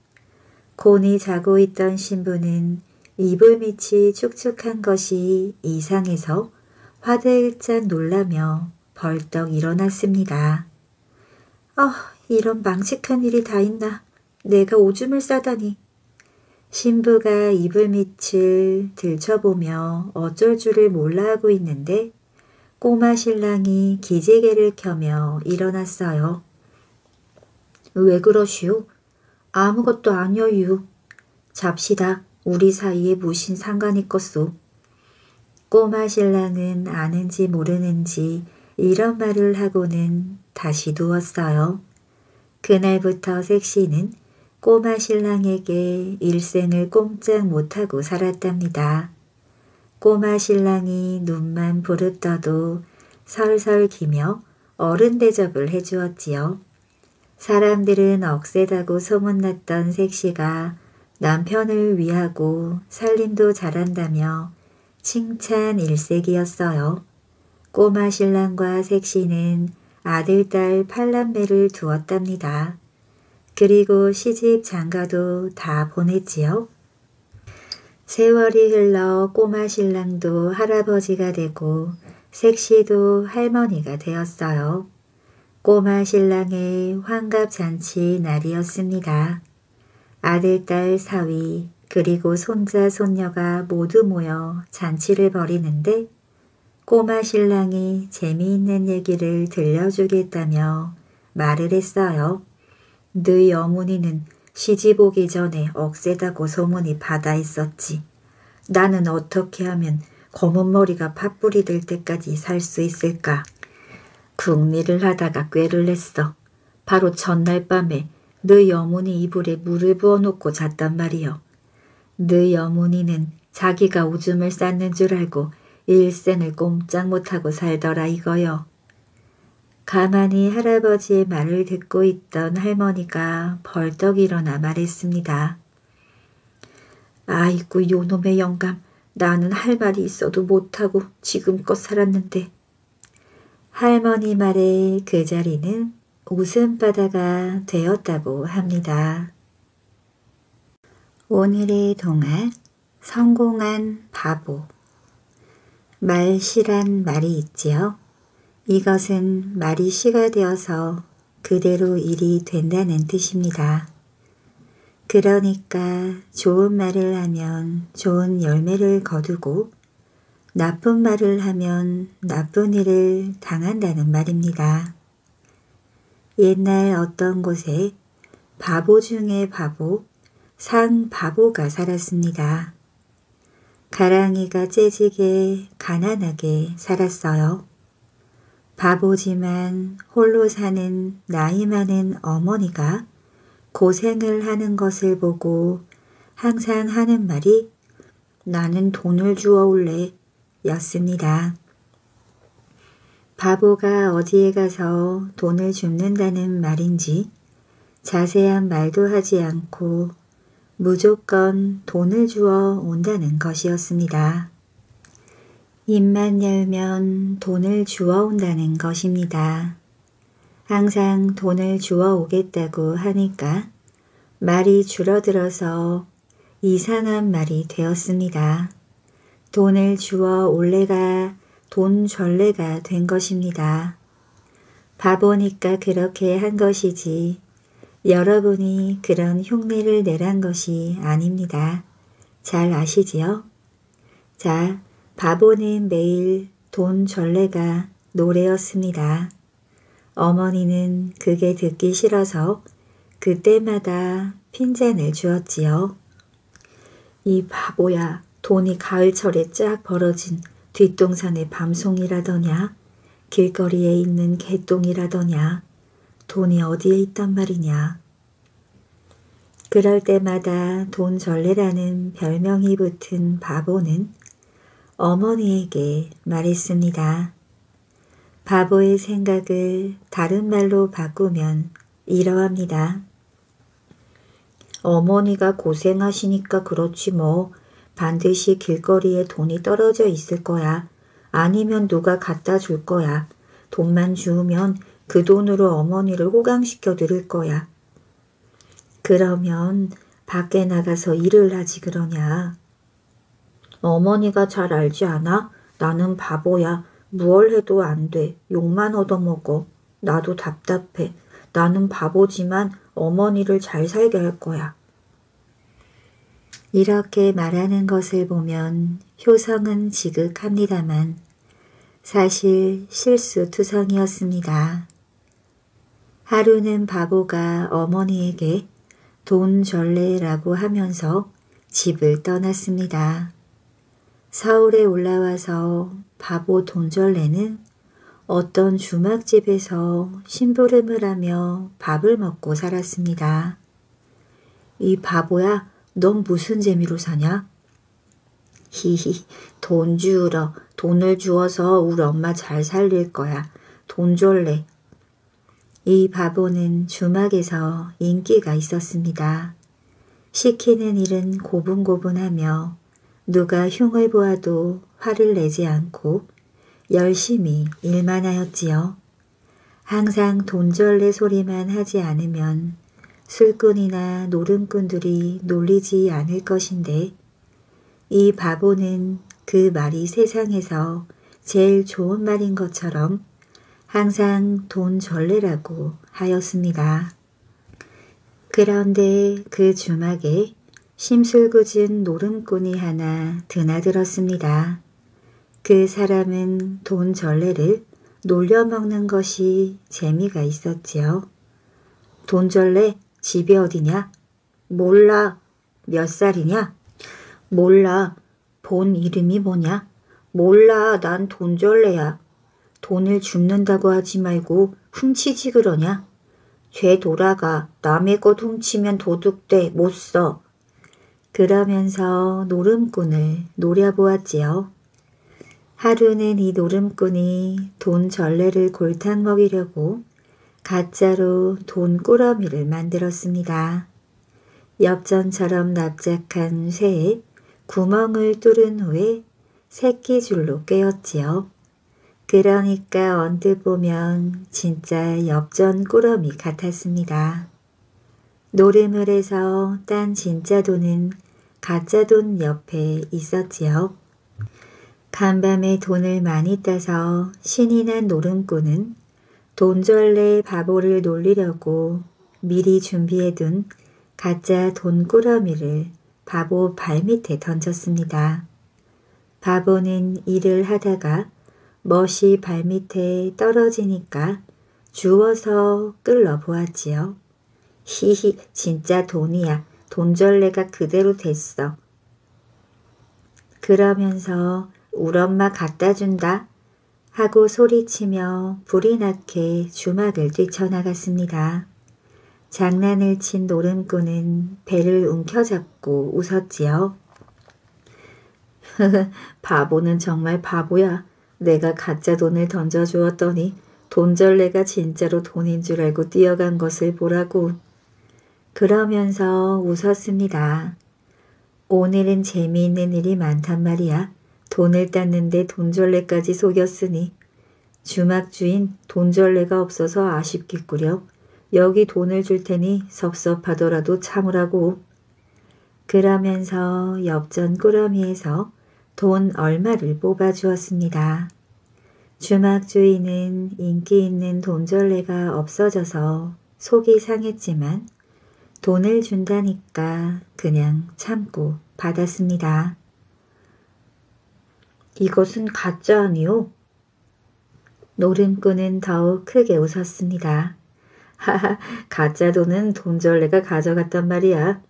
곤히 자고 있던 신부는 이불 밑이 축축한 것이 이상해서 화들짝 놀라며 벌떡 일어났습니다. 아, 이런 망측한 일이 다 있나. 내가 오줌을 싸다니. 신부가 이불 밑을 들춰보며 어쩔 줄을 몰라 하고 있는데 꼬마 신랑이 기재개를 켜며 일어났어요. 왜 그러시오? 아무것도 아니어유. 잡시다. 우리 사이에 무슨 상관 있겠소. 꼬마 신랑은 아는지 모르는지 이런 말을 하고는 다시 누웠어요. 그날부터 색시는 꼬마 신랑에게 일생을 꼼짝 못하고 살았답니다. 꼬마 신랑이 눈만 부릅떠도 설설 기며 어른 대접을 해주었지요. 사람들은 억세다고 소문났던 색시가 남편을 위하고 살림도 잘한다며 칭찬 일색이었어요. 꼬마 신랑과 색시는 아들, 딸 팔남매를 두었답니다. 그리고 시집 장가도 다 보냈지요. 세월이 흘러 꼬마 신랑도 할아버지가 되고 색시도 할머니가 되었어요. 꼬마 신랑의 환갑잔치 날이었습니다. 아들, 딸, 사위, 그리고 손자, 손녀가 모두 모여 잔치를 벌이는데 꼬마 신랑이 재미있는 얘기를 들려주겠다며 말을 했어요. 너희 어머니는 시집 오기 전에 억세다고 소문이 받아 있었지. 나는 어떻게 하면 검은 머리가 팥불이 될 때까지 살 수 있을까? 궁리를 하다가 꾀를 냈어. 바로 전날 밤에 너희 어머니 이불에 물을 부어놓고 잤단 말이여. 너희 어머니는 자기가 오줌을 쌌는 줄 알고 일생을 꼼짝 못하고 살더라 이거요. 가만히 할아버지의 말을 듣고 있던 할머니가 벌떡 일어나 말했습니다. 아이고 요놈의 영감 나는 할 말이 있어도 못하고 지금껏 살았는데 할머니 말에 그 자리는 웃음바다가 되었다고 합니다. 오늘의 동화 성공한 바보 말시란 말이 있지요. 이것은 말이 시가 되어서 그대로 일이 된다는 뜻입니다. 그러니까 좋은 말을 하면 좋은 열매를 거두고 나쁜 말을 하면 나쁜 일을 당한다는 말입니다. 옛날 어떤 곳에 바보 중에 바보, 상 바보가 살았습니다. 가랑이가 째지게 가난하게 살았어요. 바보지만 홀로 사는 나이 많은 어머니가 고생을 하는 것을 보고 항상 하는 말이 나는 돈을 주어 올래 였습니다. 바보가 어디에 가서 돈을 줍는다는 말인지 자세한 말도 하지 않고 무조건 돈을 주어 온다는 것이었습니다. 입만 열면 돈을 주워 온다는 것입니다. 항상 돈을 주워 오겠다고 하니까 말이 줄어들어서 이상한 말이 되었습니다. 돈을 주워 올래가 돈 전래가 된 것입니다. 바보니까 그렇게 한 것이지 여러분이 그런 흉내를 내란 것이 아닙니다. 잘 아시지요? 자, 바보는 매일 돈 전래가 노래였습니다. 어머니는 그게 듣기 싫어서 그때마다 핀잔을 주었지요. 이 바보야 돈이 가을철에 쫙 벌어진 뒷동산의 밤송이라더냐 길거리에 있는 개똥이라더냐 돈이 어디에 있단 말이냐. 그럴 때마다 돈 전래라는 별명이 붙은 바보는 어머니에게 말했습니다. 바보의 생각을 다른 말로 바꾸면 이러합니다. 어머니가 고생하시니까 그렇지 뭐 반드시 길거리에 돈이 떨어져 있을 거야. 아니면 누가 갖다 줄 거야. 돈만 주우면 그 돈으로 어머니를 호강시켜 드릴 거야. 그러면 밖에 나가서 일을 하지 그러냐. 어머니가 잘 알지 않아? 나는 바보야. 무얼 해도 안 돼. 욕만 얻어먹어. 나도 답답해. 나는 바보지만 어머니를 잘 살게 할 거야. 이렇게 말하는 것을 보면 효성은 지극합니다만 사실 실수투성이었습니다. 하루는 바보가 어머니에게 돈 전래라고 하면서 집을 떠났습니다. 서울에 올라와서 바보 돈전래는 어떤 주막집에서 심부름을 하며 밥을 먹고 살았습니다. 이 바보야, 넌 무슨 재미로 사냐? 히히, 돈 주우러 돈을 주어서 우리 엄마 잘 살릴 거야. 돈 줄래. 이 바보는 주막에서 인기가 있었습니다. 시키는 일은 고분고분하며 누가 흉을 보아도 화를 내지 않고 열심히 일만 하였지요. 항상 돈절래 소리만 하지 않으면 술꾼이나 노름꾼들이 놀리지 않을 것인데 이 바보는 그 말이 세상에서 제일 좋은 말인 것처럼 항상 돈절래라고 하였습니다. 그런데 그 주막에 심술궂은 노름꾼이 하나 드나들었습니다. 그 사람은 돈 전례를 놀려먹는 것이 재미가 있었지요. 돈 전례 집이 어디냐? 몰라. 몇 살이냐? 몰라. 본 이름이 뭐냐? 몰라. 난 돈 전례야. 돈을 줍는다고 하지 말고 훔치지 그러냐? 죄 돌아가. 남의 것 훔치면 도둑돼. 못 써. 그러면서 노름꾼을 노려보았지요. 하루는 이 노름꾼이 돈 전례를 골탕 먹이려고 가짜로 돈 꾸러미를 만들었습니다. 엽전처럼 납작한 쇠에 구멍을 뚫은 후에 새끼줄로 꿰었지요. 그러니까 언뜻 보면 진짜 엽전 꾸러미 같았습니다. 노름을 해서 딴 진짜 돈은 가짜 돈 옆에 있었지요. 간밤에 돈을 많이 따서 신이 난 노름꾼은 돈절래 바보를 놀리려고 미리 준비해둔 가짜 돈꾸러미를 바보 발밑에 던졌습니다. 바보는 일을 하다가 멋이 발밑에 떨어지니까 주워서 끌러 보았지요. 히히 진짜 돈이야. 돈절래가 그대로 됐어. 그러면서 울 엄마 갖다 준다 하고 소리치며 불이 나게 주막을 뛰쳐나갔습니다. 장난을 친 노름꾼은 배를 움켜잡고 웃었지요. 바보는 정말 바보야. 내가 가짜 돈을 던져주었더니 돈절래가 진짜로 돈인 줄 알고 뛰어간 것을 보라고. 그러면서 웃었습니다. 오늘은 재미있는 일이 많단 말이야. 돈을 땄는데 돈절래까지 속였으니 주막 주인 돈절래가 없어서 아쉽겠구려. 여기 돈을 줄 테니 섭섭하더라도 참으라고. 그러면서 엽전 꾸러미에서 돈 얼마를 뽑아주었습니다. 주막 주인은 인기 있는 돈절래가 없어져서 속이 상했지만 돈을 준다니까 그냥 참고 받았습니다. 이것은 가짜 아니요? 노름꾼은 더욱 크게 웃었습니다. 하하, 가짜 돈은 돈절래가 가져갔단 말이야.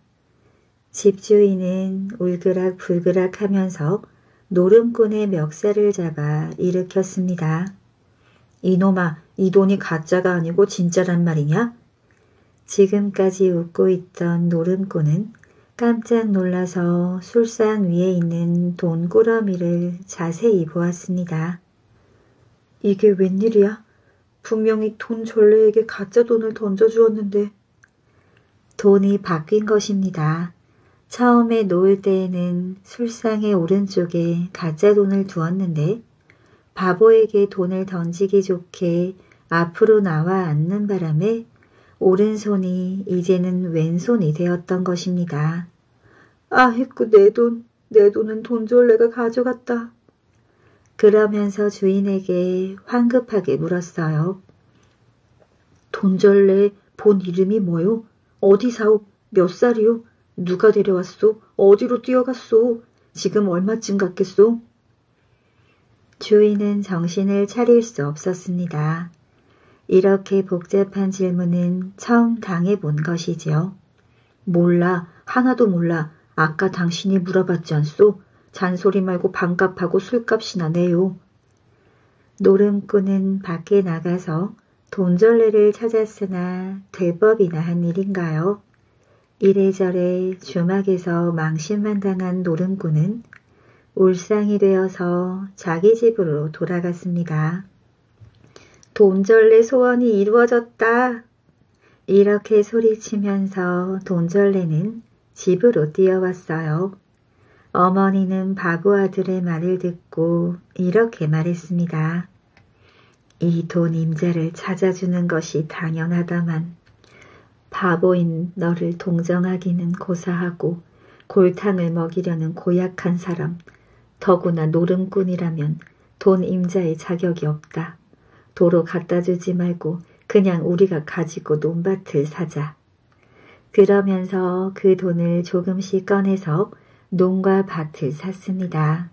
집주인은 울그락 불그락 하면서 노름꾼의 멱살을 잡아 일으켰습니다. 이놈아, 이 돈이 가짜가 아니고 진짜란 말이냐? 지금까지 웃고 있던 노름꾼은 깜짝 놀라서 술상 위에 있는 돈 꾸러미를 자세히 보았습니다. 이게 웬일이야? 분명히 돈졸래에게 가짜 돈을 던져주었는데 돈이 바뀐 것입니다. 처음에 놓을 때에는 술상의 오른쪽에 가짜 돈을 두었는데 바보에게 돈을 던지기 좋게 앞으로 나와 앉는 바람에 오른손이 이제는 왼손이 되었던 것입니다. 아이쿠 내 돈, 내 돈은 돈졸래가 가져갔다. 그러면서 주인에게 황급하게 물었어요. 돈졸래 본 이름이 뭐요? 어디 사오? 몇 살이요? 누가 데려왔소? 어디로 뛰어갔소? 지금 얼마쯤 갔겠소? 주인은 정신을 차릴 수 없었습니다. 이렇게 복잡한 질문은 처음 당해본 것이지요. 몰라. 하나도 몰라. 아까 당신이 물어봤지 않소? 잔소리 말고 반값하고 술값이나 내요. 노름꾼은 밖에 나가서 돈절레를 찾았으나 대법이나 한 일인가요? 이래저래 주막에서 망신만 당한 노름꾼은 울상이 되어서 자기 집으로 돌아갔습니다. 돈절레 소원이 이루어졌다. 이렇게 소리치면서 돈절레는 집으로 뛰어왔어요. 어머니는 바보 아들의 말을 듣고 이렇게 말했습니다. 이 돈 임자를 찾아주는 것이 당연하다만 바보인 너를 동정하기는 고사하고 골탕을 먹이려는 고약한 사람, 더구나 노름꾼이라면 돈 임자의 자격이 없다. 도로 갖다 주지 말고 그냥 우리가 가지고 논밭을 사자. 그러면서 그 돈을 조금씩 꺼내서 농과 밭을 샀습니다.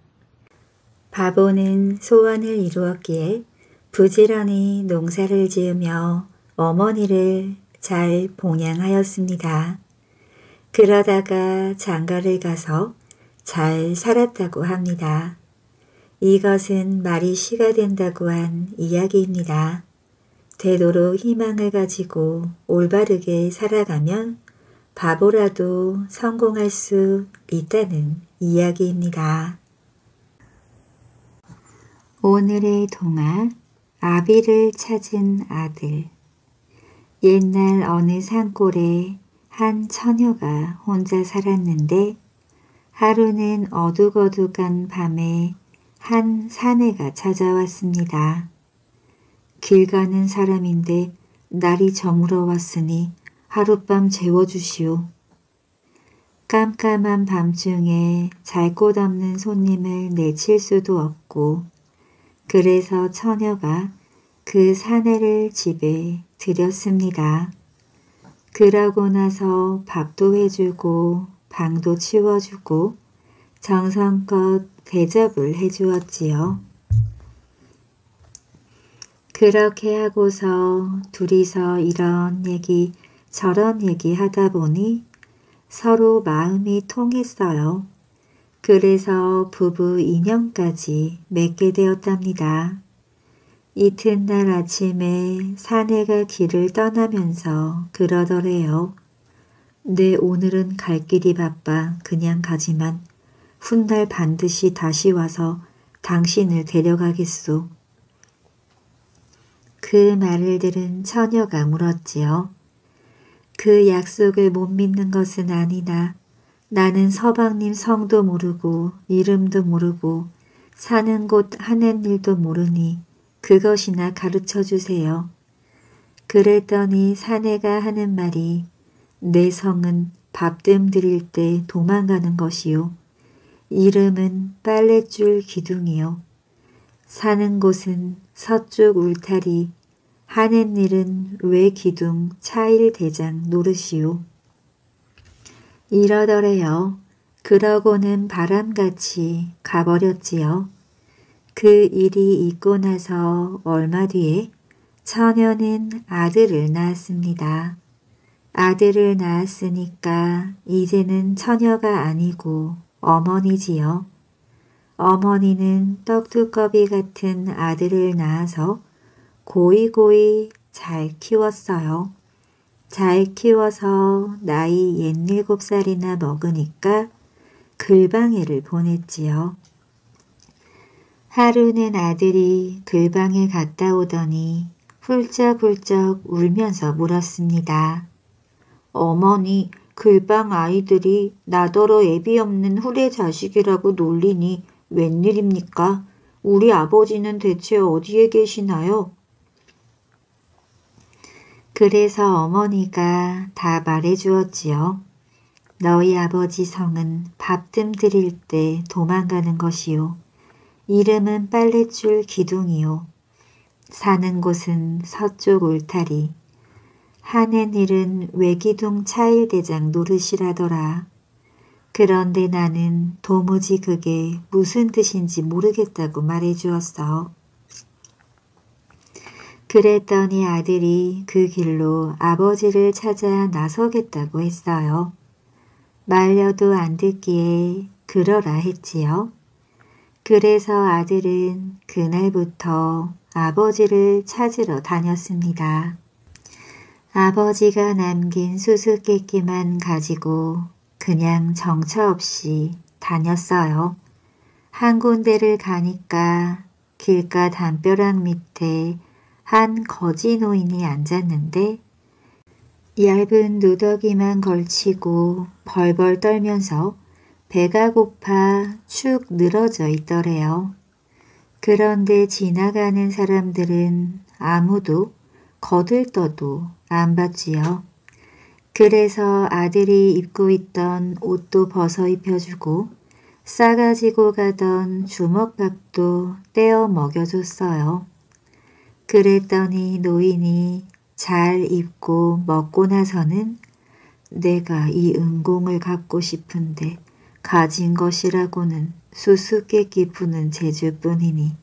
바보는 소원을 이루었기에 부지런히 농사를 지으며 어머니를 잘 봉양하였습니다. 그러다가 장가를 가서 잘 살았다고 합니다. 이것은 말이 시가 된다고 한 이야기입니다. 되도록 희망을 가지고 올바르게 살아가면 바보라도 성공할 수 있다는 이야기입니다. 오늘의 동화 아비를 찾은 아들 옛날 어느 산골에 한 처녀가 혼자 살았는데 하루는 어둑어둑한 밤에 한 사내가 찾아왔습니다. 길 가는 사람인데 날이 저물어 왔으니 하룻밤 재워주시오. 깜깜한 밤중에 잘 곳 없는 손님을 내칠 수도 없고 그래서 처녀가 그 사내를 집에 들였습니다. 그러고 나서 밥도 해주고 방도 치워주고 정성껏 대접을 해주었지요. 그렇게 하고서 둘이서 이런 얘기 저런 얘기 하다 보니 서로 마음이 통했어요. 그래서 부부 인연까지 맺게 되었답니다. 이튿날 아침에 사내가 길을 떠나면서 그러더래요. 네 오늘은 갈 길이 바빠 그냥 가지만 훗날 반드시 다시 와서 당신을 데려가겠소. 그 말을 들은 처녀가 물었지요. 그 약속을 못 믿는 것은 아니다. 나는 서방님 성도 모르고 이름도 모르고 사는 곳 하는 일도 모르니 그것이나 가르쳐 주세요. 그랬더니 사내가 하는 말이 내 성은 밥뜸 들일 때 도망가는 것이요. 이름은 빨래줄 기둥이요. 사는 곳은 서쪽 울타리 하는 일은 외기둥 차일대장 노릇이요. 이러더래요. 그러고는 바람같이 가버렸지요. 그 일이 있고 나서 얼마 뒤에 처녀는 아들을 낳았습니다. 아들을 낳았으니까 이제는 처녀가 아니고 어머니지요. 어머니는 떡두꺼비 같은 아들을 낳아서 고이고이 잘 키웠어요. 잘 키워서 나이 옛일곱 살이나 먹으니까 글방에를 보냈지요. 하루는 아들이 글방에 갔다 오더니 훌쩍훌쩍 울면서 물었습니다. 어머니, 글방 아이들이 나더러 애비 없는 후레 자식이라고 놀리니 웬일입니까? 우리 아버지는 대체 어디에 계시나요? 그래서 어머니가 다 말해 주었지요. 너희 아버지 성은 밥뜸 들일 때 도망가는 것이요. 이름은 빨래줄 기둥이요. 사는 곳은 서쪽 울타리. 하는 일은 외기둥 차일대장 노릇이라더라. 그런데 나는 도무지 그게 무슨 뜻인지 모르겠다고 말해주었어. 그랬더니 아들이 그 길로 아버지를 찾아 나서겠다고 했어요. 말려도 안 듣기에 그러라 했지요. 그래서 아들은 그날부터 아버지를 찾으러 다녔습니다. 아버지가 남긴 수수께끼만 가지고 그냥 정처 없이 다녔어요. 한 군데를 가니까 길가 담벼락 밑에 한 거지 노인이 앉았는데 얇은 누더기만 걸치고 벌벌 떨면서 배가 고파 축 늘어져 있더래요. 그런데 지나가는 사람들은 아무도 거들떠도 안 봤지요. 그래서 아들이 입고 있던 옷도 벗어 입혀주고 싸가지고 가던 주먹밥도 떼어 먹여줬어요. 그랬더니 노인이 잘 입고 먹고 나서는 내가 이 은공을 갖고 싶은데 가진 것이라고는 수수께끼 푸는 재주뿐이니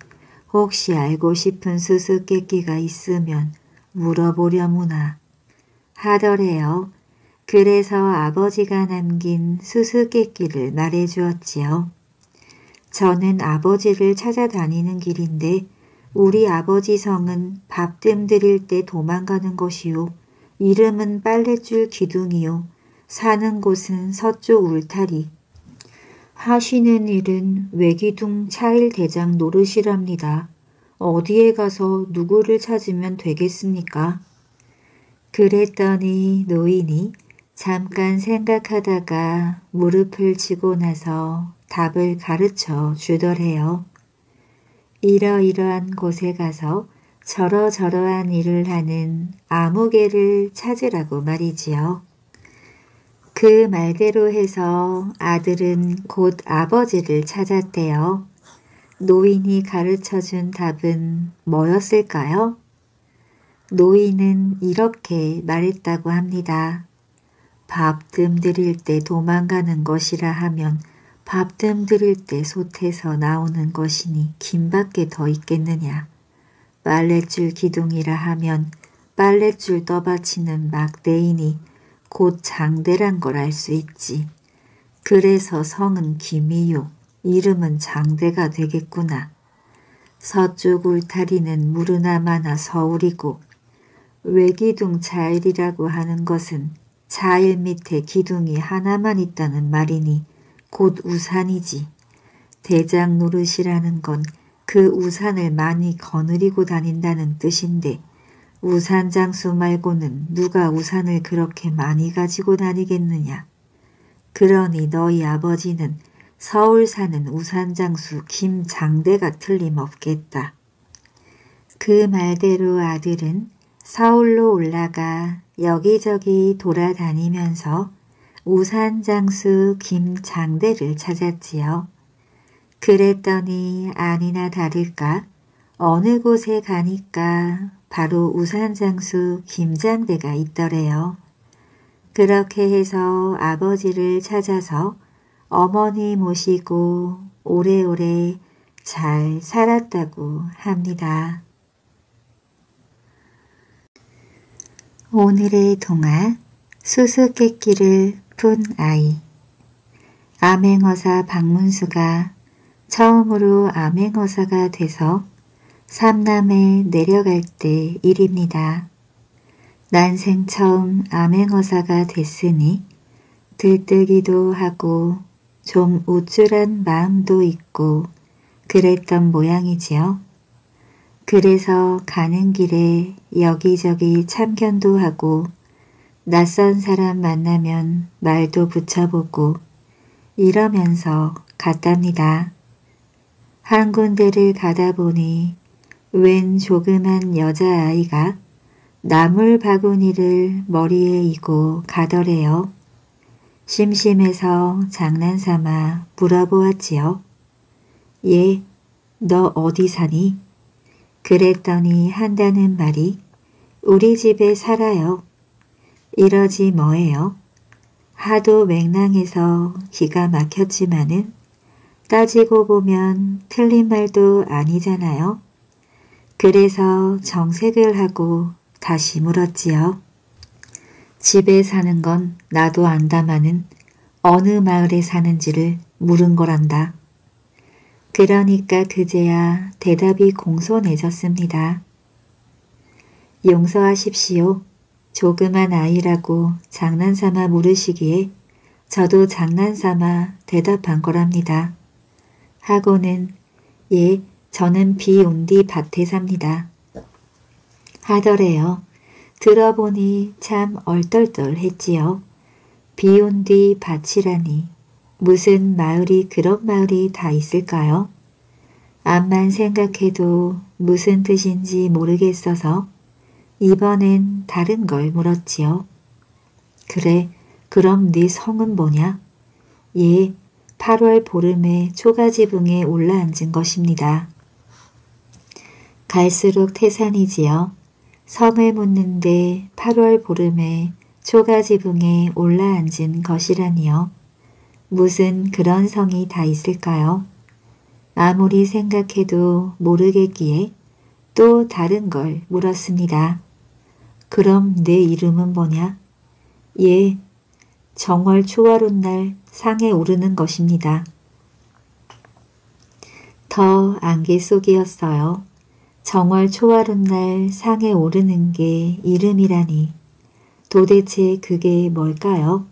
혹시 알고 싶은 수수께끼가 있으면 물어보려무나 하더래요. 그래서 아버지가 남긴 수수께끼를 말해 주었지요. 저는 아버지를 찾아다니는 길인데 우리 아버지 성은 밥뜸 들일 때 도망가는 것이요. 이름은 빨래줄 기둥이요. 사는 곳은 서쪽 울타리. 하시는 일은 외기둥 차일 대장 노릇이랍니다. 어디에 가서 누구를 찾으면 되겠습니까? 그랬더니 노인이 잠깐 생각하다가 무릎을 치고 나서 답을 가르쳐 주더래요. 이러이러한 곳에 가서 저러저러한 일을 하는 아무개를 찾으라고 말이지요. 그 말대로 해서 아들은 곧 아버지를 찾았대요. 노인이 가르쳐준 답은 뭐였을까요? 노인은 이렇게 말했다고 합니다. 밥 뜸 들일 때 도망가는 것이라 하면 밥 뜸 들일 때 솥에서 나오는 것이니 김밖에 더 있겠느냐. 빨랫줄 기둥이라 하면 빨랫줄 떠받치는 막대이니 곧 장대란 걸 알 수 있지. 그래서 성은 김이요. 이름은 장대가 되겠구나. 서쪽 울타리는 무르나마나 서울이고 외기둥 자일이라고 하는 것은 자일 밑에 기둥이 하나만 있다는 말이니 곧 우산이지. 대장 노릇이라는 건 그 우산을 많이 거느리고 다닌다는 뜻인데 우산 장수 말고는 누가 우산을 그렇게 많이 가지고 다니겠느냐. 그러니 너희 아버지는 서울 사는 우산 장수 김장대가 틀림없겠다. 그 말대로 아들은 서울로 올라가 여기저기 돌아다니면서 우산 장수 김장대를 찾았지요. 그랬더니 아니나 다를까 어느 곳에 가니까 바로 우산 장수 김장대가 있더래요. 그렇게 해서 아버지를 찾아서 어머니 모시고 오래오래 잘 살았다고 합니다. 오늘의 동화 수수께끼를 푼 아이 암행어사 박문수가 처음으로 암행어사가 돼서 삼남에 내려갈 때 일입니다. 난생 처음 암행어사가 됐으니 들뜨기도 하고 좀 우쭐한 마음도 있고 그랬던 모양이지요. 그래서 가는 길에 여기저기 참견도 하고 낯선 사람 만나면 말도 붙여보고 이러면서 갔답니다. 한 군데를 가다 보니 웬 조그만 여자아이가 나물 바구니를 머리에 이고 가더래요. 심심해서 장난삼아 물어보았지요. 예, 너 어디 사니? 그랬더니 한다는 말이 우리 집에 살아요. 이러지 뭐예요? 하도 맹랑해서 기가 막혔지만은 따지고 보면 틀린 말도 아니잖아요. 그래서 정색을 하고 다시 물었지요. 집에 사는 건 나도 안다마는 어느 마을에 사는지를 물은 거란다. 그러니까 그제야 대답이 공손해졌습니다. 용서하십시오. 조그만 아이라고 장난삼아 물으시기에 저도 장난삼아 대답한 거랍니다. 하고는 예, 저는 비온뒤 밭에 삽니다. 하더래요. 들어보니 참 얼떨떨했지요. 비온뒤 밭이라니 무슨 마을이 그런 마을이 다 있을까요? 암만 생각해도 무슨 뜻인지 모르겠어서 이번엔 다른 걸 물었지요. 그래, 그럼 네 성은 뭐냐? 예, 8월 보름에 초가지붕에 올라앉은 것입니다. 갈수록 태산이지요. 성을 묻는데 8월 보름에 초가지붕에 올라앉은 것이라니요. 무슨 그런 성이 다 있을까요? 아무리 생각해도 모르겠기에 또 다른 걸 물었습니다. 그럼 내 이름은 뭐냐? 예, 정월 초하룻 날 상에 오르는 것입니다. 더 안개 속이었어요. 정월 초하룻 날 상에 오르는 게 이름이라니. 도대체 그게 뭘까요?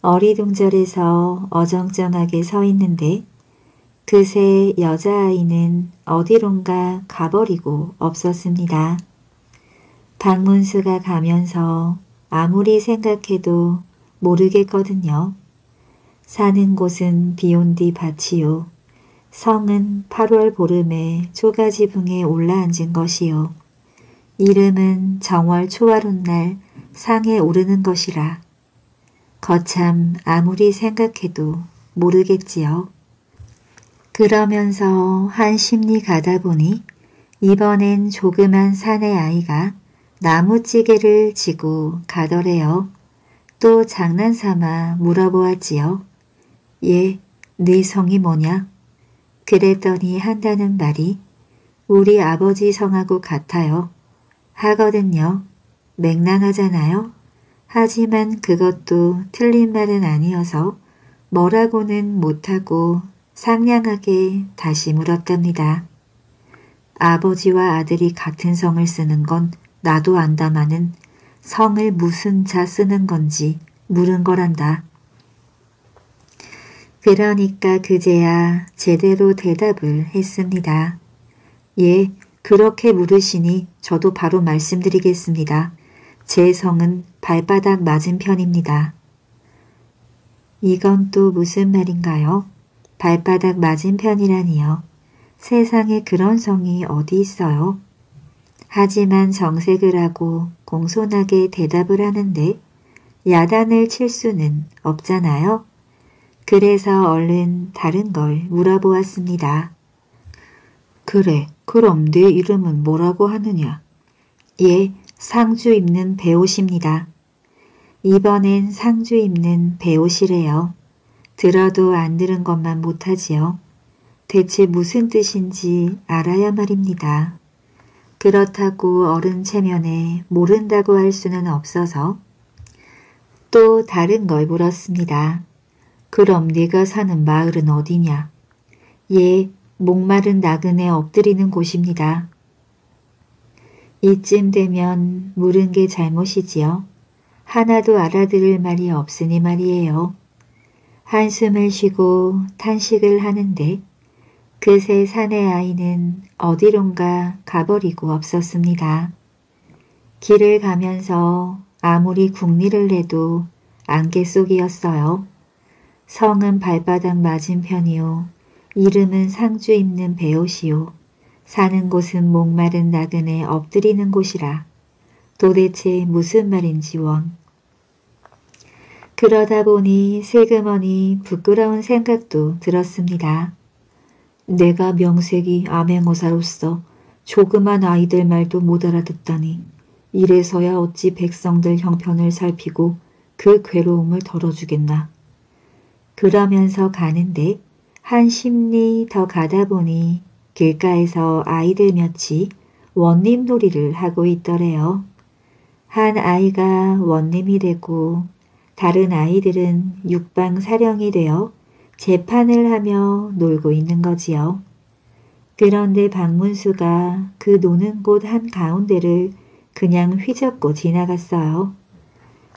어리둥절해서 어정쩡하게 서 있는데 그새 여자아이는 어디론가 가버리고 없었습니다. 박문수가 가면서 아무리 생각해도 모르겠거든요. 사는 곳은 비온 뒤 밭이요. 성은 8월 보름에 초가지붕에 올라앉은 것이요. 이름은 정월 초하룻날 상에 오르는 것이라. 거참 아무리 생각해도 모르겠지요. 그러면서 한 심리 가다 보니 이번엔 조그만 사내 아이가 나무찌개를 지고 가더래요. 또 장난삼아 물어보았지요. 예, 네 성이 뭐냐? 그랬더니 한다는 말이 우리 아버지 성하고 같아요. 하거든요. 맹랑하잖아요. 하지만 그것도 틀린 말은 아니어서 뭐라고는 못하고 상냥하게 다시 물었답니다. 아버지와 아들이 같은 성을 쓰는 건 나도 안다마는 성을 무슨 자 쓰는 건지 물은 거란다. 그러니까 그제야 제대로 대답을 했습니다. 예, 그렇게 물으시니 저도 바로 말씀드리겠습니다. 제 성은 발바닥 맞은 편입니다. 이건 또 무슨 말인가요? 발바닥 맞은 편이라니요. 세상에 그런 성이 어디 있어요? 하지만 정색을 하고 공손하게 대답을 하는데 야단을 칠 수는 없잖아요. 그래서 얼른 다른 걸 물어보았습니다. 그래, 그럼 네 이름은 뭐라고 하느냐? 예, 상주 입는 배옷입니다. 이번엔 상주 입는 배옷이래요. 들어도 안 들은 것만 못하지요. 대체 무슨 뜻인지 알아야 말입니다. 그렇다고 어른 체면에 모른다고 할 수는 없어서 또 다른 걸 물었습니다. 그럼 네가 사는 마을은 어디냐? 예, 목마른 나그네 엎드리는 곳입니다. 이쯤 되면 물은 게 잘못이지요. 하나도 알아들을 말이 없으니 말이에요. 한숨을 쉬고 탄식을 하는데 그새 사내 아이는 어디론가 가버리고 없었습니다. 길을 가면서 아무리 국리를 내도 안개 속이었어요. 성은 발바닥 맞은편이요. 이름은 상주 입는 배옷이요. 사는 곳은 목마른 나그네 엎드리는 곳이라. 도대체 무슨 말인지 원. 그러다 보니 슬그머니 부끄러운 생각도 들었습니다. 내가 명색이 암행어사로서 조그만 아이들 말도 못 알아듣다니 이래서야 어찌 백성들 형편을 살피고 그 괴로움을 덜어주겠나. 그러면서 가는데 한 심리 더 가다 보니 길가에서 아이들 몇이 원님 놀이를 하고 있더래요. 한 아이가 원님이 되고 다른 아이들은 육방 사령이 되어 재판을 하며 놀고 있는 거지요. 그런데 박문수가 그 노는 곳 한가운데를 그냥 휘젓고 지나갔어요.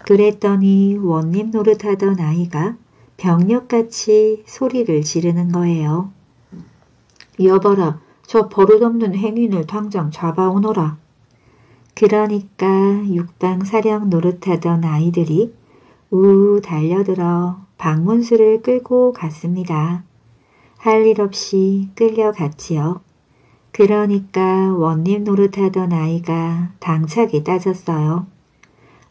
그랬더니 원님 노릇하던 아이가 병력같이 소리를 지르는 거예요. 여봐라, 저 버릇없는 행인을 당장 잡아오너라. 그러니까 육방 사령 노릇하던 아이들이 우 달려들어 박문수를 끌고 갔습니다. 할 일 없이 끌려갔지요. 그러니까 원님 노릇하던 아이가 당차게 따졌어요.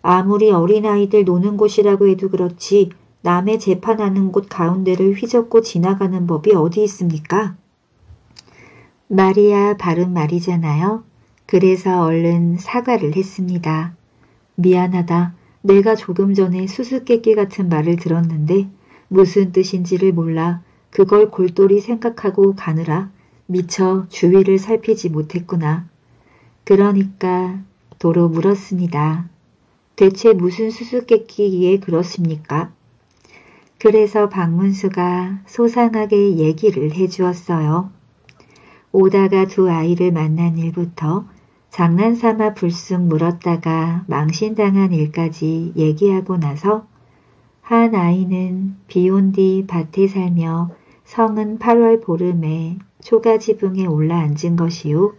아무리 어린아이들 노는 곳이라고 해도 그렇지 남의 재판하는 곳 가운데를 휘젓고 지나가는 법이 어디 있습니까? 말이야 바른 말이잖아요. 그래서 얼른 사과를 했습니다. 미안하다. 내가 조금 전에 수수께끼 같은 말을 들었는데 무슨 뜻인지를 몰라 그걸 골똘히 생각하고 가느라 미처 주위를 살피지 못했구나. 그러니까 도로 물었습니다. 대체 무슨 수수께끼기에 그렇습니까? 그래서 박문수가 소상하게 얘기를 해주었어요. 오다가 두 아이를 만난 일부터 장난삼아 불쑥 물었다가 망신당한 일까지 얘기하고 나서 한 아이는 비온 뒤 밭에 살며 성은 8월 보름에 초가 지붕에 올라앉은 것이요.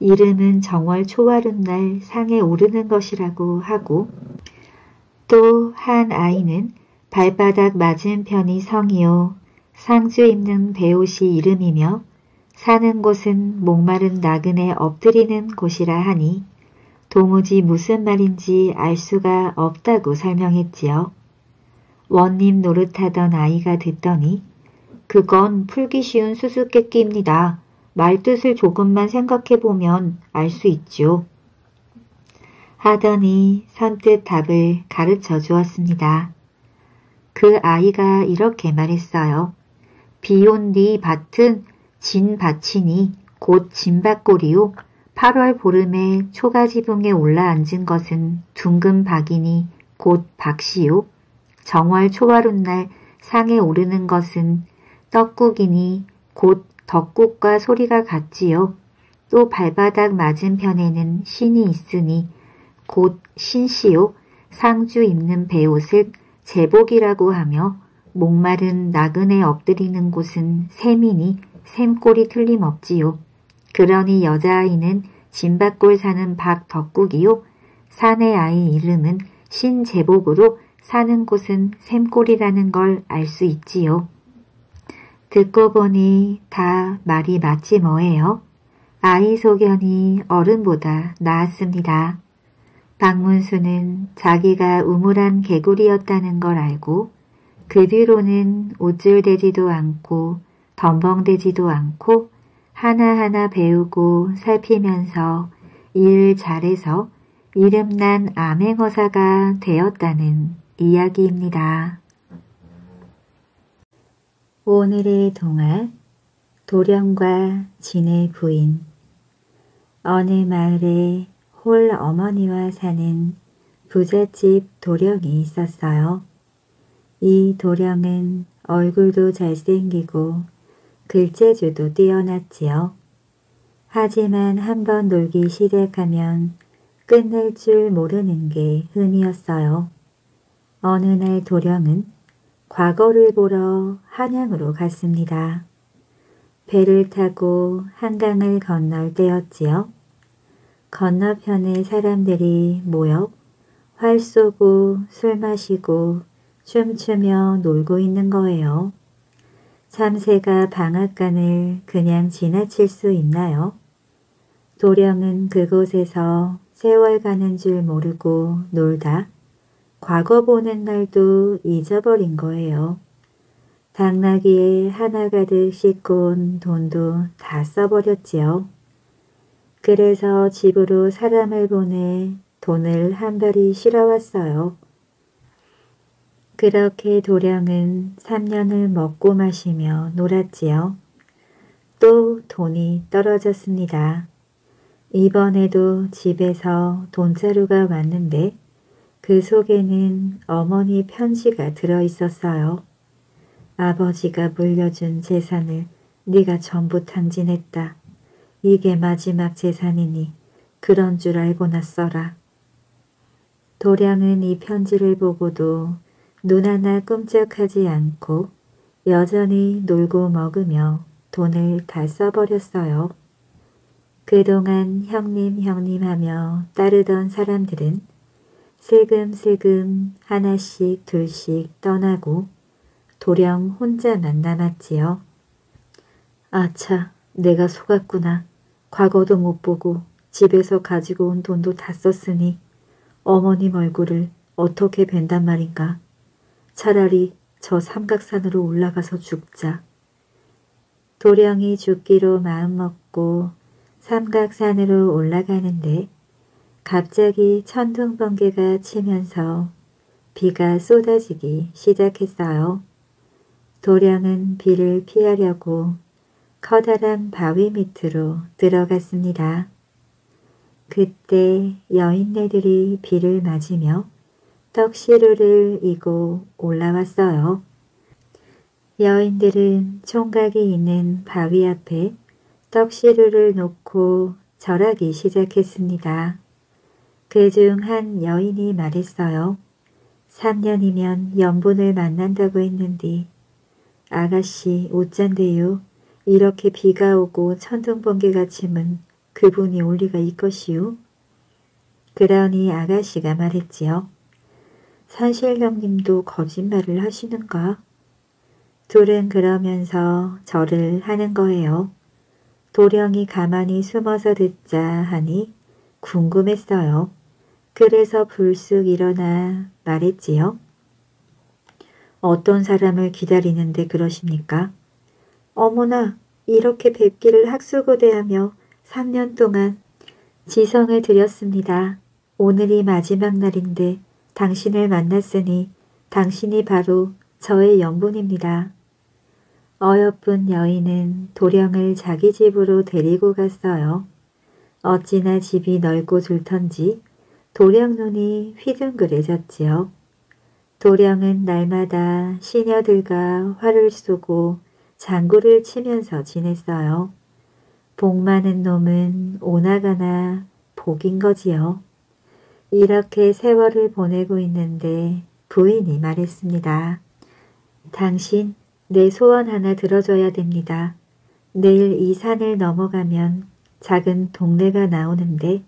이름은 정월 초하룻날 상에 오르는 것이라고 하고 또 한 아이는 발바닥 맞은편이 성이요. 상주 입는 배옷이 이름이며 사는 곳은 목마른 나그네 엎드리는 곳이라 하니 도무지 무슨 말인지 알 수가 없다고 설명했지요. 원님 노릇하던 아이가 듣더니 그건 풀기 쉬운 수수께끼입니다. 말뜻을 조금만 생각해보면 알 수 있죠. 하더니 선뜻 답을 가르쳐 주었습니다. 그 아이가 이렇게 말했어요. 비온 뒤 밭은 진밭이니 곧 진밭골이요. 8월 보름에 초가지붕에 올라앉은 것은 둥근 박이니 곧 박씨요. 정월 초하룻날 상에 오르는 것은 떡국이니 곧 덕국과 소리가 같지요. 또 발바닥 맞은편에는 신이 있으니 곧 신시요. 상주 입는 배옷을 제복이라고 하며 목마른 나그네 엎드리는 곳은 샘이니 샘골이 틀림없지요. 그러니 여자아이는 진밭골 사는 박덕국이요. 사내 아이 이름은 신제복으로 사는 곳은 샘골이라는 걸 알 수 있지요. 듣고 보니 다 말이 맞지 뭐예요. 아이 소견이 어른보다 나았습니다. 박문수는 자기가 우물한 개구리였다는 걸 알고 그 뒤로는 우쭐대지도 않고 덤벙대지도 않고 하나하나 배우고 살피면서 일 잘해서 이름난 암행어사가 되었다는 이야기입니다. 오늘의 동화 도령과 진의 부인 어느 마을에 홀 어머니와 사는 부잣집 도령이 있었어요. 이 도령은 얼굴도 잘생기고 글재주도 뛰어났지요. 하지만 한번 놀기 시작하면 끝낼 줄 모르는 게 흔이었어요. 어느 날 도령은 과거를 보러 한양으로 갔습니다. 배를 타고 한강을 건널 때였지요. 건너편에 사람들이 모여 활 쏘고 술 마시고 춤추며 놀고 있는 거예요. 참새가 방앗간을 그냥 지나칠 수 있나요? 도령은 그곳에서 세월 가는 줄 모르고 놀다 과거 보는 날도 잊어버린 거예요. 당나귀에 하나 가득 싣고 온 돈도 다 써버렸지요. 그래서 집으로 사람을 보내 돈을 한 벌이 실어왔어요. 그렇게 도령은 3년을 먹고 마시며 놀았지요. 또 돈이 떨어졌습니다. 이번에도 집에서 돈자루가 왔는데 그 속에는 어머니 편지가 들어 있었어요. 아버지가 물려준 재산을 네가 전부 탕진했다. 이게 마지막 재산이니 그런 줄 알고나 써라. 도량은 이 편지를 보고도 눈 하나 끔찍하지 않고 여전히 놀고 먹으며 돈을 다 써버렸어요. 그동안 형님 형님 하며 따르던 사람들은 슬금슬금 하나씩 둘씩 떠나고 도령 혼자만 남았지요. 아차 내가 속았구나. 과거도 못 보고 집에서 가지고 온 돈도 다 썼으니 어머님 얼굴을 어떻게 뵌단 말인가. 차라리 저 삼각산으로 올라가서 죽자. 도령이 죽기로 마음먹고 삼각산으로 올라가는데 갑자기 천둥 번개가 치면서 비가 쏟아지기 시작했어요. 도령은 비를 피하려고 커다란 바위 밑으로 들어갔습니다. 그때 여인네들이 비를 맞으며 떡시루를 이고 올라왔어요. 여인들은 총각이 있는 바위 앞에 떡시루를 놓고 절하기 시작했습니다. 그 중 한 여인이 말했어요. 3년이면 연분을 만난다고 했는데 아가씨 옷잔데요. 이렇게 비가 오고 천둥번개가 치면 그분이 올 리가 있것이요. 그러니 아가씨가 말했지요. 산실령님도 거짓말을 하시는가? 둘은 그러면서 절을 하는 거예요. 도령이 가만히 숨어서 듣자 하니 궁금했어요. 그래서 불쑥 일어나 말했지요. 어떤 사람을 기다리는데 그러십니까? 어머나 이렇게 뵙기를 학수고대하며 3년 동안 지성을 드렸습니다. 오늘이 마지막 날인데 당신을 만났으니 당신이 바로 저의 연분입니다. 어여쁜 여인은 도령을 자기 집으로 데리고 갔어요. 어찌나 집이 넓고 좋던지 도령 눈이 휘둥그레졌지요. 도령은 날마다 시녀들과 활을 쏘고 장구를 치면서 지냈어요. 복 많은 놈은 오나가나 복인 거지요. 이렇게 세월을 보내고 있는데 부인이 말했습니다. 당신 내 소원 하나 들어줘야 됩니다. 내일 이 산을 넘어가면 작은 동네가 나오는데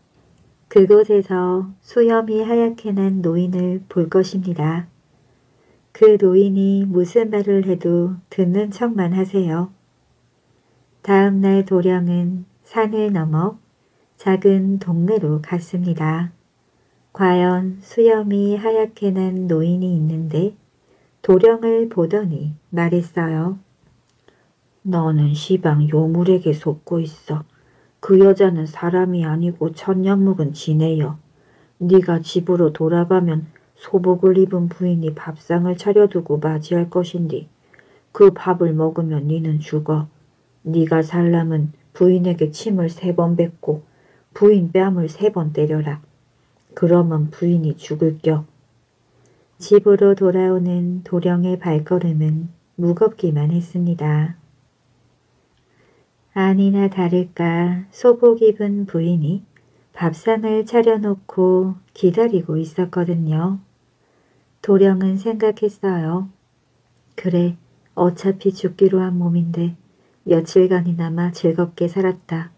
그곳에서 수염이 하얗게 난 노인을 볼 것입니다. 그 노인이 무슨 말을 해도 듣는 척만 하세요. 다음 날 도령은 산을 넘어 작은 동네로 갔습니다. 과연 수염이 하얗게 난 노인이 있는데 도령을 보더니 말했어요. 너는 시방 요물에게 속고 있어. 그 여자는 사람이 아니고 천년 묵은 지네여. 네가 집으로 돌아가면 소복을 입은 부인이 밥상을 차려두고 맞이할 것인데 그 밥을 먹으면 니는 죽어. 네가 살람은 부인에게 침을 세 번 뱉고 부인 뺨을 세 번 때려라. 그러면 부인이 죽을 겨. 집으로 돌아오는 도령의 발걸음은 무겁기만 했습니다. 아니나 다를까 소복 입은 부인이 밥상을 차려놓고 기다리고 있었거든요. 도령은 생각했어요. 그래, 어차피 죽기로 한 몸인데 며칠간이나마 즐겁게 살았다.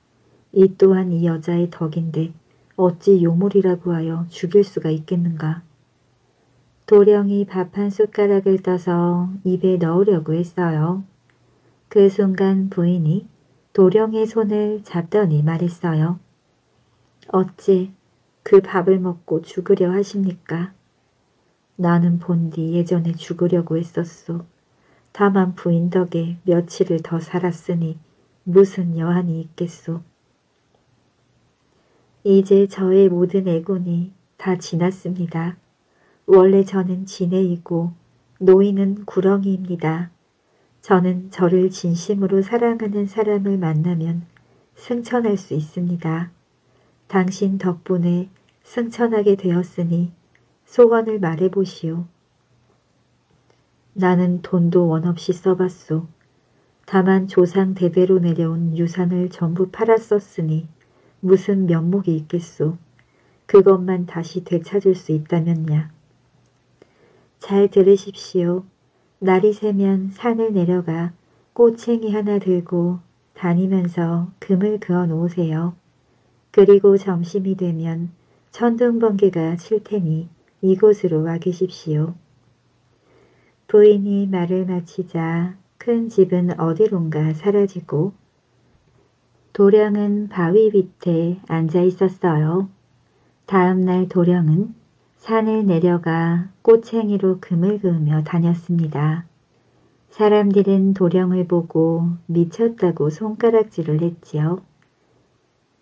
이 또한 이 여자의 덕인데 어찌 요물이라고 하여 죽일 수가 있겠는가. 도령이 밥 한 숟가락을 떠서 입에 넣으려고 했어요. 그 순간 부인이 도령의 손을 잡더니 말했어요. 어째 그 밥을 먹고 죽으려 하십니까? 나는 본디 예전에 죽으려고 했었소. 다만 부인 덕에 며칠을 더 살았으니 무슨 여한이 있겠소. 이제 저의 모든 애곤이 다 지났습니다. 원래 저는 진해이고 노인은 구렁이입니다. 저는 저를 진심으로 사랑하는 사람을 만나면 승천할 수 있습니다. 당신 덕분에 승천하게 되었으니 소원을 말해보시오. 나는 돈도 원없이 써봤소. 다만 조상 대대로 내려온 유산을 전부 팔았었으니 무슨 면목이 있겠소. 그것만 다시 되찾을 수 있다면야. 잘 들으십시오. 날이 새면 산을 내려가 꼬챙이 하나 들고 다니면서 금을 그어 놓으세요. 그리고 점심이 되면 천둥번개가 칠 테니 이곳으로 와 계십시오. 부인이 말을 마치자 큰 집은 어디론가 사라지고 도령은 바위 밑에 앉아 있었어요. 다음 날 도령은 산을 내려가 꼬챙이로 금을 그으며 다녔습니다. 사람들은 도령을 보고 미쳤다고 손가락질을 했지요.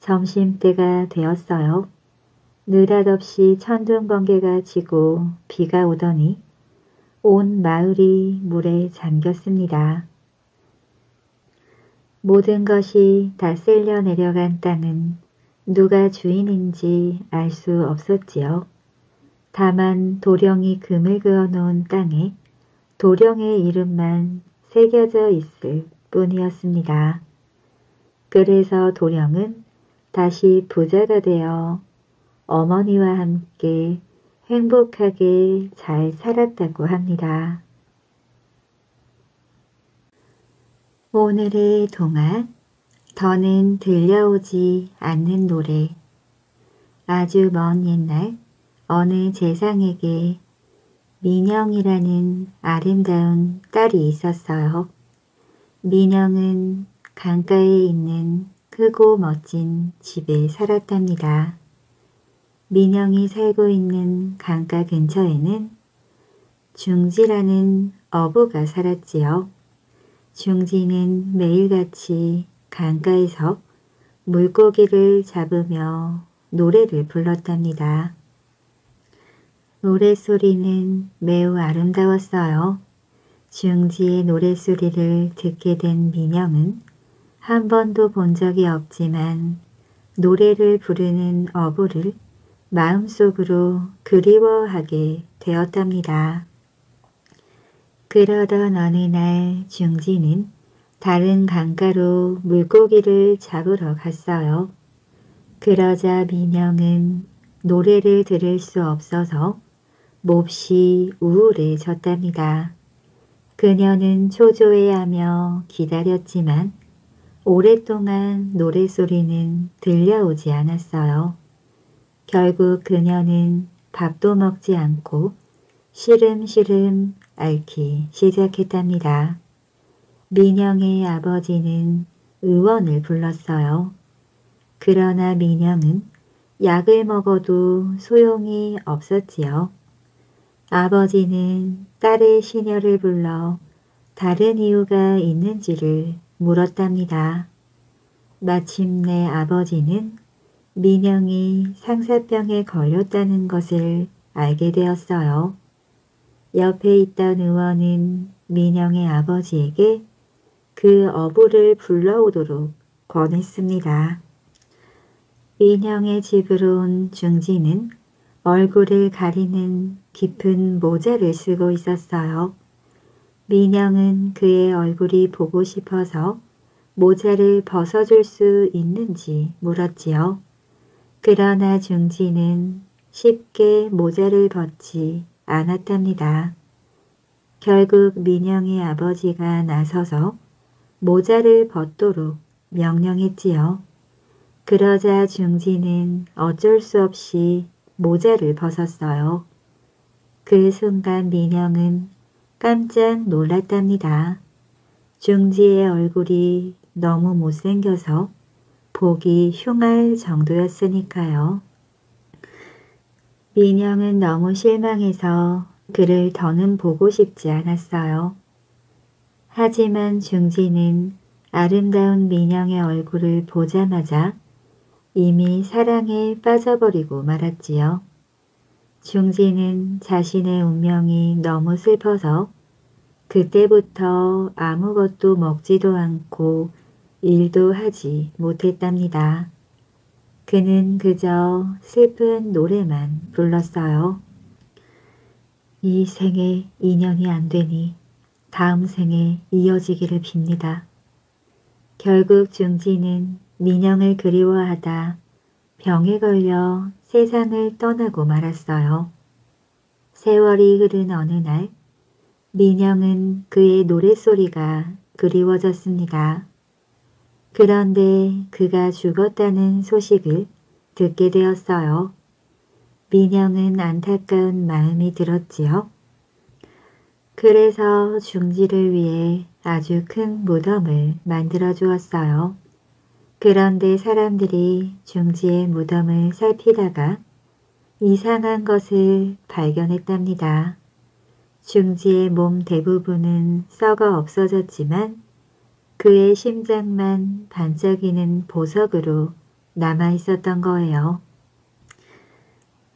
점심때가 되었어요. 느닷없이 천둥번개가 치고 비가 오더니 온 마을이 물에 잠겼습니다. 모든 것이 다 쓸려 내려간 땅은 누가 주인인지 알 수 없었지요. 다만 도령이 금을 그어 놓은 땅에 도령의 이름만 새겨져 있을 뿐이었습니다. 그래서 도령은 다시 부자가 되어 어머니와 함께 행복하게 잘 살았다고 합니다. 오늘의 동화 더는 들려오지 않는 노래 아주 먼 옛날 어느 재상에게 민영이라는 아름다운 딸이 있었어요. 민영은 강가에 있는 크고 멋진 집에 살았답니다. 민영이 살고 있는 강가 근처에는 중지라는 어부가 살았지요. 중지는 매일같이 강가에서 물고기를 잡으며 노래를 불렀답니다. 노래소리는 매우 아름다웠어요. 중지의 노래소리를 듣게 된 민영은 한 번도 본 적이 없지만 노래를 부르는 어부를 마음속으로 그리워하게 되었답니다. 그러던 어느 날 중지는 다른 강가로 물고기를 잡으러 갔어요. 그러자 민영은 노래를 들을 수 없어서 몹시 우울해졌답니다. 그녀는 초조해하며 기다렸지만 오랫동안 노래소리는 들려오지 않았어요. 결국 그녀는 밥도 먹지 않고 시름시름 앓기 시작했답니다. 민영의 아버지는 의원을 불렀어요. 그러나 민영은 약을 먹어도 소용이 없었지요. 아버지는 딸의 시녀를 불러 다른 이유가 있는지를 물었답니다. 마침내 아버지는 민영이 상사병에 걸렸다는 것을 알게 되었어요. 옆에 있던 의원은 민영의 아버지에게 그 어부를 불러오도록 권했습니다. 민영의 집으로 온 중지는 얼굴을 가리는 깊은 모자를 쓰고 있었어요. 민영은 그의 얼굴이 보고 싶어서 모자를 벗어줄 수 있는지 물었지요. 그러나 중지는 쉽게 모자를 벗지 않았답니다. 결국 민영의 아버지가 나서서 모자를 벗도록 명령했지요. 그러자 중지는 어쩔 수 없이 모자를 벗었어요. 그 순간 민영은 깜짝 놀랐답니다. 중지의 얼굴이 너무 못생겨서 보기 흉할 정도였으니까요. 민영은 너무 실망해서 그를 더는 보고 싶지 않았어요. 하지만 중지는 아름다운 민영의 얼굴을 보자마자 이미 사랑에 빠져버리고 말았지요. 중지는 자신의 운명이 너무 슬퍼서 그때부터 아무것도 먹지도 않고 일도 하지 못했답니다. 그는 그저 슬픈 노래만 불렀어요. 이 생에 인연이 안 되니 다음 생에 이어지기를 빕니다. 결국 중지는 민영을 그리워하다 병에 걸려 세상을 떠나고 말았어요. 세월이 흐른 어느 날 민영은 그의 노랫소리가 그리워졌습니다. 그런데 그가 죽었다는 소식을 듣게 되었어요. 민영은 안타까운 마음이 들었지요. 그래서 중지를 위해 아주 큰 무덤을 만들어 주었어요. 그런데 사람들이 중지의 무덤을 살피다가 이상한 것을 발견했답니다. 중지의 몸 대부분은 썩어 없어졌지만 그의 심장만 반짝이는 보석으로 남아 있었던 거예요.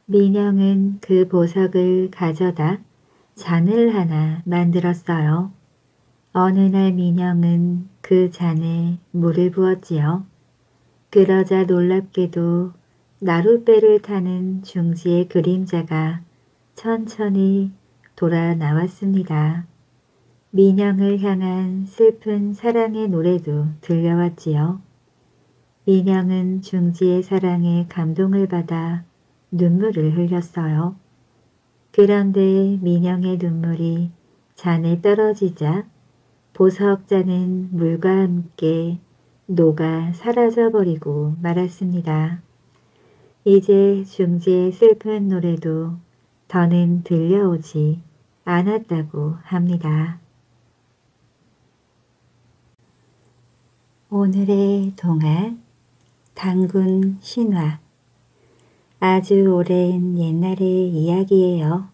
민영은 그 보석을 가져다 잔을 하나 만들었어요. 어느 날 민영은 그 잔에 물을 부었지요. 그러자 놀랍게도 나룻배를 타는 중지의 그림자가 천천히 돌아 나왔습니다. 민영을 향한 슬픈 사랑의 노래도 들려왔지요. 민영은 중지의 사랑에 감동을 받아 눈물을 흘렸어요. 그런데 민영의 눈물이 잔에 떨어지자 보석잔은 물과 함께 녹아 사라져버리고 말았습니다. 이제 중지의 슬픈 노래도 더는 들려오지 않았다고 합니다. 오늘의 동안 당군 신화 아주 오랜 옛날의 이야기예요.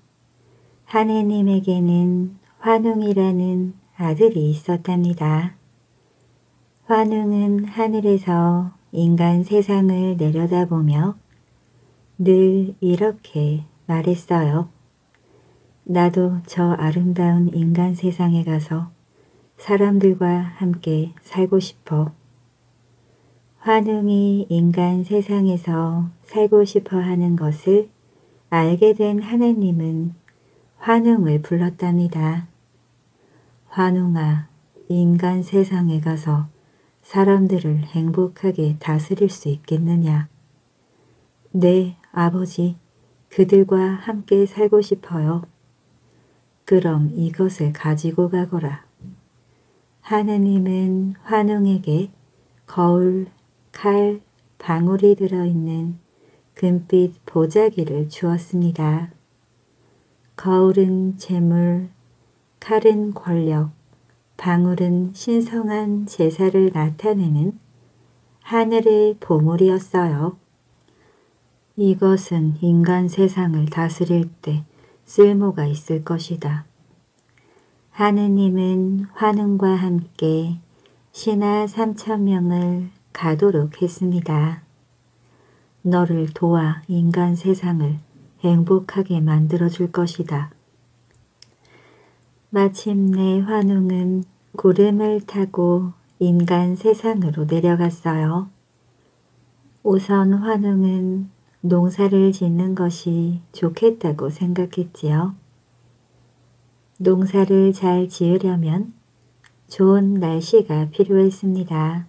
하느님에게는 환웅이라는 아들이 있었답니다. 환웅은 하늘에서 인간 세상을 내려다보며 늘 이렇게 말했어요. 나도 저 아름다운 인간 세상에 가서 사람들과 함께 살고 싶어. 환웅이 인간 세상에서 살고 싶어 하는 것을 알게 된 하나님은 환웅을 불렀답니다. 환웅아, 인간 세상에 가서 사람들을 행복하게 다스릴 수 있겠느냐? 네, 아버지, 그들과 함께 살고 싶어요. 그럼 이것을 가지고 가거라. 하느님은 환웅에게 거울, 칼, 방울이 들어있는 금빛 보자기를 주었습니다. 거울은 재물, 칼은 권력, 방울은 신성한 제사를 나타내는 하늘의 보물이었어요. 이것은 인간 세상을 다스릴 때 쓸모가 있을 것이다. 하느님은 환웅과 함께 신하 삼천 명을 가도록 했습니다. 너를 도와 인간 세상을 행복하게 만들어 줄 것이다. 마침내 환웅은 구름을 타고 인간 세상으로 내려갔어요. 우선 환웅은 농사를 짓는 것이 좋겠다고 생각했지요. 농사를 잘 지으려면 좋은 날씨가 필요했습니다.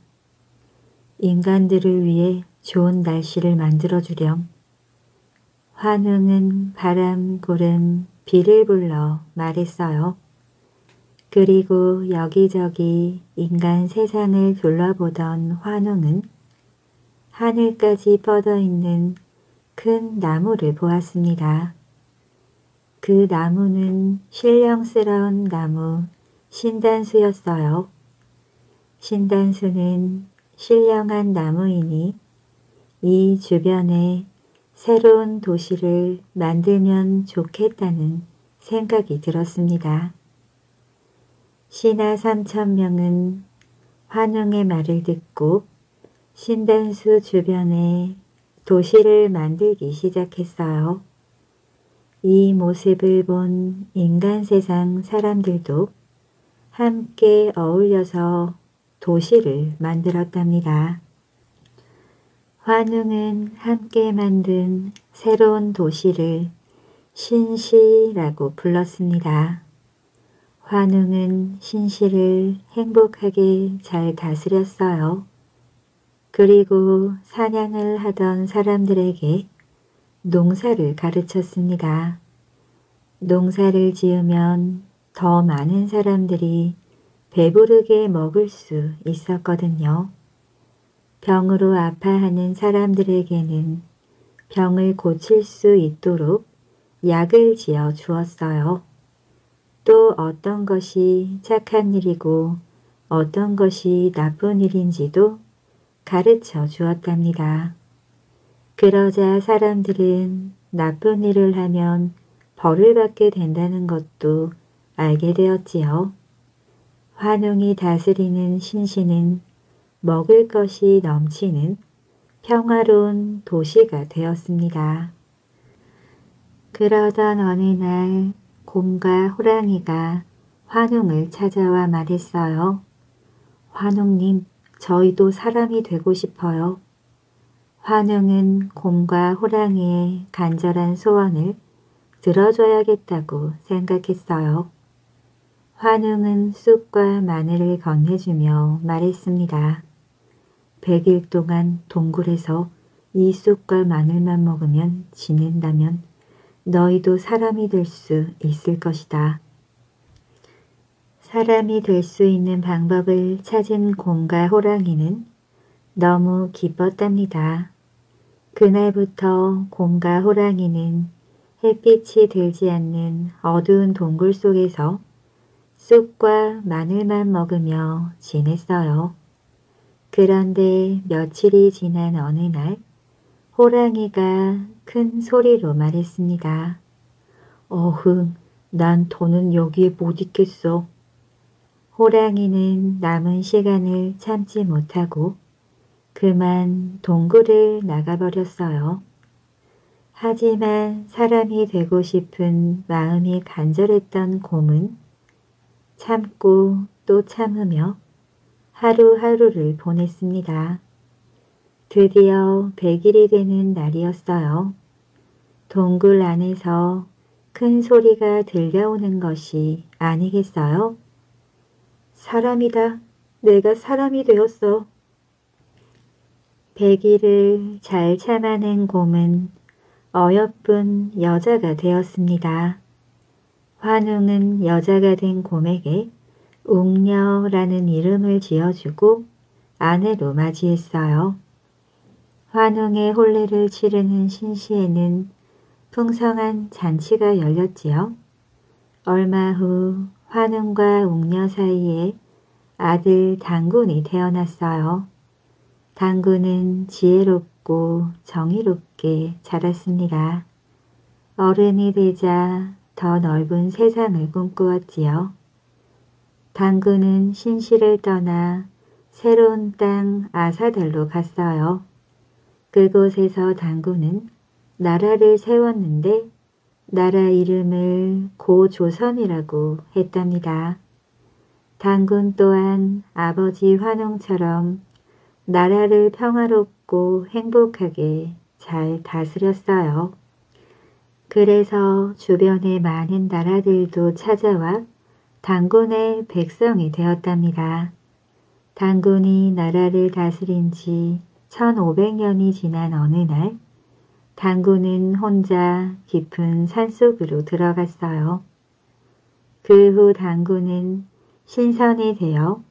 인간들을 위해 좋은 날씨를 만들어주렴. 환웅은 바람, 구름, 비를 불러 말했어요. 그리고 여기저기 인간 세상을 둘러보던 환웅은 하늘까지 뻗어 있는 큰 나무를 보았습니다. 그 나무는 신령스러운 나무 신단수였어요. 신단수는 신령한 나무이니 이 주변에 새로운 도시를 만들면 좋겠다는 생각이 들었습니다. 신하 삼천 명은 환웅의 말을 듣고 신단수 주변에 도시를 만들기 시작했어요. 이 모습을 본 인간 세상 사람들도 함께 어울려서 도시를 만들었답니다. 환웅은 함께 만든 새로운 도시를 신시라고 불렀습니다. 환웅은 신시를 행복하게 잘 다스렸어요. 그리고 사냥을 하던 사람들에게 농사를 가르쳤습니다. 농사를 지으면 더 많은 사람들이 배부르게 먹을 수 있었거든요. 병으로 아파하는 사람들에게는 병을 고칠 수 있도록 약을 지어 주었어요. 또 어떤 것이 착한 일이고 어떤 것이 나쁜 일인지도 가르쳐 주었답니다. 그러자 사람들은 나쁜 일을 하면 벌을 받게 된다는 것도 알게 되었지요. 환웅이 다스리는 신신은 먹을 것이 넘치는 평화로운 도시가 되었습니다. 그러던 어느 날 곰과 호랑이가 환웅을 찾아와 말했어요. 환웅님, 저희도 사람이 되고 싶어요. 환웅은 곰과 호랑이의 간절한 소원을 들어줘야겠다고 생각했어요. 환웅은 쑥과 마늘을 건네주며 말했습니다. 100일 동안 동굴에서 이 쑥과 마늘만 먹으면 지낸다면 너희도 사람이 될 수 있을 것이다. 사람이 될 수 있는 방법을 찾은 곰과 호랑이는 너무 기뻤답니다. 그날부터 곰과 호랑이는 햇빛이 들지 않는 어두운 동굴 속에서 쑥과 마늘만 먹으며 지냈어요. 그런데 며칠이 지난 어느 날 호랑이가 큰 소리로 말했습니다. 어흥, 난 더는 여기에 못 있겠어. 호랑이는 남은 시간을 참지 못하고 그만 동굴을 나가버렸어요. 하지만 사람이 되고 싶은 마음이 간절했던 곰은 참고 또 참으며 하루하루를 보냈습니다. 드디어 100일이 되는 날이었어요. 동굴 안에서 큰 소리가 들려오는 것이 아니겠어요? 사람이다. 내가 사람이 되었어. 100일을 잘 참아낸 곰은 어여쁜 여자가 되었습니다. 환웅은 여자가 된 곰에게 웅녀라는 이름을 지어주고 아내로 맞이했어요. 환웅의 혼례를 치르는 신시에는 풍성한 잔치가 열렸지요. 얼마 후 환웅과 웅녀 사이에 아들 당군이 태어났어요. 당군은 지혜롭고 정의롭게 자랐습니다. 어른이 되자 더 넓은 세상을 꿈꾸었지요. 당군은 신시를 떠나 새로운 땅 아사달로 갔어요. 그곳에서 당군은 나라를 세웠는데 나라 이름을 고조선이라고 했답니다. 당군 또한 아버지 환웅처럼 나라를 평화롭고 행복하게 잘 다스렸어요. 그래서 주변의 많은 나라들도 찾아와 당군의 백성이 되었답니다. 당군이 나라를 다스린 지 1500년이 지난 어느 날 당군은 혼자 깊은 산속으로 들어갔어요. 그 후 당군은 신선이 되어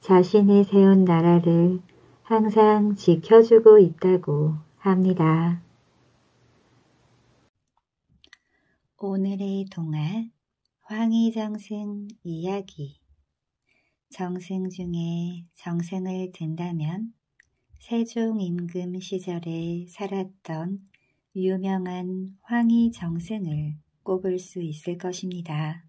자신이 세운 나라를 항상 지켜주고 있다고 합니다. 오늘의 동화 황희정승 이야기 정승 중에 정승을 든다면 세종 임금 시절에 살았던 유명한 황희정승을 꼽을 수 있을 것입니다.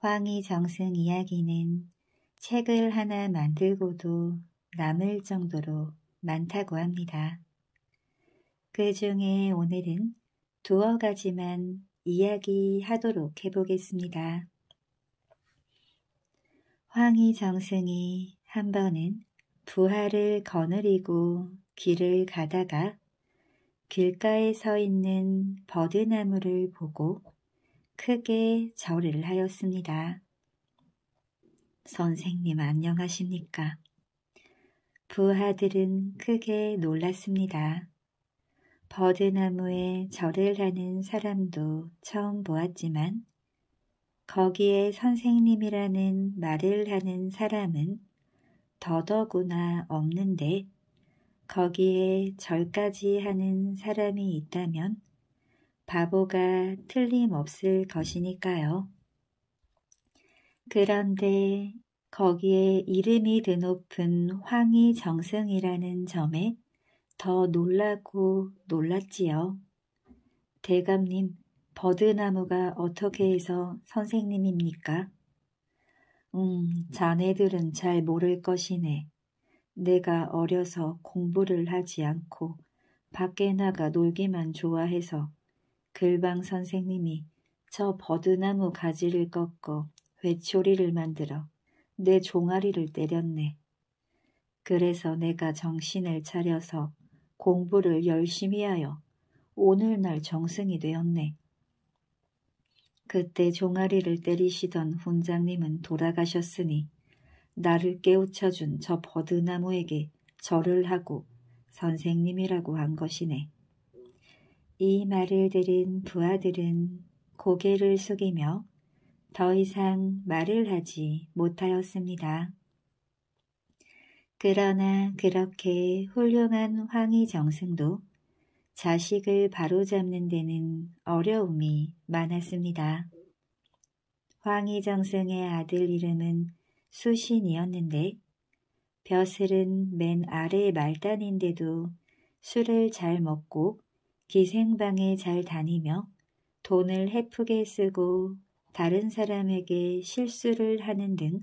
황희정승 이야기는 책을 하나 만들고도 남을 정도로 많다고 합니다. 그 중에 오늘은 두어 가지만 이야기하도록 해보겠습니다. 황희 정승이 한 번은 부하를 거느리고 길을 가다가 길가에 서 있는 버드나무를 보고 크게 절을 하였습니다. 선생님 안녕하십니까? 부하들은 크게 놀랐습니다. 버드나무에 절을 하는 사람도 처음 보았지만 거기에 선생님이라는 말을 하는 사람은 더더구나 없는데 거기에 절까지 하는 사람이 있다면 바보가 틀림없을 것이니까요. 그런데 거기에 이름이 드높은 황희 정승이라는 점에 더 놀라고 놀랐지요. 대감님, 버드나무가 어떻게 해서 선생님입니까? 음, 자네들은 잘 모를 것이네. 내가 어려서 공부를 하지 않고 밖에 나가 놀기만 좋아해서 글방 선생님이 저 버드나무 가지를 꺾어 회초리를 만들어 내 종아리를 때렸네. 그래서 내가 정신을 차려서 공부를 열심히 하여 오늘날 정승이 되었네. 그때 종아리를 때리시던 훈장님은 돌아가셨으니 나를 깨우쳐준 저 버드나무에게 절을 하고 선생님이라고 한 것이네. 이 말을 들은 부하들은 고개를 숙이며 더 이상 말을 하지 못하였습니다. 그러나 그렇게 훌륭한 황희 정승도 자식을 바로잡는 데는 어려움이 많았습니다. 황희 정승의 아들 이름은 수신이었는데 벼슬은 맨 아래 말단인데도 술을 잘 먹고 기생방에 잘 다니며 돈을 헤프게 쓰고 다른 사람에게 실수를 하는 등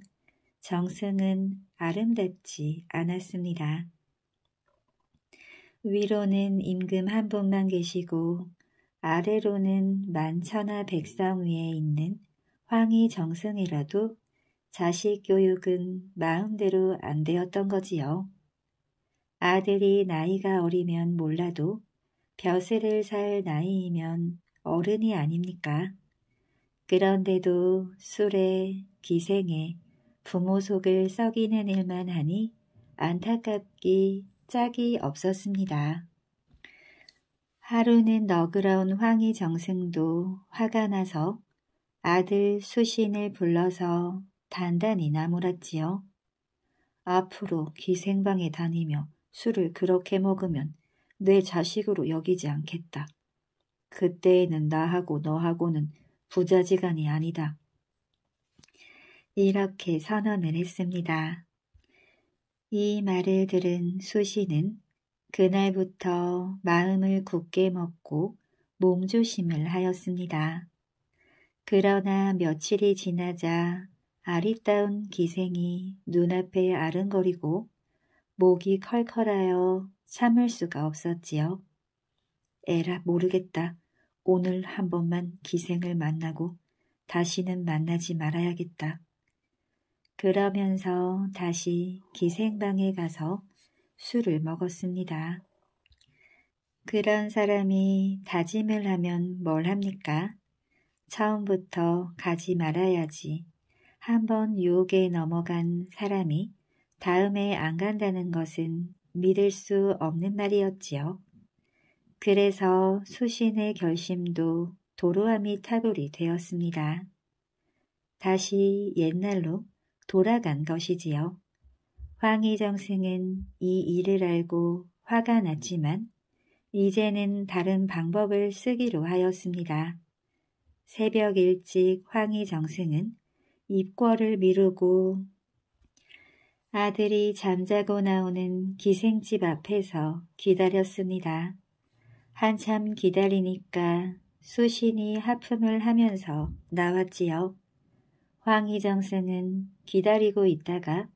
정승은 아름답지 않았습니다. 위로는 임금 한 분만 계시고 아래로는 만천하 백성 위에 있는 황희 정승이라도 자식 교육은 마음대로 안 되었던 거지요. 아들이 나이가 어리면 몰라도 벼슬을 살 나이이면 어른이 아닙니까? 그런데도 술에 기생에 부모 속을 썩이는 일만 하니 안타깝기 짝이 없었습니다. 하루는 너그러운 황희 정승도 화가 나서 아들 수신을 불러서 단단히 나무랐지요. 앞으로 기생방에 다니며 술을 그렇게 먹으면 내 자식으로 여기지 않겠다. 그때에는 나하고 너하고는 부자지간이 아니다. 이렇게 선언을 했습니다. 이 말을 들은 수시는 그날부터 마음을 굳게 먹고 몸조심을 하였습니다. 그러나 며칠이 지나자 아리따운 기생이 눈앞에 아른거리고 목이 컬컬하여 참을 수가 없었지요. 에라 모르겠다. 오늘 한 번만 기생을 만나고 다시는 만나지 말아야겠다. 그러면서 다시 기생방에 가서 술을 먹었습니다. 그런 사람이 다짐을 하면 뭘 합니까? 처음부터 가지 말아야지. 한번 유혹에 넘어간 사람이 다음에 안 간다는 것은 믿을 수 없는 말이었지요. 그래서 수신의 결심도 도로함이 타돌이 되었습니다. 다시 옛날로 돌아간 것이지요. 황희정승은 이 일을 알고 화가 났지만 이제는 다른 방법을 쓰기로 하였습니다. 새벽 일찍 황희정승은 입궐을 미루고 아들이 잠자고 나오는 기생집 앞에서 기다렸습니다. 한참 기다리니까 수신이 하품을 하면서 나왔지요. 황희정승은 기다리고 있다가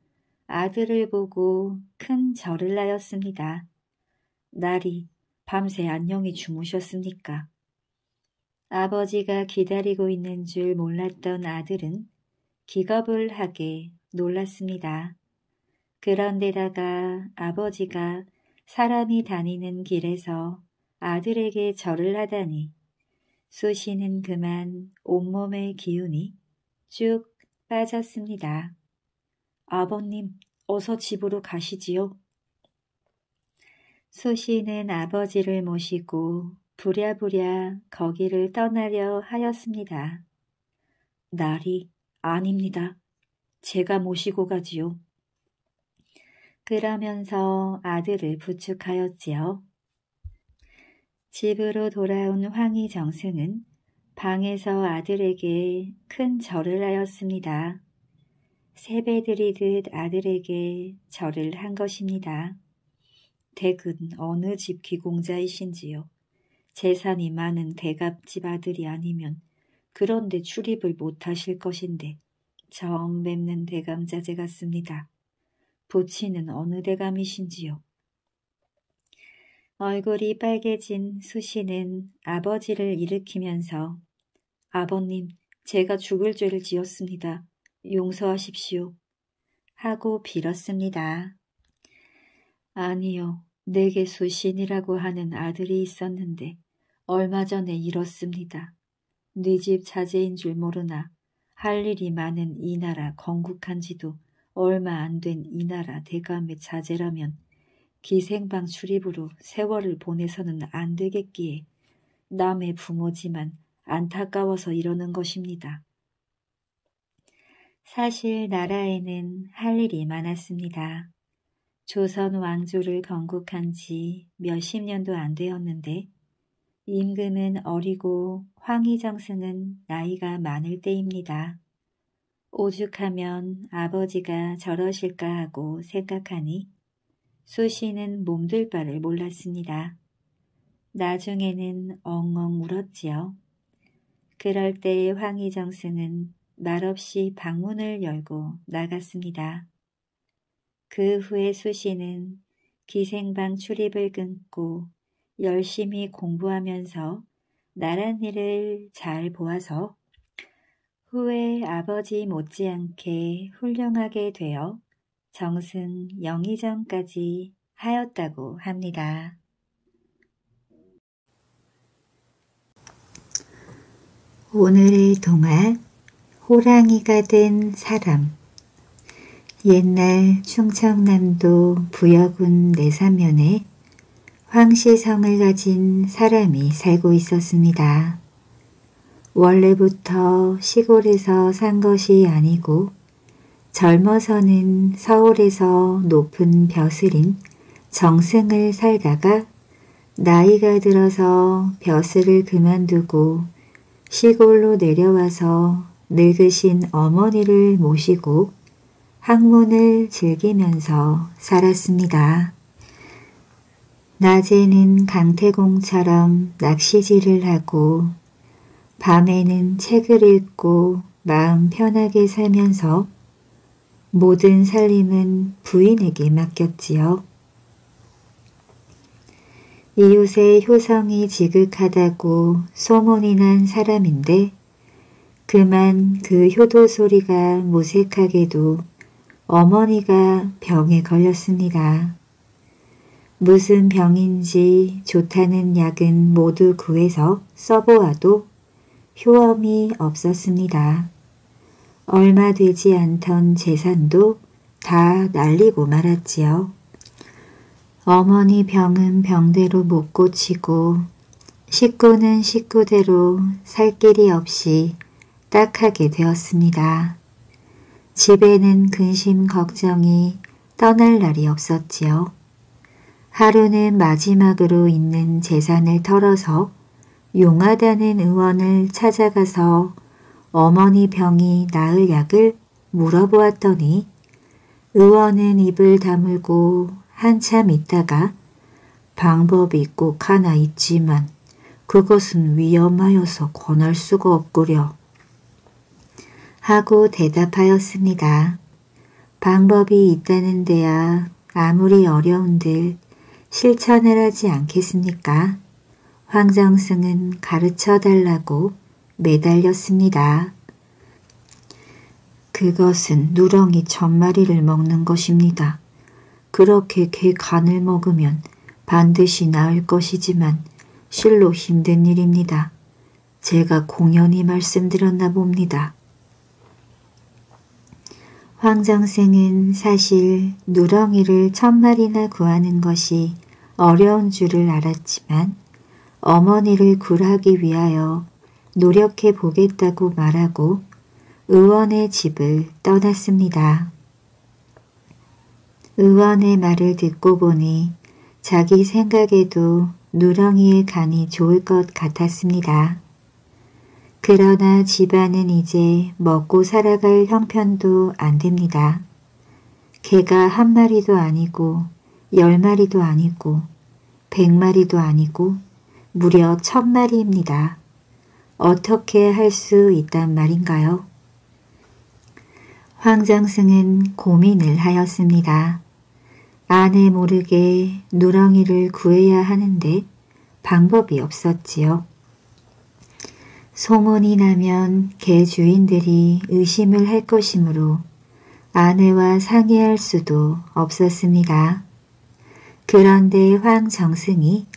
아들을 보고 큰 절을 하였습니다. 날이 밤새 안녕히 주무셨습니까? 아버지가 기다리고 있는 줄 몰랐던 아들은 기겁을 하게 놀랐습니다. 그런데다가 아버지가 사람이 다니는 길에서 아들에게 절을 하다니 수시는 그만 온몸의 기운이 쭉 빠졌습니다. 아버님, 어서 집으로 가시지요. 수시는 아버지를 모시고 부랴부랴 거기를 떠나려 하였습니다. 날이 아닙니다. 제가 모시고 가지요. 그러면서 아들을 부축하였지요. 집으로 돌아온 황희 정승은 방에서 아들에게 큰 절을 하였습니다. 세배드리듯 아들에게 절을 한 것입니다. 댁은 어느 집 귀공자이신지요. 재산이 많은 대갑집 아들이 아니면 그런데 출입을 못하실 것인데 처음 뵙는 대감자제 같습니다. 부치는 어느 대감이신지요? 얼굴이 빨개진 수시는 아버지를 일으키면서 아버님, 제가 죽을 죄를 지었습니다. 용서하십시오. 하고 빌었습니다. 아니요, 내게 수신이라고 하는 아들이 있었는데 얼마 전에 잃었습니다. 네 집 자제인 줄 모르나 할 일이 많은 이 나라 건국한 지도 얼마 안 된 이 나라 대감의 자제라면 기생방 출입으로 세월을 보내서는 안 되겠기에 남의 부모지만 안타까워서 이러는 것입니다. 사실 나라에는 할 일이 많았습니다. 조선 왕조를 건국한 지 몇십 년도 안 되었는데 임금은 어리고 황희정승은 나이가 많을 때입니다. 오죽하면 아버지가 저러실까 하고 생각하니 수시는 몸둘 바를 몰랐습니다. 나중에는 엉엉 울었지요. 그럴 때 황희정승은 말없이 방문을 열고 나갔습니다. 그 후에 수시는 기생방 출입을 끊고 열심히 공부하면서 나란 일을 잘 보아서 후에 아버지 못지않게 훌륭하게 되어 정승 영의정까지 하였다고 합니다. 오늘의 동화 호랑이가 된 사람 옛날 충청남도 부여군 내사면에 황시성을 가진 사람이 살고 있었습니다. 원래부터 시골에서 산 것이 아니고 젊어서는 서울에서 높은 벼슬인 정승을 살다가 나이가 들어서 벼슬을 그만두고 시골로 내려와서 늙으신 어머니를 모시고 학문을 즐기면서 살았습니다. 낮에는 강태공처럼 낚시질을 하고 밤에는 책을 읽고 마음 편하게 살면서 모든 살림은 부인에게 맡겼지요. 이웃의 효성이 지극하다고 소문이 난 사람인데 그만 그 효도 소리가 무색하게도 어머니가 병에 걸렸습니다. 무슨 병인지 좋다는 약은 모두 구해서 써보아도 효험이 없었습니다. 얼마 되지 않던 재산도 다 날리고 말았지요. 어머니 병은 병대로 못 고치고 식구는 식구대로 살 길이 없이 딱하게 되었습니다. 집에는 근심 걱정이 떠날 날이 없었지요. 하루는 마지막으로 있는 재산을 털어서 용하다는 의원을 찾아가서 어머니 병이 나을 약을 물어보았더니 의원은 입을 다물고 한참 있다가 방법이 꼭 하나 있지만 그것은 위험하여서 권할 수가 없구려 하고 대답하였습니다. 방법이 있다는 데야 아무리 어려운들 실천을 하지 않겠습니까? 황정승은 가르쳐 달라고 매달렸습니다. 그것은 누렁이 천마리를 먹는 것입니다. 그렇게 개 간을 먹으면 반드시 나을 것이지만 실로 힘든 일입니다. 제가 공연히 말씀드렸나 봅니다. 황정생은 사실 누렁이를 천마리나 구하는 것이 어려운 줄을 알았지만 어머니를 굴하기 위하여 노력해 보겠다고 말하고 의원의 집을 떠났습니다. 의원의 말을 듣고 보니 자기 생각에도 누렁이의 간이 좋을 것 같았습니다. 그러나 집안은 이제 먹고 살아갈 형편도 안 됩니다. 개가 한 마리도 아니고 열 마리도 아니고 백 마리도 아니고 무려 천 마리입니다. 어떻게 할 수 있단 말인가요? 황정승은 고민을 하였습니다. 아내 모르게 누렁이를 구해야 하는데 방법이 없었지요. 소문이 나면 개 주인들이 의심을 할 것이므로 아내와 상의할 수도 없었습니다. 그런데 황정승이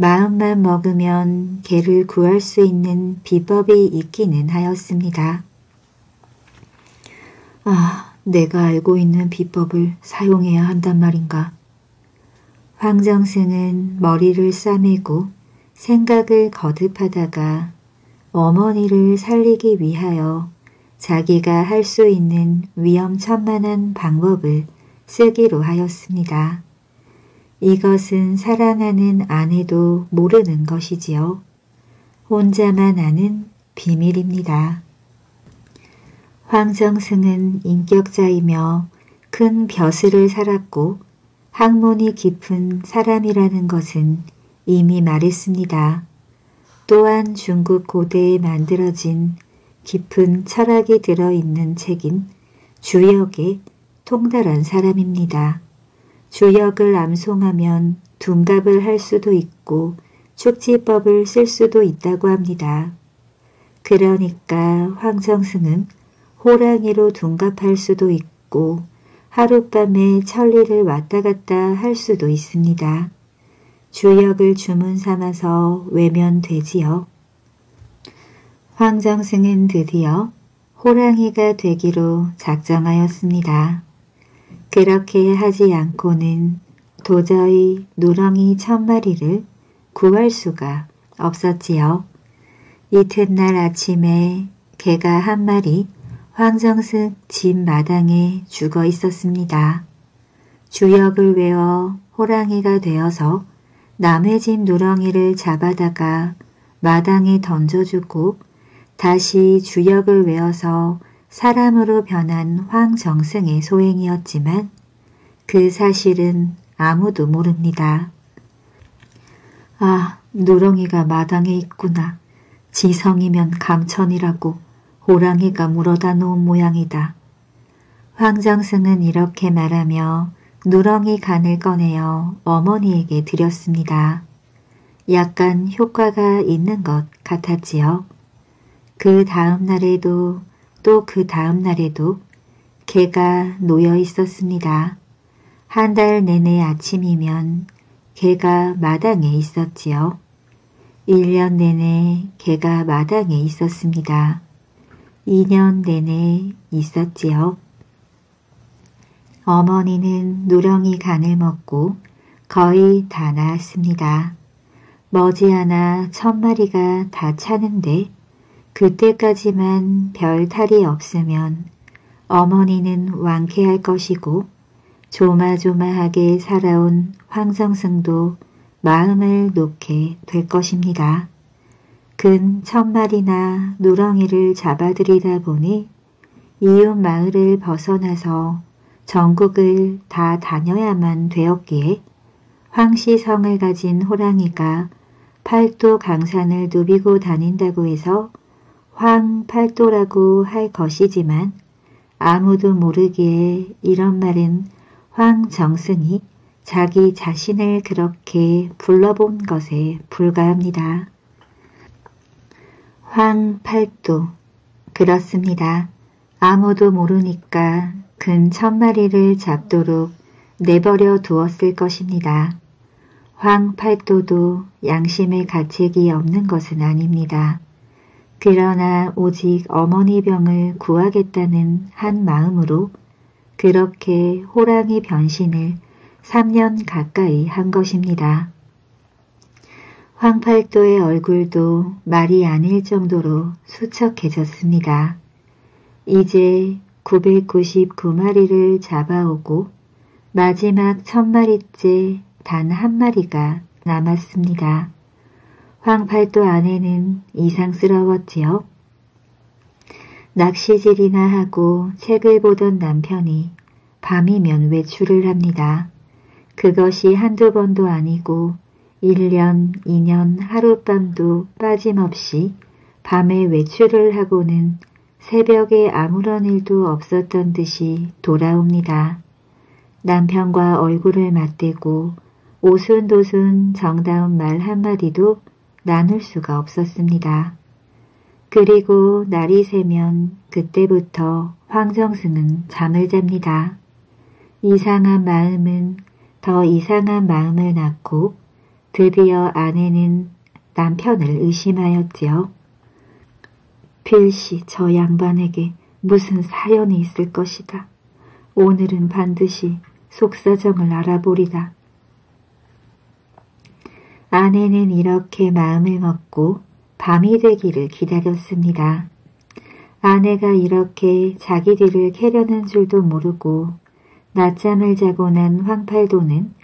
마음만 먹으면 개를 구할 수 있는 비법이 있기는 하였습니다. 아, 내가 알고 있는 비법을 사용해야 한단 말인가. 황정승은 머리를 싸매고 생각을 거듭하다가 어머니를 살리기 위하여 자기가 할 수 있는 위험천만한 방법을 쓰기로 하였습니다. 이것은 사랑하는 아내도 모르는 것이지요. 혼자만 아는 비밀입니다. 황정승은 인격자이며 큰 벼슬을 살았고 학문이 깊은 사람이라는 것은 이미 말했습니다. 또한 중국 고대에 만들어진 깊은 철학이 들어있는 책인 주역에 통달한 사람입니다. 주역을 암송하면 둔갑을 할 수도 있고 축지법을 쓸 수도 있다고 합니다. 그러니까 황정승은 호랑이로 둔갑할 수도 있고 하룻밤에 천리를 왔다 갔다 할 수도 있습니다. 주역을 주문 삼아서 외면되지요. 황정승은 드디어 호랑이가 되기로 작정하였습니다. 그렇게 하지 않고는 도저히 누렁이 천마리를 구할 수가 없었지요. 이튿날 아침에 개가 한 마리 황정승 집 마당에 죽어 있었습니다. 주역을 외워 호랑이가 되어서 남의 집 누렁이를 잡아다가 마당에 던져주고 다시 주역을 외워서 사람으로 변한 황정승의 소행이었지만 그 사실은 아무도 모릅니다. 아, 누렁이가 마당에 있구나. 지성이면 감천이라고 호랑이가 물어다 놓은 모양이다. 황정승은 이렇게 말하며 누렁이 간을 꺼내어 어머니에게 드렸습니다. 약간 효과가 있는 것 같았지요. 그 다음 날에도 또 그 다음 날에도 개가 놓여 있었습니다. 한 달 내내 아침이면 개가 마당에 있었지요. 1년 내내 개가 마당에 있었습니다. 2년 내내 있었지요. 어머니는 누렁이 간을 먹고 거의 다 나았습니다. 머지않아 천 마리가 다 차는데 그때까지만 별 탈이 없으면 어머니는 완쾌할 것이고 조마조마하게 살아온 황성승도 마음을 놓게 될 것입니다. 근 천마리나 누렁이를 잡아들이다 보니 이웃 마을을 벗어나서 전국을 다 다녀야만 되었기에 황시성을 가진 호랑이가 팔도 강산을 누비고 다닌다고 해서 황팔도라고 할 것이지만 아무도 모르기에 이런 말은 황정승이 자기 자신을 그렇게 불러본 것에 불과합니다. 황팔도 그렇습니다. 아무도 모르니까 근 천마리를 잡도록 내버려 두었을 것입니다. 황팔도도 양심의 가책이 없는 것은 아닙니다. 그러나 오직 어머니 병을 구하겠다는 한 마음으로 그렇게 호랑이 변신을 3년 가까이 한 것입니다. 황팔도의 얼굴도 말이 아닐 정도로 수척해졌습니다. 이제 999마리를 잡아오고 마지막 천마리째 단 한 마리가 남았습니다. 황팔도 아내는 이상스러웠지요. 낚시질이나 하고 책을 보던 남편이 밤이면 외출을 합니다. 그것이 한두 번도 아니고 1년, 2년 하룻밤도 빠짐없이 밤에 외출을 하고는 새벽에 아무런 일도 없었던 듯이 돌아옵니다. 남편과 얼굴을 맞대고 오순도순 정다운 말 한마디도 나눌 수가 없었습니다. 그리고 날이 새면 그때부터 황정승은 잠을 잡니다. 이상한 마음은 더 이상한 마음을 낳고 드디어 아내는 남편을 의심하였지요. 필시 저 양반에게 무슨 사연이 있을 것이다. 오늘은 반드시 속사정을 알아보리다. 아내는 이렇게 마음을 먹고 밤이 되기를 기다렸습니다. 아내가 이렇게 자기 뒤를 캐려는 줄도 모르고 낮잠을 자고 난 황팔도는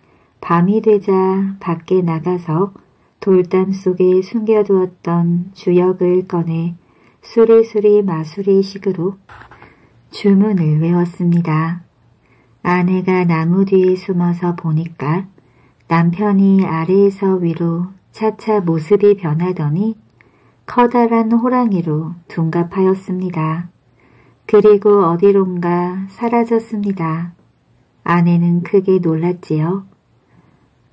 밤이 되자 밖에 나가서 돌담 속에 숨겨두었던 주역을 꺼내 수리수리 마수리 식으로 주문을 외웠습니다. 아내가 나무 뒤에 숨어서 보니까 남편이 아래에서 위로 차차 모습이 변하더니 커다란 호랑이로 둔갑하였습니다. 그리고 어디론가 사라졌습니다. 아내는 크게 놀랐지요.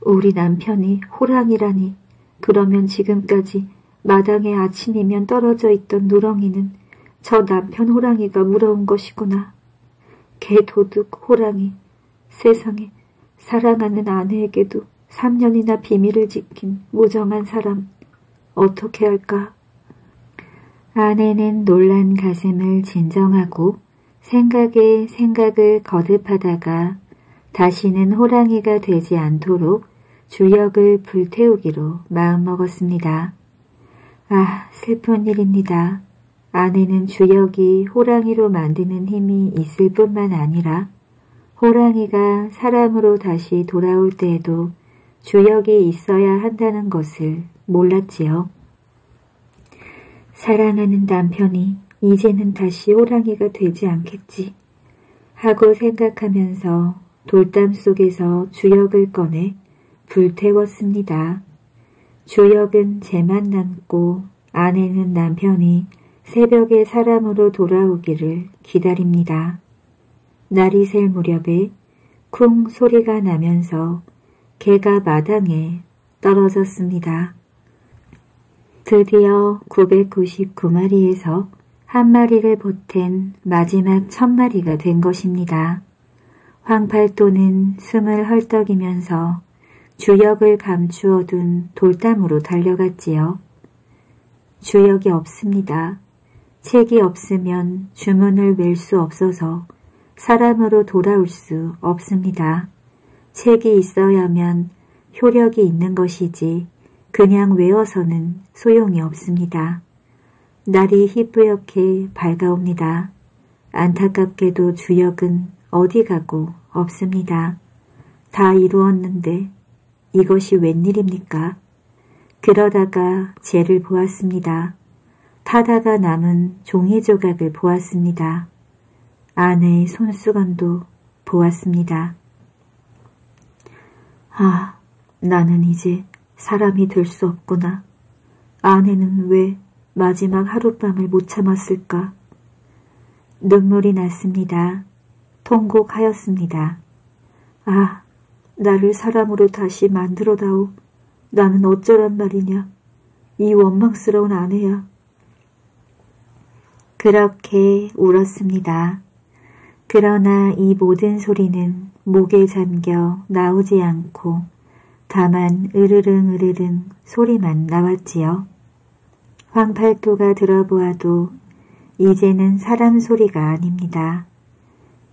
우리 남편이 호랑이라니 그러면 지금까지 마당에 아침이면 떨어져 있던 누렁이는 저 남편 호랑이가 물어온 것이구나. 개 도둑 호랑이 세상에 사랑하는 아내에게도 3년이나 비밀을 지킨 무정한 사람 어떻게 할까? 아내는 놀란 가슴을 진정하고 생각에 생각을 거듭하다가 다시는 호랑이가 되지 않도록 주역을 불태우기로 마음먹었습니다. 아, 슬픈 일입니다. 아내는 주역이 호랑이로 만드는 힘이 있을 뿐만 아니라 호랑이가 사람으로 다시 돌아올 때에도 주역이 있어야 한다는 것을 몰랐지요. 사랑하는 남편이 이제는 다시 호랑이가 되지 않겠지 하고 생각하면서 돌담 속에서 주역을 꺼내 불태웠습니다. 주역은 재만 남고 아내는 남편이 새벽에 사람으로 돌아오기를 기다립니다. 날이 셀 무렵에 쿵 소리가 나면서 개가 마당에 떨어졌습니다. 드디어 999마리에서 한 마리를 보탠 마지막 천 마리가 된 것입니다. 황팔도는 숨을 헐떡이면서 주역을 감추어 둔 돌담으로 달려갔지요. 주역이 없습니다. 책이 없으면 주문을 웰 수 없어서 사람으로 돌아올 수 없습니다. 책이 있어야면 효력이 있는 것이지 그냥 외워서는 소용이 없습니다. 날이 희뿌옇게 밝아옵니다. 안타깝게도 주역은 어디 가고 없습니다. 다 이루었는데 이것이 웬일입니까? 그러다가 재를 보았습니다. 타다가 남은 종이 조각을 보았습니다. 아내의 손수건도 보았습니다. 아, 나는 이제 사람이 될수 없구나. 아내는 왜 마지막 하룻밤을 못 참았을까? 눈물이 났습니다. 통곡하였습니다. 아, 나를 사람으로 다시 만들어다오. 나는 어쩌란 말이냐. 이 원망스러운 아내야. 그렇게 울었습니다. 그러나 이 모든 소리는 목에 잠겨 나오지 않고 다만 으르릉 으르릉 소리만 나왔지요. 황팔도가 들어보아도 이제는 사람 소리가 아닙니다.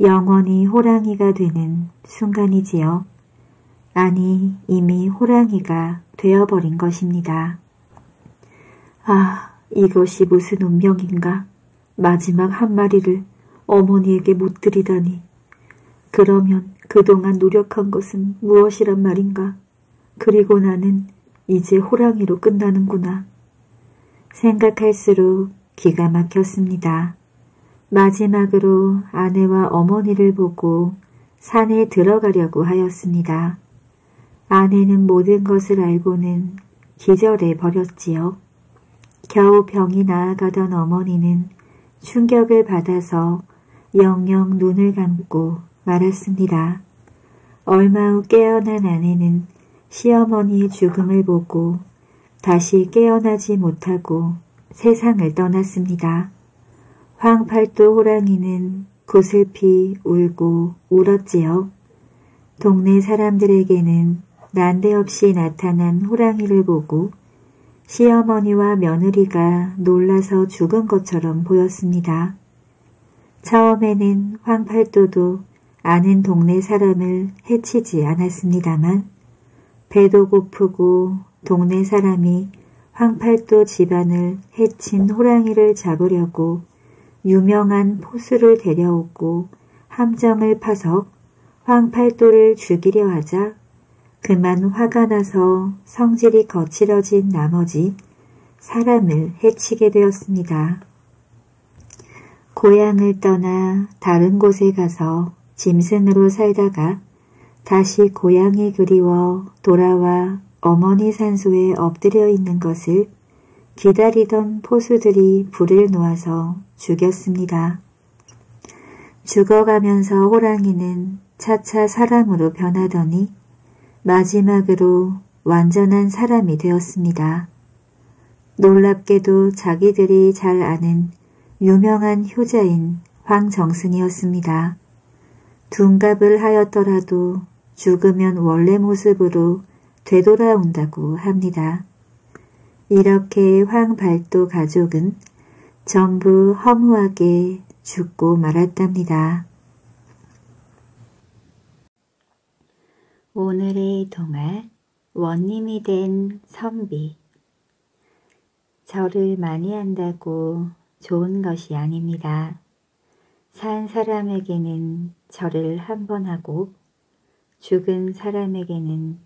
영원히 호랑이가 되는 순간이지요. 아니 이미 호랑이가 되어버린 것입니다. 아 이것이 무슨 운명인가. 마지막 한 마리를 어머니에게 못 드리다니. 그러면 그동안 노력한 것은 무엇이란 말인가? 그리고 나는 이제 호랑이로 끝나는구나. 생각할수록 기가 막혔습니다. 마지막으로 아내와 어머니를 보고 산에 들어가려고 하였습니다. 아내는 모든 것을 알고는 기절해 버렸지요. 겨우 병이 나아가던 어머니는 충격을 받아서 영영 눈을 감고 말았습니다. 얼마 후 깨어난 아내는 시어머니의 죽음을 보고 다시 깨어나지 못하고 세상을 떠났습니다. 황팔도 호랑이는 구슬피 울고 울었지요. 동네 사람들에게는 난데없이 나타난 호랑이를 보고 시어머니와 며느리가 놀라서 죽은 것처럼 보였습니다. 처음에는 황팔도도 아는 동네 사람을 해치지 않았습니다만 배도 고프고 동네 사람이 황팔도 집안을 해친 호랑이를 잡으려고 유명한 포수를 데려오고 함정을 파서 황팔도를 죽이려 하자 그만 화가 나서 성질이 거칠어진 나머지 사람을 해치게 되었습니다. 고향을 떠나 다른 곳에 가서 짐승으로 살다가 다시 고향이 그리워 돌아와 어머니 산소에 엎드려 있는 것을 기다리던 포수들이 불을 놓아서 죽였습니다. 죽어가면서 호랑이는 차차 사람으로 변하더니 마지막으로 완전한 사람이 되었습니다. 놀랍게도 자기들이 잘 아는 유명한 효자인 황정승이었습니다. 둔갑을 하였더라도 죽으면 원래 모습으로 되돌아온다고 합니다. 이렇게 황발도 가족은 전부 허무하게 죽고 말았답니다. 오늘의 동화 원님이 된 선비 절을 많이 한다고 좋은 것이 아닙니다. 산 사람에게는 절을 한 번 하고 죽은 사람에게는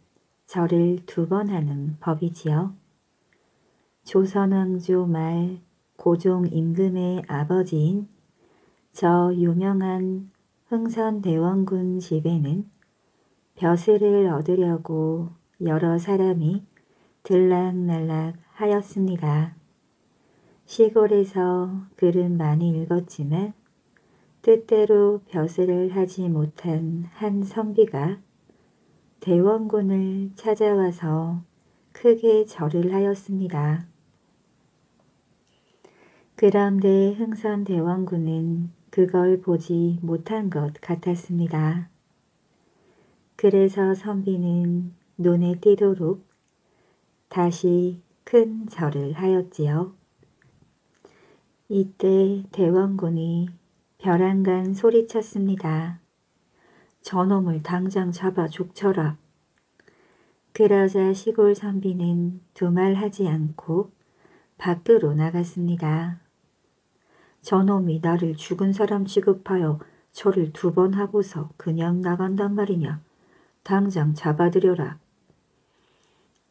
절을 두 번 하는 법이지요. 조선왕조 말 고종 임금의 아버지인 저 유명한 흥선대원군 집에는 벼슬을 얻으려고 여러 사람이 들락날락 하였습니다. 시골에서 글은 많이 읽었지만 뜻대로 벼슬을 하지 못한 한 선비가 대원군을 찾아와서 크게 절을 하였습니다. 그런데 흥선 대원군은 그걸 보지 못한 것 같았습니다. 그래서 선비는 눈에 띄도록 다시 큰 절을 하였지요. 이때 대원군이 벼랑간 소리쳤습니다. 저놈을 당장 잡아 족쳐라. 그러자 시골 선비는 두말 하지 않고 밖으로 나갔습니다. 저놈이 나를 죽은 사람 취급하여 저를 두 번 하고서 그냥 나간단 말이냐. 당장 잡아들여라.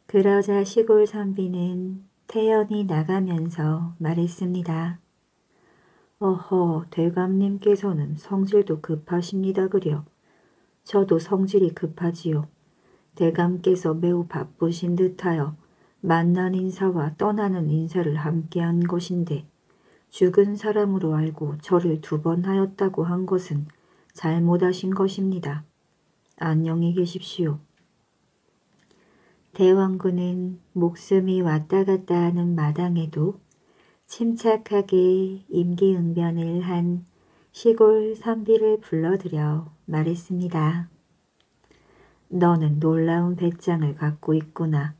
그러자 시골 선비는 태연이 나가면서 말했습니다. 어허 대감님께서는 성질도 급하십니다 그려. 저도 성질이 급하지요. 대감께서 매우 바쁘신 듯하여 만난 인사와 떠나는 인사를 함께한 것인데 죽은 사람으로 알고 저를 두 번 하였다고 한 것은 잘못하신 것입니다. 안녕히 계십시오. 대왕군은 목숨이 왔다 갔다 하는 마당에도 침착하게 임기응변을 한 시골 선비를 불러들여 말했습니다. 너는 놀라운 배짱을 갖고 있구나.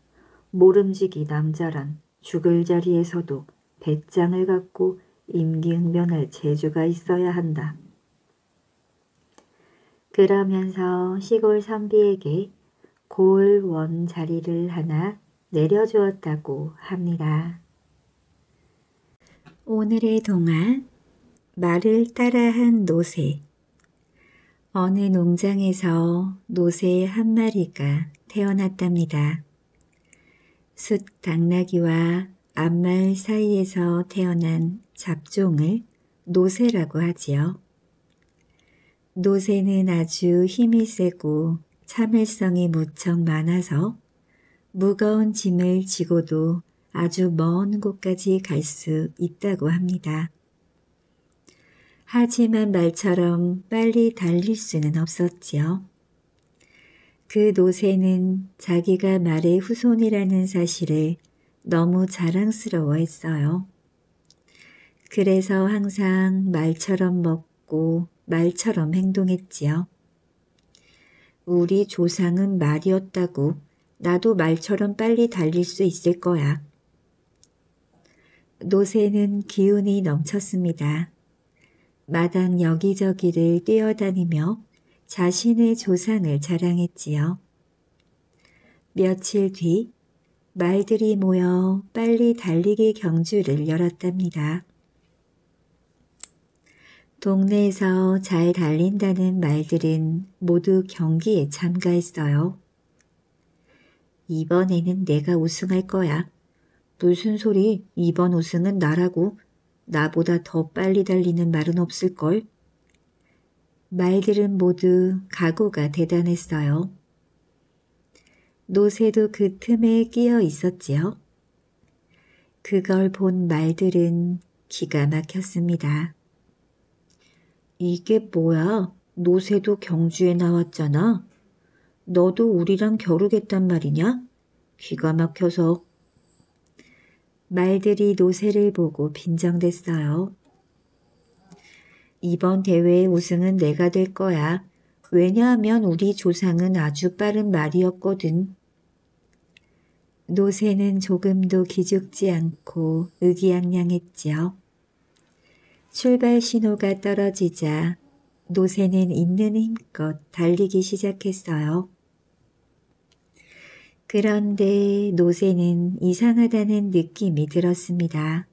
모름지기 남자란 죽을 자리에서도 배짱을 갖고 임기응변할 재주가 있어야 한다. 그러면서 시골 선비에게 골원 자리를 하나 내려주었다고 합니다. 오늘의 동화 말을 따라한 노새 어느 농장에서 노새 한 마리가 태어났답니다. 숫 당나귀와 앞말 사이에서 태어난 잡종을 노새라고 하지요. 노새는 아주 힘이 세고 참을성이 무척 많아서 무거운 짐을 지고도 아주 먼 곳까지 갈 수 있다고 합니다. 하지만 말처럼 빨리 달릴 수는 없었지요. 그 노새는 자기가 말의 후손이라는 사실을 너무 자랑스러워 했어요. 그래서 항상 말처럼 먹고 말처럼 행동했지요. 우리 조상은 말이었다고 나도 말처럼 빨리 달릴 수 있을 거야. 노새는 기운이 넘쳤습니다. 마당 여기저기를 뛰어다니며 자신의 조상을 자랑했지요. 며칠 뒤 말들이 모여 빨리 달리기 경주를 열었답니다. 동네에서 잘 달린다는 말들은 모두 경기에 참가했어요. 이번에는 내가 우승할 거야. 무슨 소리 이번 우승은 나라고 나보다 더 빨리 달리는 말은 없을걸? 말들은 모두 각오가 대단했어요. 노새도 그 틈에 끼어 있었지요. 그걸 본 말들은 기가 막혔습니다. 이게 뭐야? 노새도 경주에 나왔잖아. 너도 우리랑 겨루겠단 말이냐? 기가 막혀서 말들이 노새를 보고 빈정댔어요. 이번 대회의 우승은 내가 될 거야. 왜냐하면 우리 조상은 아주 빠른 말이었거든. 노새는 조금도 기죽지 않고 의기양양했지요. 출발 신호가 떨어지자 노새는 있는 힘껏 달리기 시작했어요. 그런데 노새는 이상하다는 느낌이 들었습니다.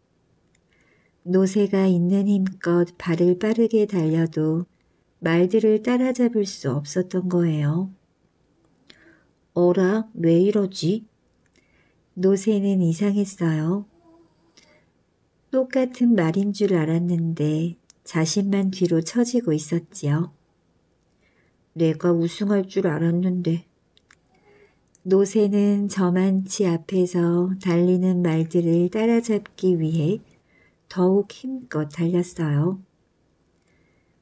노새가 있는 힘껏 발을 빠르게 달려도 말들을 따라잡을 수 없었던 거예요. 어라, 왜 이러지? 노새는 이상했어요. 똑같은 말인 줄 알았는데 자신만 뒤로 처지고 있었지요. 내가 우승할 줄 알았는데 노새는 저만치 앞에서 달리는 말들을 따라잡기 위해 더욱 힘껏 달렸어요.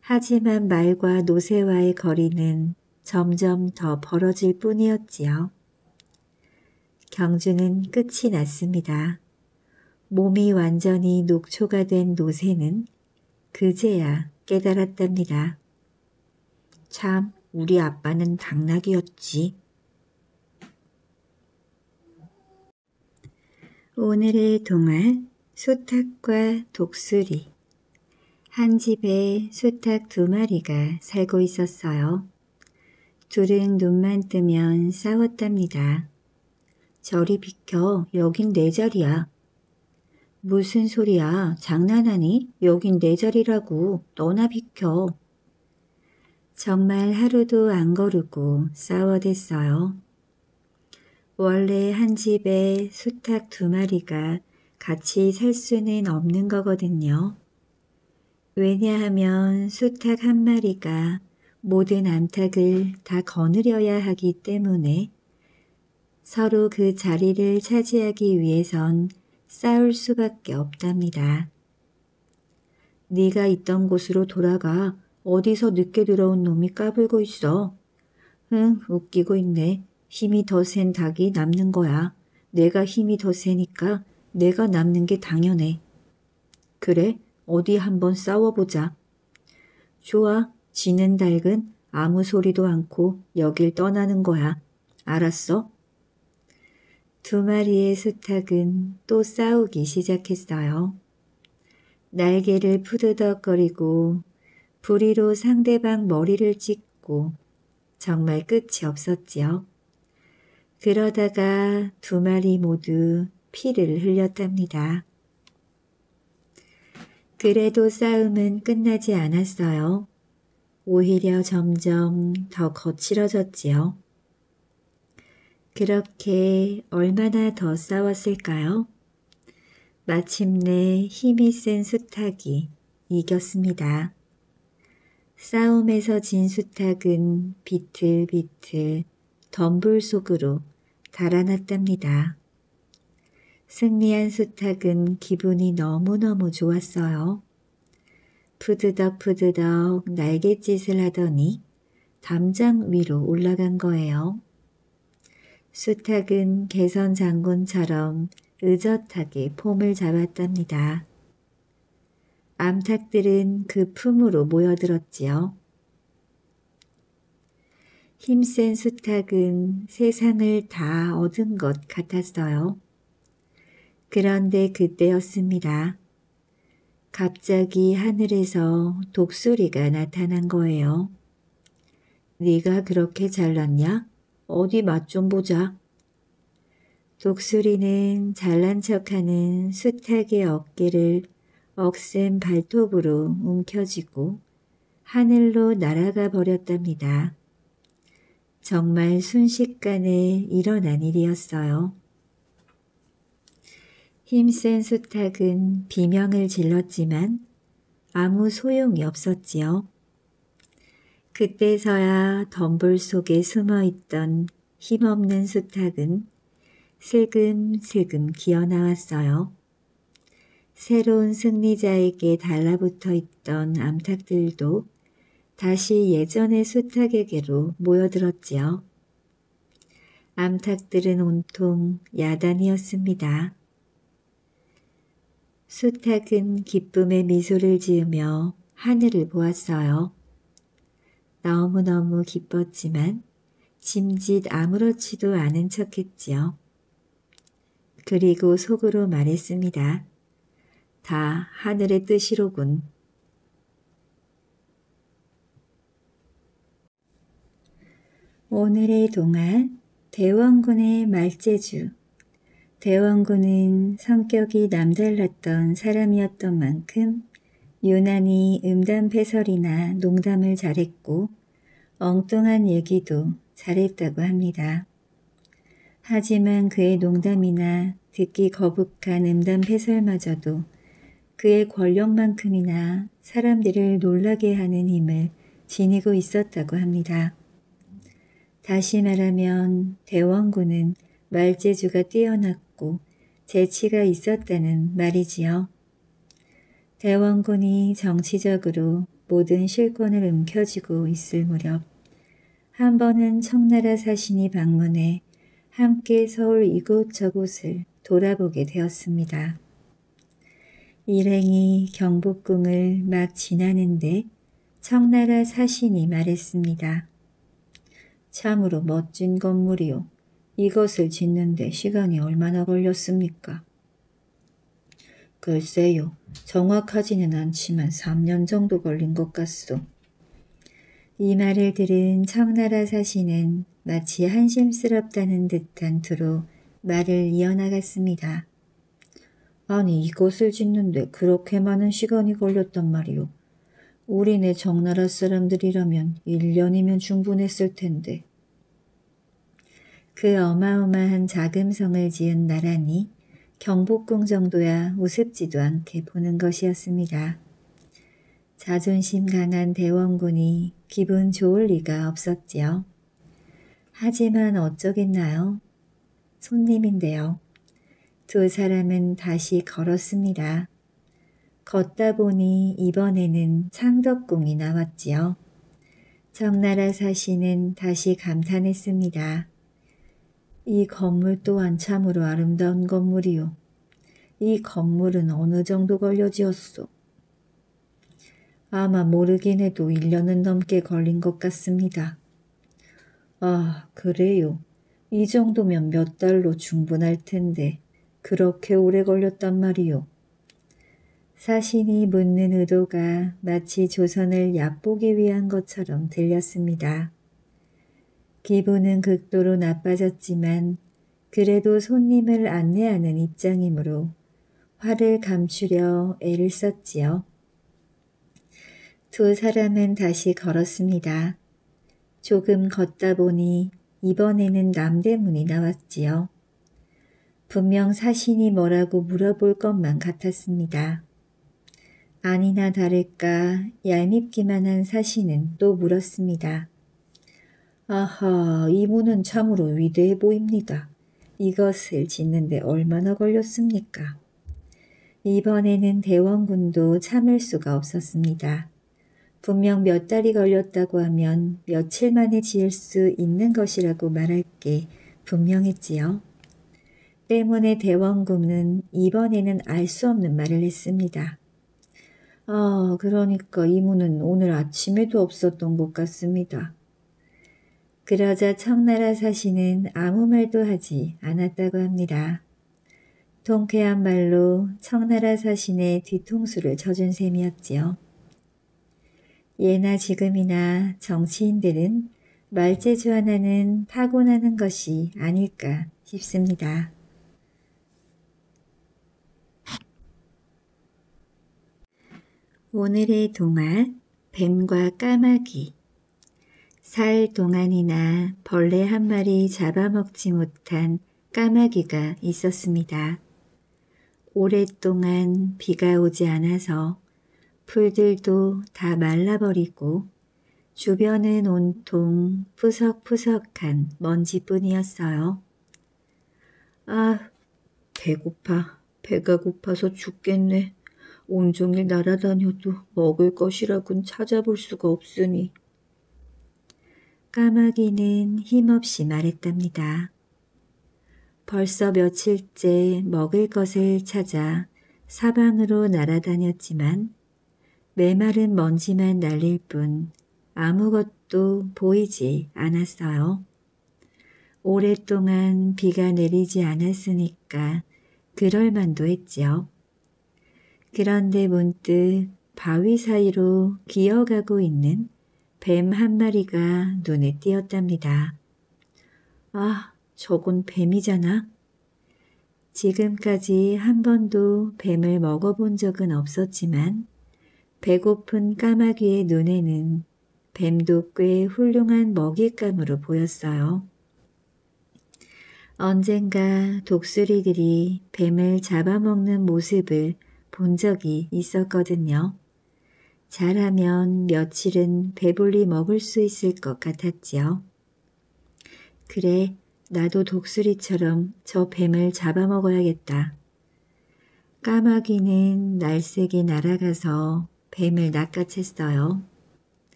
하지만 말과 노새와의 거리는 점점 더 벌어질 뿐이었지요. 경주는 끝이 났습니다. 몸이 완전히 녹초가 된 노새는 그제야 깨달았답니다. 참, 우리 아빠는 당나귀였지. 오늘의 동화 소탁과 독수리 한 집에 소탁 두 마리가 살고 있었어요. 둘은 눈만 뜨면 싸웠답니다. 저리 비켜 여긴 내 자리야. 무슨 소리야 장난하니? 여긴 내 자리라고 너나 비켜. 정말 하루도 안 거르고 싸워댔어요. 원래 한 집에 수탉 두 마리가 같이 살 수는 없는 거거든요. 왜냐하면 수탉 한 마리가 모든 암탉을 다 거느려야 하기 때문에 서로 그 자리를 차지하기 위해선 싸울 수밖에 없답니다. 네가 있던 곳으로 돌아가 어디서 늦게 들어온 놈이 까불고 있어. 응, 웃기고 있네. 힘이 더 센 닭이 남는 거야. 내가 힘이 더 세니까 내가 남는 게 당연해. 그래, 어디 한번 싸워보자. 좋아, 지는 닭은 아무 소리도 않고 여길 떠나는 거야. 알았어? 두 마리의 수탉은 또 싸우기 시작했어요. 날개를 푸드덕거리고 부리로 상대방 머리를 찍고 정말 끝이 없었지요. 그러다가 두 마리 모두 피를 흘렸답니다. 그래도 싸움은 끝나지 않았어요. 오히려 점점 더 거칠어졌지요. 그렇게 얼마나 더 싸웠을까요? 마침내 힘이 센 수탉이 이겼습니다. 싸움에서 진 수탉은 비틀비틀 덤불 속으로 달아났답니다. 승리한 수탉은 기분이 너무너무 좋았어요. 푸드덕푸드덕 날갯짓을 하더니 담장 위로 올라간 거예요. 수탉은 개선 장군처럼 의젓하게 폼을 잡았답니다. 암탉들은 그 품으로 모여들었지요. 힘센 수탉은 세상을 다 얻은 것 같았어요. 그런데 그때였습니다. 갑자기 하늘에서 독수리가 나타난 거예요. 네가 그렇게 잘났냐? 어디 맛 좀 보자. 독수리는 잘난 척하는 수탉의 어깨를 억센 발톱으로 움켜쥐고 하늘로 날아가 버렸답니다. 정말 순식간에 일어난 일이었어요. 힘센 수탉은 비명을 질렀지만 아무 소용이 없었지요. 그때서야 덤불 속에 숨어 있던 힘없는 수탉은 슬금슬금 기어 나왔어요. 새로운 승리자에게 달라붙어 있던 암탉들도 다시 예전의 수탉에게로 모여들었지요. 암탉들은 온통 야단이었습니다. 수탉은 기쁨의 미소를 지으며 하늘을 보았어요. 너무너무 기뻤지만 짐짓 아무렇지도 않은 척했지요. 그리고 속으로 말했습니다. 다 하늘의 뜻이로군. 오늘의 동안 대원군의 말재주 대원군은 성격이 남달랐던 사람이었던 만큼 유난히 음담패설이나 농담을 잘했고 엉뚱한 얘기도 잘했다고 합니다. 하지만 그의 농담이나 듣기 거북한 음담패설마저도 그의 권력만큼이나 사람들을 놀라게 하는 힘을 지니고 있었다고 합니다. 다시 말하면 대원군은 말재주가 뛰어났고 재치가 있었다는 말이지요. 대원군이 정치적으로 모든 실권을 움켜쥐고 있을 무렵 한 번은 청나라 사신이 방문해 함께 서울 이곳저곳을 돌아보게 되었습니다. 일행이 경복궁을 막 지나는데 청나라 사신이 말했습니다. 참으로 멋진 건물이요. 이것을 짓는데 시간이 얼마나 걸렸습니까? 글쎄요. 정확하지는 않지만 3년 정도 걸린 것 같소. 이 말을 들은 청나라 사신은 마치 한심스럽다는 듯한 투로 말을 이어나갔습니다. 아니 이것을 짓는데 그렇게 많은 시간이 걸렸단 말이오. 우리네 정나라 사람들이라면 1년이면 충분했을 텐데. 그 어마어마한 자금성을 지은 나라니 경복궁 정도야 우습지도 않게 보는 것이었습니다. 자존심 강한 대원군이 기분 좋을 리가 없었지요. 하지만 어쩌겠나요? 손님인데요. 두 사람은 다시 걸었습니다. 걷다 보니 이번에는 창덕궁이 나왔지요. 청나라 사신은 다시 감탄했습니다. 이 건물 또한 참으로 아름다운 건물이요. 이 건물은 어느 정도 걸려 지었소? 아마 모르긴 해도 1년은 넘게 걸린 것 같습니다. 아, 그래요. 이 정도면 몇 달로 충분할 텐데 그렇게 오래 걸렸단 말이요. 사신이 묻는 의도가 마치 조선을 얕보기 위한 것처럼 들렸습니다. 기분은 극도로 나빠졌지만 그래도 손님을 안내하는 입장이므로 화를 감추려 애를 썼지요. 두 사람은 다시 걸었습니다. 조금 걷다 보니 이번에는 남대문이 나왔지요. 분명 사신이 뭐라고 물어볼 것만 같았습니다. 아니나 다를까 얄밉기만 한 사신은 또 물었습니다. 아하, 이 문은 참으로 위대해 보입니다. 이것을 짓는데 얼마나 걸렸습니까? 이번에는 대원군도 참을 수가 없었습니다. 분명 몇 달이 걸렸다고 하면 며칠 만에 지을 수 있는 것이라고 말할 게 분명했지요. 때문에 대원군은 이번에는 알 수 없는 말을 했습니다. 아, 그러니까 이문은 오늘 아침에도 없었던 것 같습니다. 그러자 청나라 사신은 아무 말도 하지 않았다고 합니다. 통쾌한 말로 청나라 사신의 뒤통수를 쳐준 셈이었지요. 예나 지금이나 정치인들은 말재주 하나는 타고나는 것이 아닐까 싶습니다. 오늘의 동화 뱀과 까마귀 살 동안이나 벌레 한 마리 잡아먹지 못한 까마귀가 있었습니다. 오랫동안 비가 오지 않아서 풀들도 다 말라버리고 주변은 온통 푸석푸석한 먼지뿐이었어요. 아, 배고파. 배가 고파서 죽겠네. 온종일 날아다녀도 먹을 것이라곤 찾아볼 수가 없으니. 까마귀는 힘없이 말했답니다. 벌써 며칠째 먹을 것을 찾아 사방으로 날아다녔지만 메마른 먼지만 날릴 뿐 아무것도 보이지 않았어요. 오랫동안 비가 내리지 않았으니까 그럴만도 했지요. 그런데 문득 바위 사이로 기어가고 있는 뱀 한 마리가 눈에 띄었답니다. 아, 저건 뱀이잖아. 지금까지 한 번도 뱀을 먹어본 적은 없었지만 배고픈 까마귀의 눈에는 뱀도 꽤 훌륭한 먹잇감으로 보였어요. 언젠가 독수리들이 뱀을 잡아먹는 모습을 본 적이 있었거든요. 잘하면 며칠은 배불리 먹을 수 있을 것 같았지요. 그래, 나도 독수리처럼 저 뱀을 잡아먹어야겠다. 까마귀는 날쌔게 날아가서 뱀을 낚아챘어요.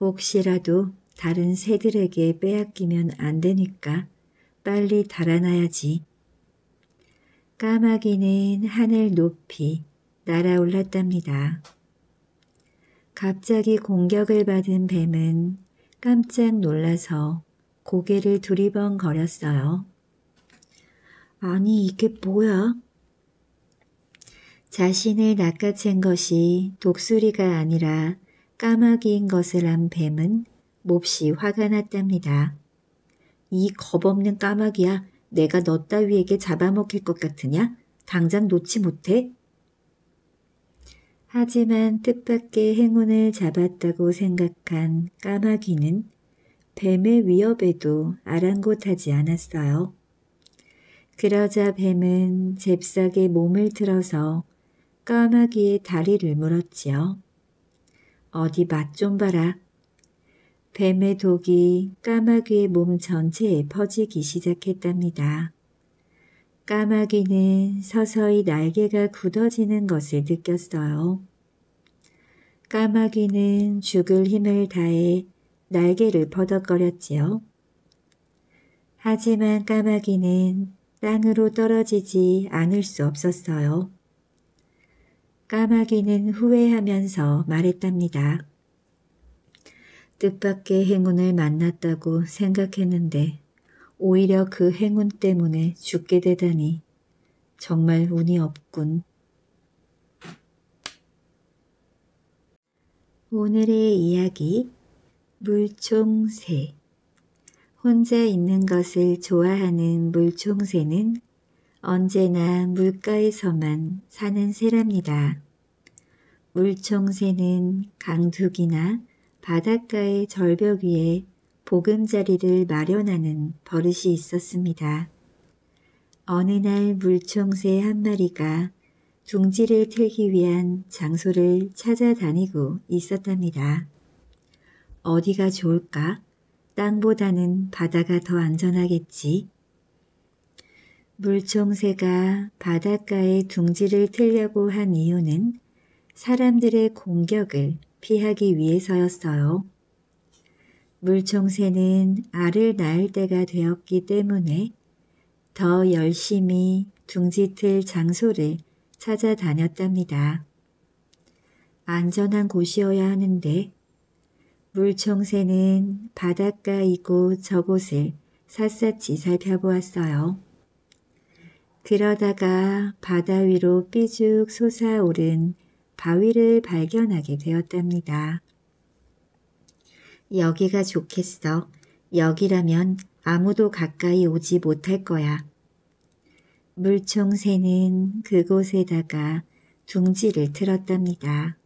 혹시라도 다른 새들에게 빼앗기면 안 되니까 빨리 달아나야지. 까마귀는 하늘 높이 날아올랐답니다. 갑자기 공격을 받은 뱀은 깜짝 놀라서 고개를 두리번거렸어요. 아니 이게 뭐야? 자신을 낚아챈 것이 독수리가 아니라 까마귀인 것을 안 뱀은 몹시 화가 났답니다. 이 겁없는 까마귀야 내가 너 따위에게 잡아먹힐 것 같으냐? 당장 놓지 못해? 하지만 뜻밖의 행운을 잡았다고 생각한 까마귀는 뱀의 위협에도 아랑곳하지 않았어요. 그러자 뱀은 잽싸게 몸을 틀어서 까마귀의 다리를 물었지요. 어디 맛 좀 봐라. 뱀의 독이 까마귀의 몸 전체에 퍼지기 시작했답니다. 까마귀는 서서히 날개가 굳어지는 것을 느꼈어요. 까마귀는 죽을 힘을 다해 날개를 퍼덕거렸지요. 하지만 까마귀는 땅으로 떨어지지 않을 수 없었어요. 까마귀는 후회하면서 말했답니다. 뜻밖의 행운을 만났다고 생각했는데 오히려 그 행운 때문에 죽게 되다니 정말 운이 없군. 오늘의 이야기 물총새 혼자 있는 것을 좋아하는 물총새는 언제나 물가에서만 사는 새랍니다. 물총새는 강둑이나 바닷가의 절벽 위에 보금자리를 마련하는 버릇이 있었습니다. 어느 날 물총새 한 마리가 둥지를 틀기 위한 장소를 찾아다니고 있었답니다. 어디가 좋을까? 땅보다는 바다가 더 안전하겠지. 물총새가 바닷가에 둥지를 틀려고 한 이유는 사람들의 공격을 피하기 위해서였어요. 물총새는 알을 낳을 때가 되었기 때문에 더 열심히 둥지틀 장소를 찾아다녔답니다. 안전한 곳이어야 하는데 물총새는 바닷가 이곳 저곳을 샅샅이 살펴보았어요. 그러다가 바다 위로 삐죽 솟아오른 바위를 발견하게 되었답니다. 여기가 좋겠어. 여기라면 아무도 가까이 오지 못할 거야. 물총새는 그곳에다가 둥지를 틀었답니다.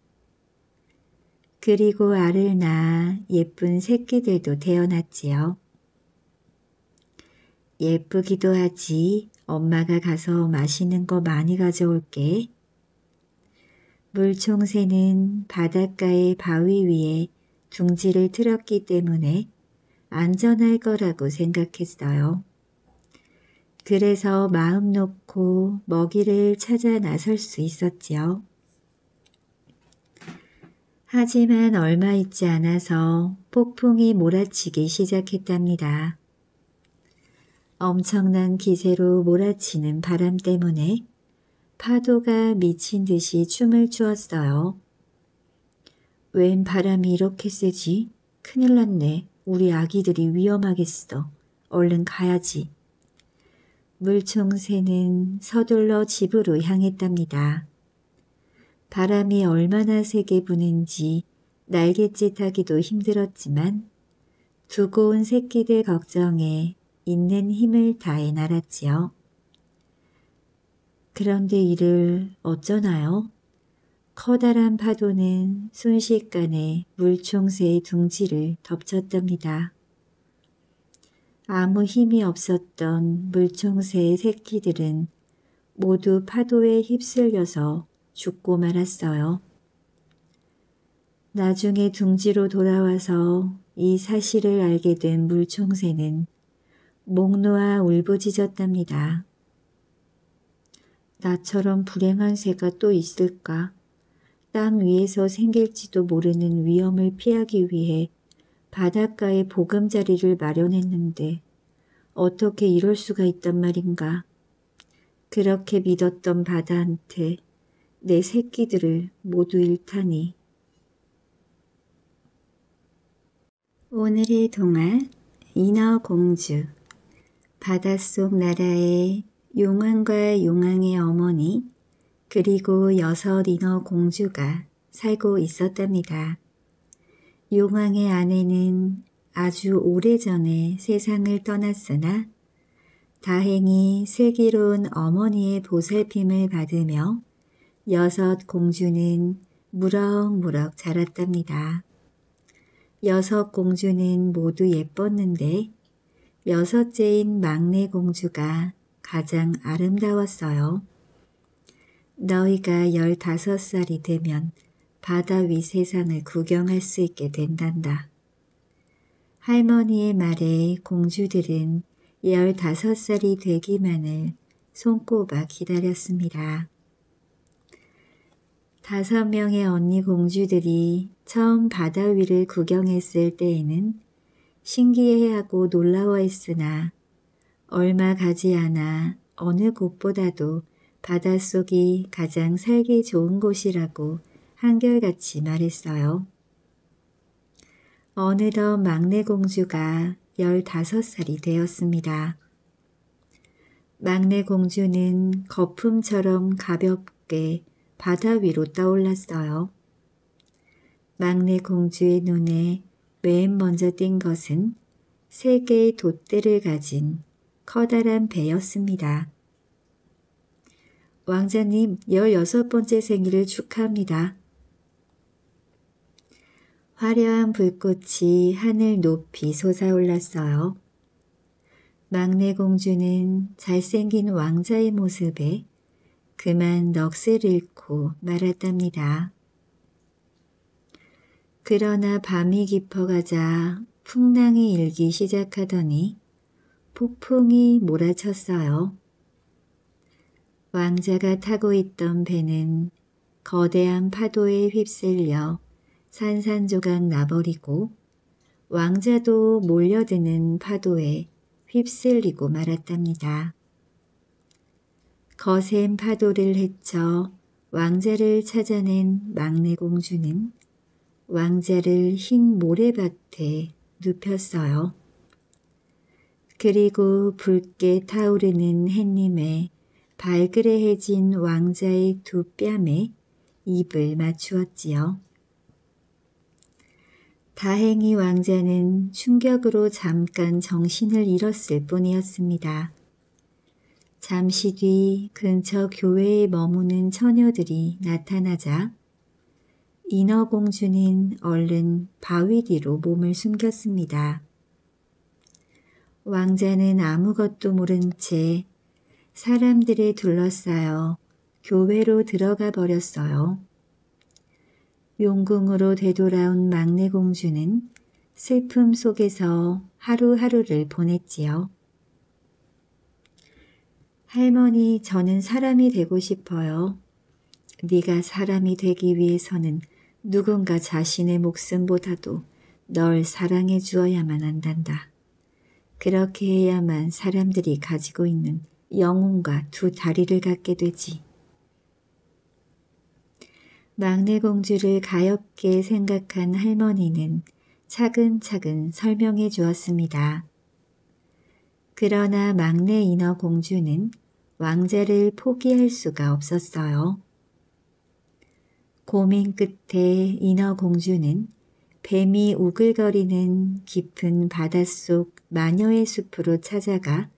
그리고 알을 낳아 예쁜 새끼들도 태어났지요. 예쁘기도 하지 엄마가 가서 맛있는 거 많이 가져올게. 물총새는 바닷가의 바위 위에 둥지를 틀었기 때문에 안전할 거라고 생각했어요. 그래서 마음 놓고 먹이를 찾아 나설 수 있었지요. 하지만 얼마 있지 않아서 폭풍이 몰아치기 시작했답니다. 엄청난 기세로 몰아치는 바람 때문에 파도가 미친 듯이 춤을 추었어요. 웬 바람이 이렇게 세지? 큰일 났네. 우리 아기들이 위험하겠어. 얼른 가야지. 물총새는 서둘러 집으로 향했답니다. 바람이 얼마나 세게 부는지 날갯짓하기도 힘들었지만 두고 온 새끼들 걱정에 있는 힘을 다해 날았지요. 그런데 이를 어쩌나요? 커다란 파도는 순식간에 물총새의 둥지를 덮쳤답니다. 아무 힘이 없었던 물총새의 새끼들은 모두 파도에 휩쓸려서 죽고 말았어요. 나중에 둥지로 돌아와서 이 사실을 알게 된 물총새는 목 놓아 울부짖었답니다. 나처럼 불행한 새가 또 있을까? 땅 위에서 생길지도 모르는 위험을 피하기 위해 바닷가에 보금자리를 마련했는데 어떻게 이럴 수가 있단 말인가. 그렇게 믿었던 바다한테 내 새끼들을 모두 잃다니. 오늘의 동화 인어공주 바닷속 나라의 용왕과 용왕의 어머니 그리고 여섯 인어 공주가 살고 있었답니다. 용왕의 아내는 아주 오래전에 세상을 떠났으나 다행히 슬기로운 어머니의 보살핌을 받으며 여섯 공주는 무럭무럭 자랐답니다. 여섯 공주는 모두 예뻤는데 여섯째인 막내 공주가 가장 아름다웠어요. 너희가 열다섯 살이 되면 바다 위 세상을 구경할 수 있게 된단다. 할머니의 말에 공주들은 열다섯 살이 되기만을 손꼽아 기다렸습니다. 다섯 명의 언니 공주들이 처음 바다 위를 구경했을 때에는 신기해하고 놀라워했으나 얼마 가지 않아 어느 곳보다도 바닷속이 가장 살기 좋은 곳이라고 한결같이 말했어요. 어느덧 막내 공주가 15살이 되었습니다. 막내 공주는 거품처럼 가볍게 바다 위로 떠올랐어요. 막내 공주의 눈에 맨 먼저 띈 것은 세 개의 돛대를 가진 커다란 배였습니다. 왕자님 16번째 생일을 축하합니다. 화려한 불꽃이 하늘 높이 솟아올랐어요. 막내 공주는 잘생긴 왕자의 모습에 그만 넋을 잃고 말았답니다. 그러나 밤이 깊어가자 풍랑이 일기 시작하더니 폭풍이 몰아쳤어요. 왕자가 타고 있던 배는 거대한 파도에 휩쓸려 산산조각 나버리고 왕자도 몰려드는 파도에 휩쓸리고 말았답니다. 거센 파도를 헤쳐 왕자를 찾아낸 막내 공주는 왕자를 흰 모래밭에 눕혔어요. 그리고 붉게 타오르는 햇님에 발그레해진 왕자의 두 뺨에 입을 맞추었지요. 다행히 왕자는 충격으로 잠깐 정신을 잃었을 뿐이었습니다. 잠시 뒤 근처 교회에 머무는 처녀들이 나타나자 인어공주는 얼른 바위 뒤로 몸을 숨겼습니다. 왕자는 아무것도 모른 채 사람들에 둘러싸여 교회로 들어가 버렸어요. 용궁으로 되돌아온 막내 공주는 슬픔 속에서 하루하루를 보냈지요. 할머니, 저는 사람이 되고 싶어요. 네가 사람이 되기 위해서는 누군가 자신의 목숨보다도 널 사랑해 주어야만 한단다. 그렇게 해야만 사람들이 가지고 있는 영혼과 두 다리를 갖게 되지. 막내 공주를 가엽게 생각한 할머니는 차근차근 설명해 주었습니다. 그러나 막내 인어 공주는 왕자를 포기할 수가 없었어요. 고민 끝에 인어 공주는 뱀이 우글거리는 깊은 바닷속 마녀의 숲으로 찾아가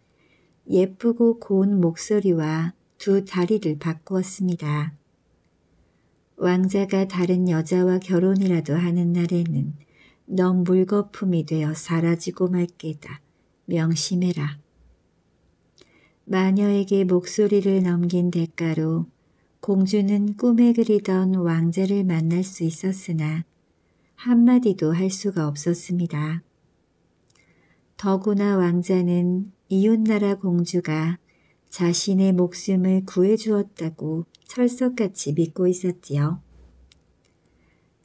예쁘고 고운 목소리와 두 다리를 바꾸었습니다. 왕자가 다른 여자와 결혼이라도 하는 날에는 넌 물거품이 되어 사라지고 말게다. 명심해라. 마녀에게 목소리를 넘긴 대가로 공주는 꿈에 그리던 왕자를 만날 수 있었으나 한마디도 할 수가 없었습니다. 더구나 왕자는 이웃나라 공주가 자신의 목숨을 구해주었다고 철석같이 믿고 있었지요.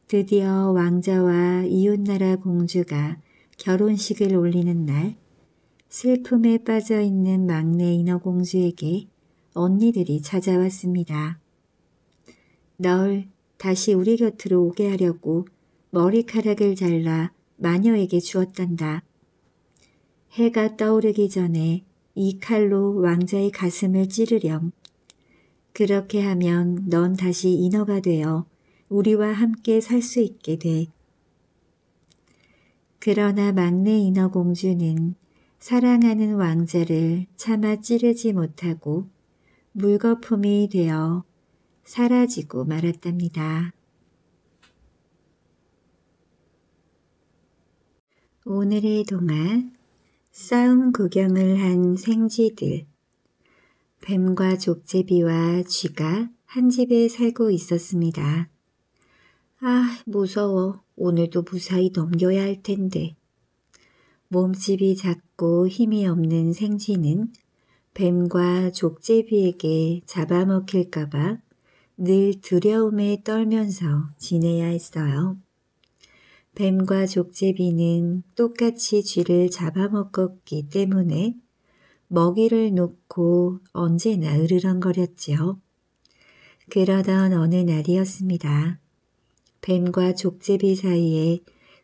드디어 왕자와 이웃나라 공주가 결혼식을 올리는 날 슬픔에 빠져 있는 막내 인어공주에게 언니들이 찾아왔습니다. 널 다시 우리 곁으로 오게 하려고 머리카락을 잘라 마녀에게 주었단다. 해가 떠오르기 전에 이 칼로 왕자의 가슴을 찌르렴. 그렇게 하면 넌 다시 인어가 되어 우리와 함께 살 수 있게 돼. 그러나 막내 인어 공주는 사랑하는 왕자를 차마 찌르지 못하고 물거품이 되어 사라지고 말았답니다. 오늘의 동안 싸움 구경을 한 생쥐들 뱀과 족제비와 쥐가 한 집에 살고 있었습니다. 아, 무서워. 오늘도 무사히 넘겨야 할 텐데. 몸집이 작고 힘이 없는 생쥐는 뱀과 족제비에게 잡아먹힐까봐 늘 두려움에 떨면서 지내야 했어요. 뱀과 족제비는 똑같이 쥐를 잡아먹었기 때문에 먹이를 놓고 언제나 으르렁거렸지요. 그러던 어느 날이었습니다. 뱀과 족제비 사이에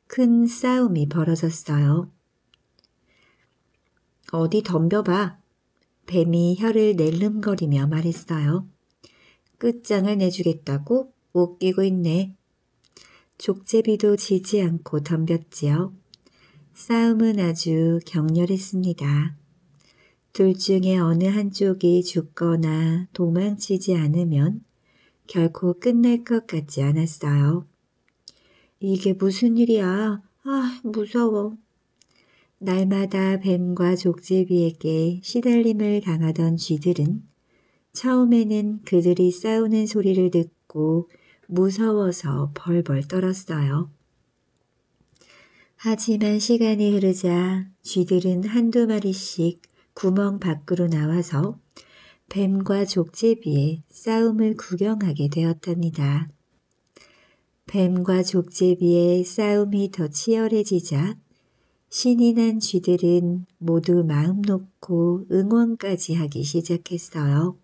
큰 싸움이 벌어졌어요. 어디 덤벼봐. 뱀이 혀를 낼름거리며 말했어요. 끝장을 내주겠다고 웃기고 있네. 족제비도 지지 않고 덤볐지요. 싸움은 아주 격렬했습니다. 둘 중에 어느 한쪽이 죽거나 도망치지 않으면 결코 끝날 것 같지 않았어요. 이게 무슨 일이야? 아, 무서워. 날마다 뱀과 족제비에게 시달림을 당하던 쥐들은 처음에는 그들이 싸우는 소리를 듣고 무서워서 벌벌 떨었어요. 하지만 시간이 흐르자 쥐들은 한두 마리씩 구멍 밖으로 나와서 뱀과 족제비의 싸움을 구경하게 되었답니다. 뱀과 족제비의 싸움이 더 치열해지자 신이 난 쥐들은 모두 마음 놓고 응원까지 하기 시작했어요.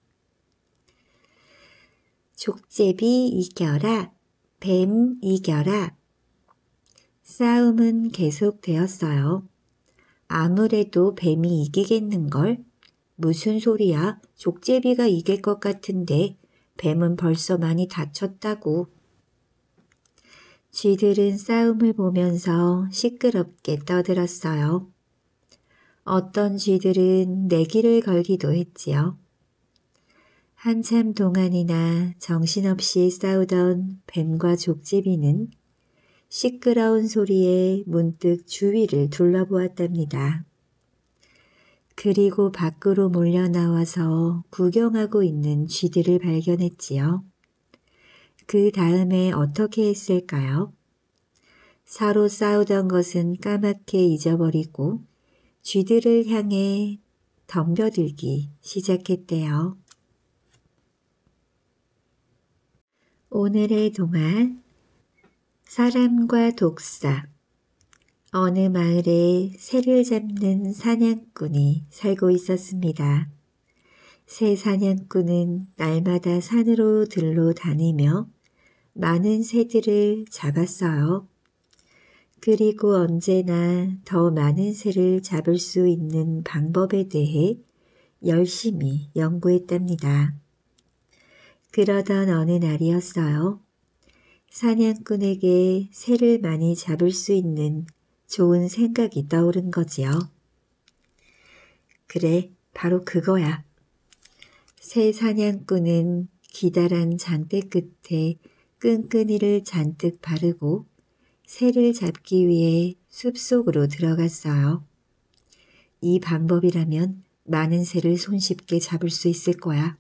족제비 이겨라, 뱀 이겨라. 싸움은 계속되었어요. 아무래도 뱀이 이기겠는걸? 무슨 소리야? 족제비가 이길 것 같은데 뱀은 벌써 많이 다쳤다고. 쥐들은 싸움을 보면서 시끄럽게 떠들었어요. 어떤 쥐들은 내기를 걸기도 했지요. 한참 동안이나 정신없이 싸우던 뱀과 족제비는 시끄러운 소리에 문득 주위를 둘러보았답니다. 그리고 밖으로 몰려 나와서 구경하고 있는 쥐들을 발견했지요. 그 다음에 어떻게 했을까요? 서로 싸우던 것은 까맣게 잊어버리고 쥐들을 향해 덤벼들기 시작했대요. 오늘의 동안 사람과 독사 어느 마을에 새를 잡는 사냥꾼이 살고 있었습니다. 새 사냥꾼은 날마다 산으로 들로 다니며 많은 새들을 잡았어요. 그리고 언제나 더 많은 새를 잡을 수 있는 방법에 대해 열심히 연구했답니다. 그러던 어느 날이었어요. 사냥꾼에게 새를 많이 잡을 수 있는 좋은 생각이 떠오른 거지요. 그래, 바로 그거야. 새 사냥꾼은 기다란 장대 끝에 끈끈이를 잔뜩 바르고 새를 잡기 위해 숲속으로 들어갔어요. 이 방법이라면 많은 새를 손쉽게 잡을 수 있을 거야.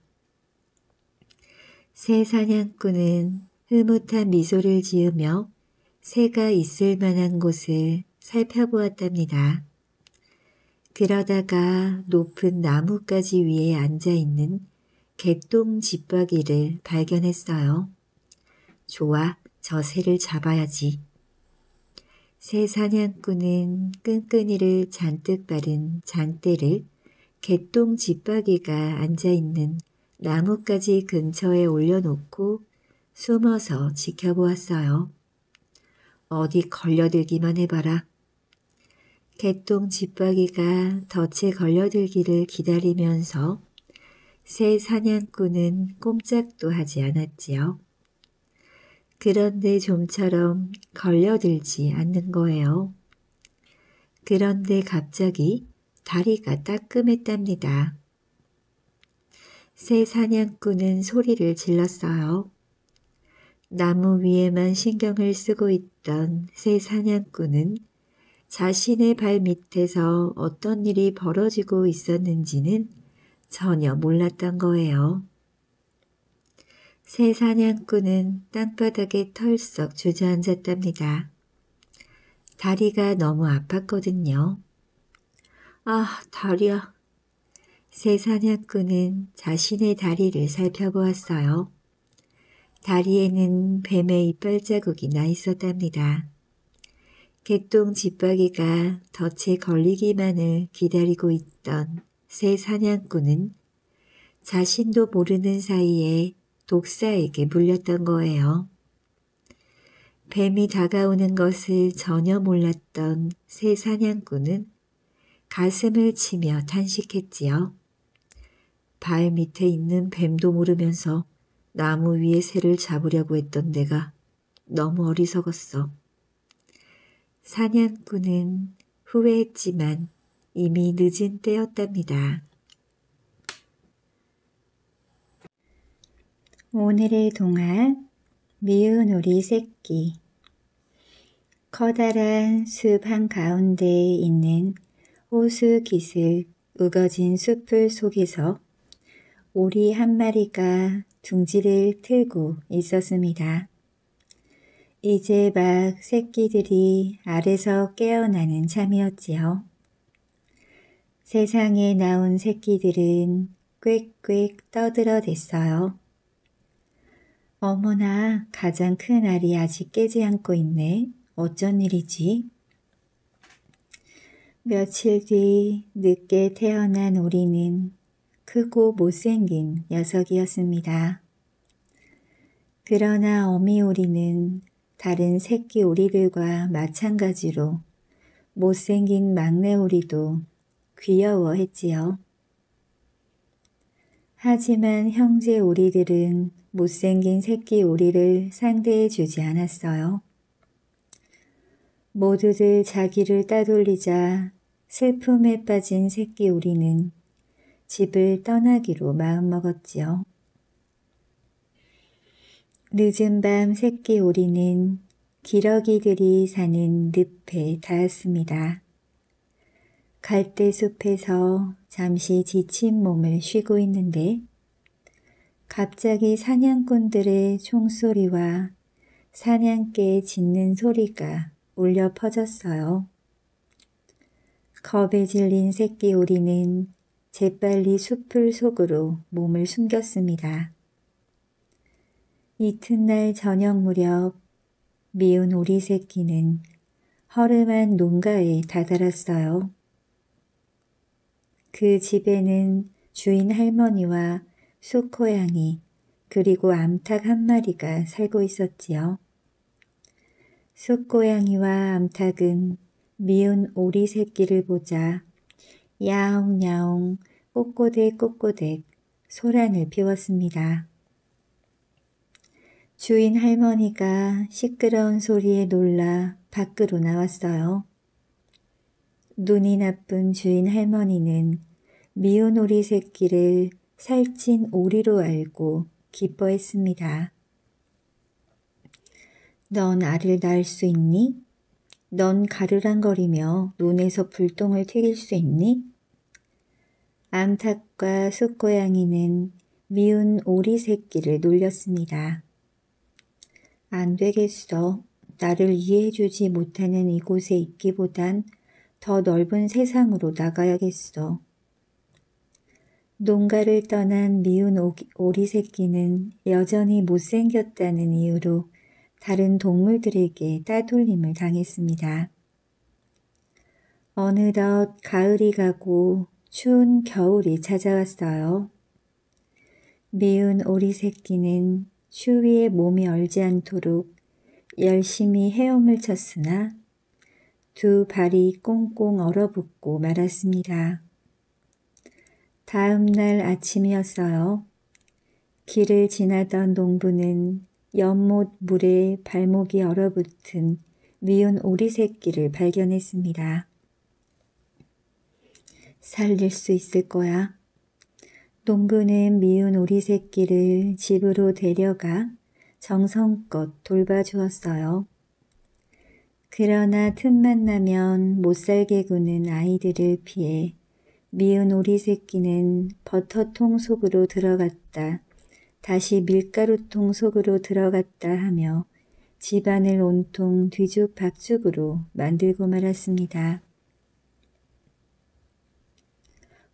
새 사냥꾼은 흐뭇한 미소를 지으며 새가 있을 만한 곳을 살펴보았답니다. 그러다가 높은 나뭇가지 위에 앉아있는 개똥 집박이를 발견했어요. 좋아, 저 새를 잡아야지. 새 사냥꾼은 끈끈이를 잔뜩 바른 장대를 개똥 집박이가 앉아있는 나뭇가지 근처에 올려놓고 숨어서 지켜보았어요. 어디 걸려들기만 해봐라. 개똥 집박이가 덫에 걸려들기를 기다리면서 새 사냥꾼은 꼼짝도 하지 않았지요. 그런데 좀처럼 걸려들지 않는 거예요. 그런데 갑자기 다리가 따끔했답니다. 새 사냥꾼은 소리를 질렀어요. 나무 위에만 신경을 쓰고 있던 새 사냥꾼은 자신의 발 밑에서 어떤 일이 벌어지고 있었는지는 전혀 몰랐던 거예요. 새 사냥꾼은 땅바닥에 털썩 주저앉았답니다. 다리가 너무 아팠거든요. 아, 다리야. 새 사냥꾼은 자신의 다리를 살펴보았어요. 다리에는 뱀의 이빨 자국이 나 있었답니다. 개똥 집박이가 덫에 걸리기만을 기다리고 있던 새 사냥꾼은 자신도 모르는 사이에 독사에게 물렸던 거예요. 뱀이 다가오는 것을 전혀 몰랐던 새 사냥꾼은 가슴을 치며 탄식했지요. 발 밑에 있는 뱀도 모르면서 나무 위에 새를 잡으려고 했던 내가 너무 어리석었어. 사냥꾼은 후회했지만 이미 늦은 때였답니다. 오늘의 동화 미운 우리 새끼 커다란 숲 한가운데에 있는 호수 기슭 우거진 숲을 속에서 오리 한 마리가 둥지를 틀고 있었습니다. 이제 막 새끼들이 알에서 깨어나는 참이었지요. 세상에 나온 새끼들은 꽥꽥 떠들어댔어요. 어머나 가장 큰 알이 아직 깨지 않고 있네. 어쩐 일이지? 며칠 뒤 늦게 태어난 오리는 크고 못생긴 녀석이었습니다. 그러나 어미 오리는 다른 새끼 오리들과 마찬가지로 못생긴 막내 오리도 귀여워했지요. 하지만 형제 오리들은 못생긴 새끼 오리를 상대해 주지 않았어요. 모두들 자기를 따돌리자 슬픔에 빠진 새끼 오리는 집을 떠나기로 마음먹었지요. 늦은 밤 새끼 오리는 기러기들이 사는 늪에 닿았습니다. 갈대숲에서 잠시 지친 몸을 쉬고 있는데 갑자기 사냥꾼들의 총소리와 사냥개 짖는 소리가 울려 퍼졌어요. 겁에 질린 새끼 오리는 재빨리 숲을 속으로 몸을 숨겼습니다. 이튿날 저녁 무렵 미운 오리 새끼는 허름한 농가에 다다랐어요. 그 집에는 주인 할머니와 수코양이 그리고 암탉 한 마리가 살고 있었지요. 숫고양이와 암탉은 미운 오리 새끼를 보자 야옹야옹 꼬꼬댁 꼬꼬댁 소란을 피웠습니다. 주인 할머니가 시끄러운 소리에 놀라 밖으로 나왔어요. 눈이 나쁜 주인 할머니는 미운 오리 새끼를 살찐 오리로 알고 기뻐했습니다. 넌 알을 낳을 수 있니? 넌 가르랑거리며 눈에서 불똥을 튀길 수 있니? 암탉과 숫고양이는 미운 오리 새끼를 놀렸습니다. 안 되겠어. 나를 이해해주지 못하는 이곳에 있기보단 더 넓은 세상으로 나가야겠어. 농가를 떠난 미운 오리 새끼는 여전히 못생겼다는 이유로 다른 동물들에게 따돌림을 당했습니다. 어느덧 가을이 가고 추운 겨울이 찾아왔어요. 미운 오리 새끼는 추위에 몸이 얼지 않도록 열심히 헤엄을 쳤으나 두 발이 꽁꽁 얼어붙고 말았습니다. 다음 날 아침이었어요. 길을 지나던 농부는 연못 물에 발목이 얼어붙은 미운 오리 새끼를 발견했습니다. 살릴 수 있을 거야. 농부는 미운 오리 새끼를 집으로 데려가 정성껏 돌봐주었어요. 그러나 틈만 나면 못살게 구는 아이들을 피해 미운 오리 새끼는 버터통 속으로 들어갔다 다시 밀가루통 속으로 들어갔다 하며 집안을 온통 뒤죽박죽으로 만들고 말았습니다.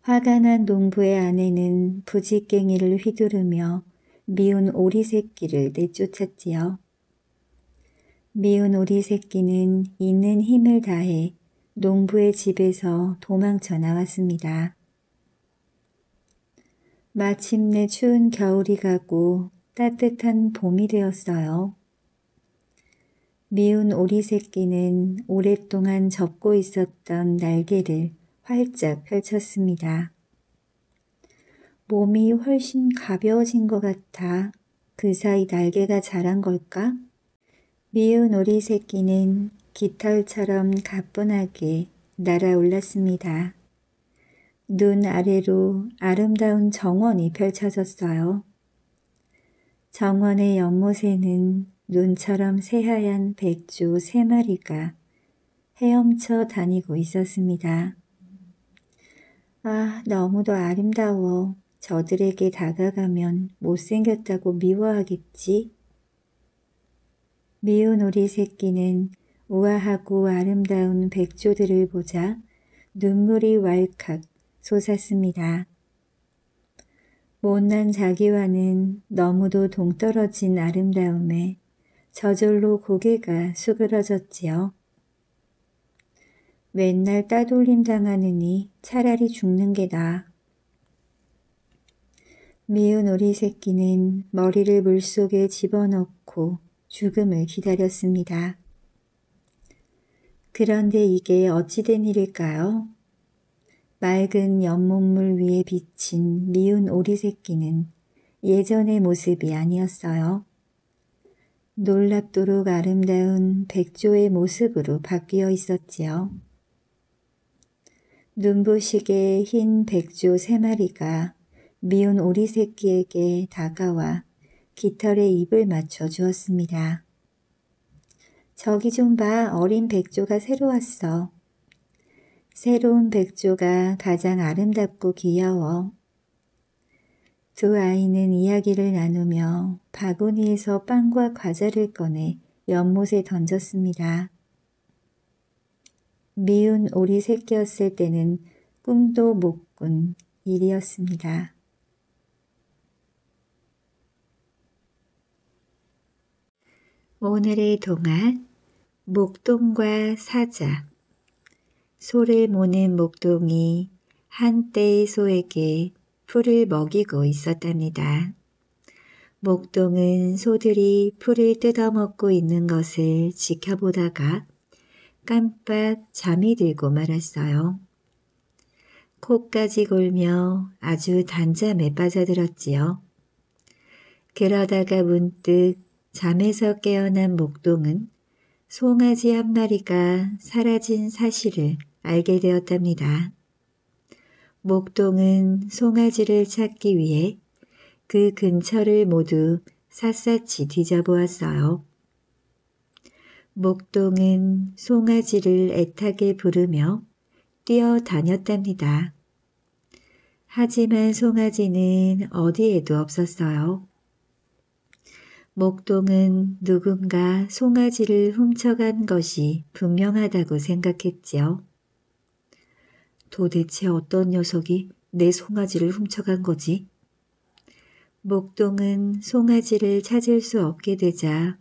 화가 난 농부의 아내는 부지깽이를 휘두르며 미운 오리 새끼를 내쫓았지요. 미운 오리 새끼는 있는 힘을 다해 농부의 집에서 도망쳐 나왔습니다. 마침내 추운 겨울이 가고 따뜻한 봄이 되었어요. 미운 오리 새끼는 오랫동안 접고 있었던 날개를 활짝 펼쳤습니다. 몸이 훨씬 가벼워진 것 같아 그 사이 날개가 자란 걸까? 미운 오리 새끼는 깃털처럼 가뿐하게 날아올랐습니다. 눈 아래로 아름다운 정원이 펼쳐졌어요. 정원의 연못에는 눈처럼 새하얀 백조 세 마리가 헤엄쳐 다니고 있었습니다. 아, 너무도 아름다워. 저들에게 다가가면 못생겼다고 미워하겠지? 미운 오리 새끼는 우아하고 아름다운 백조들을 보자 눈물이 왈칵 솟았습니다. 못난 자기와는 너무도 동떨어진 아름다움에 저절로 고개가 수그러졌지요. 맨날 따돌림 당하느니 차라리 죽는 게 나아. 미운 오리 새끼는 머리를 물속에 집어넣고 죽음을 기다렸습니다. 그런데 이게 어찌된 일일까요? 맑은 연못물 위에 비친 미운 오리 새끼는 예전의 모습이 아니었어요. 놀랍도록 아름다운 백조의 모습으로 바뀌어 있었지요. 눈부시게 흰 백조 세 마리가 미운 오리 새끼에게 다가와 깃털에 입을 맞춰 주었습니다. 저기 좀 봐, 어린 백조가 새로 왔어. 새로운 백조가 가장 아름답고 귀여워. 두 아이는 이야기를 나누며 바구니에서 빵과 과자를 꺼내 연못에 던졌습니다. 미운 오리 새끼였을 때는 꿈도 못 꾼 일이었습니다. 오늘의 동안 목동과 사자 소를 모는 목동이 한때의 소에게 풀을 먹이고 있었답니다. 목동은 소들이 풀을 뜯어먹고 있는 것을 지켜보다가 깜빡 잠이 들고 말았어요. 코까지 골며 아주 단잠에 빠져들었지요. 그러다가 문득 잠에서 깨어난 목동은 송아지 한 마리가 사라진 사실을 알게 되었답니다. 목동은 송아지를 찾기 위해 그 근처를 모두 샅샅이 뒤져보았어요. 목동은 송아지를 애타게 부르며 뛰어다녔답니다. 하지만 송아지는 어디에도 없었어요. 목동은 누군가 송아지를 훔쳐간 것이 분명하다고 생각했지요. 도대체 어떤 녀석이 내 송아지를 훔쳐간 거지? 목동은 송아지를 찾을 수 없게 되자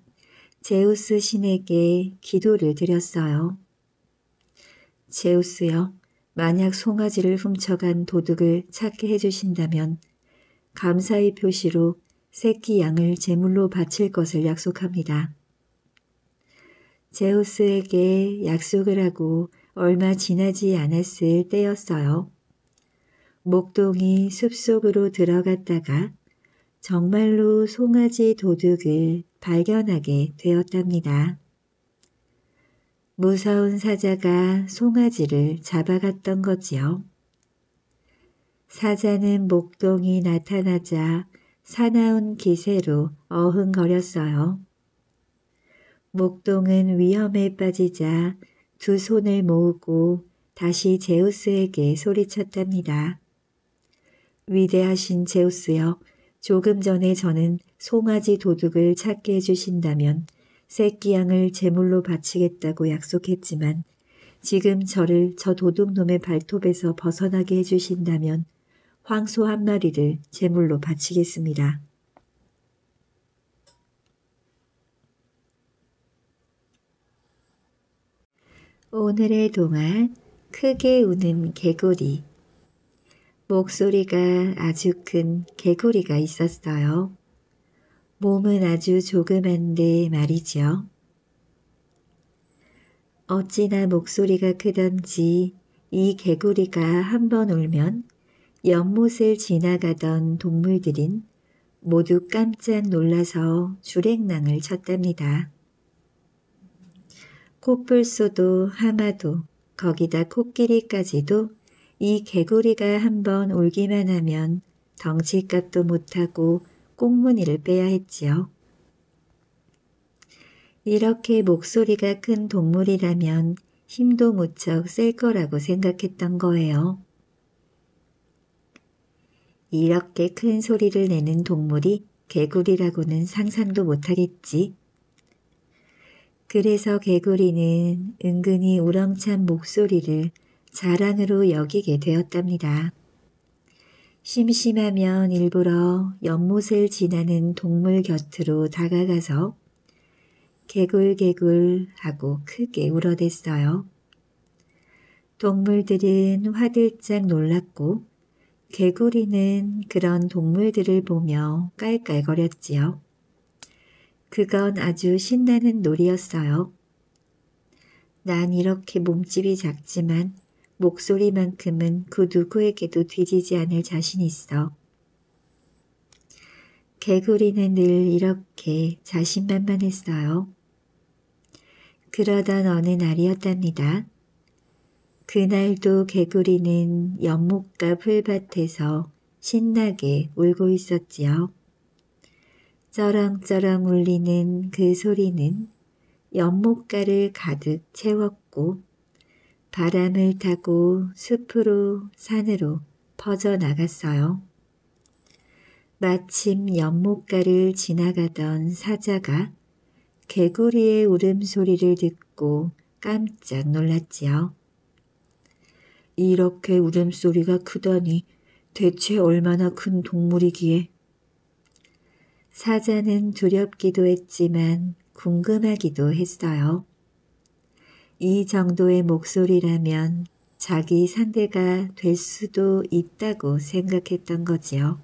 제우스 신에게 기도를 드렸어요. 제우스여, 만약 송아지를 훔쳐간 도둑을 찾게 해주신다면 감사의 표시로 새끼 양을 제물로 바칠 것을 약속합니다. 제우스에게 약속을 하고 얼마 지나지 않았을 때였어요. 목동이 숲속으로 들어갔다가 정말로 송아지 도둑을 발견하게 되었답니다. 무서운 사자가 송아지를 잡아갔던 거지요. 사자는 목동이 나타나자 사나운 기세로 어흥거렸어요. 목동은 위험에 빠지자 두 손을 모으고 다시 제우스에게 소리쳤답니다. 위대하신 제우스여, 조금 전에 저는 송아지 도둑을 찾게 해주신다면 새끼 양을 제물로 바치겠다고 약속했지만 지금 저를 저 도둑놈의 발톱에서 벗어나게 해주신다면 황소 한 마리를 제물로 바치겠습니다. 오늘의 동화 크게 우는 개구리 목소리가 아주 큰 개구리가 있었어요. 몸은 아주 조그만데 말이죠. 어찌나 목소리가 크던지 이 개구리가 한 번 울면 연못을 지나가던 동물들인 모두 깜짝 놀라서 주랭낭을 쳤답니다. 코뿔소도 하마도 거기다 코끼리까지도 이 개구리가 한번 울기만 하면 덩치값도 못하고 꽁무니를 빼야 했지요. 이렇게 목소리가 큰 동물이라면 힘도 무척 쓸 거라고 생각했던 거예요. 이렇게 큰 소리를 내는 동물이 개구리라고는 상상도 못하겠지. 그래서 개구리는 은근히 우렁찬 목소리를 자랑으로 여기게 되었답니다. 심심하면 일부러 연못을 지나는 동물 곁으로 다가가서 개굴개굴 하고 크게 울어댔어요. 동물들은 화들짝 놀랐고 개구리는 그런 동물들을 보며 깔깔거렸지요. 그건 아주 신나는 놀이였어요. 난 이렇게 몸집이 작지만 목소리만큼은 그 누구에게도 뒤지지 않을 자신 있어. 개구리는 늘 이렇게 자신만만했어요. 그러던 어느 날이었답니다. 그날도 개구리는 연못가 풀밭에서 신나게 울고 있었지요. 쩌렁쩌렁 울리는 그 소리는 연못가를 가득 채웠고 바람을 타고 숲으로 산으로 퍼져나갔어요. 마침 연못가를 지나가던 사자가 개구리의 울음소리를 듣고 깜짝 놀랐지요. 이렇게 울음소리가 크다니 대체 얼마나 큰 동물이기에 사자는 두렵기도 했지만 궁금하기도 했어요. 이 정도의 목소리라면 자기 상대가 될 수도 있다고 생각했던 거지요.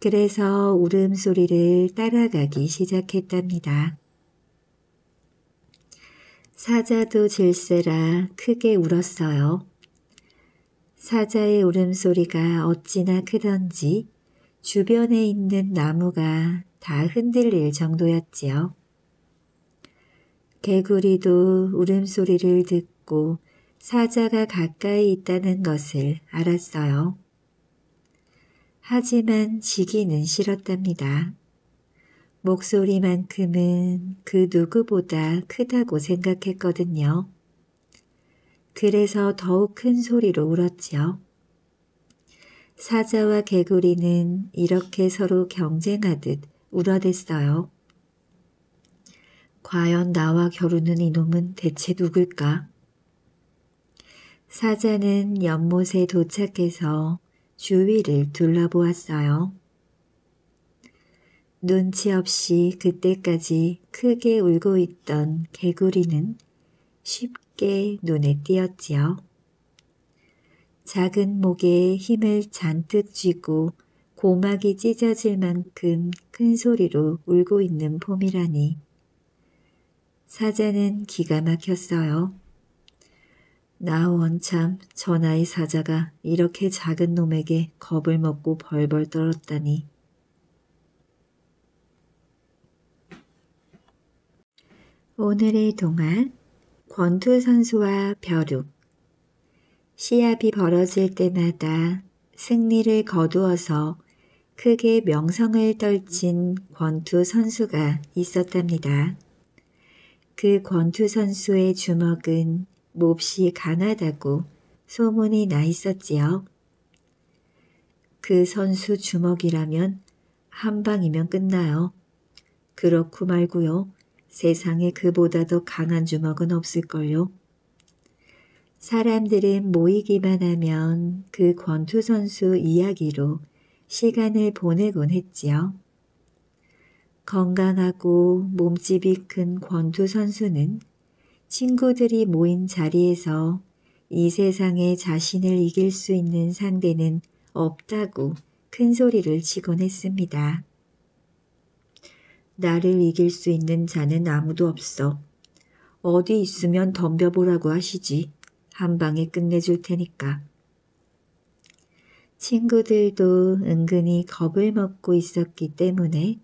그래서 울음소리를 따라가기 시작했답니다. 사자도 질세라 크게 울었어요. 사자의 울음소리가 어찌나 크던지 주변에 있는 나무가 다 흔들릴 정도였지요. 개구리도 울음소리를 듣고 사자가 가까이 있다는 것을 알았어요. 하지만 지기는 싫었답니다. 목소리만큼은 그 누구보다 크다고 생각했거든요. 그래서 더욱 큰 소리로 울었지요. 사자와 개구리는 이렇게 서로 경쟁하듯 울어댔어요. 과연 나와 겨루는 이놈은 대체 누굴까? 사자는 연못에 도착해서 주위를 둘러보았어요. 눈치 없이 그때까지 크게 울고 있던 개구리는 쉽게 눈에 띄었지요. 작은 목에 힘을 잔뜩 쥐고 고막이 찢어질 만큼 큰 소리로 울고 있는 봄이라니. 사자는 기가 막혔어요. 나 원 참 전하의 사자가 이렇게 작은 놈에게 겁을 먹고 벌벌 떨었다니. 오늘의 동화 권투 선수와 벼룩 시합이 벌어질 때마다 승리를 거두어서 크게 명성을 떨친 권투 선수가 있었답니다. 그 권투 선수의 주먹은 몹시 강하다고 소문이 나 있었지요. 그 선수 주먹이라면 한 방이면 끝나요. 그렇고 말고요. 세상에 그보다 더 강한 주먹은 없을걸요. 사람들은 모이기만 하면 그 권투 선수 이야기로 시간을 보내곤 했지요. 건강하고 몸집이 큰 권투 선수는 친구들이 모인 자리에서 이 세상에 자신을 이길 수 있는 상대는 없다고 큰 소리를 치곤 했습니다. 나를 이길 수 있는 자는 아무도 없어. 어디 있으면 덤벼보라고 하시지. 한 방에 끝내줄 테니까. 친구들도 은근히 겁을 먹고 있었기 때문에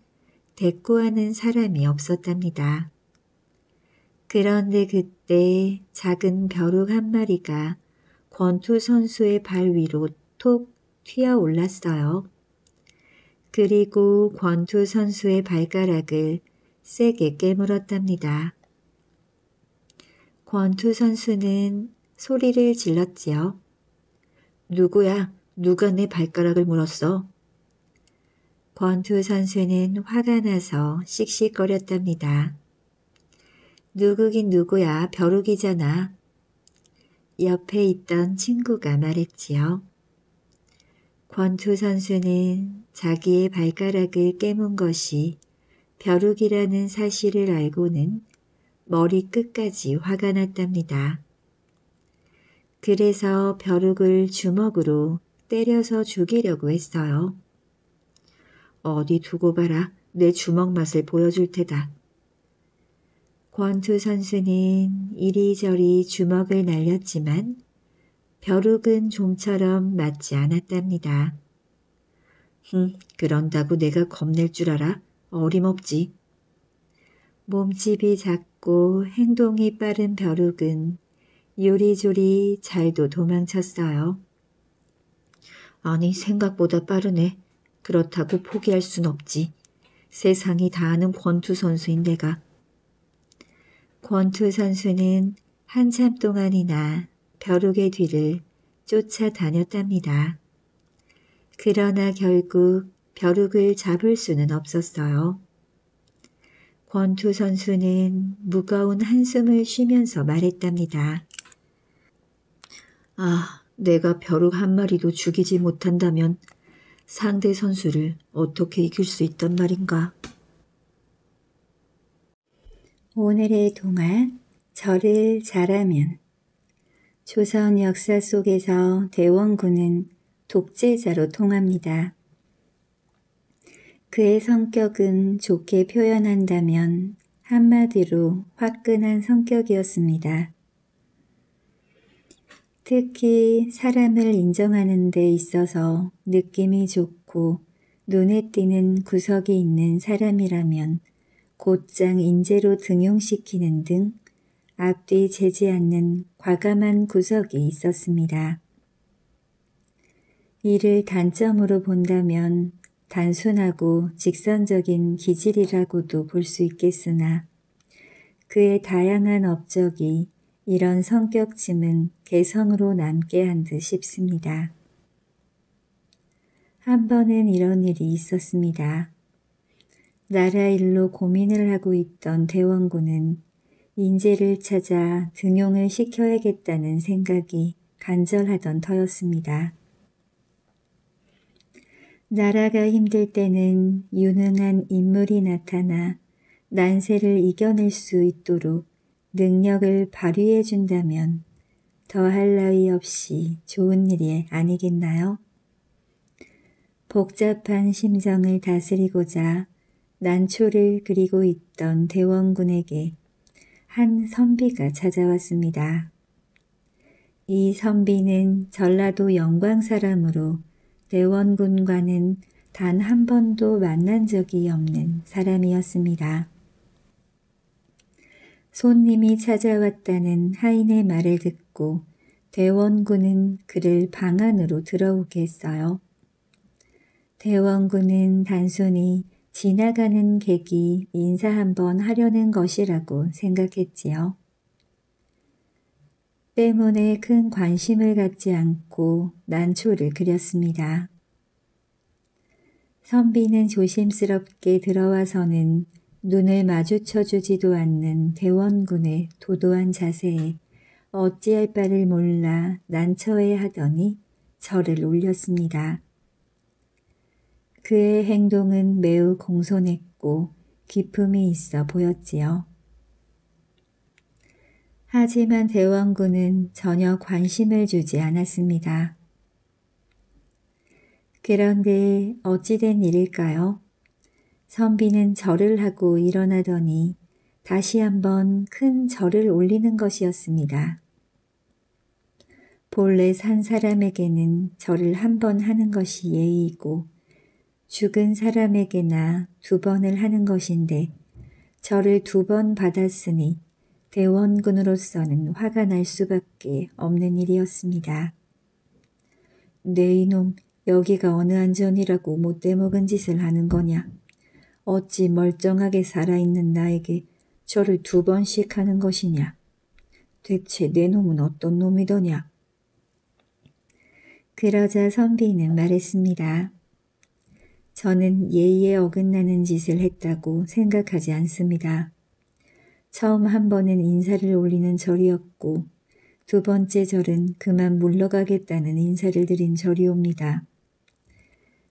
대꾸하는 사람이 없었답니다. 그런데 그때 작은 벼룩 한 마리가 권투 선수의 발 위로 톡 튀어 올랐어요. 그리고 권투 선수의 발가락을 세게 깨물었답니다. 권투 선수는 소리를 질렀지요. 누구야? 누가 내 발가락을 물었어? 권투 선수는 화가 나서 씩씩거렸답니다. 누구긴 누구야 벼룩이잖아. 옆에 있던 친구가 말했지요. 권투 선수는 자기의 발가락을 깨문 것이 벼룩이라는 사실을 알고는 머리 끝까지 화가 났답니다. 그래서 벼룩을 주먹으로 때려서 죽이려고 했어요. 어디 두고 봐라. 내 주먹 맛을 보여줄 테다. 권투 선수는 이리저리 주먹을 날렸지만 벼룩은 좀처럼 맞지 않았답니다. 흠, 그런다고 내가 겁낼 줄 알아? 어림없지. 몸집이 작고 행동이 빠른 벼룩은 요리조리 잘도 도망쳤어요. 아니 생각보다 빠르네. 그렇다고 포기할 순 없지. 세상이 다 아는 권투 선수인 내가. 권투 선수는 한참 동안이나 벼룩의 뒤를 쫓아다녔답니다. 그러나 결국 벼룩을 잡을 수는 없었어요. 권투 선수는 무거운 한숨을 쉬면서 말했답니다. 아, 내가 벼룩 한 마리도 죽이지 못한다면 상대 선수를 어떻게 이길 수 있단 말인가? 오늘의 동화 절을 잘하면 조선 역사 속에서 대원군은 독재자로 통합니다. 그의 성격은 좋게 표현한다면 한마디로 화끈한 성격이었습니다. 특히 사람을 인정하는 데 있어서 느낌이 좋고 눈에 띄는 구석이 있는 사람이라면 곧장 인재로 등용시키는 등 앞뒤 재지 않는 과감한 구석이 있었습니다. 이를 단점으로 본다면 단순하고 직선적인 기질이라고도 볼 수 있겠으나 그의 다양한 업적이 이런 성격쯤은 개성으로 남게 한 듯 싶습니다. 한 번은 이런 일이 있었습니다. 나라 일로 고민을 하고 있던 대원군은 인재를 찾아 등용을 시켜야겠다는 생각이 간절하던 터였습니다. 나라가 힘들 때는 유능한 인물이 나타나 난세를 이겨낼 수 있도록 능력을 발휘해 준다면 더할 나위 없이 좋은 일이 아니겠나요? 복잡한 심정을 다스리고자 난초를 그리고 있던 대원군에게 한 선비가 찾아왔습니다. 이 선비는 전라도 영광 사람으로 대원군과는 단 한 번도 만난 적이 없는 사람이었습니다. 손님이 찾아왔다는 하인의 말을 듣고 대원군은 그를 방 안으로 들어오게 했어요. 대원군은 단순히 지나가는 객이 인사 한번 하려는 것이라고 생각했지요. 때문에 큰 관심을 갖지 않고 난초를 그렸습니다. 선비는 조심스럽게 들어와서는 눈을 마주쳐 주지도 않는 대원군의 도도한 자세에 어찌할 바를 몰라 난처해 하더니 저를 올렸습니다. 그의 행동은 매우 공손했고 기품이 있어 보였지요. 하지만 대원군은 전혀 관심을 주지 않았습니다. 그런데 어찌된 일일까요? 선비는 절을 하고 일어나더니 다시 한번 큰 절을 올리는 것이었습니다. 본래 산 사람에게는 절을 한 번 하는 것이 예의이고 죽은 사람에게나 두 번을 하는 것인데 절을 두 번 받았으니 대원군으로서는 화가 날 수밖에 없는 일이었습니다. 내 이놈 여기가 어느 안전이라고 못돼 먹은 짓을 하는 거냐. 어찌 멀쩡하게 살아있는 나에게 저를 두 번씩 하는 것이냐. 대체 내 놈은 어떤 놈이더냐. 그러자 선비는 말했습니다. 저는 예의에 어긋나는 짓을 했다고 생각하지 않습니다. 처음 한 번은 인사를 올리는 절이었고 두 번째 절은 그만 물러가겠다는 인사를 드린 절이옵니다.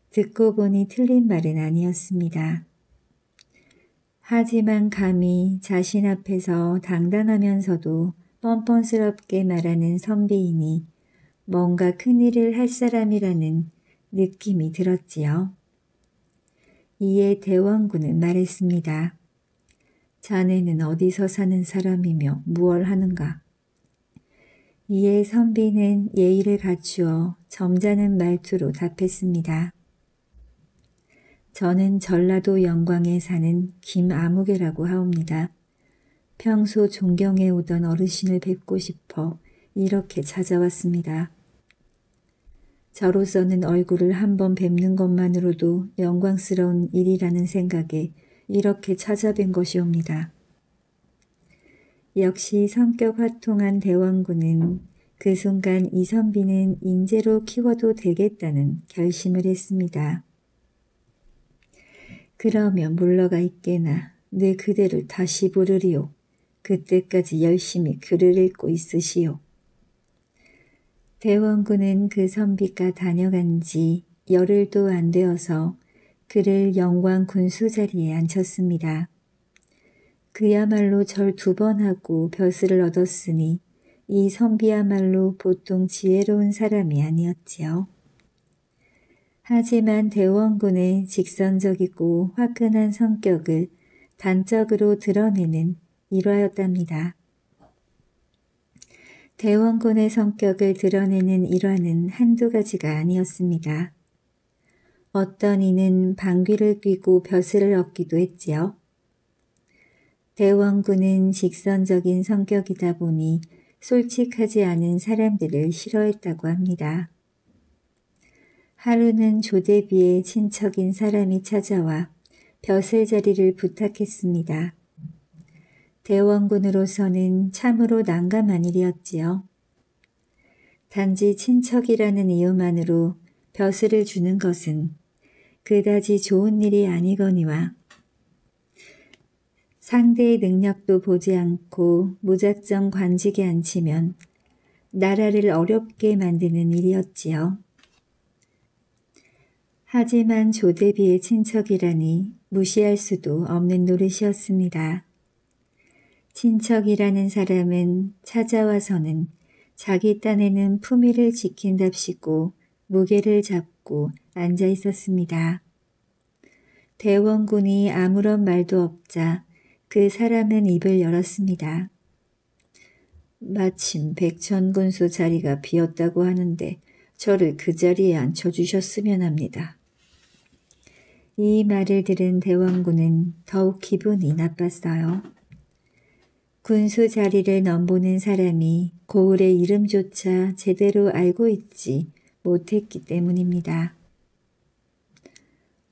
듣고 보니 틀린 말은 아니었습니다. 하지만 감히 자신 앞에서 당당하면서도 뻔뻔스럽게 말하는 선비이니 뭔가 큰일을 할 사람이라는 느낌이 들었지요. 이에 대원군은 말했습니다. 자네는 어디서 사는 사람이며 무얼 하는가? 이에 선비는 예의를 갖추어 점잖은 말투로 답했습니다. 저는 전라도 영광에 사는 김아무개라고 하옵니다. 평소 존경해 오던 어르신을 뵙고 싶어 이렇게 찾아왔습니다. 저로서는 얼굴을 한번 뵙는 것만으로도 영광스러운 일이라는 생각에 이렇게 찾아뵌 것이옵니다. 역시 성격 화통한 대왕군은 그 순간 이선비는 인재로 키워도 되겠다는 결심을 했습니다. 그러면 물러가 있게나 내 그대를 다시 부르리오. 그때까지 열심히 글을 읽고 있으시오. 대원군은 그 선비가 다녀간 지 열흘도 안 되어서 그를 영광 군수 자리에 앉혔습니다. 그야말로 절 두 번 하고 벼슬을 얻었으니 이 선비야말로 보통 지혜로운 사람이 아니었지요. 하지만 대원군의 직선적이고 화끈한 성격을 단적으로 드러내는 일화였답니다. 대원군의 성격을 드러내는 일화는 한두 가지가 아니었습니다. 어떤 이는 방귀를 뀌고 벼슬을 얻기도 했지요. 대원군은 직선적인 성격이다 보니 솔직하지 않은 사람들을 싫어했다고 합니다. 하루는 조대비의 친척인 사람이 찾아와 벼슬 자리를 부탁했습니다. 대원군으로서는 참으로 난감한 일이었지요. 단지 친척이라는 이유만으로 벼슬을 주는 것은 그다지 좋은 일이 아니거니와 상대의 능력도 보지 않고 무작정 관직에 앉히면 나라를 어렵게 만드는 일이었지요. 하지만 조대비의 친척이라니 무시할 수도 없는 노릇이었습니다. 친척이라는 사람은 찾아와서는 자기 딴에는 품위를 지킨답시고 무게를 잡고 앉아 있었습니다. 대원군이 아무런 말도 없자 그 사람은 입을 열었습니다. 마침 백천군수 자리가 비었다고 하는데 저를 그 자리에 앉혀주셨으면 합니다. 이 말을 들은 대원군은 더욱 기분이 나빴어요. 군수 자리를 넘보는 사람이 고을의 이름조차 제대로 알고 있지 못했기 때문입니다.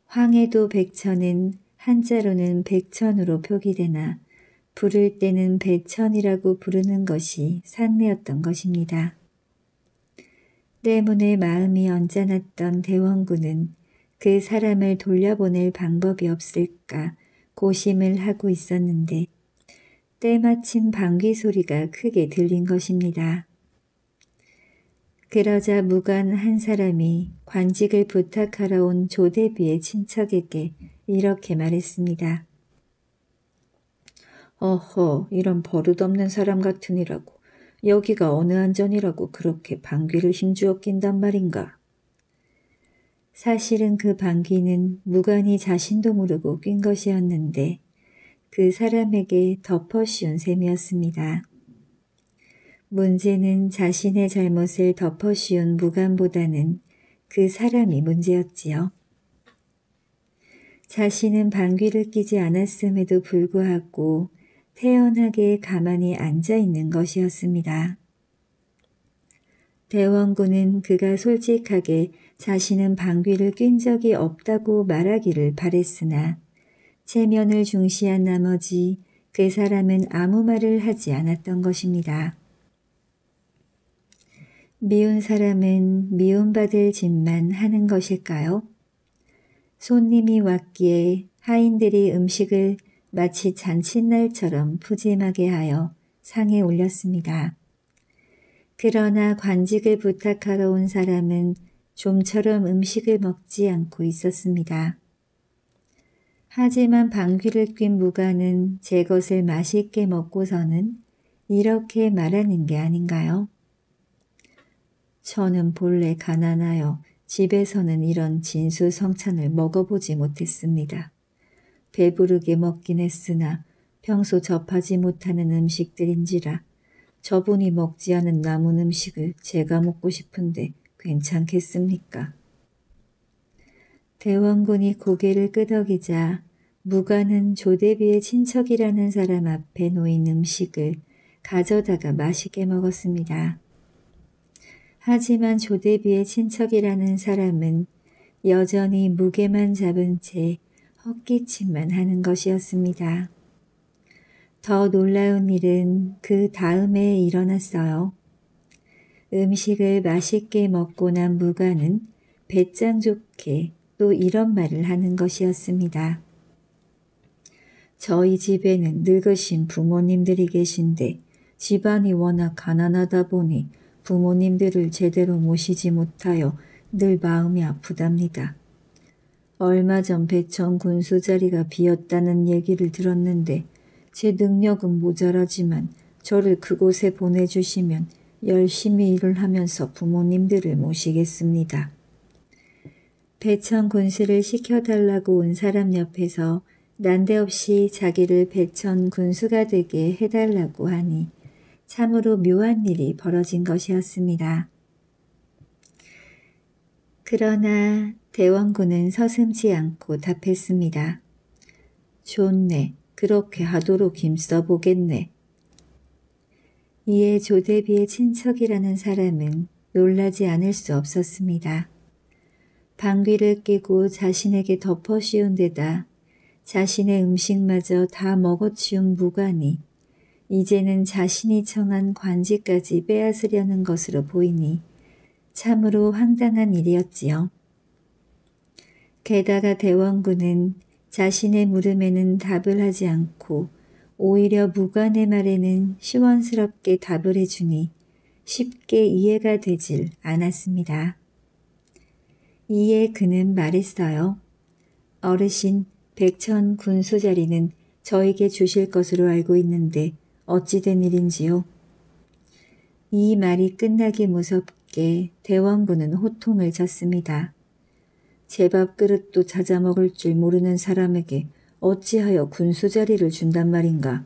황해도 백천은 한자로는 백천으로 표기되나 부를 때는 백천이라고 부르는 것이 상례였던 것입니다. 때문에 마음이 언짢았던 대원군은 그 사람을 돌려보낼 방법이 없을까 고심을 하고 있었는데 때마침 방귀 소리가 크게 들린 것입니다. 그러자 무관 한 사람이 관직을 부탁하러 온 조대비의 친척에게 이렇게 말했습니다. 어허 이런 버릇없는 사람 같으니라고 여기가 어느 안전이라고 그렇게 방귀를 힘주어 낀단 말인가. 사실은 그 방귀는 무관이 자신도 모르고 낀 것이었는데 그 사람에게 덮어 씌운 셈이었습니다. 문제는 자신의 잘못을 덮어 씌운 무관보다는 그 사람이 문제였지요. 자신은 방귀를 끼지 않았음에도 불구하고 태연하게 가만히 앉아 있는 것이었습니다. 대원군은 그가 솔직하게 자신은 방귀를 낀 적이 없다고 말하기를 바랬으나 체면을 중시한 나머지 그 사람은 아무 말을 하지 않았던 것입니다. 미운 사람은 미움받을 짓만 하는 것일까요? 손님이 왔기에 하인들이 음식을 마치 잔칫날처럼 푸짐하게 하여 상에 올렸습니다. 그러나 관직을 부탁하러 온 사람은 좀처럼 음식을 먹지 않고 있었습니다. 하지만 방귀를 낀 무가는 제 것을 맛있게 먹고서는 이렇게 말하는 게 아닌가요? 저는 본래 가난하여 집에서는 이런 진수성찬을 먹어보지 못했습니다. 배부르게 먹긴 했으나 평소 접하지 못하는 음식들인지라 저분이 먹지 않은 남은 음식을 제가 먹고 싶은데 괜찮겠습니까? 대원군이 고개를 끄덕이자 무가는 조대비의 친척이라는 사람 앞에 놓인 음식을 가져다가 맛있게 먹었습니다. 하지만 조대비의 친척이라는 사람은 여전히 무게만 잡은 채 헛기침만 하는 것이었습니다. 더 놀라운 일은 그 다음에 일어났어요. 음식을 맛있게 먹고 난 무가는 배짱 좋게 또 이런 말을 하는 것이었습니다. 저희 집에는 늙으신 부모님들이 계신데 집안이 워낙 가난하다 보니 부모님들을 제대로 모시지 못하여 늘 마음이 아프답니다. 얼마 전 배천 군수 자리가 비었다는 얘기를 들었는데 제 능력은 모자라지만 저를 그곳에 보내주시면 열심히 일을 하면서 부모님들을 모시겠습니다. 배천 군수를 시켜달라고 온 사람 옆에서 난데없이 자기를 배천 군수가 되게 해달라고 하니 참으로 묘한 일이 벌어진 것이었습니다. 그러나 대원군은 서슴지 않고 답했습니다. 좋네. 그렇게 하도록 힘써보겠네. 이에 조대비의 친척이라는 사람은 놀라지 않을 수 없었습니다. 방귀를 끼고 자신에게 덮어 씌운 데다 자신의 음식마저 다 먹어치운 무관이 이제는 자신이 청한 관지까지 빼앗으려는 것으로 보이니 참으로 황당한 일이었지요. 게다가 대원군은 자신의 물음에는 답을 하지 않고 오히려 무관의 말에는 시원스럽게 답을 해주니 쉽게 이해가 되질 않았습니다. 이에 그는 말했어요. 어르신 백천 군수 자리는 저에게 주실 것으로 알고 있는데 어찌 된 일인지요? 이 말이 끝나기 무섭게 대원군은 호통을 쳤습니다. 제 밥 그릇도 찾아 먹을 줄 모르는 사람에게 어찌하여 군수 자리를 준단 말인가.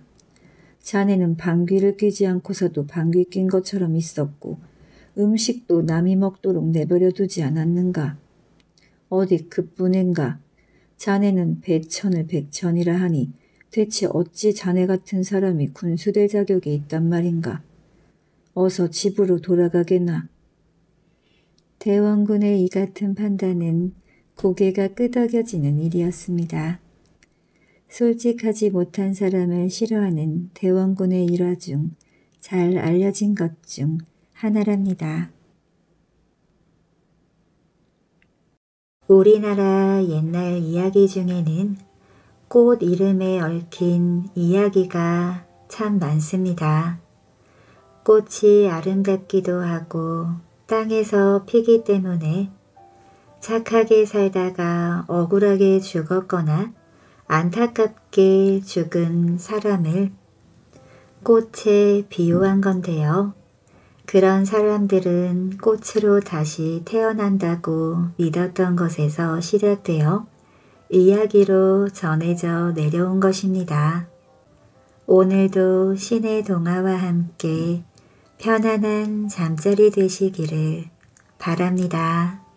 자네는 방귀를 뀌지 않고서도 방귀 낀 것처럼 있었고 음식도 남이 먹도록 내버려 두지 않았는가. 어디 그뿐인가. 자네는 백천을 백천이라 하니 대체 어찌 자네 같은 사람이 군수될 자격이 있단 말인가. 어서 집으로 돌아가게나. 대원군의 이 같은 판단은 고개가 끄덕여지는 일이었습니다. 솔직하지 못한 사람을 싫어하는 대원군의 일화 중 잘 알려진 것 중 하나랍니다. 우리나라 옛날 이야기 중에는 꽃 이름에 얽힌 이야기가 참 많습니다. 꽃이 아름답기도 하고 땅에서 피기 때문에 착하게 살다가 억울하게 죽었거나 안타깝게 죽은 사람을 꽃에 비유한 건데요. 그런 사람들은 꽃으로 다시 태어난다고 믿었던 것에서 시작되어 이야기로 전해져 내려온 것입니다. 오늘도 신의 동화와 함께 편안한 잠자리 되시기를 바랍니다.